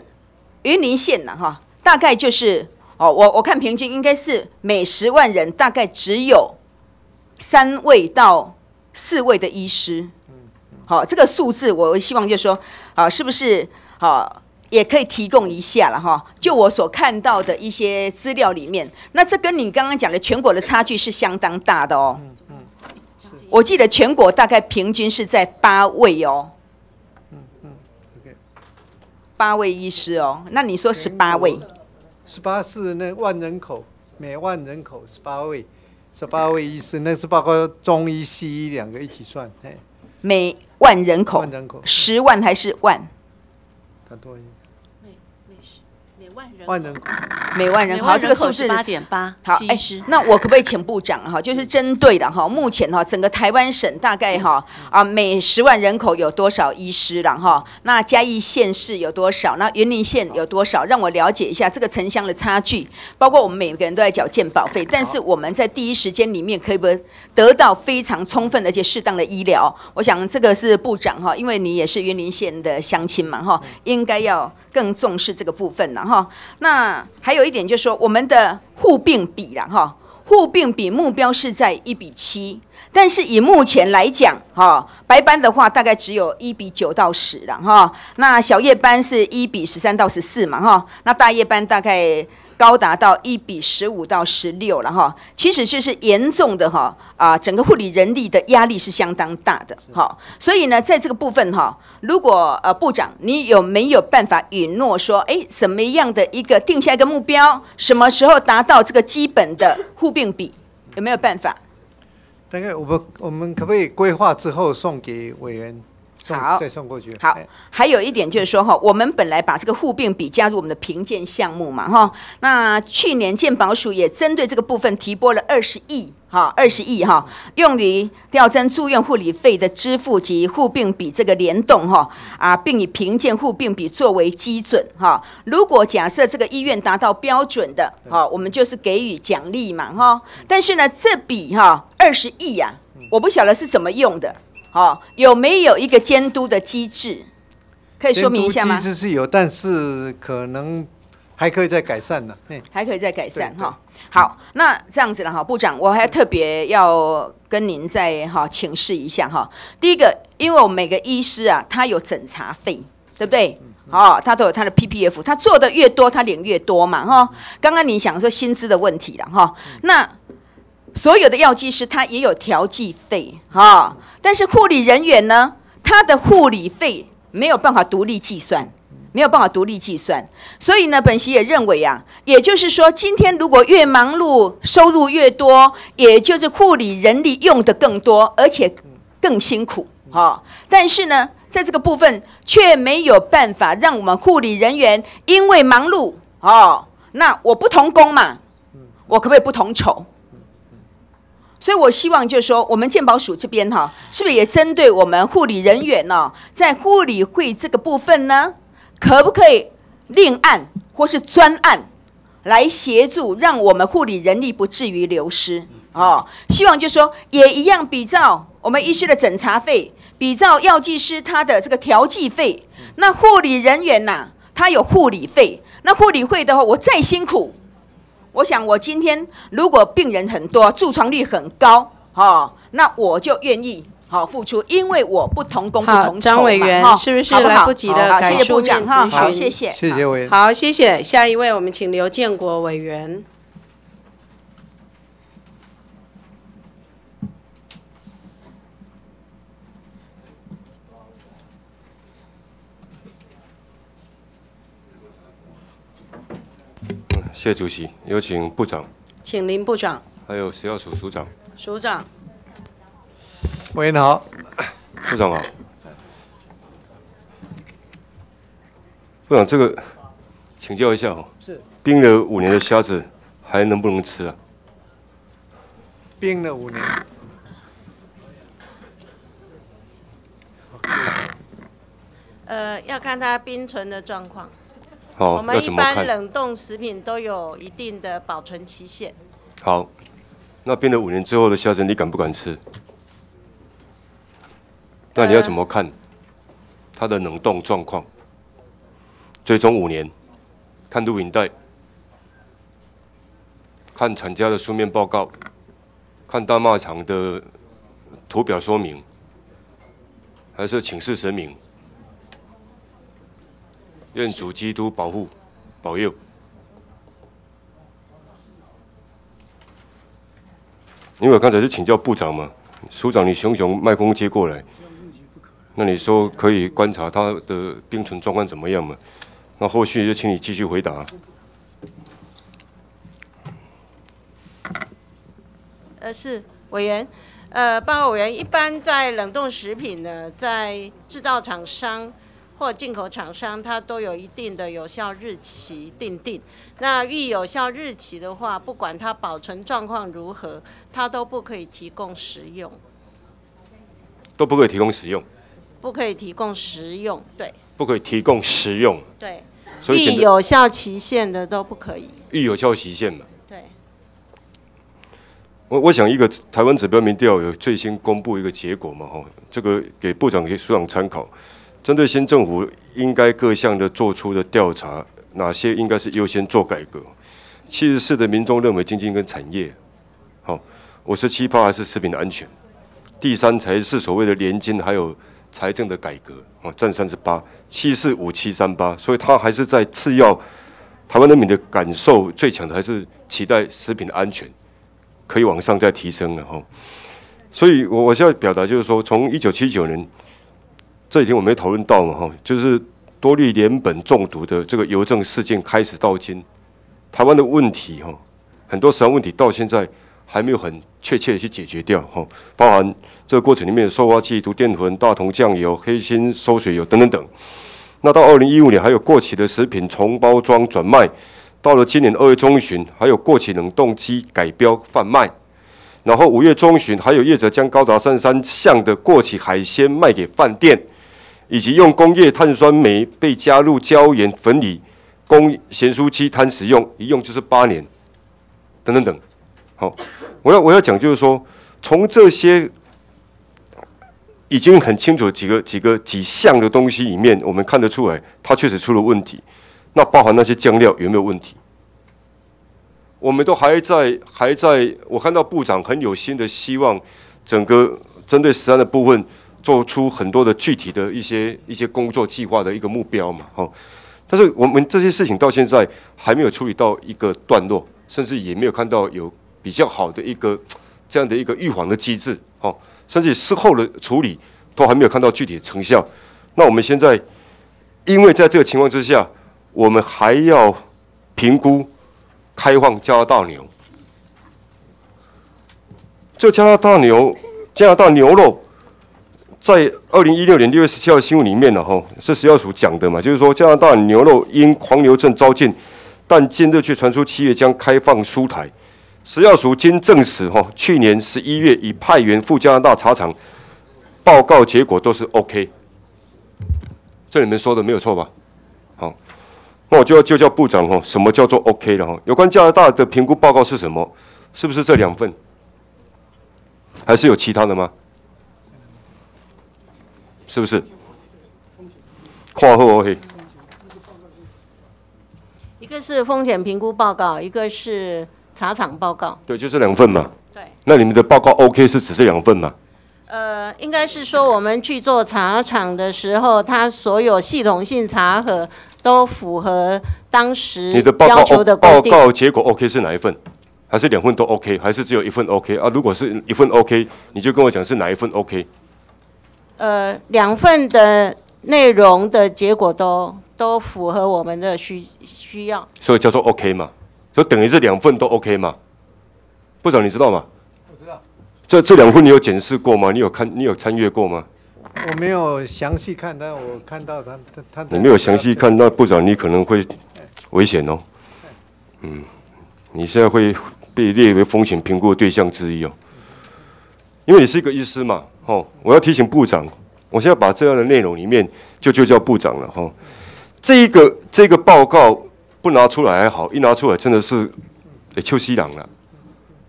[SPEAKER 27] 云林县呢哈，大概就是哦，我我看平均应该是每十万人，大概只有三位到四位的医师。好，这个数字我希望就是说，啊，是不是好？也可以提供一下了哈，就我所看到的一些资料里面，那这跟你刚刚讲的全国的差距是相当大的哦。嗯嗯。我记得全国大概平均是在八位哦。嗯嗯，OK。八位医师哦，那你说十八位？
[SPEAKER 4] 十八是那万人口，每万人口十八位，十八位医师，那是包括中医西医两个一起算。每
[SPEAKER 27] 万人口。万人口。十万还是万？
[SPEAKER 4] 太多。万人每万人好，这个数字八点八，好哎，那我可不
[SPEAKER 27] 可以请部长哈，就是针对的哈，目前哈整个台湾省大概哈啊每十万人口有多少医师了哈？那嘉义县市有多少？那云林县有多少？让我了解一下这个城乡的差距，包括我们每个人都在缴健保费，但是我们在第一时间里面可以不得到非常充分而且适当的医疗，我想这个是部长哈，因为你也是云林县的乡亲嘛哈，应该要。更重视这个部分了哈。那还有一点就是说，我们的互并比了哈，互并比目标是在一比七，但是以目前来讲哈，白班的话大概只有一比九到十了哈。那小夜班是一比十三到十四嘛哈。那大夜班大概。高达到一比十五到十六了哈，其实就是严重的哈啊，整个护理人力的压力是相当大的哈。所以呢，在这个部分哈，如果呃部长你有没有办法允诺说，哎，什么样的一个定下一个目标，什么时候达到这个基本的护病比，有没有办法？
[SPEAKER 4] 大概我们我们可不可以规划之后送给委员？好，再送过去。好，
[SPEAKER 27] 还有一点就是说哈，我们本来把这个护病比加入我们的评鉴项目嘛哈。那去年健保署也针对这个部分提拨了二十亿哈，二十亿哈，用于调增住院护理费的支付及护病比这个联动哈啊，并以评鉴护病比作为基准哈。如果假设这个医院达到标准的哈，我们就是给予奖励嘛哈。但是呢，这笔哈二十亿呀，我不晓得是怎么用的。哦，有没有一个监督的机制？可以说明一下吗？机
[SPEAKER 4] 制是有，但是可能还可以再改善呢。
[SPEAKER 27] 还可以再改善哈。好，那这样子了哈，部长，我还特别要跟您再哈请示一下哈。第一个，因为我们每个医师啊，他有诊查费，对不对？哦，他都有他的 PPF，他做的越多，他领越多嘛。哈，刚刚你想说薪资的问题了哈。那所有的药剂师他也有调剂费哈，但是护理人员呢，他的护理费没有办法独立计算，没有办法独立计算。所以呢，本席也认为啊，也就是说，今天如果越忙碌，收入越多，也就是护理人力用的更多，而且更辛苦哈。但是呢，在这个部分却没有办法让我们护理人员因为忙碌哦，那我不同工嘛，我可不可以不同酬？所以，我希望就是说，我们健保署这边哈，是不是也针对我们护理人员呢，在护理会这个部分呢，可不可以另案或是专案来协助，让我们护理人力不至于流失？哦，希望就是说，也一样比照我们医师的诊查费，比照药剂师他的这个调剂费，那护理人员呐，他有护理费，那护理会的话，我再辛苦。我想，我今天如果病人很多，住床率很高，哈，那我就愿意好付出，因为我不同工不同酬张委员是不是来不及的？感谢部长哈，谢谢，谢谢委员。
[SPEAKER 1] 好，谢谢。下一位，我们请刘建国委员。
[SPEAKER 28] 谢主席，有请部长，
[SPEAKER 1] 请林部长，
[SPEAKER 28] 还有食药署署长。
[SPEAKER 1] 署长，
[SPEAKER 4] 喂，你好，
[SPEAKER 28] 部长好，部长，这个请教一下哦，是冰了五年的虾子还能不能吃啊？
[SPEAKER 4] 冰了五年，
[SPEAKER 16] 呃，要看它冰存的状况。我们一般冷冻食品都有一定的保存期限。
[SPEAKER 28] 好，那变了五年之后的虾仁，你敢不敢吃？那你要怎么看它的冷冻状况？追踪五年，看录影带，看厂家的书面报告，看大卖场的图表说明，还是请示神明？愿主基督保护、保佑。因为我刚才是请教部长嘛，署长，你熊熊卖风接过来，那你说可以观察他的冰存状况怎么样嘛？那后续就请你继续回答。
[SPEAKER 16] 呃，是委员，呃，报告委员，一般在冷冻食品呢，在制造厂商。或进口厂商，它都有一定的有效日期定定。那遇有效日期的话，不管它保存状况如何，它都不可以提供食用。
[SPEAKER 28] 都不可以提供食用。
[SPEAKER 16] 不可以提供食用，对。
[SPEAKER 28] 不可以提供食用，对。以有
[SPEAKER 16] 效期限的都不可以。
[SPEAKER 28] 遇有效期限嘛。对。我我想，一个台湾指标民调有最新公布一个结果嘛，吼，这个给部长给局长参考。针对新政府应该各项的做出的调查，哪些应该是优先做改革？七十四的民众认为经济跟产业，好，五十七趴还是食品的安全，第三才是所谓的年金还有财政的改革，哦，占三十八，七四五七三八，所以他还是在次要。台湾人民的感受最强的还是期待食品安全，可以往上再提升了哈。所以我我现在表达就是说，从一九七九年。这几天我没讨论到嘛，哈，就是多氯联苯中毒的这个邮政事件开始到今，台湾的问题，哈，很多什么问题到现在还没有很确切的去解决掉，哈，包含这个过程里面，收发器、毒淀粉、大同酱油、黑心收水油等等等。那到二零一五年，还有过期的食品重包装转卖，到了今年二月中旬，还有过期冷冻机改标贩卖，然后五月中旬，还有业者将高达三十三项的过期海鲜卖给饭店。以及用工业碳酸镁被加入椒盐粉里供咸酥鸡摊使用，一用就是八年，等等等。好，我要我要讲就是说，从这些已经很清楚几个几个几项的东西里面，我们看得出来，它确实出了问题。那包含那些酱料有没有问题？我们都还在还在我看到部长很有心的希望，整个针对食安的部分。做出很多的具体的一些一些工作计划的一个目标嘛，哦，但是我们这些事情到现在还没有处理到一个段落，甚至也没有看到有比较好的一个这样的一个预防的机制，哦，甚至事后的处理都还没有看到具体的成效。那我们现在，因为在这个情况之下，我们还要评估开放加拿大牛，这加拿大牛，加拿大牛肉。在二零一六年六月十七号新闻里面呢，哈，是食药署讲的嘛，就是说加拿大牛肉因狂牛症遭禁，但近日却传出七月将开放出台。食药署经证实，哈，去年十一月已派员赴加拿大查厂，报告结果都是 OK。这里面说的没有错吧？好，那我就要就叫部长哈，什么叫做 OK 了哈？有关加拿大的评估报告是什么？是不是这两份？还是有其他的吗？是不是？画后 OK。
[SPEAKER 16] 一个是风险评估报告，一个是茶厂报告。
[SPEAKER 28] 对，就这两份嘛。对。那你们的报告 OK 是只是两份吗？
[SPEAKER 16] 呃，应该是说我们去做茶厂的时候，它所有系统性茶核都符合当时要求的报告
[SPEAKER 28] 结果 OK 是哪一份？还是两份都 OK？还是只有一份 OK？啊，如果是一份 OK，你就跟我讲是哪一份 OK。
[SPEAKER 16] 呃，两份的内容的结果都都符合我们的需需要，
[SPEAKER 28] 所以叫做 OK 嘛，就等于这两份都 OK 嘛？部长你知道吗？不知道。这这两份你有检视过吗？你有看？你有参阅过吗？
[SPEAKER 4] 我没有详细看，但我看到他他他。你没有详细
[SPEAKER 28] 看，那部长你可能会危险哦。嗯，你现在会被列为风险评估对象之一哦。因为你是一个医师嘛，哦，我要提醒部长，我现在把这样的内容里面就就叫部长了哈。这一个这个报告不拿出来还好，一拿出来真的是哎臭西郎了。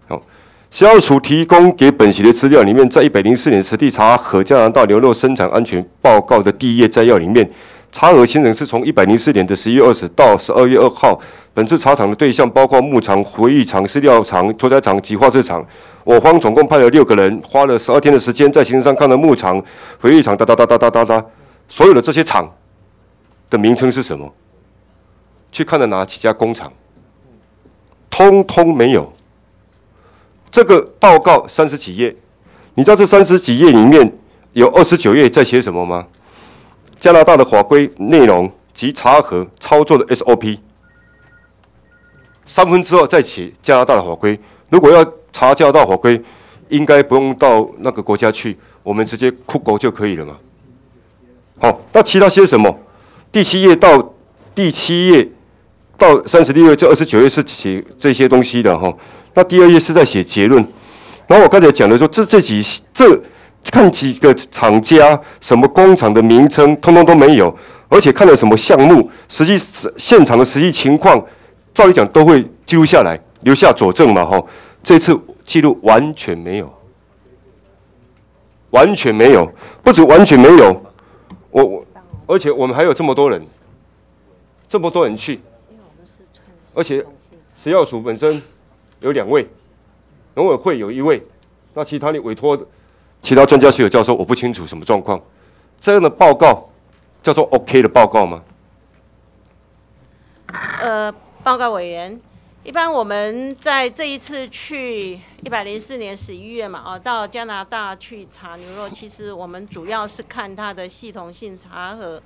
[SPEAKER 28] 好，消除提供给本席的资料里面，在一百零四年实地查核加拿大牛肉生产安全报告的第一页摘要里面。差额新人是从一百零四年的十一月二十到十二月二号。本次查厂的对象包括牧场、回忆场、饲料厂、屠宰场及化市场。我方总共派了六个人，花了十二天的时间，在行程上看了牧场、回忆场哒哒哒哒哒哒哒，所有的这些厂的名称是什么？去看了哪几家工厂？通通没有。这个报告三十几页，你知道这三十几页里面有二十九页在写什么吗？加拿大的法规内容及查核操作的 SOP，三分之后再写加拿大的法规。如果要查加拿大法规，应该不用到那个国家去，我们直接 Google 就可以了嘛。好，那其他些什么？第七页到第七页到三十六页，这二十九页是写这些东西的哈。那第二页是在写结论。然后我刚才讲的说，这这几这。看几个厂家什么工厂的名称，通通都没有，而且看了什么项目，实际现场的实际情况，照理讲都会记录下来，留下佐证嘛。哈，这次记录完全没有，完全没有，不止完全没有，我我，而且我们还有这么多人，这么多人去，而且食药署本身有两位，农委会有一位，那其他的委托。其他专家是有教授，我不清楚什么状况。这样的报告叫做 OK 的报告吗？
[SPEAKER 16] 呃，报告委员，一般我们在这一次去一百零四年十一月嘛，哦，到加拿大去查牛肉，其实我们主要是看它的系统性查核。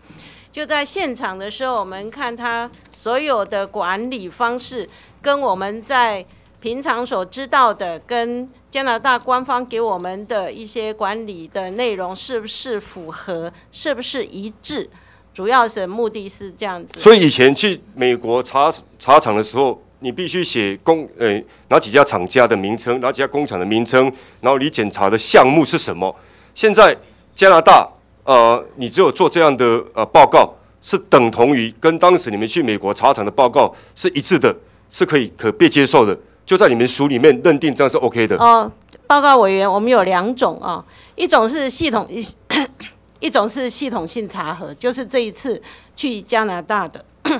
[SPEAKER 16] 就在现场的时候，我们看它所有的管理方式跟我们在。平常所知道的跟加拿大官方给我们的一些管理的内容是不是符合，是不是一致？主要的目的是这样子。所以
[SPEAKER 28] 以前去美国查查厂的时候，你必须写工呃哪几家厂家的名称，哪几家工厂的名称，然后你检查的项目是什么？现在加拿大呃，你只有做这样的呃报告，是等同于跟当时你们去美国查厂的报告是一致的，是可以可被接受的。就在你们署里面认定这样是 OK 的
[SPEAKER 16] 哦。报告委员，我们有两种啊，一种是系统一，一种是系统性查核，就是这一次去加拿大的；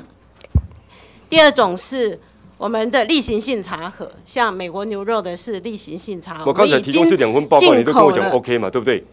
[SPEAKER 16] 第二种是我们的例行性查核，像美国牛肉的是例行性查。核。我刚才提供是两份报告，你都跟我讲
[SPEAKER 28] OK 嘛，对不对？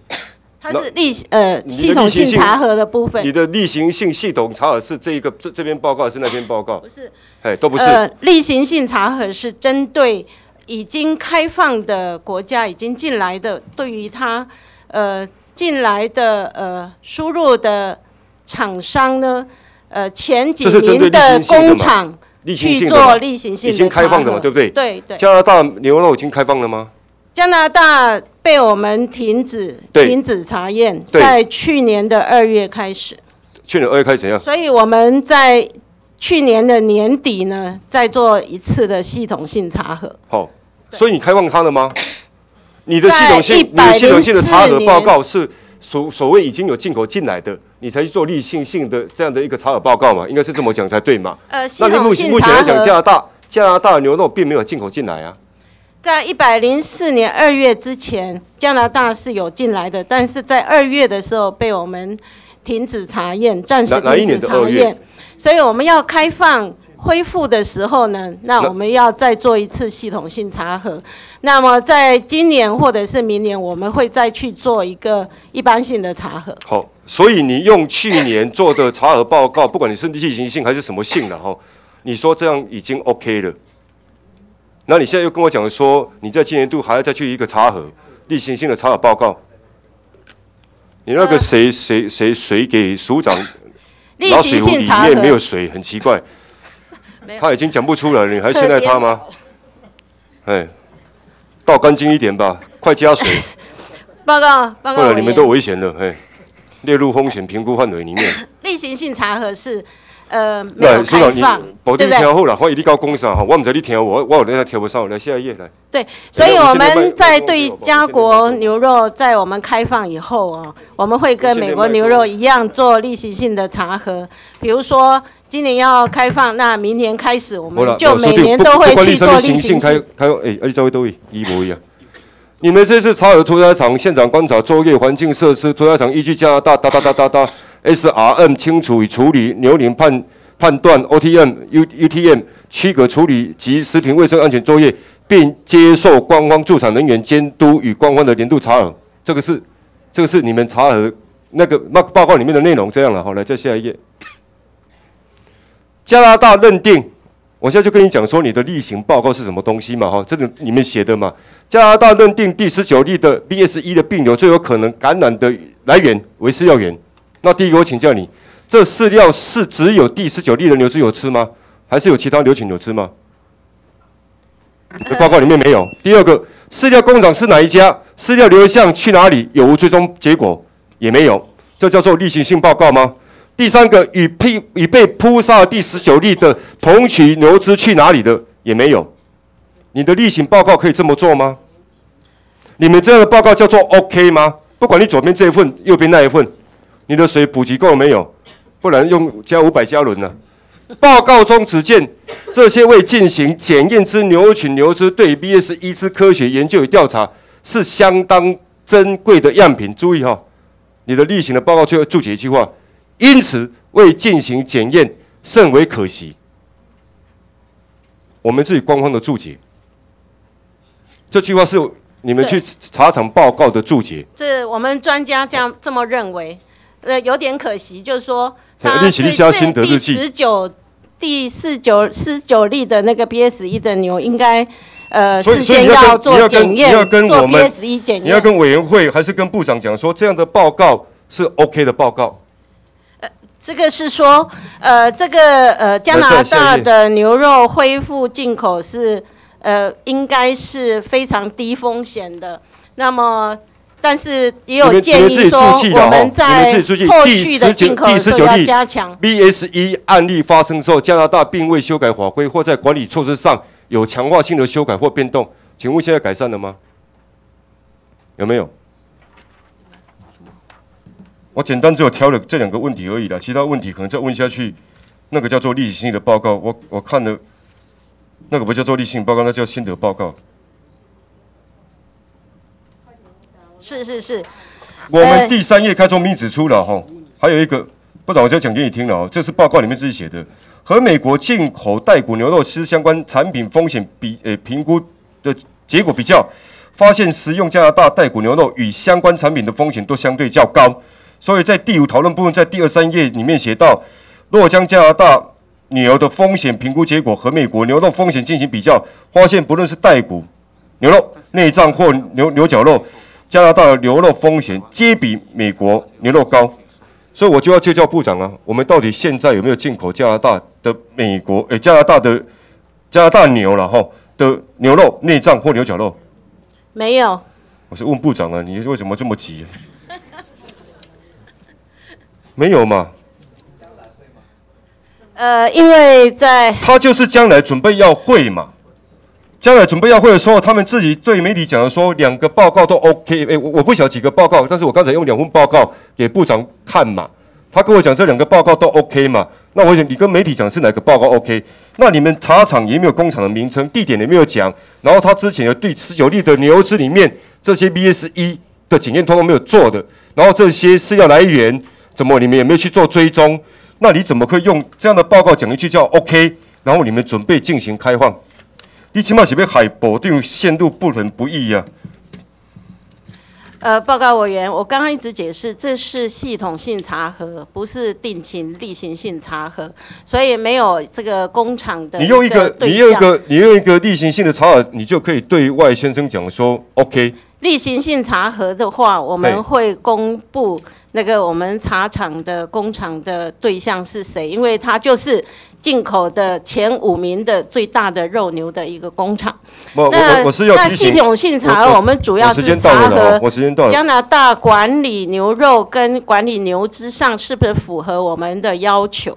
[SPEAKER 28] 它是例呃系统性查
[SPEAKER 16] 核的部分。你
[SPEAKER 28] 的例行性系统查核是这一个这这边报告还是那边报告？不是，哎，都不是。呃，
[SPEAKER 16] 例行性查核是针对已经开放的国家，已经进来的，对于它呃进来的呃输入的厂商呢，呃前几年的工厂去做例行性查核。已经开放的嘛，对不对？对对。加
[SPEAKER 28] 拿大牛肉已经开放了吗？
[SPEAKER 16] 加拿大被我们停止停止查验，在去年的二月开始。
[SPEAKER 28] 去年二月开始怎样？
[SPEAKER 16] 所以我们在去年的年底呢，再做一次的系统性查核。
[SPEAKER 28] 好，所以你开放它了吗？你的系统性、你系统性的查核报告是所所谓已经有进口进来的，你才去做例行性的这样的一个查核报告嘛？应该是这么讲才对嘛？
[SPEAKER 16] 呃，
[SPEAKER 9] 那您目前目前来讲，加拿
[SPEAKER 28] 大加拿大牛肉并没有进口进来啊。
[SPEAKER 16] 在一百零四年二月之前，加拿大是有进来的，但是在二月的时候被我们停止查验，暂时停止查验。所以我们要开放恢复的时候呢，那我们要再做一次系统性查核。那么在今年或者是明年，我们会再去做一个一般性的查核。
[SPEAKER 28] 好，所以你用去年做的查核报告，不管你是例行性还是什么性，然后你说这样已经 OK 了。那你现在又跟我讲说，你在今年度还要再去一个查核，例行性的查核报告。你那个谁谁谁谁给署长？例行性查核。水壶里面没有水，很奇怪。他已经讲不出来，你还信赖他吗？哎，倒干净一点吧，快加水。
[SPEAKER 16] 报告报告。你们都危
[SPEAKER 28] 险了，哎，列入风险评估范围里面。
[SPEAKER 16] 例行性查核是。呃，没有开放，对不对？对不对？后
[SPEAKER 28] 的，欢迎立高哈，我们在你田，我我有点听不上，来下一页来。
[SPEAKER 16] 对，所以我们在对加国牛肉在我们开放以后啊，我们会跟美国牛肉一样做例行性的查核。比如说今年要开放，那明年开始我们就每年都会去做
[SPEAKER 28] 例行性开。开，哎，而且这位都一模一样。你们这次查核屠宰场现场观察作业环境设施，屠宰场依据加拿大哒哒哒哒哒。S R N 清除与处理牛铃判判断 O T M U U T M 区隔处理及食品卫生安全作业，并接受官方驻场人员监督与官方的年度查核。这个是这个是你们查核那个报报告里面的内容，这样了好，来，再下一页。加拿大认定，我现在就跟你讲说你的例行报告是什么东西嘛？哈，这个你们写的嘛。加拿大认定第十九例的 B S E 的病流最有可能感染的来源为饲料源。那第一个，我请教你，这饲料是只有第十九例牛只有吃吗？还是有其他牛群牛吃吗？报告里面没有。第二个，饲料工厂是哪一家？饲料流向去哪里？有无追踪结果？也没有。这叫做例行性报告吗？第三个，已被已被扑杀第十九例的同群牛只去哪里的？也没有。你的例行报告可以这么做吗？你们这样的报告叫做 OK 吗？不管你左边这一份，右边那一份。你的水补给够了没有？不然用加五百加仑呢？报告中只见这些未进行检验之牛群牛只对 BS 一次科学研究与调查是相当珍贵的样品。注意哈，你的例行的报告最后注解一句话：因此未进行检验甚为可惜。我们自己官方的注解，这句话是你们去查厂报告的注解。
[SPEAKER 16] 这我们专家这样这么认为。呃，有点可惜，就是说，
[SPEAKER 28] 最最第十
[SPEAKER 16] 九、第四九、四九例的那个 BS 一的牛，应该呃，事先要做检验，做 BS 一检验，你要跟
[SPEAKER 28] 委员会还是跟部长讲说，这样的报告是 OK 的报告。
[SPEAKER 16] 呃，这个是说，呃，这个呃，加拿大的牛肉恢复进口是呃，应该是非常低风险的。那么。但是也有建议说，我们在后续的进口就要加强。
[SPEAKER 28] BSE 案例发生之后，加拿大并未修改法规或在管理措施上有强化性的修改或变动。请问现在改善了吗？有没有？我简单只有挑了这两个问题而已啦，其他问题可能再问下去，那个叫做历史性的报告，我我看了，那个不叫做例行性报告，那叫心得报告。是是是，我们第三页开宗明指出了哈，还有一个不早，我就讲给你听了哦。这是报告里面自己写的，和美国进口带骨牛肉吃相关产品风险比呃评估的结果比较，发现食用加拿大带骨牛肉与相关产品的风险都相对较高。所以在第五讨论部分，在第二三页里面写到，若将加拿大牛的风险评估结果和美国牛肉风险进行比较，发现不论是带骨牛肉、内脏或牛牛角肉。加拿大的牛肉风险皆比美国牛肉高，所以我就要请教部长啊，我们到底现在有没有进口加拿大的美国？诶，加拿大的加拿大牛，然后的牛肉内脏或牛角肉？没有。我是问部长啊，你为什么这么急？没有嘛？将来会
[SPEAKER 16] 吗？呃，因为在
[SPEAKER 28] 他就是将来准备要会嘛。将来准备要会的时候，他们自己对媒体讲的说，两个报告都 OK。哎，我我不晓得几个报告，但是我刚才用两份报告给部长看嘛，他跟我讲这两个报告都 OK 嘛。那我想你跟媒体讲是哪个报告 OK？那你们茶厂也没有工厂的名称、地点也没有讲。然后他之前的对十九例的牛只里面，这些 b s 一的检验通通没有做的。然后这些饲料来源怎么你们也没有去做追踪？那你怎么会用这样的报告讲一句叫 OK？然后你们准备进行开放？你起码是被海部长陷入不仁不义啊！
[SPEAKER 16] 呃，报告委员，我刚刚一直解释，这是系统性查核，不是定情例行性查核，所以没有这个工厂的。你用一个，你用一个，
[SPEAKER 28] 你用一个例行性的查核，你就可以对外先生讲说，OK。
[SPEAKER 16] 例行性查核的话，我们会公布。那个我们茶厂的工厂的对象是谁？因为它就是进口的前五名的最大的肉牛的一个工厂。
[SPEAKER 28] 那那系统性茶我们主要是茶和加
[SPEAKER 16] 拿大管理牛肉跟管理牛之上是不是符合我们的要求？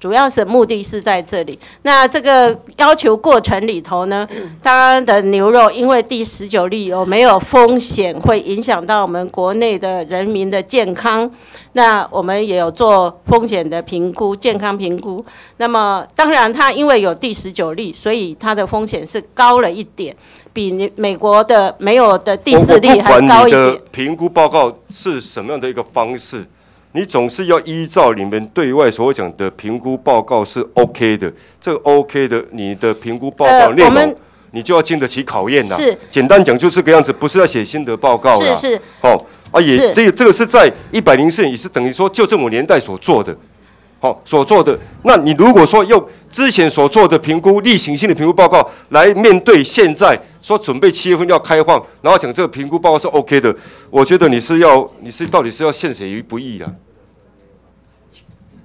[SPEAKER 16] 主要是目的是在这里。那这个要求过程里头呢，它 的牛肉因为第十九例有没有风险，会影响到我们国内的人民的健康？那我们也有做风险的评估、健康评估。那么当然，它因为有第十九例，所以它的风险是高了一点，比美国的没有的第四例还高一点。
[SPEAKER 28] 评估报告是什么样的一个方式？你总是要依照你们对外所讲的评估报告是 OK 的，这个 OK 的你的评估报告内容，你就要经得起考验的。是，简单讲就这个样子，不是在写心得报告啦。是是，哦，啊也，这个这个是在一百零四年，也是等于说就这五年代所做的。好所做的，那你如果说用之前所做的评估例行性的评估报告来面对现在说准备七月份要开放，然后讲这个评估报告是 OK 的，我觉得你是要你是到底是要陷谁于不义啊？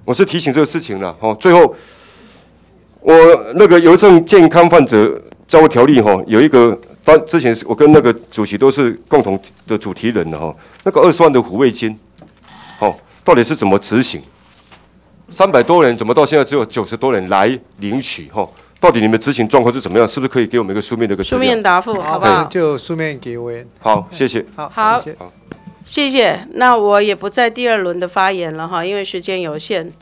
[SPEAKER 28] 我是提醒这个事情了，哈。最后，我那个邮政健康患者交条例哈，有一个，当之前是我跟那个主席都是共同的主题人了哈。那个二十万的抚慰金，哦，到底是怎么执行？三百多人怎么到现在只有九十多人来领取？哈，到底你们执行状况是怎么样？是不是可以给我们一个书面的一个书面答
[SPEAKER 1] 复？好
[SPEAKER 4] 吧，就书面给我。好，谢谢。好，好，
[SPEAKER 1] 谢谢。那我也不在第二轮的发言了哈，因为时间有限。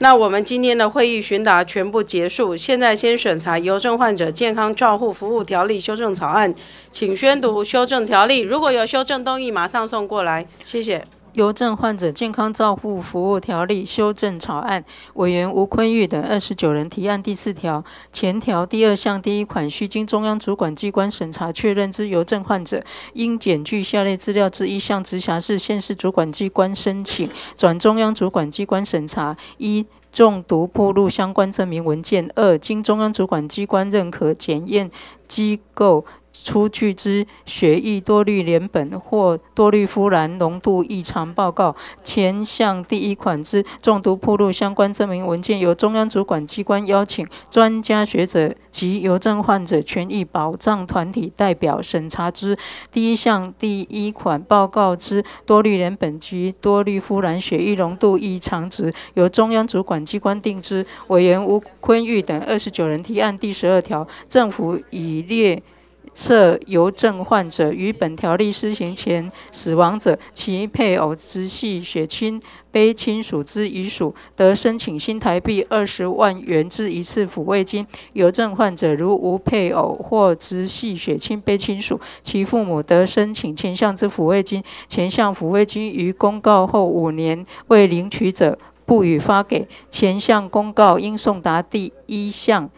[SPEAKER 1] 那我们今天的会议询答全部结束，现在先审查《邮政患者健康照护服务条例修正草案》，请宣读修正条例。如果有修正动议，马上送过来。谢谢。
[SPEAKER 2] 《邮政患者健康照护服务条例修正草案》委员吴坤玉等二十九人提案第四条前条第二项第一款，需经中央主管机关审查确认之邮政患者，应检具下列资料之一，向直辖市、县市主管机关申请转中央主管机关审查：一、中毒暴露相关证明文件；二、经中央主管机关认可检验机构。出具之血液多氯联苯或多氯呋喃浓度异常报告，前项第一款之中毒铺路相关证明文件，由中央主管机关邀请专家学者及邮政患者权益保障团体代表审查之。第一项第一款报告之多氯联苯及多氯呋喃血液浓度异常值，由中央主管机关定之。委员吴坤玉等二十九人提案第十二条，政府已列。测邮政患者于本条例施行前死亡者，其配偶、直系血亲卑亲属之一属，得申请新台币二十万元之一次抚慰金。邮政患者如无配偶或直系血亲卑亲属，其父母得申请前项之抚慰金。前项抚慰金于公告后五年未领取者，不予发给。前项公告应送达第一项。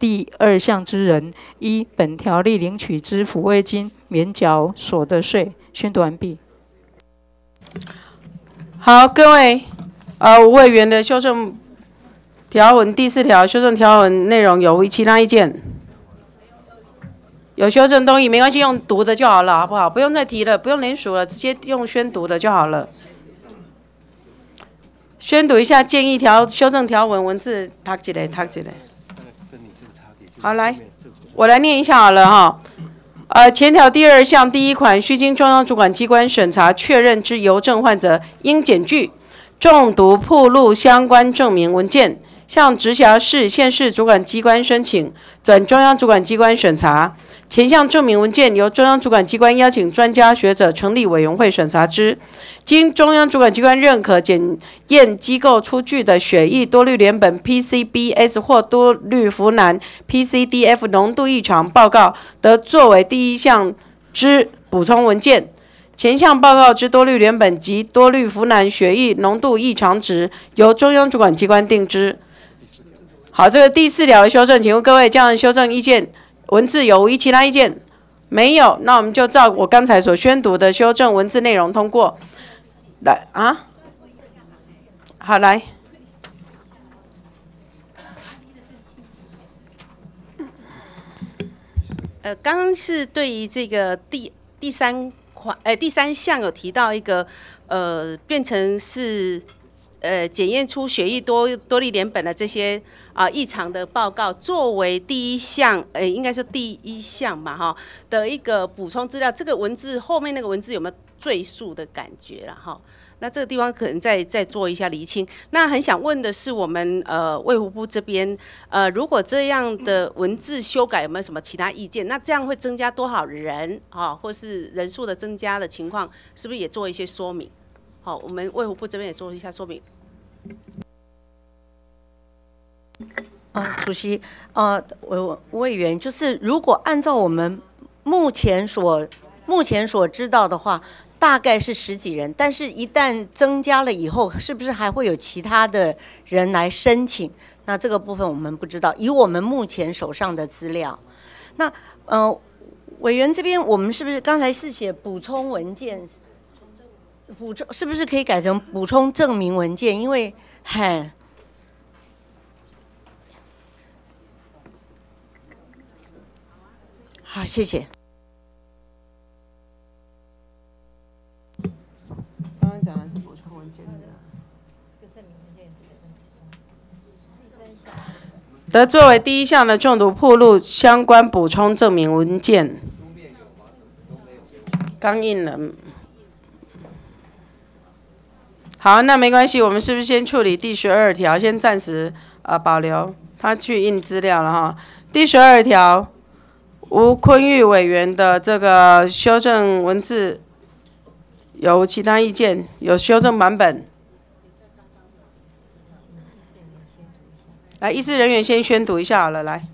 [SPEAKER 2] 第二项之人，一本条例领取之抚慰金免缴所得税。宣读完毕。好，各位，呃，五委员的修正条文
[SPEAKER 1] 第四条修正条文内容有无其他意见？有修正东西没关系，用读的就好了，好不好？不用再提了，不用连数了，直接用宣读的就好了。宣读一下建议条修正条文文字，读起来，读起来。好，来，我来念一下好了哈。呃，前条第二项第一款，需经中央主管机关审查确认之邮政患者，应检具中毒铺路相关证明文件，向直辖市、县市主管机关申请，转中央主管机关审查。前项证明文件由中央主管机关邀请专家学者成立委员会审查之，经中央主管机关认可检验机构出具的血液多氯联苯 （PCBs） 或多氯氟烷 （PCDF） 浓度异常报告，得作为第一项之补充文件。前项报告之多氯联苯及多氯氟烷血液浓度异常值，由中央主管机关定之。好，这个第四条修正，请问各位将修正意见。文字有无其他意见？没有，那我们就照我刚才所宣读的修正文字内容通过。来啊，好来。
[SPEAKER 10] 呃，刚刚是对于这个第第三款，呃，第三项有提到一个，呃，变成是，呃，检验出血液多多粒联苯的这些。啊，异常的报告作为第一项，诶，应该是第一项嘛，哈，的一个补充资料。这个文字后面那个文字有没有赘述的感觉了，哈？那这个地方可能再再做一下厘清。那很想问的是，我们呃卫福部这边，呃，如果这样的文字修改有没有什么其他意见？那这样会增加多少人啊？或是人数的增加的情况，是不是也做一些说明？好，我们卫福部这边也做一下说明。
[SPEAKER 15] 啊，主席，呃，委委员就是，如果按照我们目前所目前所知道的话，大概是十几人，但是一旦增加了以后，是不是还会有其他的人来申请？那这个部分我们不知道。以我们目前手上的资料，那呃，委员这边我们是不是刚才是写补充文件，补充是不是可以改成补充证明文件？因为嘿好，谢谢。
[SPEAKER 29] 刚讲补充文件的这个证明文件，
[SPEAKER 1] 这个第三项，得作为第一项的中毒铺路相关补充证明文件。刚印了。好，那没关系，我们是不是先处理第十二条？先暂时呃保留，他去印资料了哈。第十二条。吴坤玉委员的这个修正文字，有无其他意见？有修正版本，来，议事人员先宣读一下好了，来。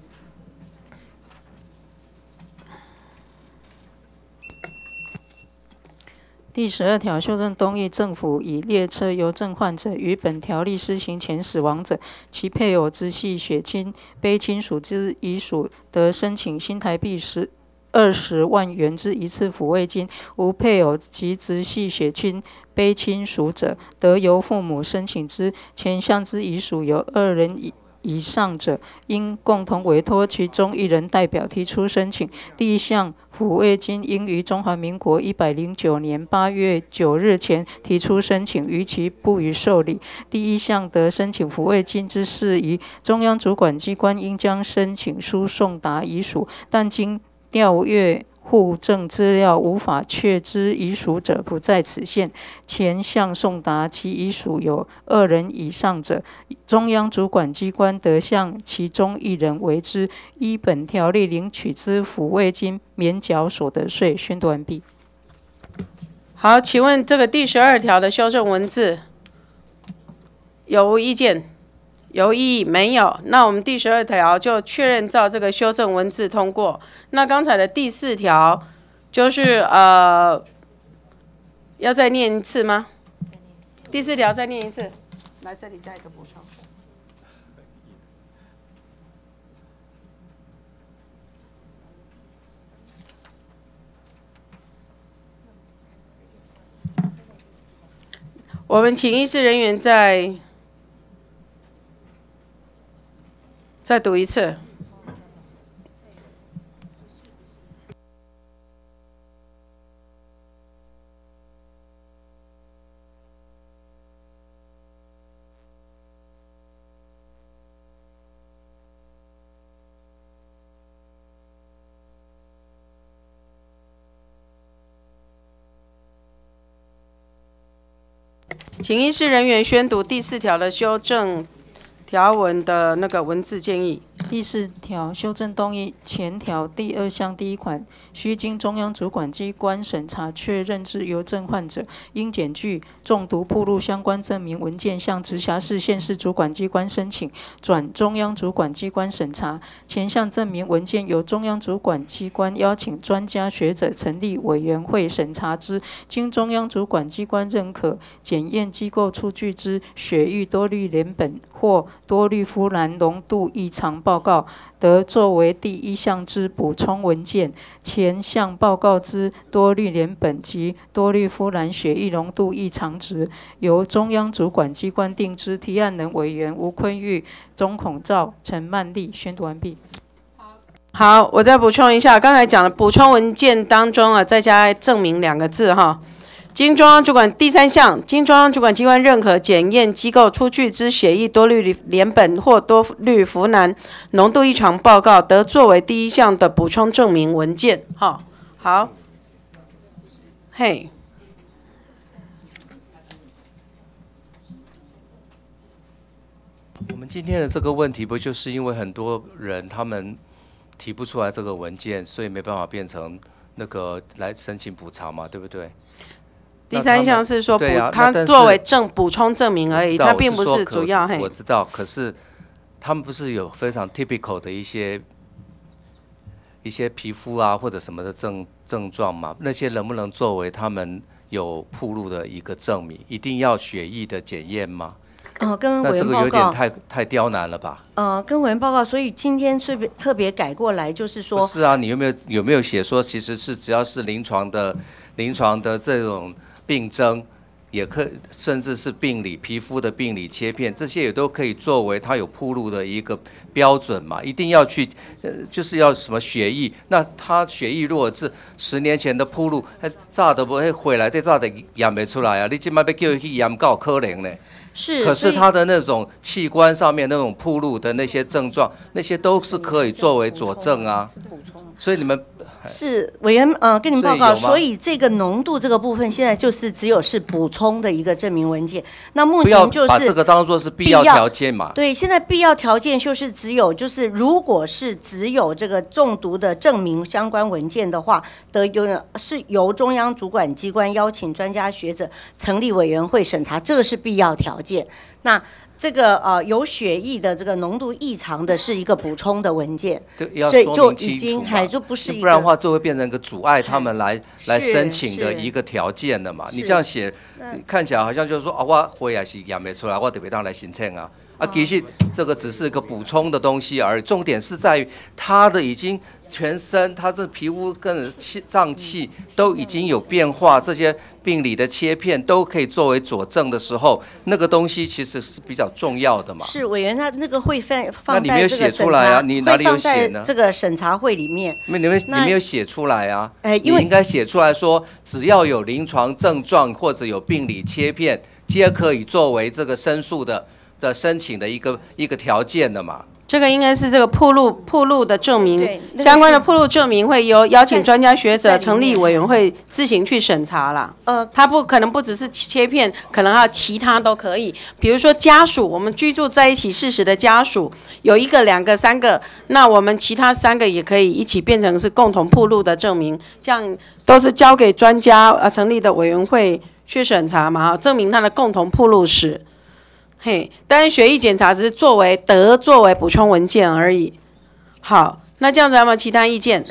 [SPEAKER 2] 第十二条，修正东疫政府以列车邮政患者于本条例施行前死亡者，其配偶之系血亲非亲属之遗属，得申请新台币十二十万元之一次抚慰金。无配偶及直系血亲非亲属者，得由父母申请之。前项之遗属有二人以以上者，应共同委托其中一人代表提出申请。第一项。抚慰金应于中华民国一百零九年八月九日前提出申请，逾期不予受理。第一项得申请抚慰金之事宜，中央主管机关应将申请书送达遗属，但经调阅。户政资料无法确知遗属者不在此限。前项送达其遗属有二人以上者，中央主管机关得向其中一人为之。依本条例领取之抚慰金免缴所得税。宣读完毕。
[SPEAKER 1] 好，请问这个第十二条的修正文字有无意见？有异议没有？那我们第十二条就确认照这个修正文字通过。那刚才的第四条就是呃，要再念一次吗？
[SPEAKER 17] 第四条再念
[SPEAKER 1] 一次，来这里加一个补充。我们请议事人员在。再读一次，请议事人员宣读第四条的修正。条文的那个
[SPEAKER 2] 文字建议。第四条修正，东一前条第二项第一款，需经中央主管机关审查确认之邮政患者，应检具中毒暴露相关证明文件，向直辖市、县市主管机关申请转中央主管机关审查。前项证明文件由中央主管机关邀请专家学者成立委员会审查之，经中央主管机关认可，检验机构出具之血液多氯联苯或多氯呋喃浓度异常报。报告得作为第一项之补充文件，前项报告之多氯联苯及多氯呋喃血液浓度异常值，由中央主管机关定之。提案人委员吴坤玉、钟孔照、陈曼丽宣读完毕。
[SPEAKER 1] 好，我再补充一下，刚才讲的补充文件当中啊，再加“证明”两个字哈。精装主管第三项，精装主管机关认可检验机构出具之协议多氯联苯或多氯氟烷浓度异常报告，得作为第一项的补充证明文件。哈，好，嘿，
[SPEAKER 18] 我们今天的这个问题，不就是因为很多人他们提不出来这个文件，所以没办法变成那个来申请补偿嘛，对不对？第三项是说补，它作为
[SPEAKER 1] 证补充证明而已，它并不是主要。我
[SPEAKER 18] 知道，可是他们不是有非常 typical 的一些一些皮肤啊或者什么的症症状吗？那些能不能作为他们有铺路的一个证明？一定要血液的检验吗？
[SPEAKER 15] 啊，跟委员报告，那这个有点太
[SPEAKER 18] 太刁难了吧？
[SPEAKER 15] 呃，跟委员报告，所以今天特别特别改过来，就是说不是
[SPEAKER 18] 啊？你有没有有没有写说，其实是只要是临床的临床的这种。病征，也可，甚至是病理皮肤的病理切片，这些也都可以作为他有铺路的一个标准嘛。一定要去，呃，就是要什么血液，那他血液弱智，十年前的铺路，炸都不会毁来，这炸的养没出来啊？你起码被叫去养告可怜嘞。
[SPEAKER 9] 是。
[SPEAKER 19] 可是他
[SPEAKER 18] 的那种器官上面那种铺路的那些症状，那些都是可以作为佐证啊。所以你们。
[SPEAKER 15] 是委员，嗯，跟您报告，所以这个浓度这个部分，现在就是只有是补充的一个证明文件。那目前就是把这个当
[SPEAKER 18] 做是必要条件嘛？对，
[SPEAKER 15] 现在必要条件就是只有就是，如果是只有这个中毒的证明相关文件的话，得由是由中央主管机关邀请专家学者成立委员会审查，这个是必要条件。那这个呃有血液的这个浓度异常的是一个补充的文件，所以就已经还就不是，不然的
[SPEAKER 18] 话就会变成一个阻碍他们来来申请的一个条件了嘛。你这样写看起来好像就是说啊，我我也是也没出来，我得别当来申请啊。啊，其实这个只是一个补充的东西而已，重点是在于他的已经全身，他是皮肤跟气脏器都已经有变化，这些病理的切片都可以作为佐证的时候，那个东西其实是比较重要的嘛。是
[SPEAKER 15] 委员，他那个会放放在这审查那你没有写出来啊？你哪里有写呢？这个审查会里面。那
[SPEAKER 18] 你们你没有写出来啊？哎，因为应该写出来说，只要有临床症状或者有病理切片，皆可以作为这个申诉的。的申请的一个一个条件的嘛，
[SPEAKER 1] 这个应该是这个铺路铺路的证明，相关的铺路证明会由邀请专家学者成立委员会自行去审查了。嗯，他不可能不只是切片，可能有其他都可以，比如说家属，我们居住在一起事实的家属有一个、两个、三个，那我们其他三个也可以一起变成是共同铺路的证明，这样都是交给专家呃成立的委员会去审查嘛，证明他的共同铺路史。嘿，但是血液检查只是作为得作为补充文件而已。好，那这样子还有没有其他意见？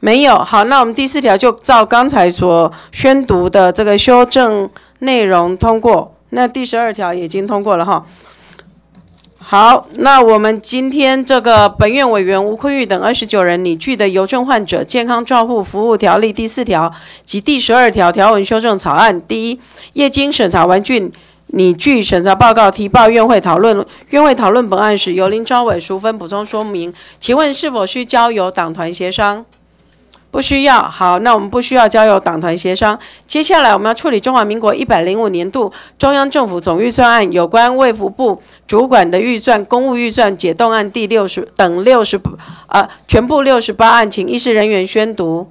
[SPEAKER 1] 没有。好，那我们第四条就照刚才所宣读的这个修正内容通过。那第十二条已经通过了哈。好，那我们今天这个本院委员吴坤玉等二十九人拟具的《邮政患者健康照护服务条例》第四条及第十二条条文修正草案，第一业经审查完竣。你据审查报告提报院会讨论，院会讨论本案时，由林昭伟、苏芬补充说明。请问是否需交由党团协商？不需要。好，那我们不需要交由党团协商。接下来我们要处理中华民国一百零五年度中央政府总预算案有关卫福部主管的预算公务预算解冻案第六十等六十呃全部六十八案，请议事人员宣
[SPEAKER 2] 读。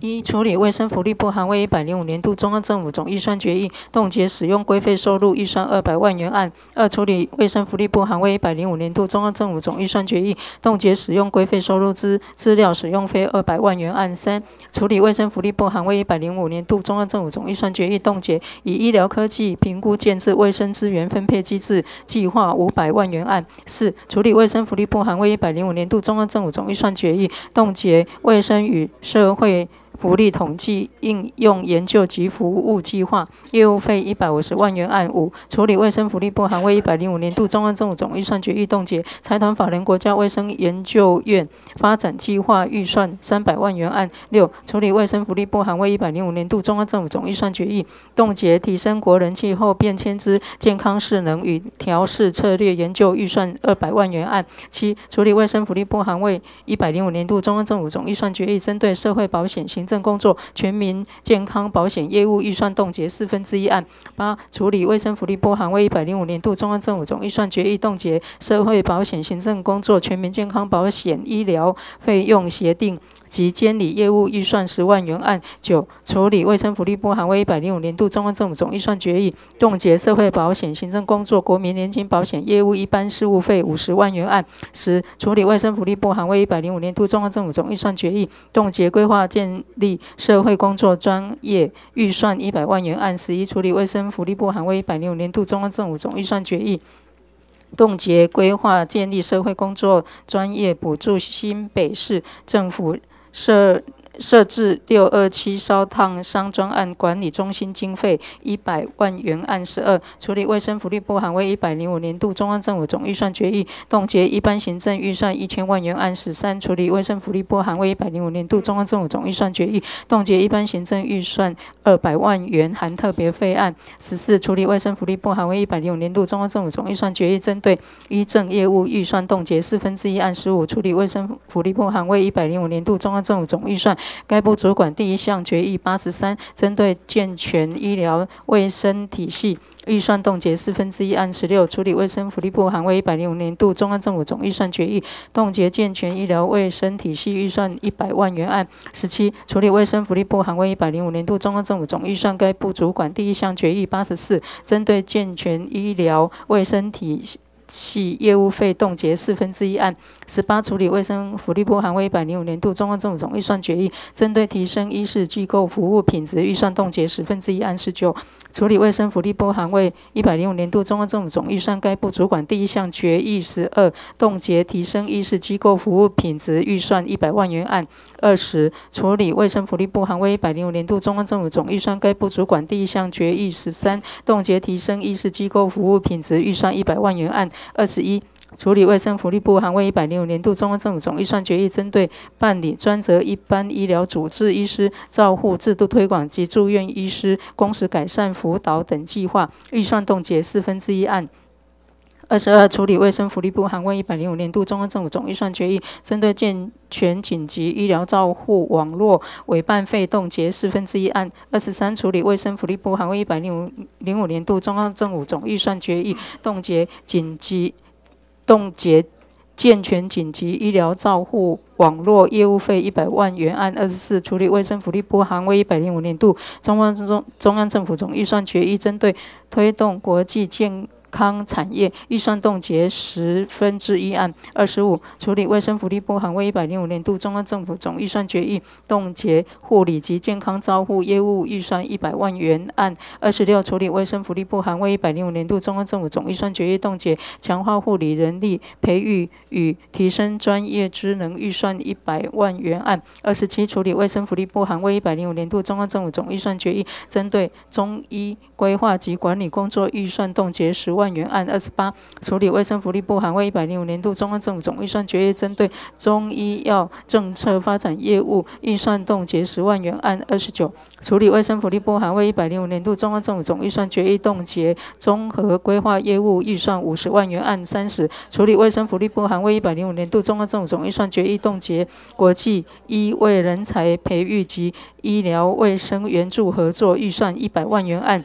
[SPEAKER 2] 一、处理卫生福利部函为一百零五年度中央政府总预算决议冻结使用规费收入预算二百万元案；二、处理卫生福利部函为一百零五年度中央政府总预算决议冻结使用规费收入资资料使用费二百万元案；三、处理卫生福利部函为一百零五年度中央政府总预算决议冻结以医疗科技评估建制卫生资源分配机制计划五百万元案；四、处理卫生福利部函为一百零五年度中央政府总预算决议冻结卫生与社会福利统计应用研究及服务计划业务费一百五十万元案五，处理卫生福利部函为一百零五年度中央政府总预算决议冻结财团法人国家卫生研究院发展计划预算三百万元案六，处理卫生福利部函为一百零五年度中央政府总预算决议冻结提升国人气候变迁之健康势能与调试策略研究预算二百万元案七，处理卫生福利部函为一百零五年度中央政府总预算决议针对社会保险型政工作全民健康保险业务预算冻结四分之一案八处理卫生福利部函为一百零五年度中央政府总预算决议冻结社会保险行政工作全民健康保险医疗费用协定。及监理业务预算十万元案九，处理卫生福利部函为一百零五年度中央政府总预算决议冻结社会保险行政工作国民年金保险业务一般事务费五十万元案十，处理卫生福利部函为一百零五年度中央政府总预算决议冻结规划建立社会工作专业预算一百万元案十一，处理卫生福利部函为一百零五年度中央政府总预算决议冻结规划建立社会工作专业补助新北市政府。是。设置六二七烧烫伤专案管理中心经费一百万元案十二处理卫生福利部函为一百零五年度中央政府总预算决议冻结一般行政预算一千万元案十三处理卫生福利部函为一百零五年度中央政府总预算决议冻结一般行政预算二百万元含特别费案十四处理卫生福利部函为一百零五年度中央政府总预算决议针对医政业务预算冻结四分之一案十五处理卫生福利部函为一百零五年度中央政府总预算该部主管第一项决议八十三，针对健全医疗卫生体系预算冻结四分之一案十六，处理卫生福利部函为一百零五年度中央政府总预算决议冻结健全医疗卫生体系预算一百万元案十七，处理卫生福利部函为一百零五年度中央政府总预算该部主管第一项决议八十四，针对健全医疗卫生体系。系业务费冻结四分之一案十八处理卫生福利部函为一百零五年度中央政府总预算决议，针对提升医事机构服务品质预算冻结十分之一案十九处理卫生福利部函为一百零五年度中央政府总预算该部主管第一项决议十二冻结提升医事机构服务品质预算一百万元案二十处理卫生福利部函为一百零五年度中央政府总预算该部主管第一项决议十三冻结提升医事机构服务品质预算一百万元案。二十一，处理卫生福利部函为一百零五年度中央政府总预算决议，针对办理专责一般医疗主治医师照护制度推广及住院医师工时改善辅导等计划，预算冻结四分之一案。二十二、处理卫生福利部函问一百零五年度中央政府总预算决议，针对健全紧急医疗照护网络委办费冻结四分之一案。二十三、处理卫生福利部函问一百零五零五年度中央政府总预算决议，冻结紧急冻结健全紧急医疗照护网络业务费一百万元案。二十四、处理卫生福利部函为一百零五年度中央中中央政府总预算决议，针对推动国际健康产业预算冻结十分之一案。二十五、处理卫生福利部函为一百零五年度中央政府总预算决议冻结护理及健康照护业务预算一百万元案。二十六、处理卫生福利部函为一百零五年度中央政府总预算决议冻结强化护理人力培育与提升专业职能预算一百万元案。二十七、处理卫生福利部函为一百零五年度中央政府总预算决议针对中医规划及管理工作预算冻结十。万元案二十八处理卫生福利部函为一百零五年度中央政府总预算决议，针对中医药政策发展业务预算冻结十万元案二十九处理卫生福利部函为一百零五年度中央政府总预算决议冻结综合规划业务预算五十万元案三十处理卫生福利部函为一百零五年度中央政府总预算决议冻结国际医卫人才培育及医疗卫生援助合作预算一百万元案。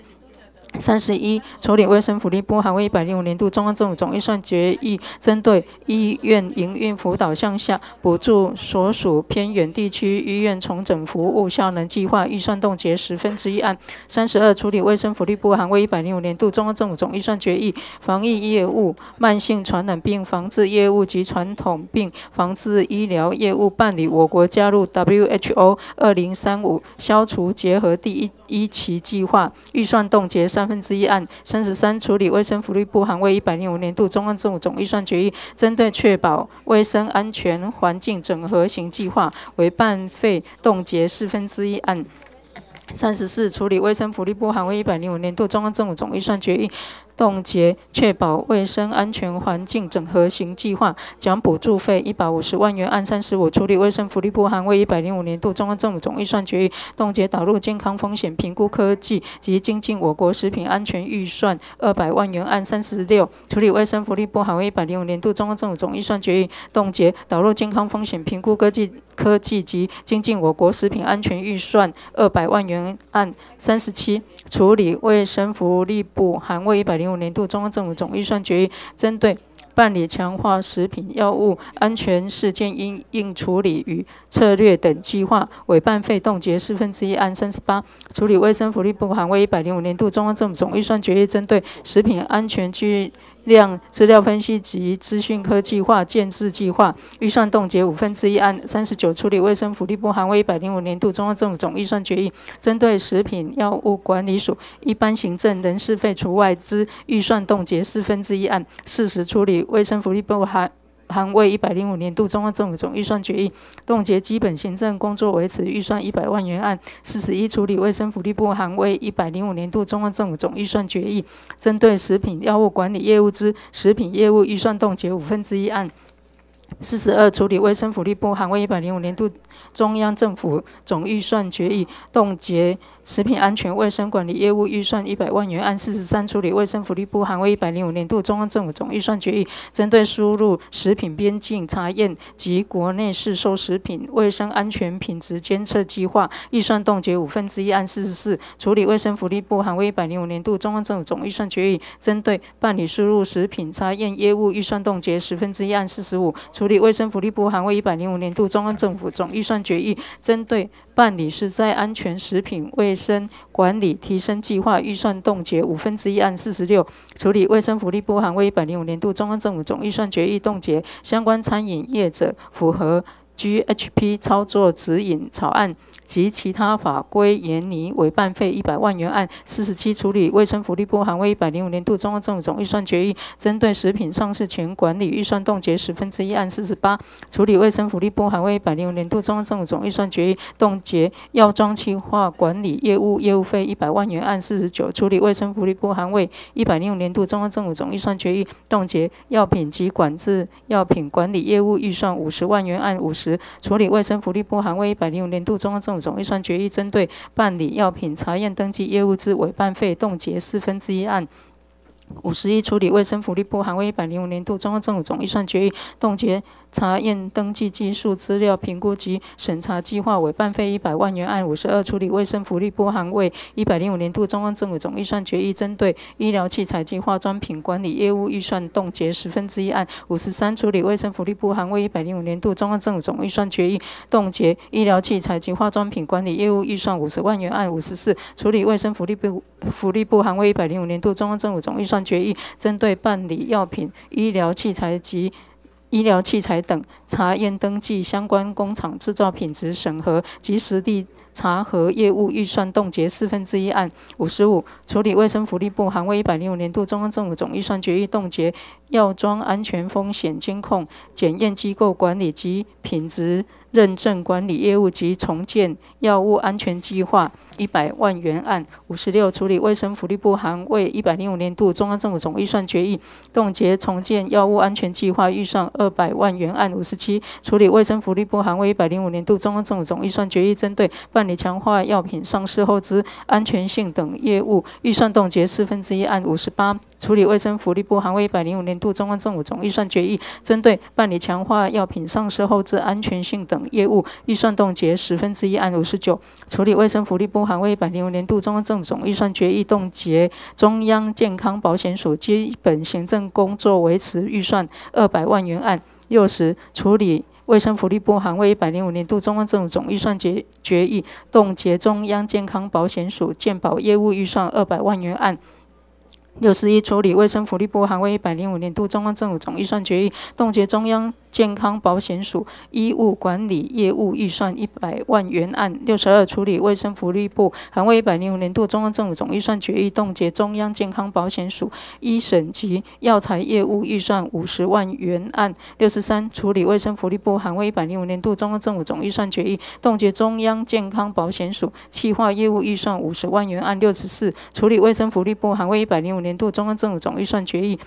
[SPEAKER 2] 三十一、处理卫生福利部函为一百零五年度中央政府总预算决议，针对医院营运辅导向下补助所属偏远地区医院重整服务效能计划预算冻结十分之一案。三十二、处理卫生福利部函为一百零五年度中央政府总预算决议，防疫业务、慢性传染病防治业务及传统病防治医疗业务办理我国加入 WHO 二零三五消除结核第一一期计划预算冻结三。三分之一案三十三处理，卫生福利部函为一百零五年度中央政府总预算决议，针对确保卫生安全环境整合型计划为办费冻结四分之一案。三十四处理，卫生福利部函为一百零五年度中央政府总预算决议。冻结确保卫生安全环境整合型计划奖补助费一百五十万元，按三十五处理卫生福利部函为一百零五年度中央政府总预算决议冻结导入健康风险评估科技及精进我国食品安全预算二百万元，按三十六处理卫生福利部函为一百零五年度中央政府总预算决议冻结导入健康风险评估科技科技及精进我国食品安全预算二百万元，按三十七处理卫生福利部函为一百零。零五年度中央政府总预算决议，针对办理强化食品药物安全事件应应处理与策略等计划，委办费冻结四分之一按三十八。处理卫生福利部含为一百零五年度中央政府总预算决议，针对食品安全局。量资料分析及资讯科技化建制计划预算冻结五分之一案三十九处理卫生福利部含为一百零五年度中央政府总预算决议，针对食品药物管理署一般行政人事费除外之预算冻结四分之一案四十处理卫生福利部含。行卫一百零五年度中央政府总预算决议冻结基本行政工作维持预算一百万元案四十一处理卫生福利部行卫一百零五年度中央政府总预算决议，针对食品药物管理业务之食品业务预算冻结五分之一案。四十二、处理卫生福利部函为一百零五年度中央政府总预算决议冻结食品安全卫生管理业务预算一百万元，按四十三处理卫生福利部函为一百零五年度中央政府总预算决议，针对输入食品边境查验及国内市售食品卫生安全品质监测计划预算冻结五分之一，按四十四处理卫生福利部函为一百零五年度中央政府总预算决议，针对办理输入食品查验业务预算冻结十分之一，按四十五处。处理卫生福利部函为一百零五年度中央政府总预算决议，针对办理是在安全食品卫生管理提升计划预算冻结五分之一案四十六。处理卫生福利部函为一百零五年度中央政府总预算决议冻结相关餐饮业者符合 GHP 操作指引草案。及其他法规严拟委办费一百万元案四十七处理卫生福利部含为一百零五年度中央政府总预算决议，针对食品上市前管理预算冻结十分之一案四十八处理卫生福利部含为一百零五年度中央政府总预算决议冻结药妆企划管理业务业务费一百万元案四十九处理卫生福利部含为一百零五年度中央政府总预算决议冻结药品及管制药品管理业务预算五十万元案五十处理卫生福利部含为一百零五年度中央政府总预算决议针对办理药品查验登记业务之委办费冻结四分之一案五十一处理卫生福利部含为一百零五年度中央政府总预算决议冻结。查验登记技术资料评估及审查计划委办费一百万元，按五十二处理。卫生福利部含为一百零五年度中央政府总预算决议，针对医疗器材及化妆品管理业务预算冻结十分之一案，五十三处理。卫生福利部含为一百零五年度中央政府总预算决议，冻结医疗器材及化妆品管理业务预算五十万元，按五十四处理。卫生福利部福利部含为一百零五年度中央政府总预算决议，针对办理药品、医疗器材及医疗器材等查验登记相关工厂制造品质审核及实地查核业务预算冻结四分之一案五十五处理卫生福利部函为一百零五年度中央政府总预算决议冻结药妆安全风险监控检验机构管理及品质认证管理业务及重建药物安全计划。一百万元案五十六，处理卫生福利部函为一百零五年度中央政府总预算决议冻结重建药物安全计划预算二百万元案五十七，处理卫生福利部函为一百零五年度中央政府总预算决议，针对办理强化药品上市后之安全性等业务预算冻结四分之一案五十八，处理卫生福利部函为一百零五年度中央政府总预算决议，针对办理强化药品上市后之安全性等业务预算冻结十分之一案五十九，处理卫生福利部。含为一百零五年度中央政府总预算决议冻结中央健康保险署基本行政工作维持预算二百万元案六十，处理卫生福利部含为一百零五年度中央政府总预算决决议冻结中央健康保险署健保业务预算二百万元案六十一，处理卫生福利部含为一百零五年度中央政府总预算决议冻结中央。健康保险署医务管理业务预算一百万元案六十二，处理卫生福利部函为一百零五年度中央政府总预算决议冻结中央健康保险署医审及药材业务预算五十万元案六十三，处理卫生福利部函为一百零五年度中央政府总预算决议冻结中央健康保险署企划业务预算五十万元案六十四，处理卫生福利部函为一百零五年度中央政府总预算决议。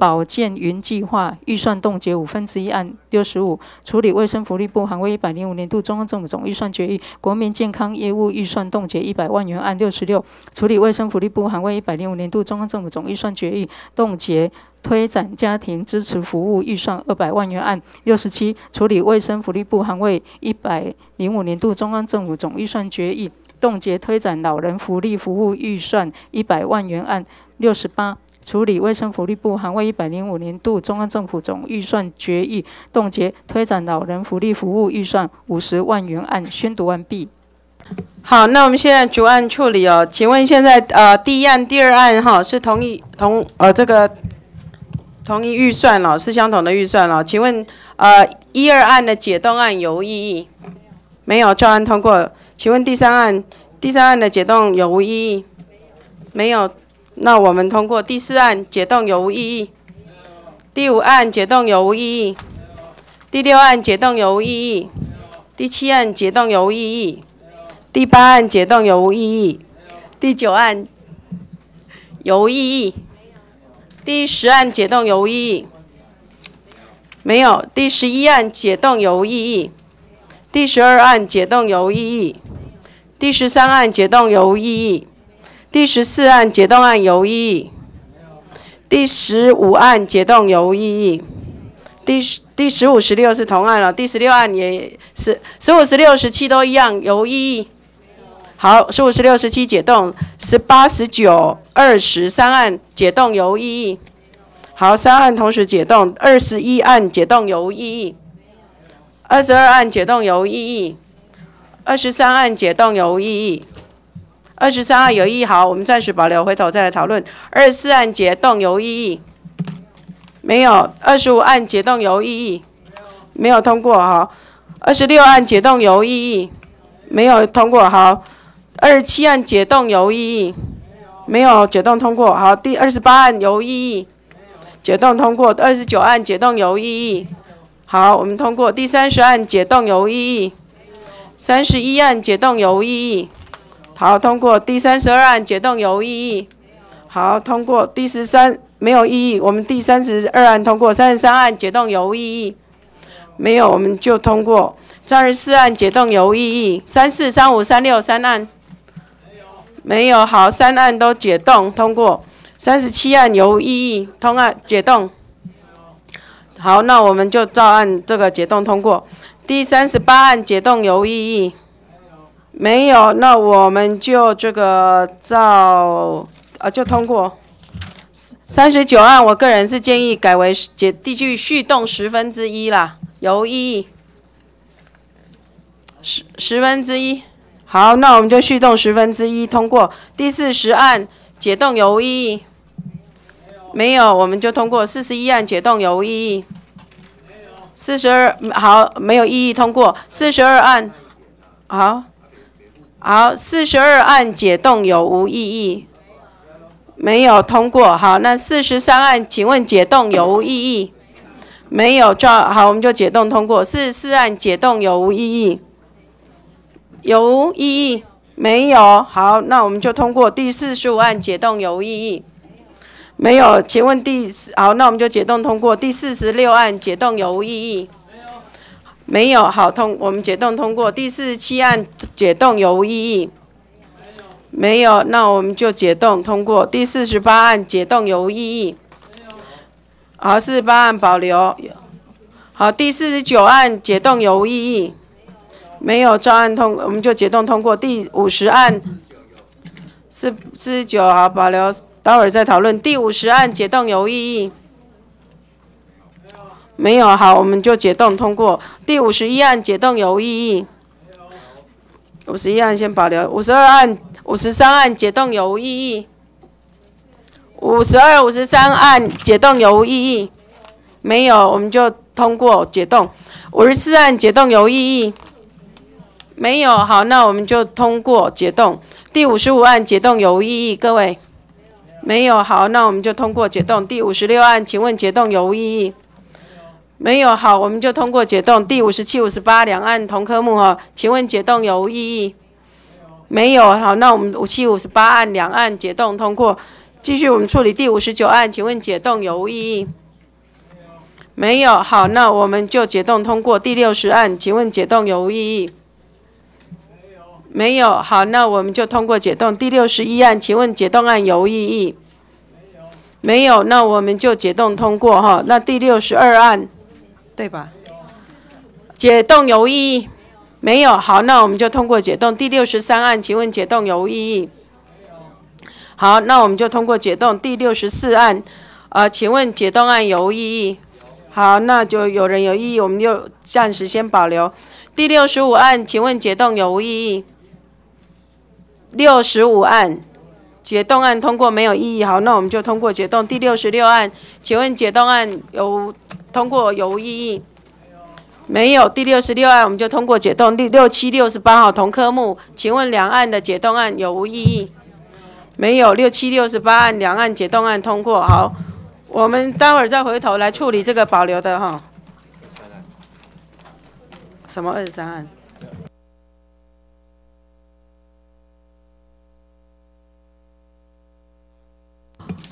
[SPEAKER 2] 保健云计划预算冻结五分之一案六十五，处理卫生福利部函为一百零五年度中央政府总预算决议，国民健康业务预算冻结一百万元案六十六，处理卫生福利部函为一百零五年度中央政府总预算决议冻结推展家庭支持服务预算二百万元案六十七，处理卫生福利部函为一百零五年度中央政府总预算决议冻结推展老人福利服务预算一百万元案六十八。处理卫生福利部函为一百零五年度中央政府总预算决议冻结推展老人福利服务预算五十万元案，宣读完毕。
[SPEAKER 1] 好，那我们现在逐案处理哦。请问现在呃第一案、第二案哈是同意同呃这个同意预算了，是相同的预算了。请问呃一二案的解冻案有无异议？没有，照案通过。请问第三案第三案的解冻有无异议？没有。那我们通过第四案解冻有无异议？第五案解冻有无异议？第六案解冻有无异议？第七案解冻有无异议？第八案解冻有无异议？第九案有无异议？第十案解冻有无异议？没有。第十一案解冻有无异议？第十二案解冻有无异议？第十三案解冻有无异议？第十四案解冻案有无异议？第十五案解冻有无异议？第第十五、十六是同案了，第十六案也十十五、十六、十七都一样，有无异议？好，十五、十六、十七解冻，十八、十九、二十三案解冻有无异议？好，三案同时解冻，二十一案解冻有无异议？二十二案解冻有无异议？二十三案解冻有无异议？二十三号有异议，好，我们暂时保留，回头再来讨论。二十四案解冻有异议，没有。二十五案解冻有异议，没有通过，好。二十六案解冻有异议，没有通过，好。二十七案解冻有异议，没有解冻通过，好。第二十八案有异议，解冻通过。二十九案解冻有异议，好，我们通过。第三十案解冻有异议，三十一案解冻有异议。好，通过第三十二案解冻有无异议？好，通过第十三没有异议。我们第三十二案通过，三十三案解冻有无异议？没有，我们就通过。三十四案解冻有无异议？三四三五三六三案没有，没有。好，三案都解冻通过。三十七案有无异议？通案解冻。好，那我们就照案这个解冻通过。第三十八案解冻有无异议？没有，那我们就这个照啊，就通过三十九案。我个人是建议改为解地区续动十分之一啦，有无异议？十十分之一，好，那我们就续动十分之一通过。第四十案解冻有无异议？没有，我们就通过。四十一案解冻有无异议？四十二好，没有异议，通过。四十二案好。好，四十二案解冻有无异议？没有，通过。好，那四十三案，请问解冻有无异议？没有，照好，我们就解冻通过。四四案解冻有无异议？有无异议？没有。好，那我们就通过。第四十五案解冻有无异议？没有，请问第四好，那我们就解冻通过。第四十六案解冻有无异议？没有，好通，我们解冻通过第四十七案解冻有无异议？没有。那我们就解冻通过第四十八案解冻有无异议？好，四十八案保留。好，第四十九案解冻有无异议？没有。没有，照案通，我们就解冻通过第五十案。四四十九好保留，待会儿再讨论。第五十案解冻有无异议？没有好，我们就解冻通过。第五十一案解冻有无异议？五十一案先保留。五十二案、五十三案解冻有无异议？五十二、五十三案解冻有无异议？没有，我们就通过解冻。五十四案解冻有无异议？没有，好，那我们就通过解冻。第五十五案解冻有无异议？各位，没有，好，那我们就通过解冻。第五十六案，请问解冻有无异议？没有好，我们就通过解冻第五十七、五十八两岸同科目哈。请问解冻有无异议？没有好，那我们五七、五十八案两岸解冻通过。继续我们处理第五十九案，请问解冻有无异议？没有好，那我们就解冻通过第六十案，请问解冻有无异议？没有好，那我们就通过解冻第六十一案，请问解冻案有无异议？没有，那我们就解冻通过哈。那第六十二案。对吧？解冻有异议没有？好，那我们就通过解冻第六十三案。请问解冻有无异议？好，那我们就通过解冻第六十四案。呃，请问解冻案有无异议？好，那就有人有异议，我们就暂时先保留。第六十五案，请问解冻有无异议？六十五案。解冻案通过没有异议，好，那我们就通过解冻第六十六案。请问解冻案有通过有无异议？没有。第六十六案，我们就通过解冻第六七六十八号同科目。请问两案的解冻案有无异议？没有。六七六十八案两案解冻案通过。好，我们待会儿再回头来处理这个保留的哈。什么二十三案？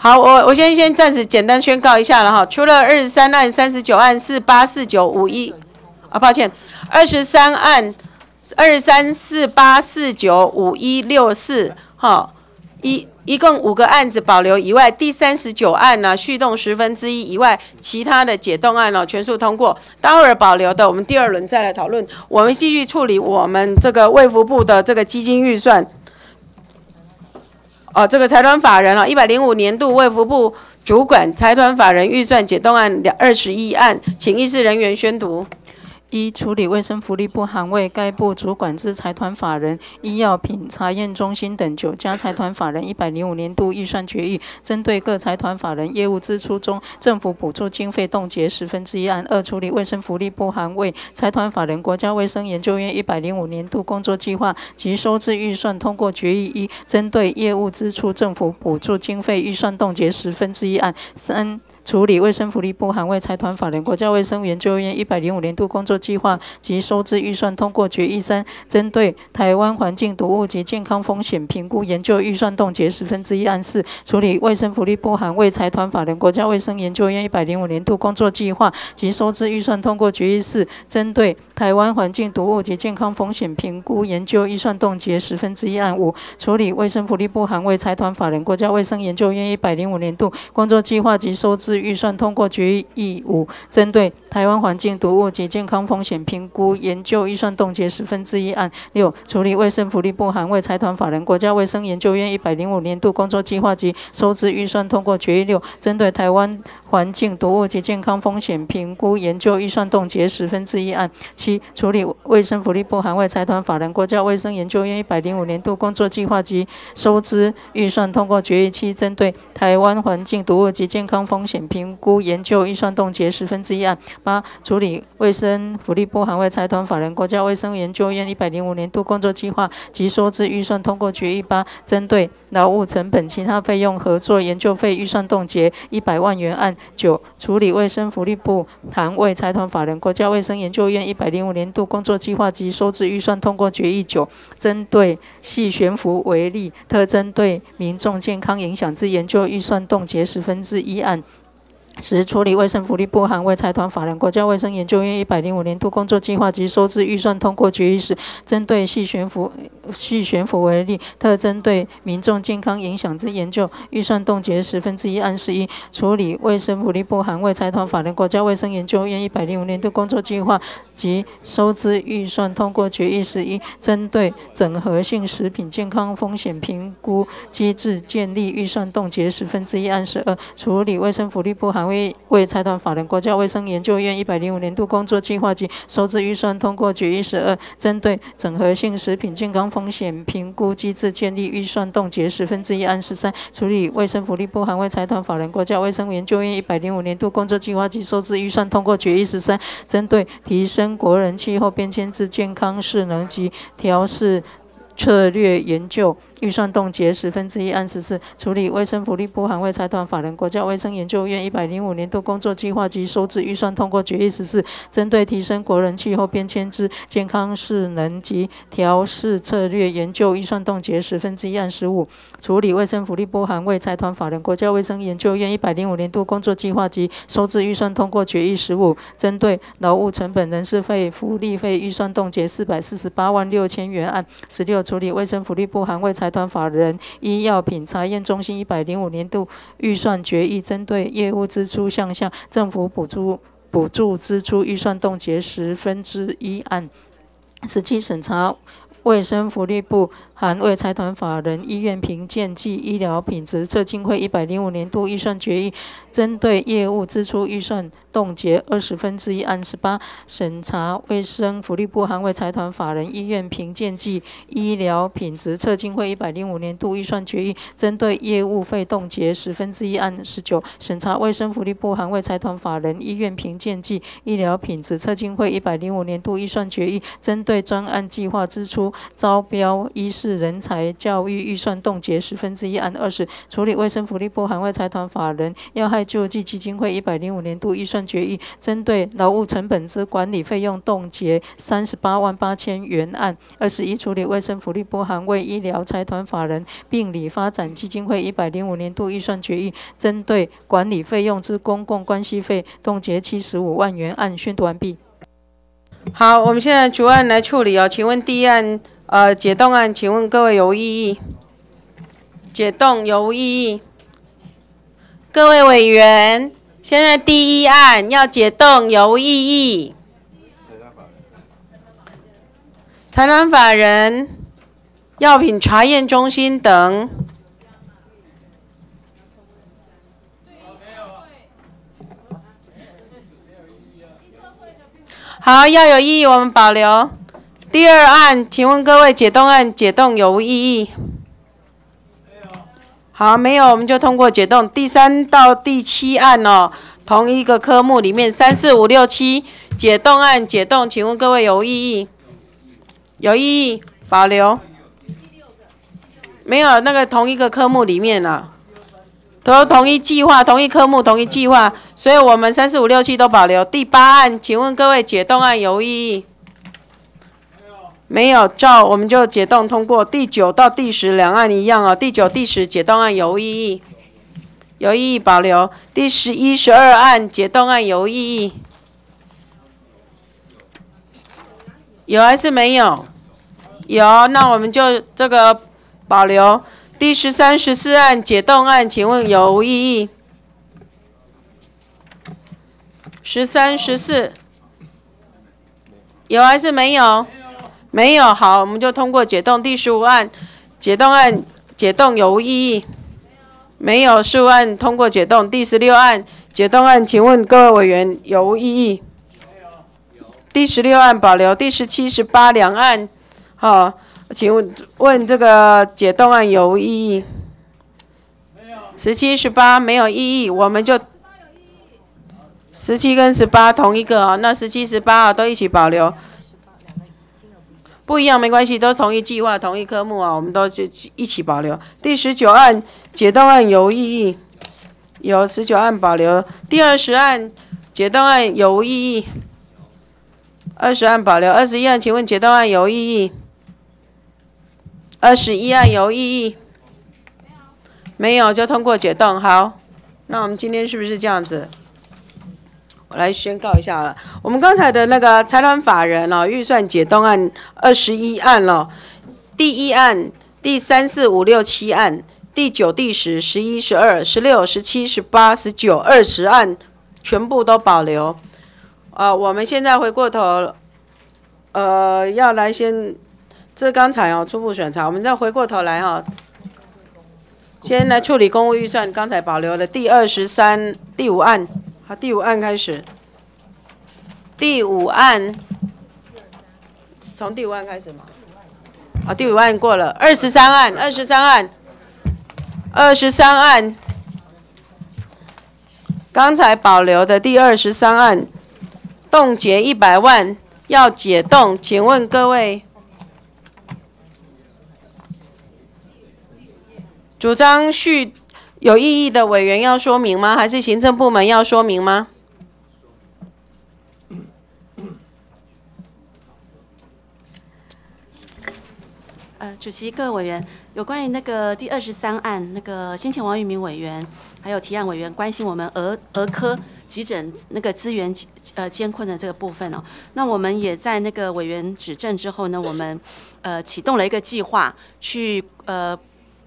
[SPEAKER 1] 好，我我先先暂时简单宣告一下了哈，除了二十三案、三十九案、四八四九五一啊，抱歉，二十三案、二三四八四九五一六四哈，一一共五个案子保留以外，第三十九案呢续冻十分之一以外，其他的解冻案呢全数通过。待会儿保留的，我们第二轮再来讨论。我们继续处理我们这个卫福部的这个基金预算。哦，这个财团法人啊，一百零五年度卫福部主管财团法人预算解冻案两二十一案，请议
[SPEAKER 2] 事人员宣读。一、处理卫生福利部函为该部主管之财团法人医药品查验中心等九家财团法人一百零五年度预算决议，针对各财团法人业务支出中政府补助经费冻结十分之一案；二、处理卫生福利部函为财团法人国家卫生研究院一百零五年度工作计划及收支预算通过决议，一、针对业务支出政府补助经费预算冻结十分之一案；三。处理卫生福利部含卫财团法人国家卫生研究院一百零五年度工作计划及收支预算通过决议三，针对台湾环境毒物及健康风险评估研究预算冻结十分之一案四，处理卫生福利部含卫财团法人国家卫生研究院一百零五年度工作计划及收支预算通过决议四，针对。台湾环境毒物及健康风险评估研究预算冻结十分之一案五，处理卫生福利部含卫财团法人国家卫生研究院一百零五年度工作计划及收支预算通过决议五，针对台湾环境毒物及健康风险评估研究预算冻结十分之一案六，处理卫生福利部含卫财团法人国家卫生研究院一百零五年度工作计划及收支预算通过决议六，针对台湾环境毒物及健康风险评估研究预算冻结十分之一案七。七、处理卫生福利部函外财团法人国家卫生研究院一百零五年度工作计划及收支预算通过决议七，针对台湾环境毒物及健康风险评估研究预算冻结十分之一案。八、处理卫生福利部函外财团法人国家卫生研究院一百零五年度工作计划及收支预算通过决议八，针对劳务成本、其他费用、合作研究费预算冻结一百万元案。九、处理卫生福利部函外财团法人国家卫生研究院一百零零五年度工作计划及收支预算通过决议九，针对系悬浮为例，特征对民众健康影响之研究预算冻结十分之一案。十处理卫生福利部含外财团法人国家卫生研究院一百零五年度工作计划及收支预算通过决议时，针对细悬浮细悬浮为例，特针对民众健康影响之研究预算冻结十分之一。按十一处理卫生福利部含外财团法人国家卫生研究院一百零五年度工作计划及收支预算通过决议时，一针对整合性食品健康风险评估机制建立预算冻结十分之一。按十二处理卫生福利部含。为财团法人国家卫生研究院一百零五年度工作计划及收支预算通过决议十二，针对整合性食品健康风险评估机制建立预算冻结十分之一。案十三，处理卫生福利部含为财团法人国家卫生研究院一百零五年度工作计划及收支预算通过决议十三，针对提升国人气候变迁之健康势能及调适策略研究。预算冻结十分之一，按十四处理卫生福利部含卫财团法人国家卫生研究院一百零五年度工作计划及收支预算通过决议十四。针对提升国人气候变迁之健康势能及调试策略研究，预算冻结十分之一，按十五处理卫生福利部含卫财团法人国家卫生研究院一百零五年度工作计划及收支预算通过决议十五。针对劳务成本、人事费、福利费预算冻结四百四十八万六千元，按十六处理卫生福利部含卫财。财团法人医药品查验中心一百零五年度预算决议，针对业务支出项下政府补助补助支出预算冻结十分之一案，实际审查卫生福利部。含卫财团法人医院评鉴暨医疗品质测进会一百零五年度预算决议，针对业务支出预算冻结二十分之一案十八审查卫生福利部含卫财团法人医院评鉴暨医疗品质测进会一百零五年度预算决议，针对业务费冻结十分之一案十九审查卫生福利部含卫财团法人医院评鉴暨医疗品质测进会一百零五年度预算决议，针对专案计划支出招标医师。是人才教育预算冻结十分之一案二十处理卫生福利部海外财团法人要害救济基金会一百零五年度预算决议，针对劳务成本之管理费用冻结三十八万八千元案二十一处理卫生福利部含为医疗财团法人病理发展基金会一百零五年度预算决议，针对管理费用之公共关系费冻结七十五万元案。宣读完毕。
[SPEAKER 1] 好，我们现在逐案来处理哦。请问第一案。呃，解冻案，请问各位有无异议？解冻有无异议？各位委员，现在第一案要解冻，有无异议？财产法人、财产法人、药品查验中心等，好，要有异议，我们保留。第二案，请问各位解冻案解冻有无异议？好，没有我们就通过解冻。第三到第七案哦，同一个科目里面，三四五六七解冻案解冻，请问各位有无异议？有异议保留。没有，那个同一个科目里面啊，都同一计划，同一科目，同一计划，所以我们三四五六七都保留。第八案，请问各位解冻案有无异议？没有照，我们就解冻通过第九到第十两岸一样哦。第九、第十解冻案有无异议？有异议保留。第十一、十二案解冻案有异议？有还是没有？有，那我们就这个保留。第十三、十四案解冻案，请问有无异议？十三、十四，有还是没有？没有好，我们就通过解冻第十五案解冻案解冻有无异议？没有。十五案通过解冻第十六案解冻案，请问各位委员有无异议？第十六案保留。第十七、十八两案，好，请问问这个解冻案有无异议？十七、十八没有异议，我们就。十十七跟十八同一个啊，那十七、十八啊都一起保留。不一样没关系，都同一计划、同一科目啊，我们都就一起保留。第十九案解冻案有异议？有，十九案保留。第二十案解冻案有无异议？二十案保留。二十一案，请问解冻案有异议？二十一案有异议？没有就通过解冻。好，那我们今天是不是这样子？我来宣告一下了，我们刚才的那个财团法人哦，预算解冻案二十一案了，第一案、第三、四、五、六、七案、第九、第十、十一、十二、十六、十七、十八、十九、二十案全部都保留。啊，我们现在回过头，呃，要来先这刚才哦初步审查，我们再回过头来哈，先来处理公务预算，刚才保留了第二十三第五案。好，第五案开始。第五案，从第五案开始吗？啊，第五案过了。二十三案，二十三案，二十三案，刚才保留的第二十三案冻结一百万，要解冻，请问各位主张续？有异议的委员要说明吗？还是行政部门要说明吗？
[SPEAKER 7] 呃，主席，各位委员，有关于那个第二十三案，那个先前王玉明委员还有提案委员关心我们儿儿科急诊那个资源呃艰困的这个部分哦，那我们也在那个委员指证之后呢，我们呃启动了一个计划去呃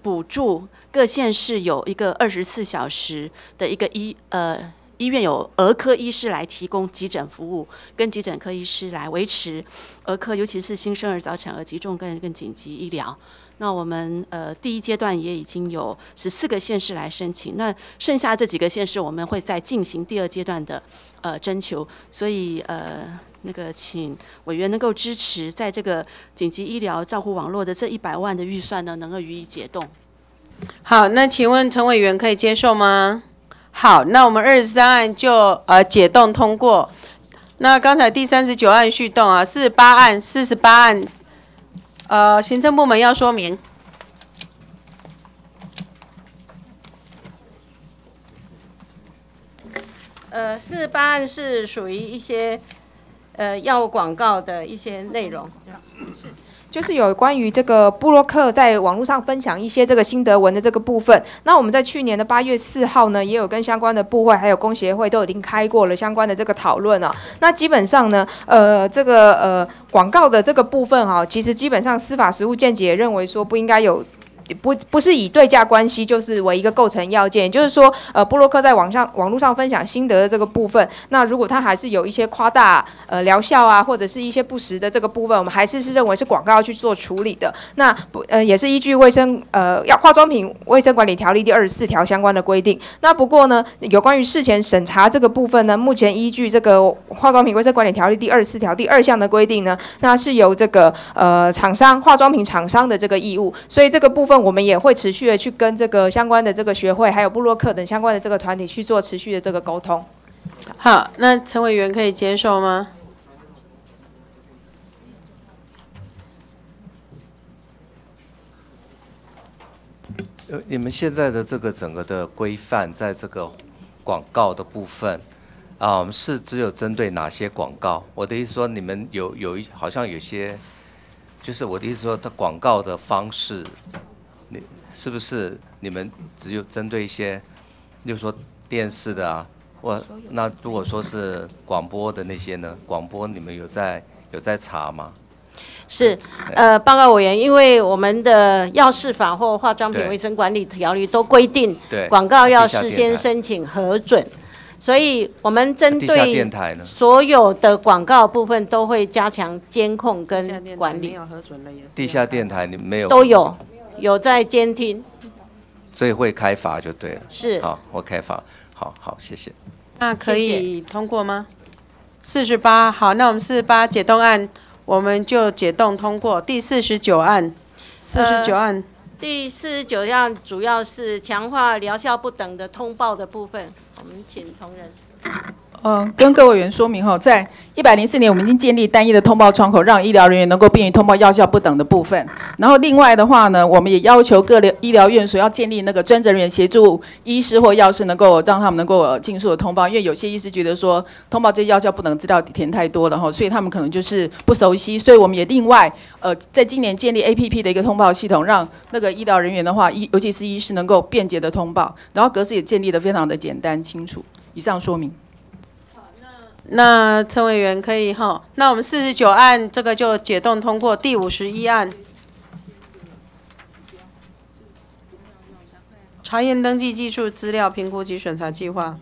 [SPEAKER 7] 补助。各县市有一个二十四小时的一个医呃医院有儿科医师来提供急诊服务，跟急诊科医师来维持儿科，尤其是新生儿早产儿急重跟更更紧急医疗。那我们呃第一阶段也已经有十四个县市来申请，那剩下这几个县市我们会再进行第二阶段的呃征求。所以呃那个请委员能够支持，在这个紧急医疗照护网络的这一百万的预算呢，能够予以解冻。
[SPEAKER 1] 好，那请问陈委员可以接受吗？好，那我们二十三案就呃解冻通过。那刚才第三十九案续动啊，四十八案，四十八案，呃，行政部门要说明，
[SPEAKER 16] 呃，四十八案是属于一些呃药物广告的一些内容。
[SPEAKER 23] 就是有关于这个布洛克在网络上分享一些这个心得文的这个部分，那我们在去年的八月四号呢，也有跟相关的部会还有工协会都已经开过了相关的这个讨论了。那基本上呢，呃，这个呃广告的这个部分哈，其实基本上司法实务见解认为说不应该有。不不是以对价关系就是为一个构成要件，也就是说，呃，布洛克在网上网络上分享心得的这个部分，那如果他还是有一些夸大呃疗效啊，或者是一些不实的这个部分，我们还是是认为是广告要去做处理的。那不呃也是依据卫生呃要化妆品卫生管理条例第二十四条相关的规定。那不过呢，有关于事前审查这个部分呢，目前依据这个化妆品卫生管理条例第二十四条第二项的规定呢，那是由这个呃厂商化妆品厂商的这个义务，所以这个部分。我们也会持续的去跟这个相关的这个学会，还有布洛克等相关的这个团体去做持续的这个沟通。好，那陈委员可以接受吗？
[SPEAKER 18] 呃，你们现在的这个整个的规范，在这个广告的部分啊，我们是只有针对哪些广告？我的意思说，你们有有一好像有些，就是我的意思说，它广告的方式。是不是你们只有针对一些，就说电视的啊？我那如果说是广播的那些呢？广播你们有在有在查吗？
[SPEAKER 16] 是，呃，报告委员，因为我们的《药事法》或《化妆品卫生管理条例》都规定，对广告要事先申请核准，所以我们针对所有的广告部分都会加强监控跟管理。
[SPEAKER 18] 地下电台你们地下电台你没有？都有。
[SPEAKER 16] 有在监听，
[SPEAKER 18] 所以会开罚就对了。是，好，我开罚，好，好，谢谢。
[SPEAKER 16] 那可以通过吗？四十八，
[SPEAKER 1] 好，那我们四十八解冻案，我们就解冻通过。第四十九案，四
[SPEAKER 16] 十九案，第四十九案主要是强化疗效不等的通报的部分，我们请同仁。
[SPEAKER 29] 嗯，跟各位委员说明哈，在一百零四年，我们已经建立单一的通报窗口，让医疗人员能够便于通报药效不等的部分。然后另外的话呢，我们也要求各类医疗院所要建立那个专职人员协助医师或药师，能够让他们能够尽速的通报。因为有些医师觉得说通报这些药效不等资料填太多了哈，所以他们可能就是不熟悉。所以我们也另外呃，在今年建立 APP 的一个通报系统，让那个医疗人员的话，尤其是医师能够便捷的通报，然后格式也建
[SPEAKER 1] 立的非常的简单清楚。以上说明。那陈委员可以哈，那我们四十九案这个就解冻通过，第五十一案，查验登记技术资料评估及审查计划。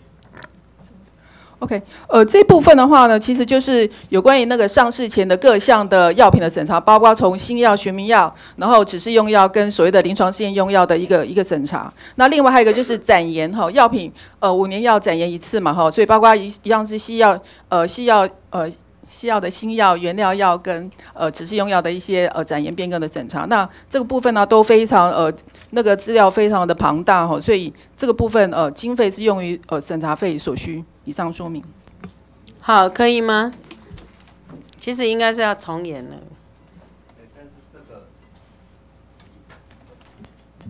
[SPEAKER 29] OK，呃，这部分的话呢，其实就是有关于那个上市前的各项的药品的审查，包括从新药、学名药，然后指示用药跟所谓的临床试验用药的一个一个审查。那另外还有一个就是展延哈，药品呃五年要展延一次嘛哈，所以包括一一样是西药呃西药呃西药的新药原料药跟呃指示用药的一些呃展延变更的审查。那这个部分呢都非常呃。那个资料非常的庞大哈，所以这个部分呃，经费是用于呃审查费所需。以上说明，好，可以吗？
[SPEAKER 1] 其实应该是要重演了。这个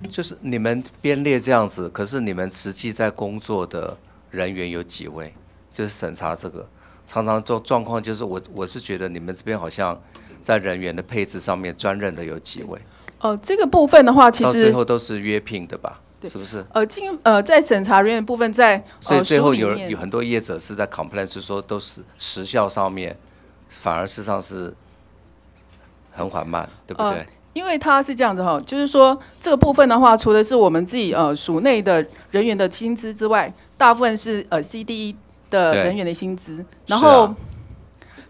[SPEAKER 18] 就是你们编列这样子，可是你们实际在工作的人员有几位？就是审查这个，常常状状况就是我我是觉得你们这边好像在人员的配置上面，专任的有几位？
[SPEAKER 29] 呃，这个部分的话，其实最后
[SPEAKER 18] 都是约聘的吧，是不是？
[SPEAKER 29] 呃，经呃，在审查人员部分，在所以最后有有很
[SPEAKER 18] 多业者是在 complain，是说都是时效上面，反而事实上是很缓慢，对不对？
[SPEAKER 29] 因为它是这样子哈，就是说这个部分的话，除了是我们自己呃署内的人员的薪资之外，大部分是呃 C D E 的人员的薪资，然后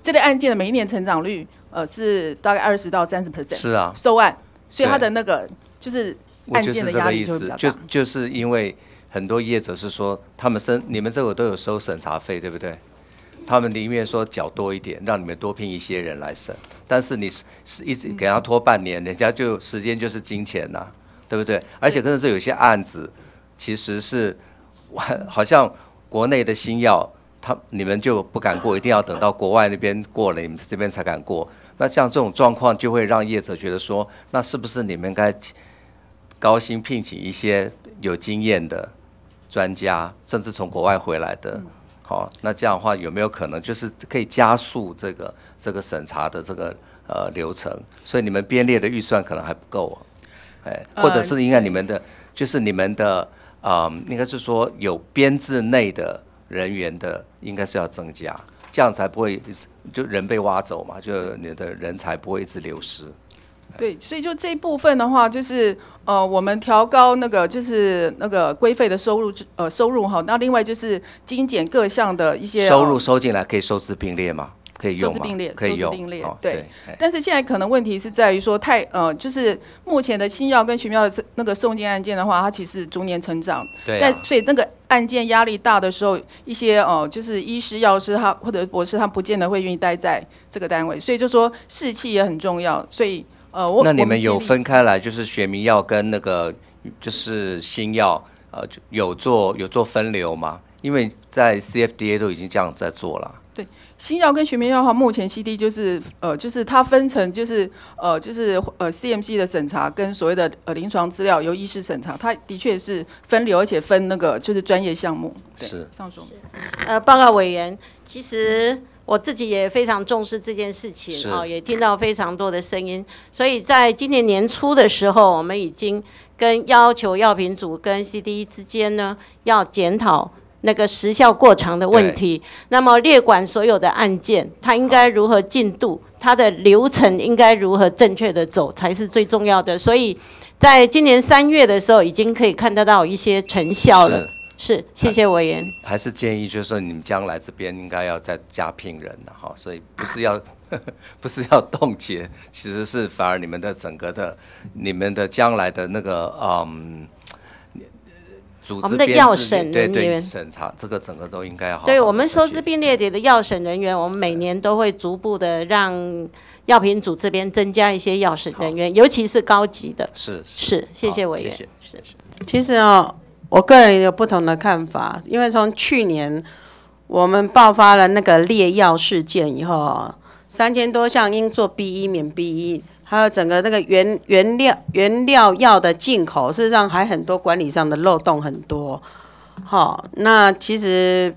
[SPEAKER 29] 这类案件的每一年成长率呃是大概二十到三十 percent，是啊，受案。所以他的那个就是案件的压力就比就
[SPEAKER 18] 就是因为很多业者是说，他们生你们这个都有收审查费，对不对？他们宁愿说缴多一点，让你们多聘一些人来审。但是你是一直给他拖半年，人家就时间就是金钱呐，对不对？而且更是有些案子，其实是好像国内的新药，他你们就不敢过，一定要等到国外那边过了，你们这边才敢过。那像这种状况，就会让业者觉得说，那是不是你们该高薪聘请一些有经验的专家，甚至从国外回来的？好，那这样的话有没有可能就是可以加速这个这个审查的这个呃流程？所以你们编列的预算可能还不够啊，哎，或者是应该你们的，就是你们的啊，应该是说有编制内的人员的，应该是要增加，这样才不会。就人被挖走嘛，就你的人才不会一直流失。
[SPEAKER 29] 对，所以就这一部分的话，就是呃，我们调高那个就是那个规费的收入，呃，收入哈。那另外就是精简各项的一些收入
[SPEAKER 18] 收进来，可以收支并列吗？可以并列，可以并列，对。但
[SPEAKER 29] 是现在可能问题是在于说太呃，就是目前的新药跟学苗的那个送件案件的话，它其实逐年成长。对。但所以那个案件压力大的时候，一些哦，就是医师药师他或者博士他不见得会愿意待在这个单位，所以就说士气也很重要。所以呃，我那你们有分
[SPEAKER 18] 开来，就是学民药跟那个就是新药，呃，有做有做分流吗？因为在 CFDA 都已经这样在做了。
[SPEAKER 29] 对。新药跟学名药的话，目前 CD 就是呃，就是它分成就是呃，就是呃，CMC 的审查跟所谓的呃临床资料由医师审查，它的确是分流，而且分那个就是专业项目。是，上诉。
[SPEAKER 16] 呃，报告委员，其实我自己也非常重视这件事情哦，也听到非常多的声音，所以在今年年初的时候，我们已经跟要求药品组跟 CD 之间呢要检讨。那个时效过长的问题，那么列管所有的案件，它应该如何进度，它的流程应该如何正确的走才是最重要的。所以，在今年三月的时候，已经可以看得到一些成效了。是，谢谢委员。
[SPEAKER 18] 还是建议，就是说你们将来这边应该要再加聘人的哈，所以不是要 不是要冻结，其实是反而你们的整个的，你们的将来的那个嗯。我们的药审人员审查，这个整个都应该好。对我
[SPEAKER 16] 们收治并列的药审人员，我们每年都会逐步的让药品组这边增加一些药审人员，尤其是高级的。是是，谢谢。谢谢。谢谢。谢
[SPEAKER 1] 其实哦，我个人有不同的看法，因为从去年我们爆发了那个劣药事件以后，三千多项因做 B 一免 B 一。还有整个那个原原料原料药的进口，事实上还很多管理上的漏洞很多。好，那其实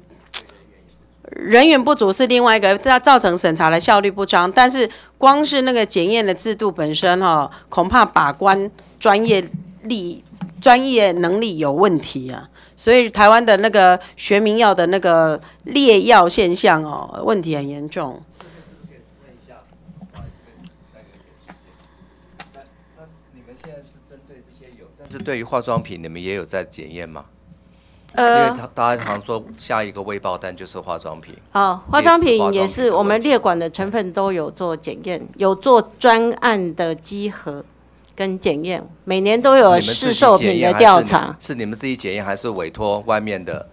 [SPEAKER 1] 人员不足是另外一个，它造成审查的效率不彰。但是光是那个检验的制度本身，哈，恐怕把关专业力、专业能力有问题啊。所以台湾的那个学名药的那个劣药现象，哦，问题很严重。
[SPEAKER 18] 是对于化妆品，你们也有在检验吗？呃，因为大家常说下一个未爆弹就是化妆品。
[SPEAKER 16] 好，化妆品也是我们列管的成分都有做检验，有做专案的稽核跟检验，每年都有试售品的调查。
[SPEAKER 18] 是你们自己检验还是委托外面的？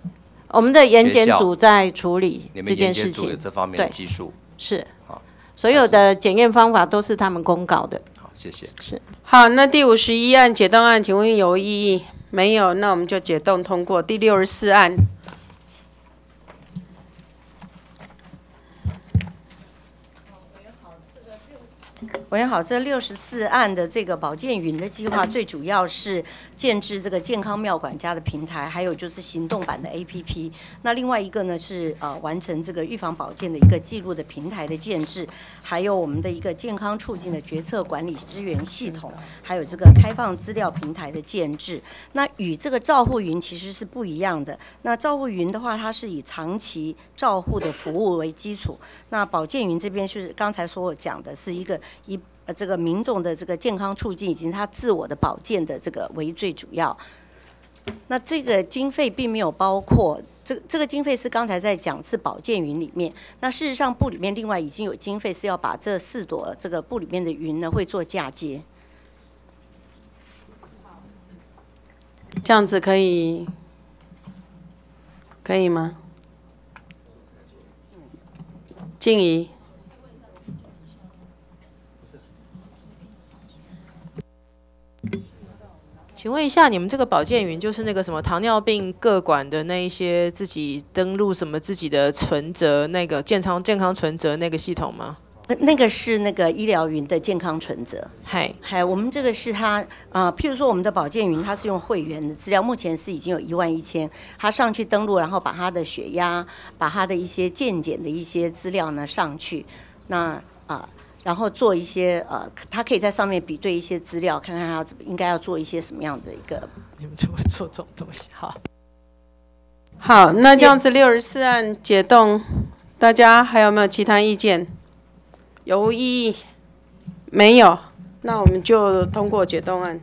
[SPEAKER 16] 我们的盐检组在处理这件事情。这方面的技术是啊，所有的检验方法都是他们公告的。谢谢，是好。那
[SPEAKER 1] 第五十一案解冻案，请问有异议？没有，那我们就解冻通过。第六十四
[SPEAKER 15] 案。喂，你好，这六十四案的这个保健云的计划，最主要是建制这个健康妙管家的平台，还有就是行动版的 APP。那另外一个呢是呃完成这个预防保健的一个记录的平台的建制，还有我们的一个健康促进的决策管理资源系统，还有这个开放资料平台的建制。那与这个照护云其实是不一样的。那照护云的话，它是以长期照护的服务为基础。那保健云这边是刚才所讲的是一个一这个民众的这个健康促进以及他自我的保健的这个为最主要。那这个经费并没有包括，这这个经费是刚才在讲是保健云里面。那事实上，部里面另外已经有经费是要把这四朵这个部里面的云呢会做嫁接。
[SPEAKER 1] 这样子可以，可以吗？静怡。
[SPEAKER 11] 请问一下，你们这个保健云就是那个什么糖尿病各管的那一些自己登录什么自己的存折那个健康健康存折那个系
[SPEAKER 15] 统吗？那个是那个医疗云的健康存折。嗨嗨，我们这个是他啊，譬如说我们的保健云，他是用会员的资料，目前是已经有一万一千，他上去登录，然后把他的血压，把他的一些健检的一些资料呢上去，那啊。然后做一些呃，他可以在上面比对一些资料，看看他要怎么应该要做一些什么样的一个。你们怎么做这种东西，好。
[SPEAKER 1] 好，那这样子六十四案解冻，大家还有没有其他意见？有无异议？没有，那我们就通过解冻案。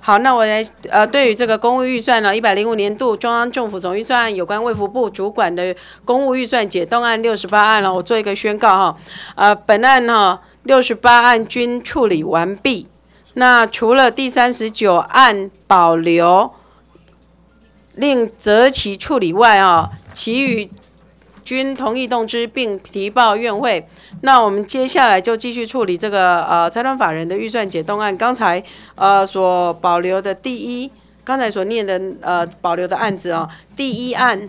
[SPEAKER 1] 好，那我来呃，对于这个公务预算呢，一百零五年度中央政府总预算有关卫福部主管的公务预算解冻案六十八案了，我做一个宣告哈。呃，本案哈六十八案均处理完毕，那除了第三十九案保留另择期处理外啊，其余。均同意动之，并提报院会。那我们接下来就继续处理这个呃，裁断法人的预算解冻案。刚才呃所保留的第一，刚才所念的呃保留的案子哦，第一案，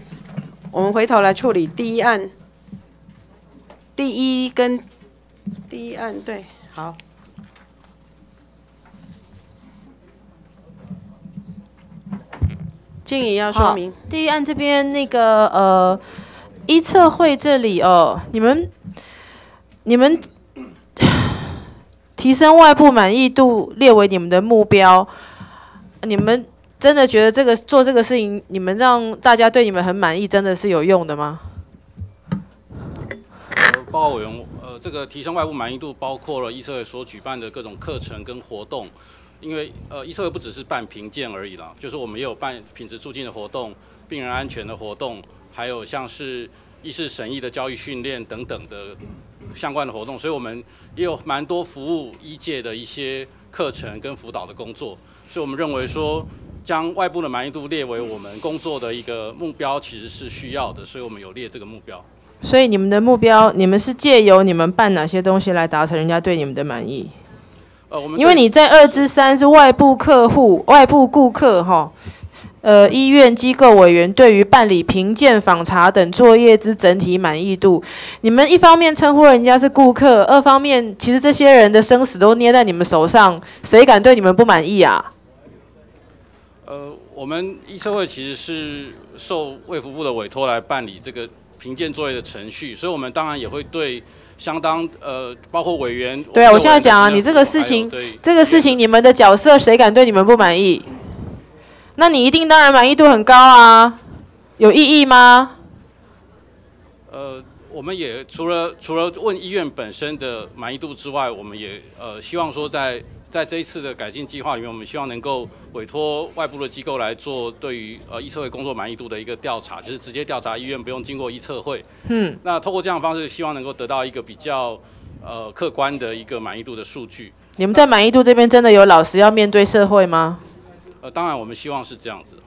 [SPEAKER 1] 我们回头来处理第一案。第一跟第一案对，好。
[SPEAKER 11] 静怡要说明。第一案这边那个呃。医测会这里哦，你们，你们提升外部满意度列为你们的目标，你们真的觉得这个做这个事情，你们让大家对你们很满意，真的是有用的吗？
[SPEAKER 30] 报告委员，呃，这个提升外部满意度包括了医测会所举办的各种课程跟活动，因为呃，医测会不只是办评鉴而已啦，就是我们也有办品质促进的活动、病人安全的活动。还有像是议事审议的教育训练等等的相关的活动，所以我们也有蛮多服务医界的一些课程跟辅导的工作。所以我们认为说，将外部的满意度列为我们工作的一个目标，其实是需要的。所以我们有列这个目标。
[SPEAKER 11] 所以你们的目标，你们是借由你们办哪些东西来达成人家对你们的满意？呃，我们因为你在二之三是外部客户、外部顾客，哈。呃，医院机构委员对于办理评鉴、访查等作业之整体满意度，你们一方面称呼人家是顾客，二方面其实这些人的生死都捏在你们手上，谁敢对你们不满意啊？
[SPEAKER 30] 呃，我们医社会其实是受卫福部的委托来办理这个评鉴作业的程序，所以我们当然也会对相当呃，包括委员。对啊，我现在讲啊，你这个事情，
[SPEAKER 11] 这个事情，你们的角色，谁敢对你们不满意？那你一定当然满意度很高啊，有意义吗？
[SPEAKER 30] 呃，我们也除了除了问医院本身的满意度之外，我们也呃希望说在在这一次的改进计划里面，我们希望能够委托外部的机构来做对于呃医测会工作满意度的一个调查，就是直接调查医院，不用经过医测会。嗯。那透过这样的方式，希望能够得到一个比较呃客观的一个满意度的数据。你们在
[SPEAKER 11] 满意度这边真的有老实要面对社会吗？
[SPEAKER 30] 呃，当然我们希望是这样子。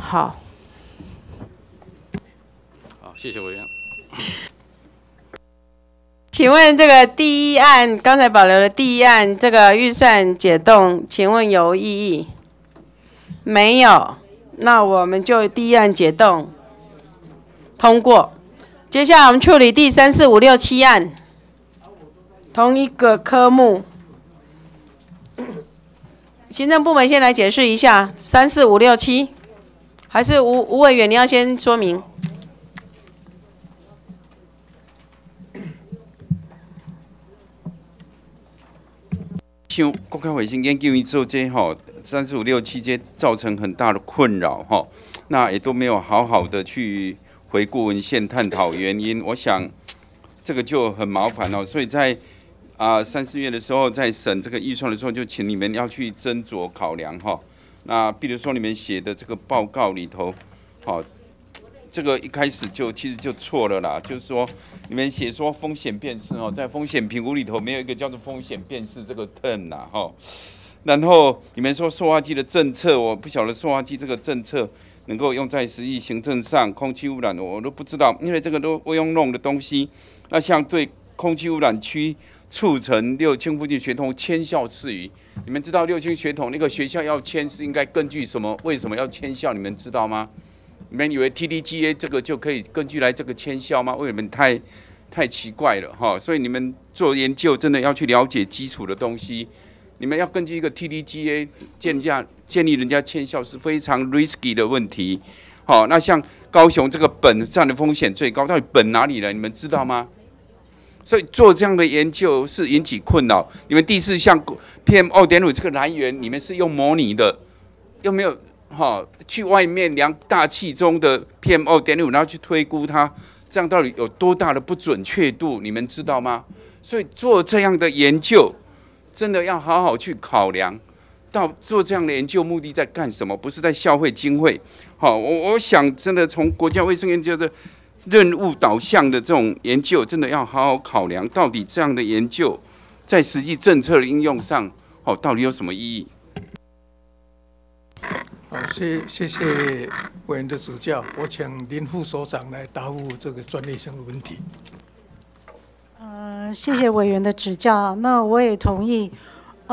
[SPEAKER 30] 好，好，谢谢委员。
[SPEAKER 1] 请问这个第一案刚才保留的第一案这个预算解冻，请问有异议？没有，那我们就第一案解冻通过。接下来我们处理第三、四、五、六、七案，同一个科目。行政部门先来解释一下，三四五六七，还是吴吴委员，你要先说明。
[SPEAKER 3] 像国开卫生研究院做这吼，三四五六七这造成很大的困扰哈，那也都没有好好的去回顾文献、探讨原因，我想这个就很麻烦了，所以在。啊，三四月的时候在审这个预算的时候，就请你们要去斟酌考量哈。那比如说你们写的这个报告里头，好，这个一开始就其实就错了啦。就是说，你们写说风险辨识哦，在风险评估里头没有一个叫做风险辨识这个 term 啊哈。然后你们说塑化剂的政策，我不晓得塑化剂这个政策能够用在实际行政上，空气污染我我都不知道，因为这个都不用弄的东西。那像对空气污染区。促成六清附近学童迁校事宜，你们知道六清学童那个学校要迁是应该根据什么？为什么要迁校？你们知道吗？你们以为 T D G A 这个就可以根据来这个迁校吗？为什么太太奇怪了哈？所以你们做研究真的要去了解基础的东西。你们要根据一个 T D G A 建架建立人家迁校是非常 risky 的问题。好，那像高雄这个本这样的风险最高，到底本哪里呢？你们知道吗？所以做这样的研究是引起困扰，因为第四项 PM 二点五这个来源，你们是用模拟的，又没有哈去外面量大气中的 PM 二点五，然后去推估它，这样到底有多大的不准确度，你们知道吗？所以做这样的研究，真的要好好去考量到做这样的研究目的在干什么，不是在消费经费。好，我我想真的从国家卫生研究的。任务导向的这种研究，真的要好好考量，到底这样的研究在实际政策的应用上，哦，到底有什么意义？
[SPEAKER 4] 好，谢谢谢委员的指教。我请林副所长来答复这个专利性的问题。
[SPEAKER 31] 呃，谢谢委员的指教。那我也同意。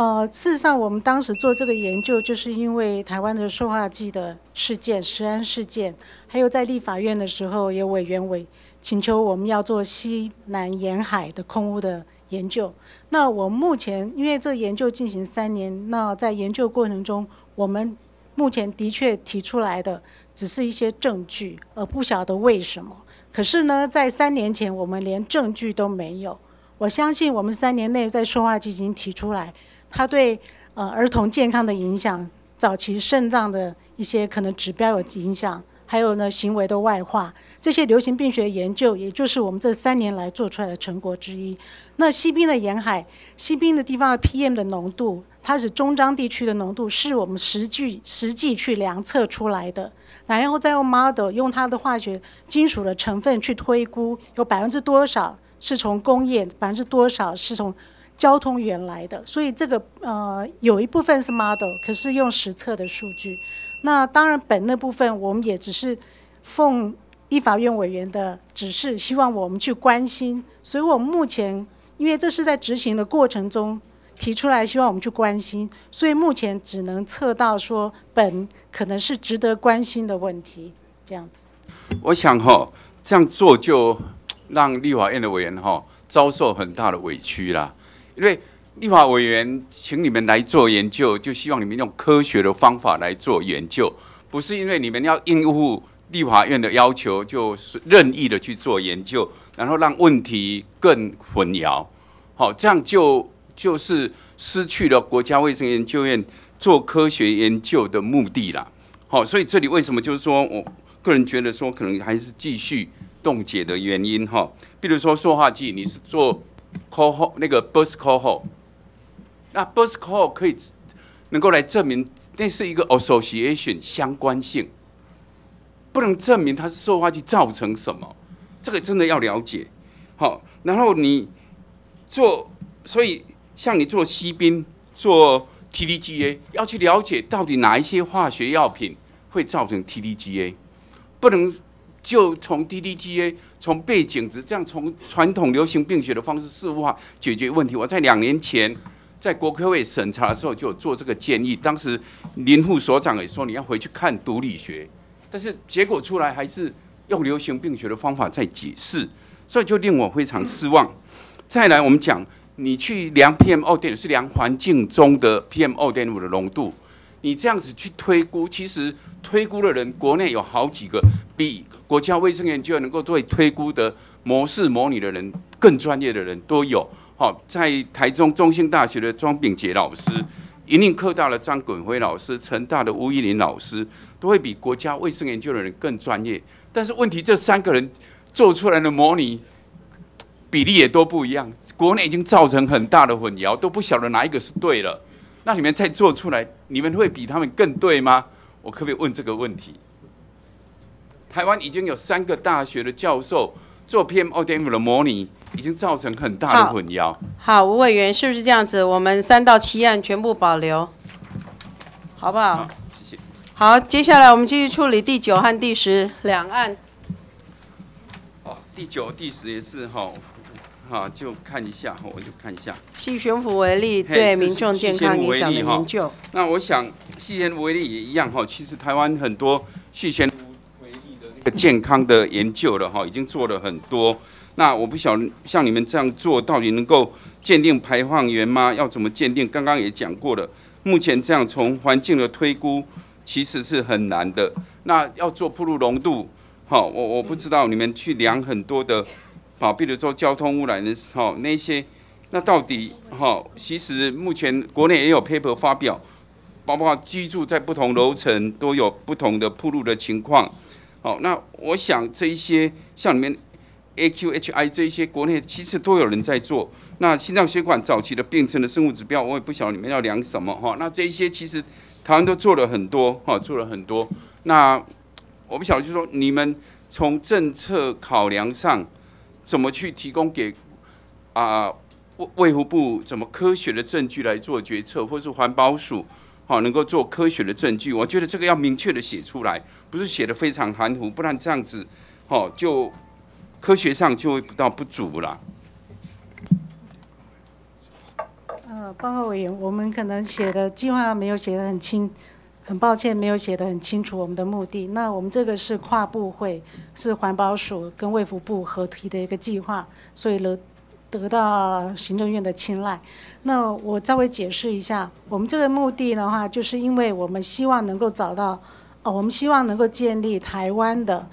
[SPEAKER 31] 呃，事实上，我们当时做这个研究，就是因为台湾的塑化剂的事件、食安事件，还有在立法院的时候，有委员委请求我们要做西南沿海的空屋的研究。那我目前，因为这研究进行三年，那在研究过程中，我们目前的确提出来的只是一些证据，而不晓得为什么。可是呢，在三年前，我们连证据都没有。我相信，我们三年内在塑化剂已经提出来。它对呃儿童健康的影响，早期肾脏的一些可能指标有影响，还有呢行为的外化，这些流行病学研究，也就是我们这三年来做出来的成果之一。那西滨的沿海，西滨的地方的 PM 的浓度，它是中张地区的浓度，是我们实际实际去量测出来的，然后再用 model 用它的化学金属的成分去推估，有百分之多少是从工业，百分之多少是从。交通原来的，所以这个呃，有一部分是 model，可是用实测的数据。那当然，本那部分我们也只是奉立法院委员的指示，希望我们去关心。所以，我目前因为这是在执行的过程中提出来，希望我们去关心，所以目前只能测到说本可能是值得关心的问题，这样子。
[SPEAKER 3] 我想哈，这样做就让立法院的委员哈遭受很大的委屈啦。因为立法委员请你们来做研究，就希望你们用科学的方法来做研究，不是因为你们要应付立法院的要求，就是任意的去做研究，然后让问题更混淆。好，这样就就是失去了国家卫生研究院做科学研究的目的了。好，所以这里为什么就是说我个人觉得说，可能还是继续冻结的原因哈。比如说塑化剂，你是做。call 那个 b u r t call，那 b u r t call 可以能够来证明那是一个 association 相关性，不能证明它是受化剂造成什么，这个真的要了解。好，然后你做，所以像你做西宾做 TDGA，要去了解到底哪一些化学药品会造成 TDGA，不能。就从 d d g a 从背景值这样从传统流行病学的方式事物化解决问题。我在两年前在国科会审查的时候就做这个建议，当时林副所长也说你要回去看毒理学，但是结果出来还是用流行病学的方法在解释，所以就令我非常失望。再来，我们讲你去量 PM 二点是量环境中的 PM 二点五的浓度，你这样子去推估，其实推估的人国内有好几个比。国家卫生研究院能够对推估的模式模拟的人，更专业的人都有。好，在台中中心大学的庄炳杰老师、一领科大的张滚辉老师、成大的吴依林老师，都会比国家卫生研究院的人更专业。但是问题，这三个人做出来的模拟比例也都不一样，国内已经造成很大的混淆，都不晓得哪一个是对了。那你们再做出来，你们会比他们更对吗？我可不可以问这个问题？台湾已经有三个大学的教授做 PM 二点五的模拟，已经造成很大的混淆。
[SPEAKER 9] 好，
[SPEAKER 1] 吴委员是不是这样子？我们三到七案全部保留，好不好？
[SPEAKER 3] 好，谢谢。
[SPEAKER 1] 好，接下来我们继续处理第九和第十两案。
[SPEAKER 3] 哦，第九、第十也是哈，好，就看一下，我就看一下。
[SPEAKER 1] 细悬浮为例，对民众健康影响的研究。
[SPEAKER 3] 那我想，细悬浮为例也一样哈。其实台湾很多细悬浮。健康的研究了哈，已经做了很多。那我不晓像你们这样做到底能够鉴定排放源吗？要怎么鉴定？刚刚也讲过了，目前这样从环境的推估其实是很难的。那要做铺路浓度，好，我我不知道你们去量很多的，好，比如说交通污染的时候那些，那到底好？其实目前国内也有 paper 发表，包括居住在不同楼层都有不同的铺路的情况。那我想这一些像里面，A Q H I 这一些国内其实都有人在做。那心脏血管早期的病程的生物指标，我也不晓得你们要量什么哈。那这一些其实台湾都做了很多哈，做了很多。那我不晓得就是说你们从政策考量上，怎么去提供给啊卫卫福部怎么科学的证据来做决策，或是环保署？好，能够做科学的证据，我觉得这个要明确的写出来，不是写的非常含糊，不然这样子，哦，就科学上就会不到不足了。
[SPEAKER 31] 呃，报告委员，我们可能写的计划没有写的很清，很抱歉没有写的很清楚我们的目的。那我们这个是跨部会，是环保署跟卫福部合体的一个计划，所以了。得到行政院的青睐，那我稍微解释一下，我们这个目的的话，就是因为我们希望能够找到，哦，我们希望能够建立台湾的，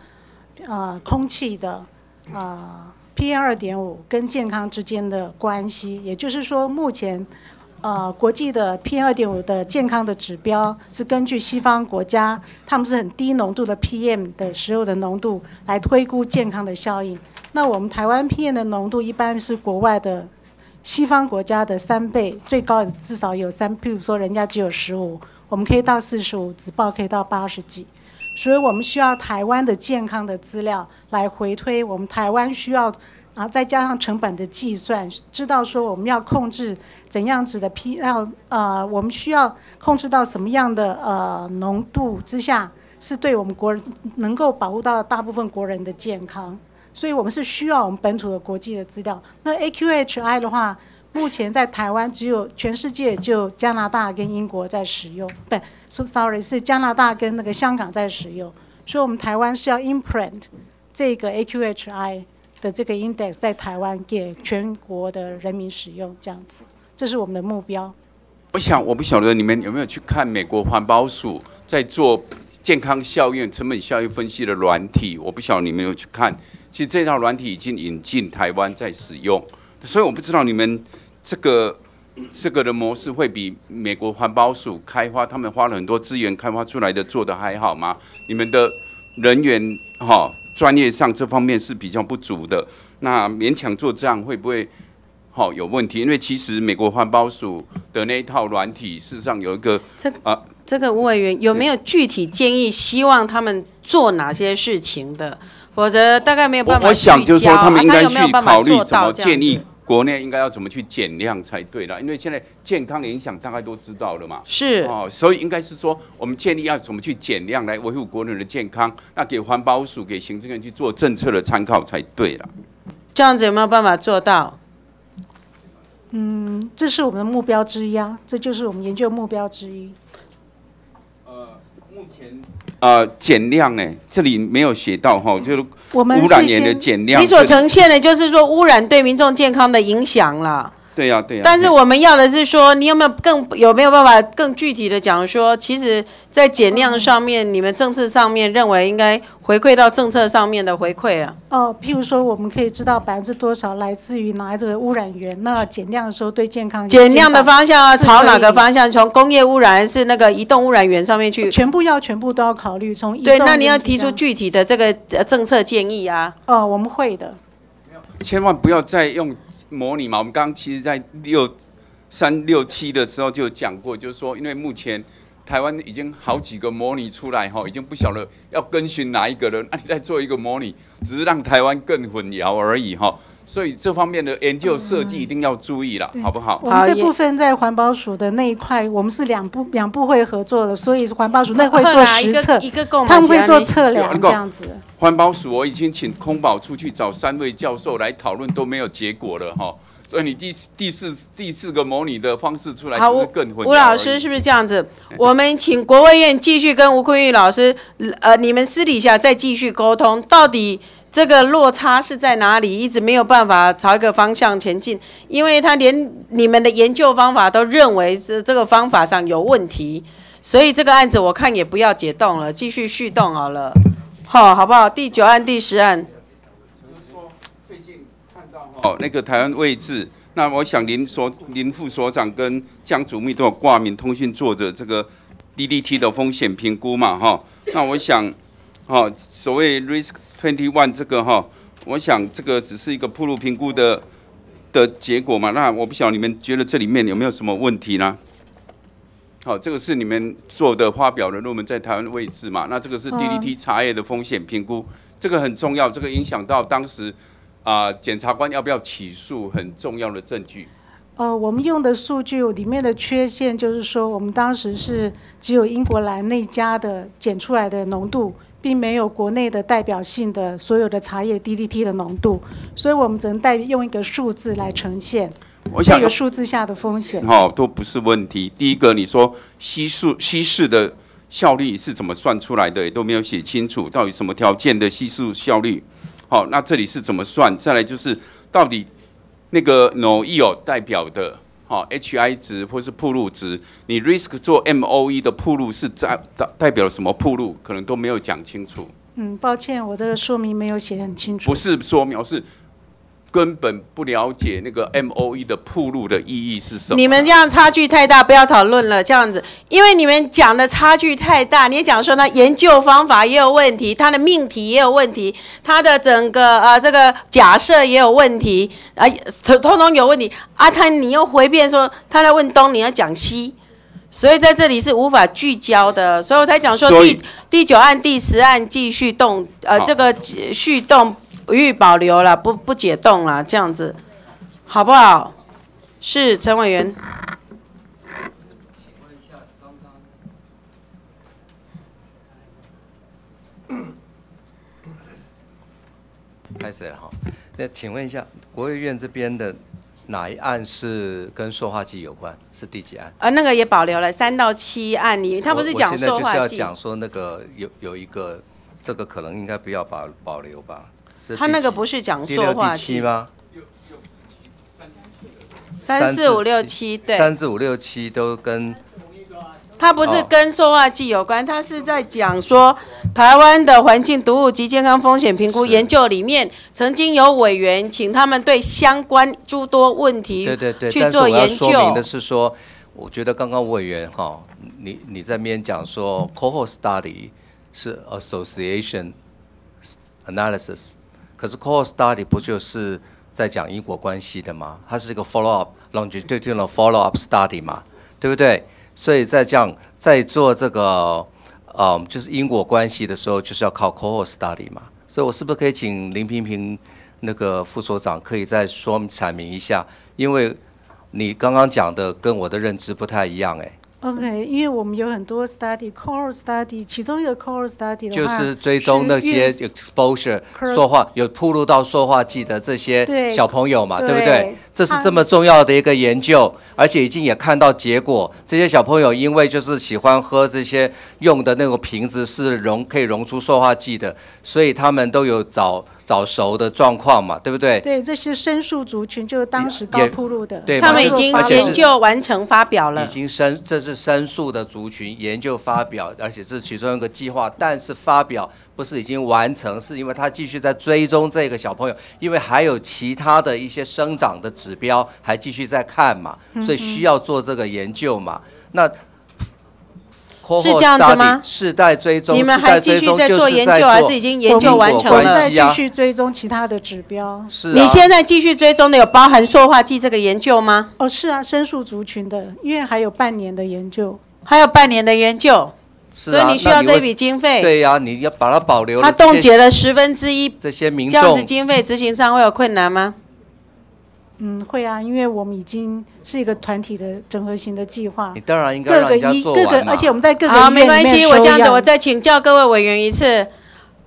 [SPEAKER 31] 呃，空气的，啊，PM 二点五跟健康之间的关系。也就是说，目前，呃，国际的 PM 二点五的健康的指标是根据西方国家，他们是很低浓度的 PM 的时候的浓度来推估健康的效应。那我们台湾 P 的浓度一般是国外的西方国家的三倍，最高至少有三。譬如说人家只有十五，我们可以到四十五，只报可以到八十几。所以我们需要台湾的健康的资料来回推，我们台湾需要啊，再加上成本的计算，知道说我们要控制怎样子的 P N，呃，我们需要控制到什么样的呃浓度之下是对我们国人能够保护到大部分国人的健康。所以我们是需要我们本土的国际的资料。那 AQHI 的话，目前在台湾只有全世界就加拿大跟英国在使用，不是，so sorry 是加拿大跟那个香港在使用。所以我们台湾是要 imprint 这个 AQHI 的这个 index 在台湾给全国的人民使用，这样子，这是我们的目标。
[SPEAKER 3] 我想我不晓得你们有没有去看美国环保署在做健康效应、成本效益分析的软体，我不晓得你们有去看。其实这套软体已经引进台湾在使用，所以我不知道你们这个这个的模式会比美国环保署开发，他们花了很多资源开发出来的做的还好吗？你们的人员哈专业上这方面是比较不足的，那勉强做这样会不会好有问题？因为其实美国环保署的那一套软体事实上有一个啊，
[SPEAKER 1] 这个吴委员有没有具体建议，希望他们做哪些事情的？否则大概没有办法。我想就是说，他们应该去考虑怎么建立
[SPEAKER 3] 国内应该要怎么去减量才对了，因为现在健康的影响大概都知道了嘛。是哦，所以应该是说，我们建立要怎么去减量来维护国内的健康，那给环保署、给行政院去做政策的参考才对了。
[SPEAKER 1] 这样子有没有办法做到？
[SPEAKER 31] 嗯，这是我们的目标之一，啊，这就是我们研究目标之一。
[SPEAKER 3] 目前，呃，减量哎，这里没有写到哈，就是污染源的减量。你所呈
[SPEAKER 1] 现的，就是说污染对民众健康的影响了。
[SPEAKER 3] 对呀，对呀。但是我
[SPEAKER 1] 们要的是说，你有没有更有没有办法更具体的讲说，其实在减量上面，你们政策上面认为应该回馈到政策上面的回馈啊？
[SPEAKER 31] 哦，譬如说，我们可以知道百分之多少来自于哪一个污染源，那减量的时候对健康减量的方向啊，朝哪个
[SPEAKER 1] 方向？从工业污染是那个移动污染源上面
[SPEAKER 31] 去？全部要全部都要考虑从对，那你要提出具体的这个政策建议啊？哦，我们会的。
[SPEAKER 3] 千万不要再用。模拟嘛，我们刚刚其实，在六三六七的时候就讲过，就是说，因为目前台湾已经好几个模拟出来哈，已经不晓得要跟循哪一个了，那你再做一个模拟，只是让台湾更混淆而已哈。所以这方面的研究设计一定要注意了，好不好？我们这部
[SPEAKER 31] 分在环保署的那一块，我们是两部两部会合作的，所以环保署那会做实测，一个共，他们会做测量这样子。
[SPEAKER 3] 环保署我已经请空保出去找三位教授来讨论，都没有结果了哈。所以你第第四第四个模拟的方式出来，好，更吴老师是
[SPEAKER 1] 不是这样子？我们请国务院继续跟吴坤玉老师，呃，你们私底下再继续沟通，到底。这个落差是在哪里？一直没有办法朝一个方向前进，因为他连你们的研究方法都认为是这个方法上有问题，所以这个案子我看也不要解冻了，继续续冻好了，好，好不好？第九案、第十案。陈
[SPEAKER 3] 最近看到哦，那个台湾位置，那我想林所、林副所长跟江祖密都有挂名通讯做者，这个 DDT 的风险评估嘛，哈，那我想，哦，所谓 risk。w e n t One 这个哈，我想这个只是一个铺路评估的的结果嘛。那我不晓得你们觉得这里面有没有什么问题呢？好，这个是你们做的发表的论文在台湾的位置嘛？那这个是 D D T 茶叶的风险评估，这个很重要，这个影响到当时啊检察官要不要起诉，很重要的证据。
[SPEAKER 31] 呃，我们用的数据里面的缺陷就是说，我们当时是只有英国兰那家的检出来的浓度。并没有国内的代表性的所有的茶叶 DDT 的浓度，所以我们只能代用一个数字来呈现这个数字下的风险。好，
[SPEAKER 3] 都不是问题。第一个，你说稀释稀释的效率是怎么算出来的？也都没有写清楚，到底什么条件的稀释效率？好，那这里是怎么算？再来就是到底那个 n o 代表的。哦、h i 值或是铺路值，你 risk 做 MOE 的铺路是在代代表什么铺路？可能都没有讲清楚。
[SPEAKER 31] 嗯，抱歉，我这个说明没有写很清
[SPEAKER 3] 楚。不是说描是根本不了解那个 M O E 的铺路的意义是什么？你
[SPEAKER 1] 们这样差距太大，不要讨论了。这样子，因为你们讲的差距太大，你讲说他研究方法也有问题，他的命题也有问题，他的整个呃这个假设也有问题，啊，通通有问题。阿泰，你又回变说，他在问东，你要讲西，所以在这里是无法聚焦的。所以我讲说第第九案、第十案继续动，呃，这个续动。不予保留了，不不解冻了，这样子，好不好？是陈委员。请问一下，刚
[SPEAKER 18] 刚开始哈，那请问一下，国务院这边的哪一案是跟说话机有关？是第几案？
[SPEAKER 1] 呃，那个也保留了，三到七案，你他不是讲说话机？现在就是要讲
[SPEAKER 18] 说那个有有一个，这个可能应该不要保保留吧。他那个不是讲塑化剂吗？
[SPEAKER 1] 三四五六七，对，三四
[SPEAKER 18] 五六七都跟
[SPEAKER 1] 他不是跟塑化剂有关，他是在讲说台湾的环境毒物及健康风险评估研究里面，曾经有委员请他们对相关诸多问题对对对，去做研究。说明的
[SPEAKER 18] 是说，我觉得刚刚委员哈，你你在面讲说 cohort study 是 association analysis。可是 c o r e study 不就是在讲因果关系的吗？它是一个 follow up longitudinal follow up study 嘛，对不对？所以在这样在做这个嗯，就是因果关系的时候，就是要靠 c o r e study 嘛。所以我是不是可以请林平平那个副所长可以再说阐明一下？因为你刚刚讲的跟我的认知不太一样哎。
[SPEAKER 31] OK，因为我们有很多 study，c o r e study，其中一个 c o r e study 的话，就是追踪那些
[SPEAKER 18] exposure 说话有铺露到说话剂的这些小朋友嘛，对不对？这是这么重要的一个研究，而且已经也看到结果，这些小朋友因为就是喜欢喝这些用的那个瓶子是溶可以溶出说话剂的，所以他们都有找。早熟的状况嘛，对不对？
[SPEAKER 31] 对，这些申诉族群就是当时刚铺路的，他们已经研究完成发表
[SPEAKER 1] 了。已
[SPEAKER 18] 经申这是申诉的族群研究发表，而且是其中一个计划。但是发表不是已经完成，是因为他继续在追踪这个小朋友，因为还有其他的一些生长的指标还继续在看嘛，所以需要做这个研究嘛。那。是这样子吗？世代追踪，你们还继续在做研究，还是已经研究完成，了？再继续
[SPEAKER 31] 追踪其他的指标？是。
[SPEAKER 18] 你
[SPEAKER 1] 现
[SPEAKER 31] 在继续追踪的有包含塑化剂这个研究吗？哦，是啊，申诉族群的，因为还有半年的研究，还有半年的研究，所以你需要这笔经费。对
[SPEAKER 18] 呀，你要把它保留。它冻结了十分之一，这些民众，这样子经
[SPEAKER 31] 费执行上会有困难吗？嗯，会啊，因为我们已经是一个团体的整合型的计划。你
[SPEAKER 18] 当然应该各个一，各个，而且我们在各
[SPEAKER 1] 个好，没关系，我这样子，我再请教各位委员一次。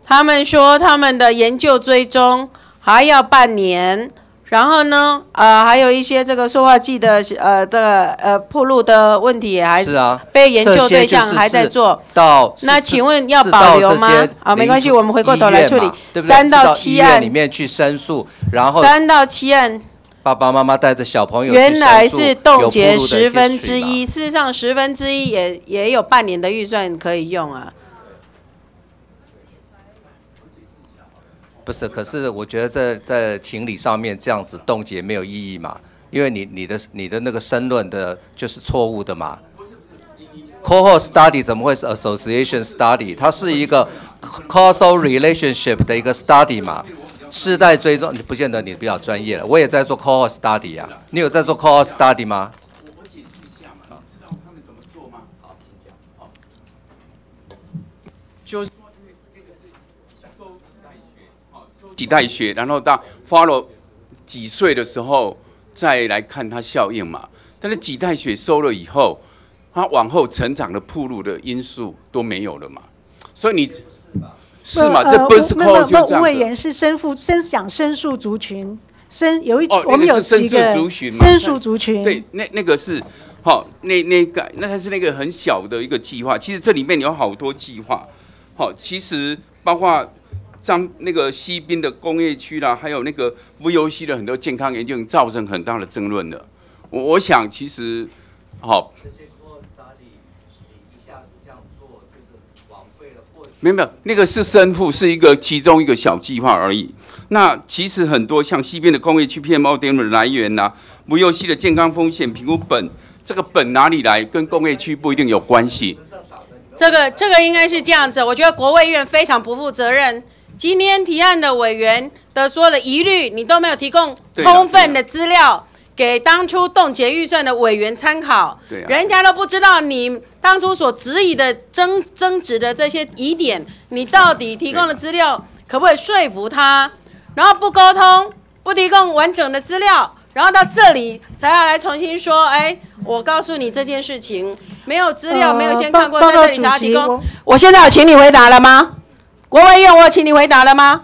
[SPEAKER 1] 他们说他们的研究追踪还要半年，然后呢，呃，还有一些这个塑化剂的呃的呃铺路的问题，还是被研究对象还在做。
[SPEAKER 18] 到那请问要保留吗？啊，没关系，我们回过头来处理。三到七案。里面去申诉，然后三
[SPEAKER 1] 到七案。
[SPEAKER 18] 爸爸妈妈带着小朋友原来是冻结十分之一，
[SPEAKER 1] 事实上十分之一也也有半年的预算可以用啊。
[SPEAKER 18] 不是，可是我觉得在在情理上面这样子冻结没有意义嘛，因为你你的你的那个申论的就是错误的嘛。Cohort study 怎么会是 Association study？它是一个 causal relationship 的一个 study 嘛？世代追踪你不见得你比较专业了，我也在做 c o h o r study 呀。你有在做 c o h o r study 吗？我解释一下嘛，老师，他们怎么做吗？好，
[SPEAKER 3] 请讲。就是几代血，然后到 follow 几岁的时候再来看它效应嘛。但是几代血收了以后，它往后成长的铺路的因素都没有了嘛，所以你。是嘛？这不那么，五位员
[SPEAKER 31] 是身负身讲申诉族群，身有一。哦，们有是身族群嘛？申诉族群。对，
[SPEAKER 3] 那那个是，好，那那个那才是那个很小的一个计划。其实这里面有好多计划，好，其实包括张那个西滨的工业区啦，还有那个 VOC 的很多健康研究造成很大的争论的。我我想其实，好。没有没有，那个是生父，是一个其中一个小计划而已。那其实很多像西边的工业区 PM 二点五的来源呐，不油系的健康风险评估本，这个本哪里来？跟工业区不一定有关系。
[SPEAKER 1] 这个这个应该是这样子，我觉得国卫院非常不负责任。今天提案的委员的所有的疑虑，你都没有提供充分的资料。给当初冻结预算的委员参考，人家都不知道你当初所质疑的争争执的这些疑点，你到底提供的资料可不可以说服他？然后不沟通，不提供完整的资料，然后到这里才要来重新说。哎，我告诉你这件事情没有资料，没有先看过在这里提供。我现在有请你回答了吗？国务院，我我请你回答了吗？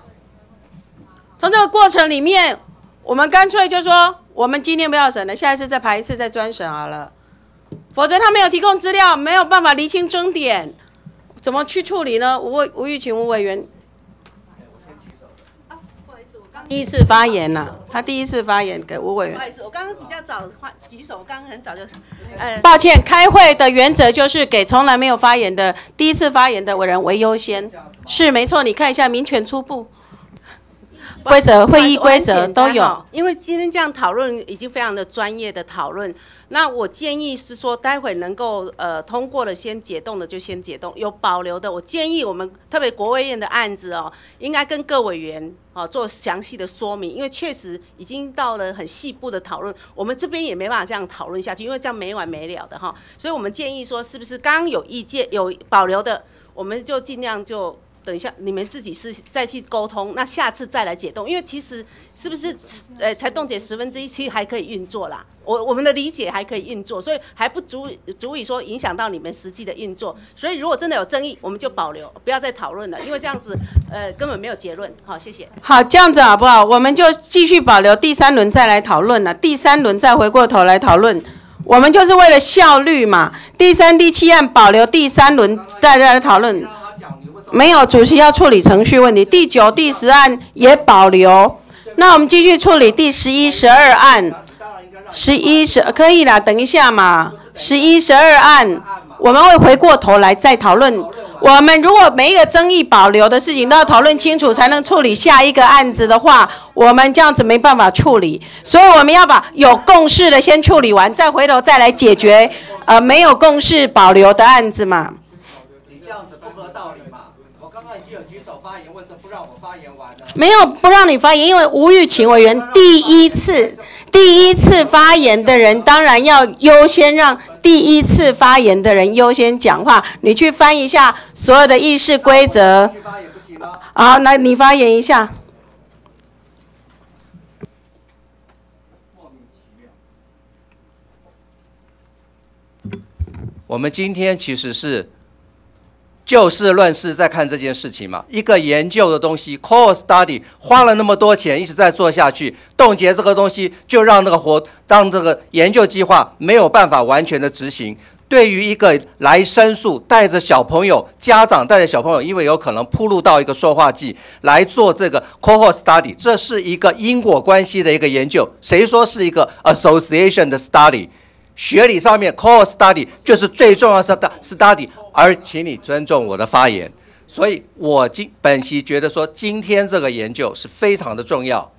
[SPEAKER 1] 从这个过程里面，我们干脆就说。我们今天不要审了，下一次再排一次再专审好了，否则他没有提供资料，没有办法厘清争点，怎么去处理呢？吴吴玉琴吴委员，第一次发言他第一次发言给吴委员。不好
[SPEAKER 10] 意思，我刚第一次发言了，他第一次发言给吴委员。不好意思，我刚比较早举手，我刚很早就，呃，抱
[SPEAKER 1] 歉，开会的原则就是给从来没有发言的第一次发言的人为优先，是没错。你看一下民权初步。
[SPEAKER 10] 规则、会议规则都有，因为今天这样讨论已经非常的专业的讨论。那我建议是说，待会能够呃通过了，先解冻的就先解冻；有保留的，我建议我们特别国卫院的案子哦，应该跟各委员哦做详细的说明，因为确实已经到了很细部的讨论，我们这边也没办法这样讨论下去，因为这样没完没了的哈。所以我们建议说，是不是刚有意见有保留的，我们就尽量就。等一下，你们自己是再去沟通，那下次再来解冻。因为其实是不是，呃，才冻结十分之一，其实还可以运作啦。我我们的理解还可以运作，所以还不足足以说影响到你们实际的运作。所以如果真的有争议，我们就保留，不要再讨论了，因为这样子，呃，根本没有结论。好，谢谢。好，
[SPEAKER 1] 这样子好不好？我们就继续保留第三轮再来讨论了。第三轮再回过头来讨论，我们就是为了效率嘛。第三、第七案保留，第三轮再来讨论。没有，主席要处理程序问题。第九、第十案也保留，那我们继续处理第十一、十二案。十一十可以了，等一下嘛。十一、十二案我们会回过头来再讨论。我们如果每一个争议保留的事情都要讨论清楚，才能处理下一个案子的话，我们这样子没办法处理。所以我们要把有共识的先处理完，再回头再来解决。呃，没有共识保留的案子嘛。你这样子不合道理。没有不让你发言，因为吴玉琴委员第一次第一次发言的人，当然要优先让第一次发言的人优先讲话。你去翻一下所有的议事规则。好，那你发言一下。
[SPEAKER 18] 我们今天其实是。就事论事，再看这件事情嘛。一个研究的东西，c o r e study 花了那么多钱，一直在做下去。冻结这个东西，就让那个活，让这个研究计划没有办法完全的执行。对于一个来申诉，带着小朋友家长带着小朋友，因为有可能铺路到一个塑化剂来做这个 cohort study，这是一个因果关系的一个研究。谁说是一个 association 的 study？学理上面 cohort study 就是最重要是的 study。而请你尊重我的发言，所以我今本席觉得说，今天这个研究是非常的重要，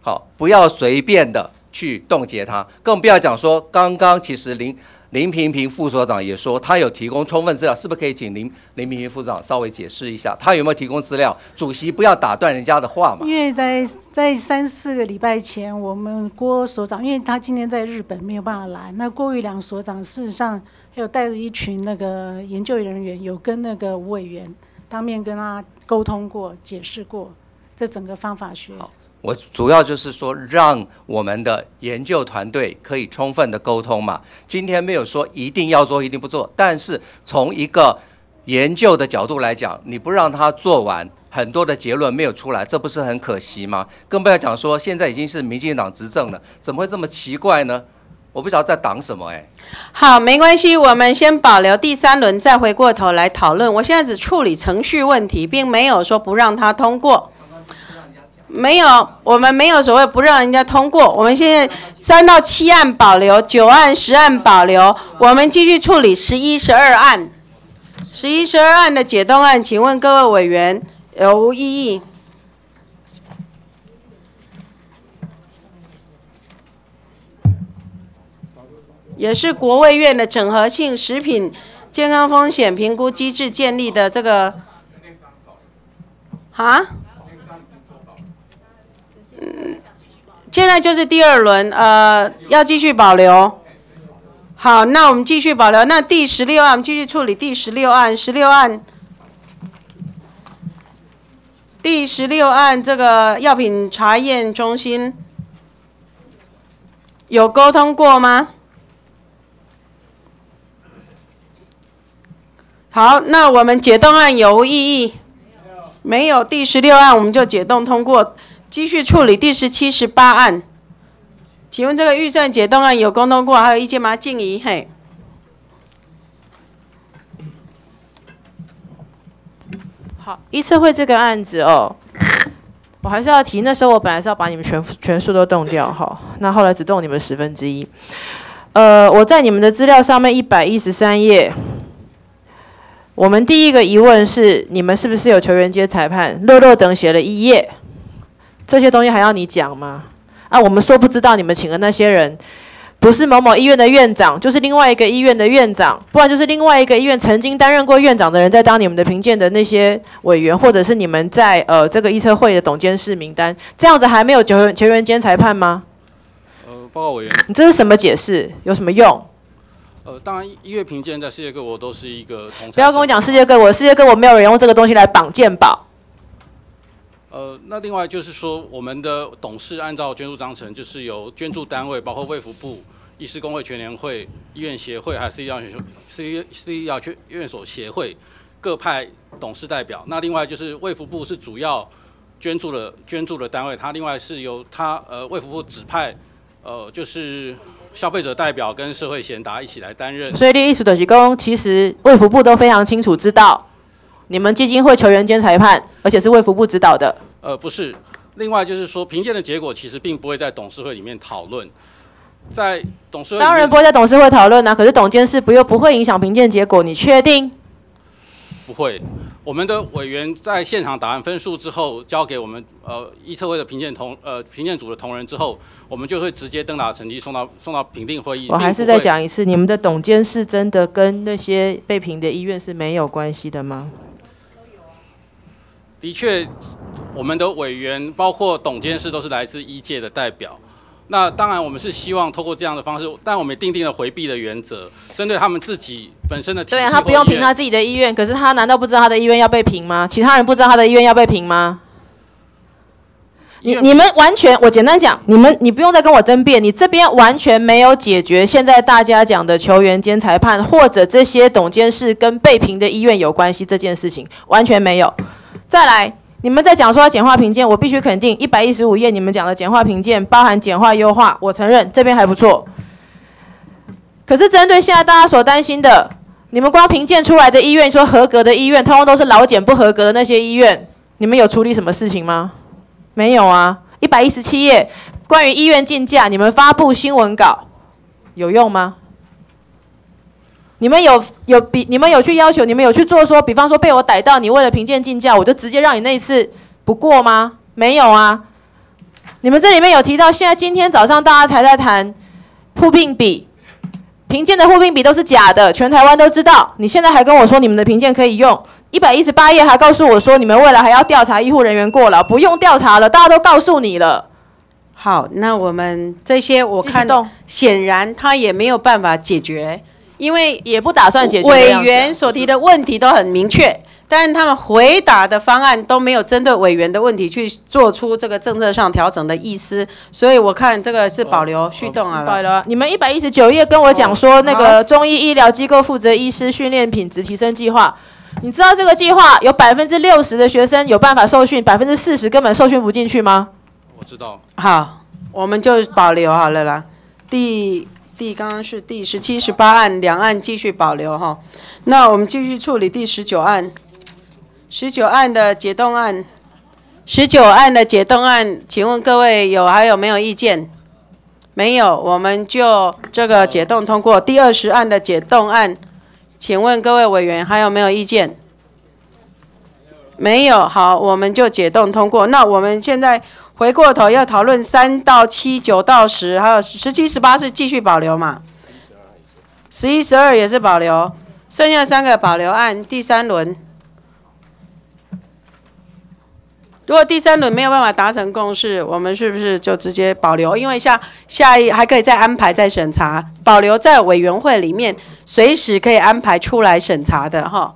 [SPEAKER 18] 好，不要随便的去冻结它，更不要讲说刚刚其实林。林平平副所长也说，他有提供充分资料，是不是可以请林林平平副长稍微解释一下，他有没有提供资料？主席不要打断人家的话嘛。
[SPEAKER 9] 因
[SPEAKER 31] 为在在三四个礼拜前，我们郭所长，因为他今天在日本没有办法来，那郭玉良所长事实上还有带着一群那个研究人员，有跟那个吴委员当面跟他沟通过、解释过这整个方法学。
[SPEAKER 18] 我主要就是说，让我们的研究团队可以充分的沟通嘛。今天没有说一定要做，一定不做。但是从一个研究的角度来讲，你不让他做完，很多的结论没有出来，这不是很可惜吗？更不要讲说，现在已经是民进党执政了，怎么会这么奇怪呢？我不知道在挡什么哎。
[SPEAKER 1] 好，没关系，我们先保留第三轮，再回过头来讨论。我现在只处理程序问题，并没有说不让它通过。没有，我们没有所谓不让人家通过。我们现在三到七案保留，九案十案保留，我们继续处理十一、十二案，十一、十二案的解冻案，请问各位委员有无异议？也是国卫院的整合性食品健康风险评估机制建立的这个啊？现在就是第二轮，呃，要继续保留。好，那我们继续保留。那第十六案，我们继续处理。第十六案，十六案，第十六案这个药品查验中心有沟通过吗？好，那我们解冻案有无异议？没有。第十六案我们就解冻通过。继续处理第十七十八案，请问这个预算解冻案有沟通过，还有意见吗？静怡，嘿，
[SPEAKER 21] 好，
[SPEAKER 11] 一次会这个案子哦，我还是要提，那时候我本来是要把你们全全数都冻掉哈，那后来只冻你们十分之一。呃，我在你们的资料上面一百一十三页，我们第一个疑问是，你们是不是有球员接裁判？乐乐等写了一页。这些东西还要你讲吗？啊，我们说不知道你们请的那些人，不是某某医院的院长，就是另外一个医院的院长，不然就是另外一个医院曾经担任过院长的人，在当你们的评鉴的那些委员，或者是你们在呃这个医车会的董监事名单，这样子还没有九球员兼裁判吗？
[SPEAKER 30] 呃，报告委员，你
[SPEAKER 11] 这是什么解释？有什么用？
[SPEAKER 30] 呃，当然，医院评鉴在世界各国都是一个通，不要跟我讲世界各国，世界各国没有
[SPEAKER 11] 人用这个东西来绑鉴宝。
[SPEAKER 30] 呃，那另外就是说，我们的董事按照捐助章程，就是由捐助单位包括卫福部、医师工会全联会、医院协会还是医药学医医学院所协会各派董事代表。那另外就是卫福部是主要捐助的捐助的单位，它另外是由它呃卫福部指派呃就是消费者代表跟社会贤达一起来担任。所以，你的
[SPEAKER 11] 师公其实卫福部都非常清楚知道，你们基金会球员兼裁判，而且是卫福部指导的。
[SPEAKER 30] 呃，不是，另外就是说，评鉴的结果其实并不会在董事会里面讨论，在董事会当然不会在董事
[SPEAKER 11] 会讨论啦。可是董监事不又不会影响评鉴结果？你确定？
[SPEAKER 30] 不会，我们的委员在现场打完分数之后，交给我们呃议测会的评鉴同呃评鉴组的同仁之后，我们就会直接登打成绩送到送到评定会议。我还是再讲一次，你们
[SPEAKER 11] 的董监事真的跟那些被评的医院是没有关系的吗？
[SPEAKER 30] 的确，我们的委员包括董监事都是来自一届的代表。那当然，我们是希望透过这样的方式，但我们也定了回避的原则，针对他们自己本身的。对啊，他不用评他自
[SPEAKER 11] 己的意愿，可是他难道不知道他的意愿要被评吗？其他人不知道他的意愿要被评吗？你你们完全，我简单讲，你们你不用再跟我争辩，你这边完全没有解决现在大家讲的球员兼裁判，或者这些董监事跟被评的医院有关系这件事情，完全没有。再来，你们在讲说简化评鉴，我必须肯定一百一十五页你们讲的简化评鉴包含简化优化，我承认这边还不错。可是针对现在大家所担心的，你们光评鉴出来的医院说合格的医院，通通都是老检不合格的那些医院，你们有处理什么事情吗？没有啊。一百一十七页关于医院竞价，你们发布新闻稿有用吗？你们有有比你们有去要求，你们有去做说，比方说被我逮到，你为了评鉴进教，我就直接让你那一次不过吗？没有啊。你们这里面有提到，现在今天早上大家才在谈互病比，评鉴的互病比都是假的，全台湾都知道。你现在还跟我说你们的评鉴可以用一百一十八页，还告诉我说你们未来还要调查医护人员过了，不用调查了，大家都
[SPEAKER 1] 告诉你了。好，那我们这些我看显然他也没有办法解决。
[SPEAKER 11] 因为也不打算解决委员
[SPEAKER 1] 所提的问题都很明确，但他们回答的方案都没有针对委员的问题去做出这个政策上调整的意思，所以我看这个是保留续动啊。保留，你们一百一十九
[SPEAKER 11] 页跟我讲说那个中医医疗机构负责医师训练品质提升计划，你知道这个计划有百分之六十的学生有办法受训，百分之四十根本受训不进去吗？
[SPEAKER 9] 我知道。
[SPEAKER 1] 好，我们就保留好了啦。第。第刚刚是第十七、十八案，两案继续保留哈。那我们继续处理第十九案，十九案的解冻案，十九案的解冻案，请问各位有还有没有意见？没有，我们就这个解冻通过。第二十案的解冻案，请问各位委员还有没有意见？没有，好，我们就解冻通过。那我们现在。回过头要讨论三到七、九到十，还有十七、十八是继续保留嘛？十一、十二也是保留，剩下三个保留案第三轮。如果第三轮没有办法达成共识，我们是不是就直接保留？因为像下一还可以再安排再审查，保留在委员会里面，随时可以安排出来审查的，哈。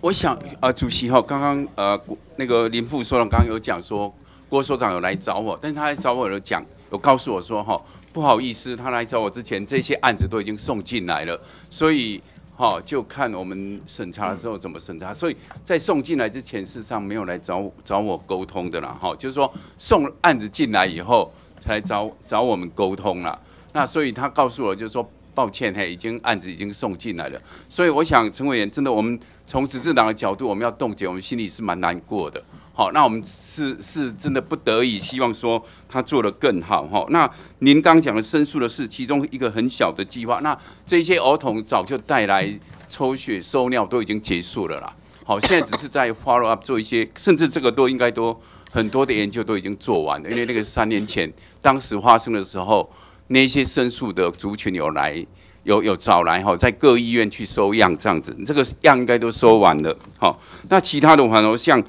[SPEAKER 3] 我想，呃，主席哈，刚刚呃，那个林副所长刚刚有讲说，郭所长有来找我，但是他来找我有讲，有告诉我说哈，不好意思，他来找我之前这些案子都已经送进来了，所以哈就看我们审查的时候怎么审查，所以在送进来之前事实上没有来找找我沟通的啦哈，就是说送案子进来以后才找找我们沟通了，那所以他告诉我就是说。抱歉，嘿，已经案子已经送进来了，所以我想陈委员真的，我们从执政党的角度，我们要冻结，我们心里是蛮难过的。好，那我们是是真的不得已，希望说他做的更好。哈，那您刚讲的申诉的是其中一个很小的计划，那这些儿童早就带来抽血、收尿都已经结束了啦。好，现在只是在 follow up 做一些，甚至这个都应该都很多的研究都已经做完了，因为那个三年前当时发生的时候。那些申诉的族群有来，有有找来哈，在各医院去收样这样子，这个样应该都收完了，好，那其他的反而像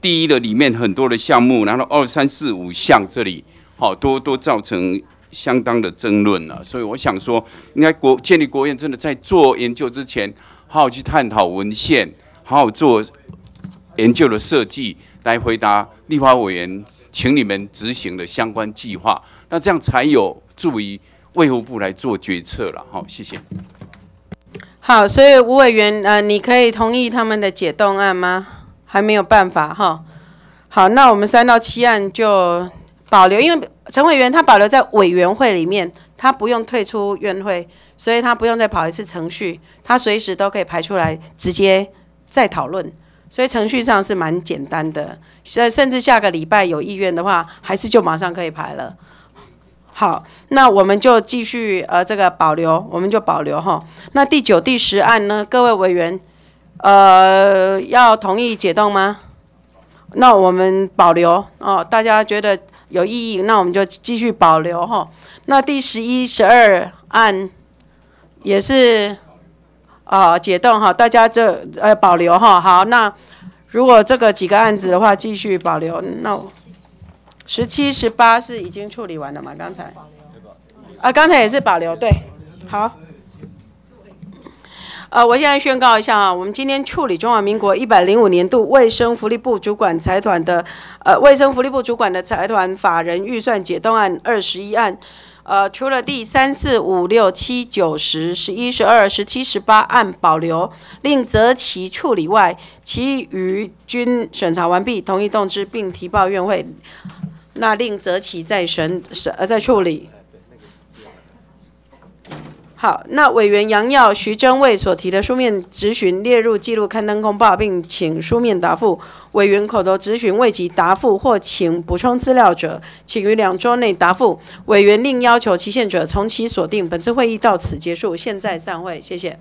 [SPEAKER 3] 第一的里面很多的项目，然后二三四五项这里，好多都造成相当的争论了，所以我想说，应该国建立国院真的在做研究之前，好好去探讨文献，好好做研究的设计来回答立法委员，请你们执行的相关计划，那这样才有。助于卫护部来做决策了，好，谢谢。
[SPEAKER 1] 好，所以吴委员，呃，你可以同意他们的解冻案吗？还没有办法哈。好，那我们三到七案就保留，因为陈委员他保留在委员会里面，他不用退出院会，所以他不用再跑一次程序，他随时都可以排出来直接再讨论，所以程序上是蛮简单的。现在甚至下个礼拜有意愿的话，还是就马上可以排了。好，那我们就继续呃，这个保留，我们就保留哈。那第九、第十案呢，各位委员，呃，要同意解冻吗？那我们保留哦。大家觉得有异议，那我们就继续保留哈。那第十一、十二案也是啊，解冻哈，大家这呃保留哈。好，那如果这个几个案子的话，继续保留那。十七、十八是已经处理完了吗？刚才，啊，刚才也是保留，对，好。呃，我现在宣告一下啊，我们今天处理中华民国一百零五年度卫生福利部主管财团的，呃，卫生福利部主管的财团法人预算解冻案二十一案，呃，除了第三、四、五、六、七、九、十、十一、十二、十七、十八案保留另择其处理外，其余均审查完毕，同意动支，并提报院会。那另择期再审，呃，再处理。好，那委员杨耀、徐贞卫所提的书面质询列入记录刊登公报，并请书面答复。委员口头质询未及答复或请补充资料者，请于两周内答复。委员另要求期限者，从其锁定。本次会议到此结束，现在散会，谢谢。